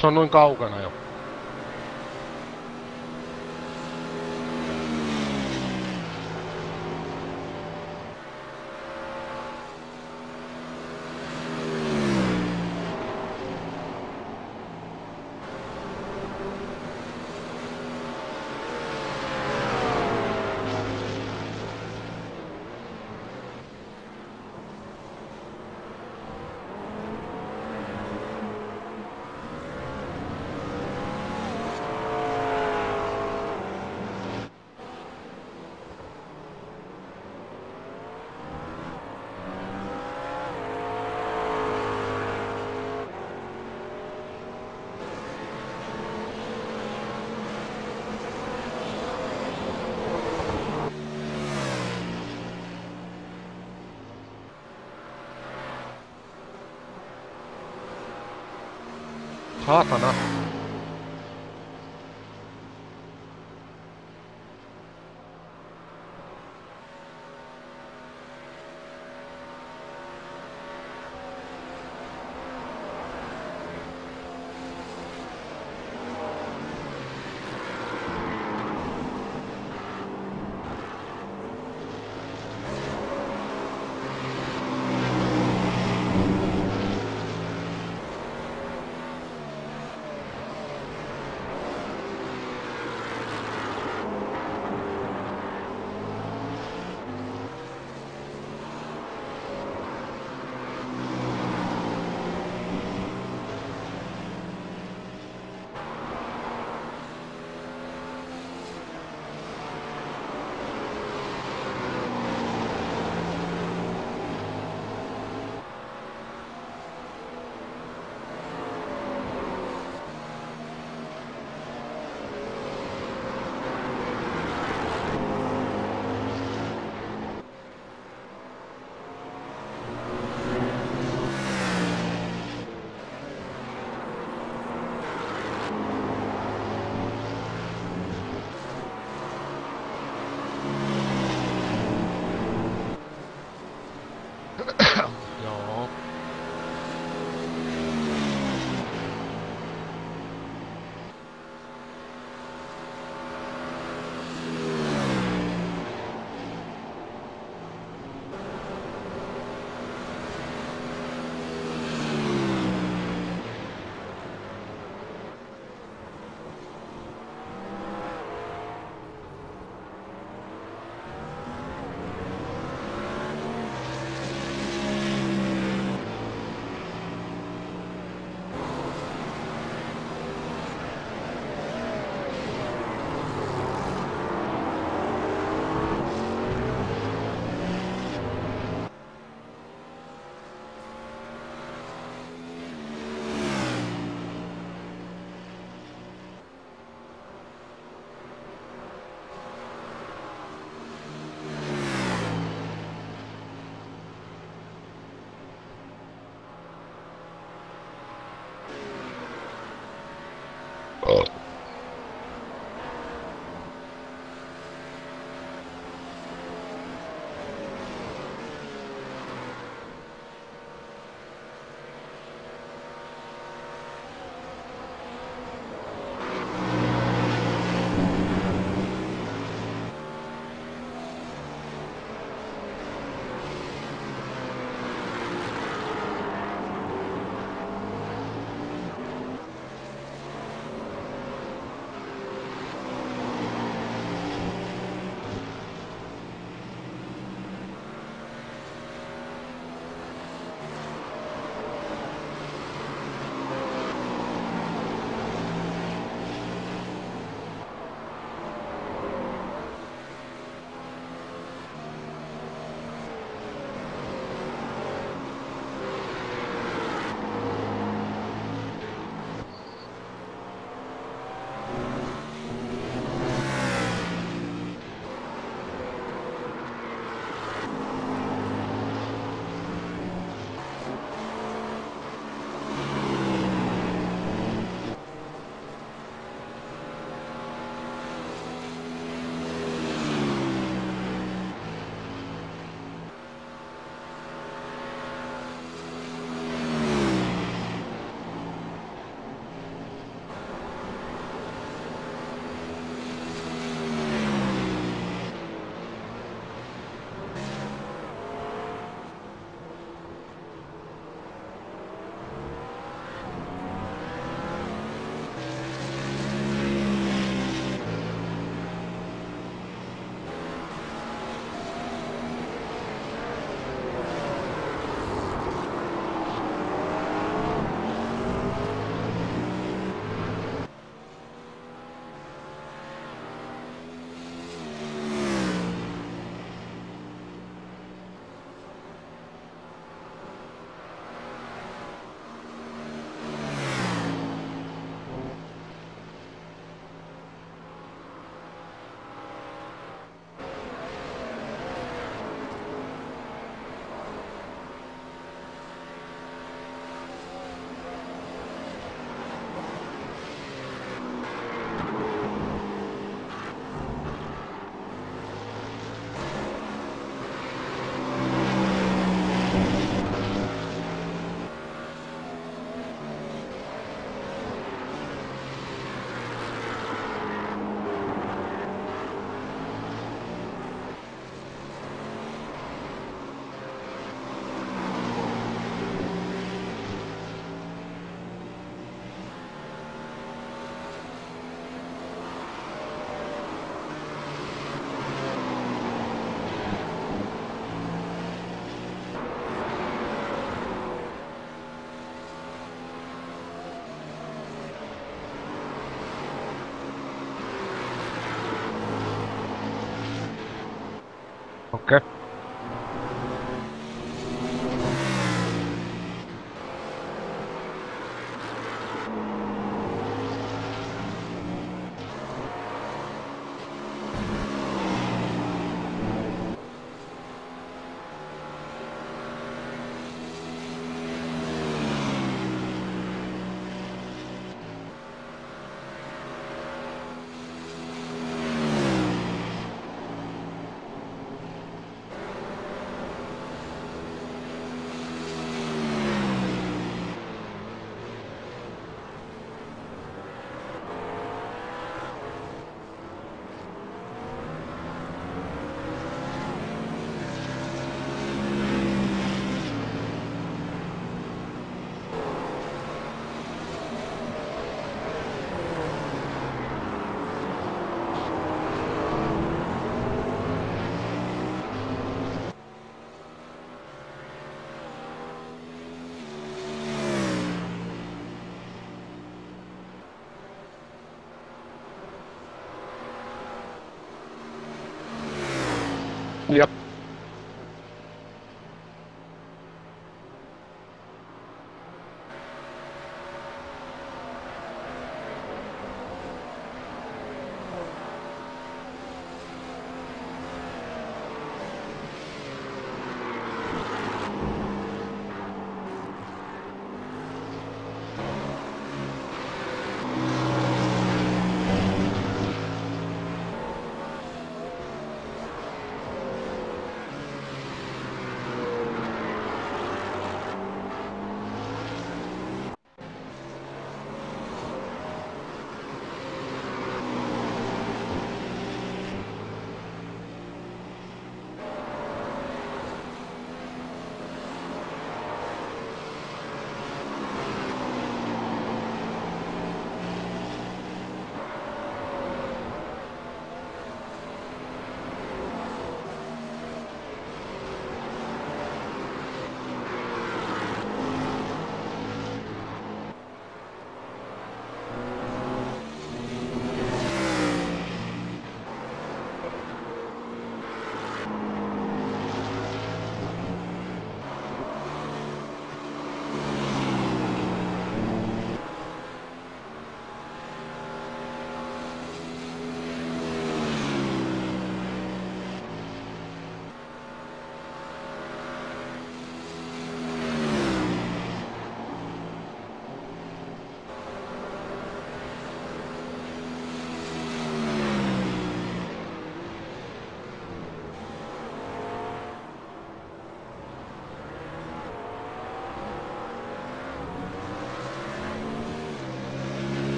Se on noin kaukana jo. Saatana. Joo.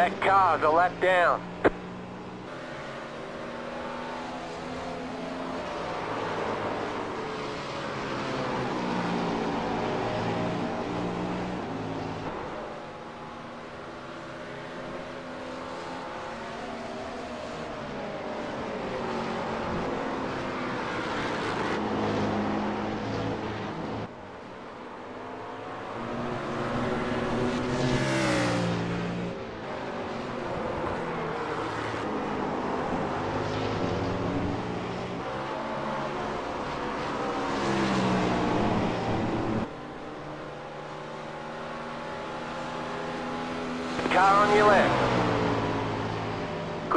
That car's a lap down.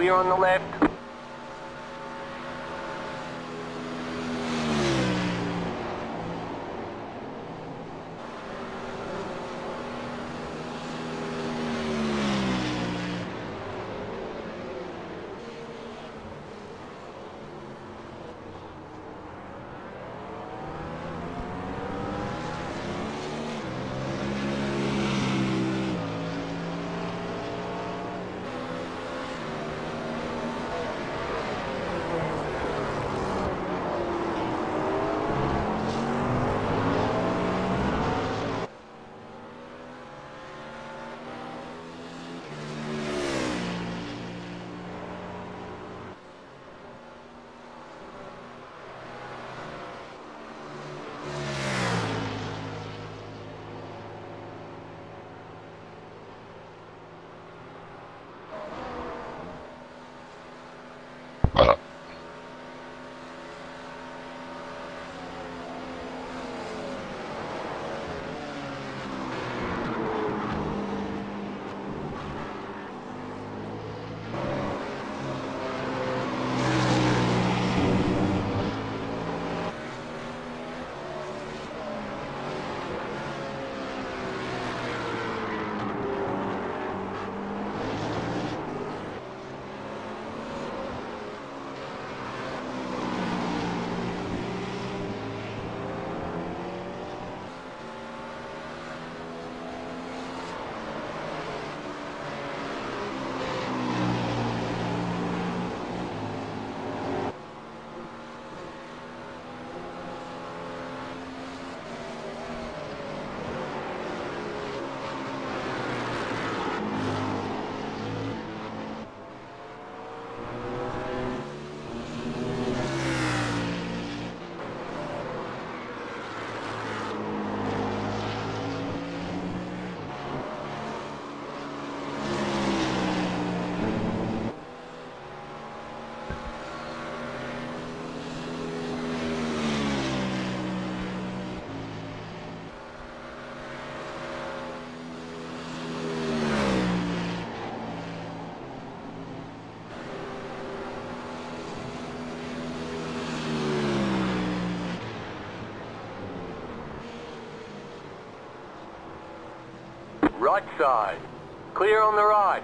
Clear on the left. Right side. Clear on the right.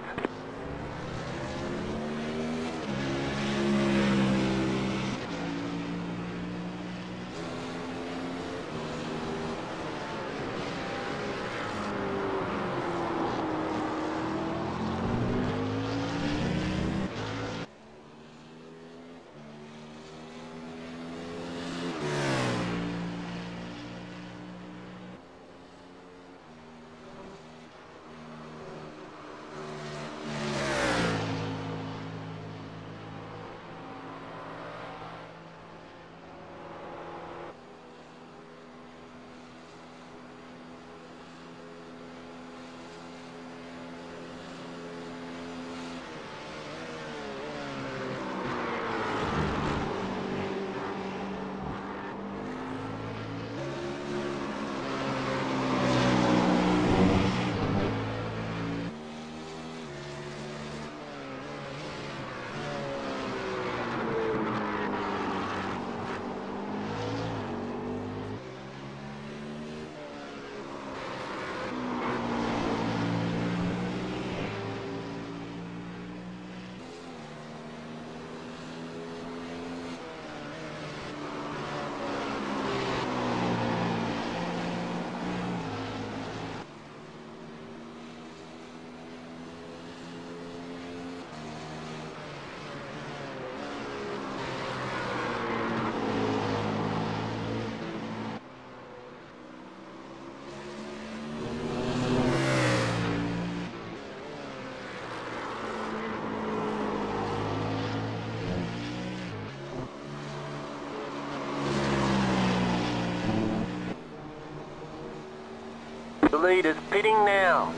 The leader's pitting now.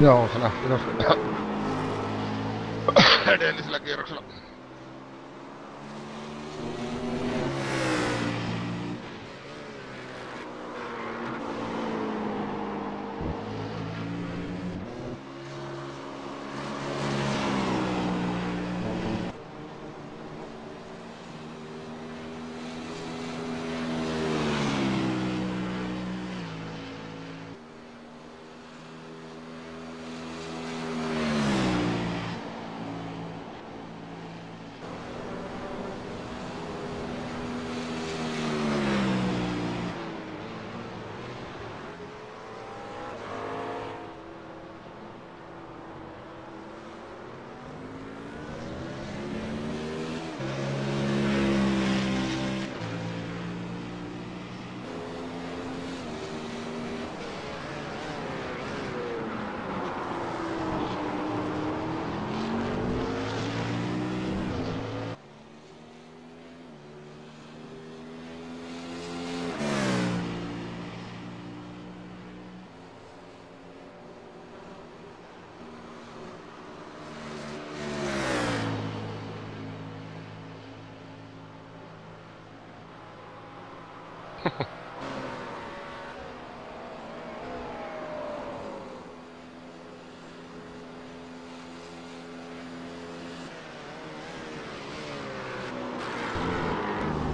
Joo, se lähti tuossa edellisellä kierroksella.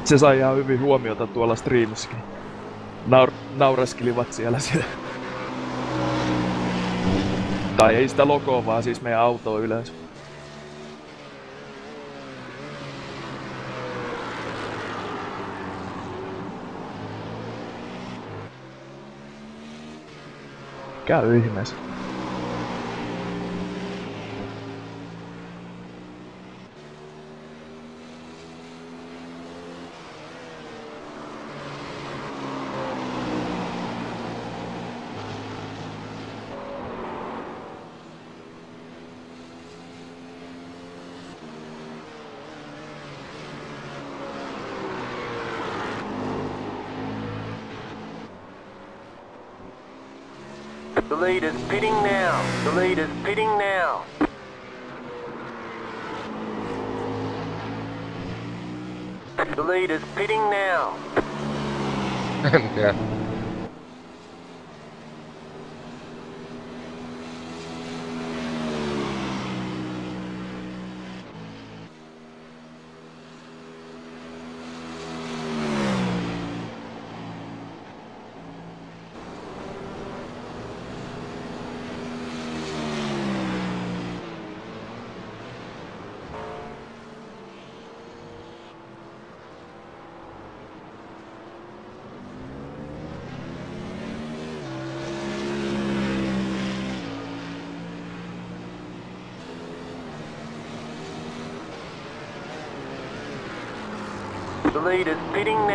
Se sai ihan hyvin huomiota tuolla streamissakin. Naur- naureskelivat siellä [LAUGHS] siellä. Tai ei sitä logoa, vaan siis meidän autoa yleensä. Käy ihmeessä. The leader's pitting now. The leader's pitting now. The leader's pitting now. [LAUGHS] En tiedä. The leader's pitting now.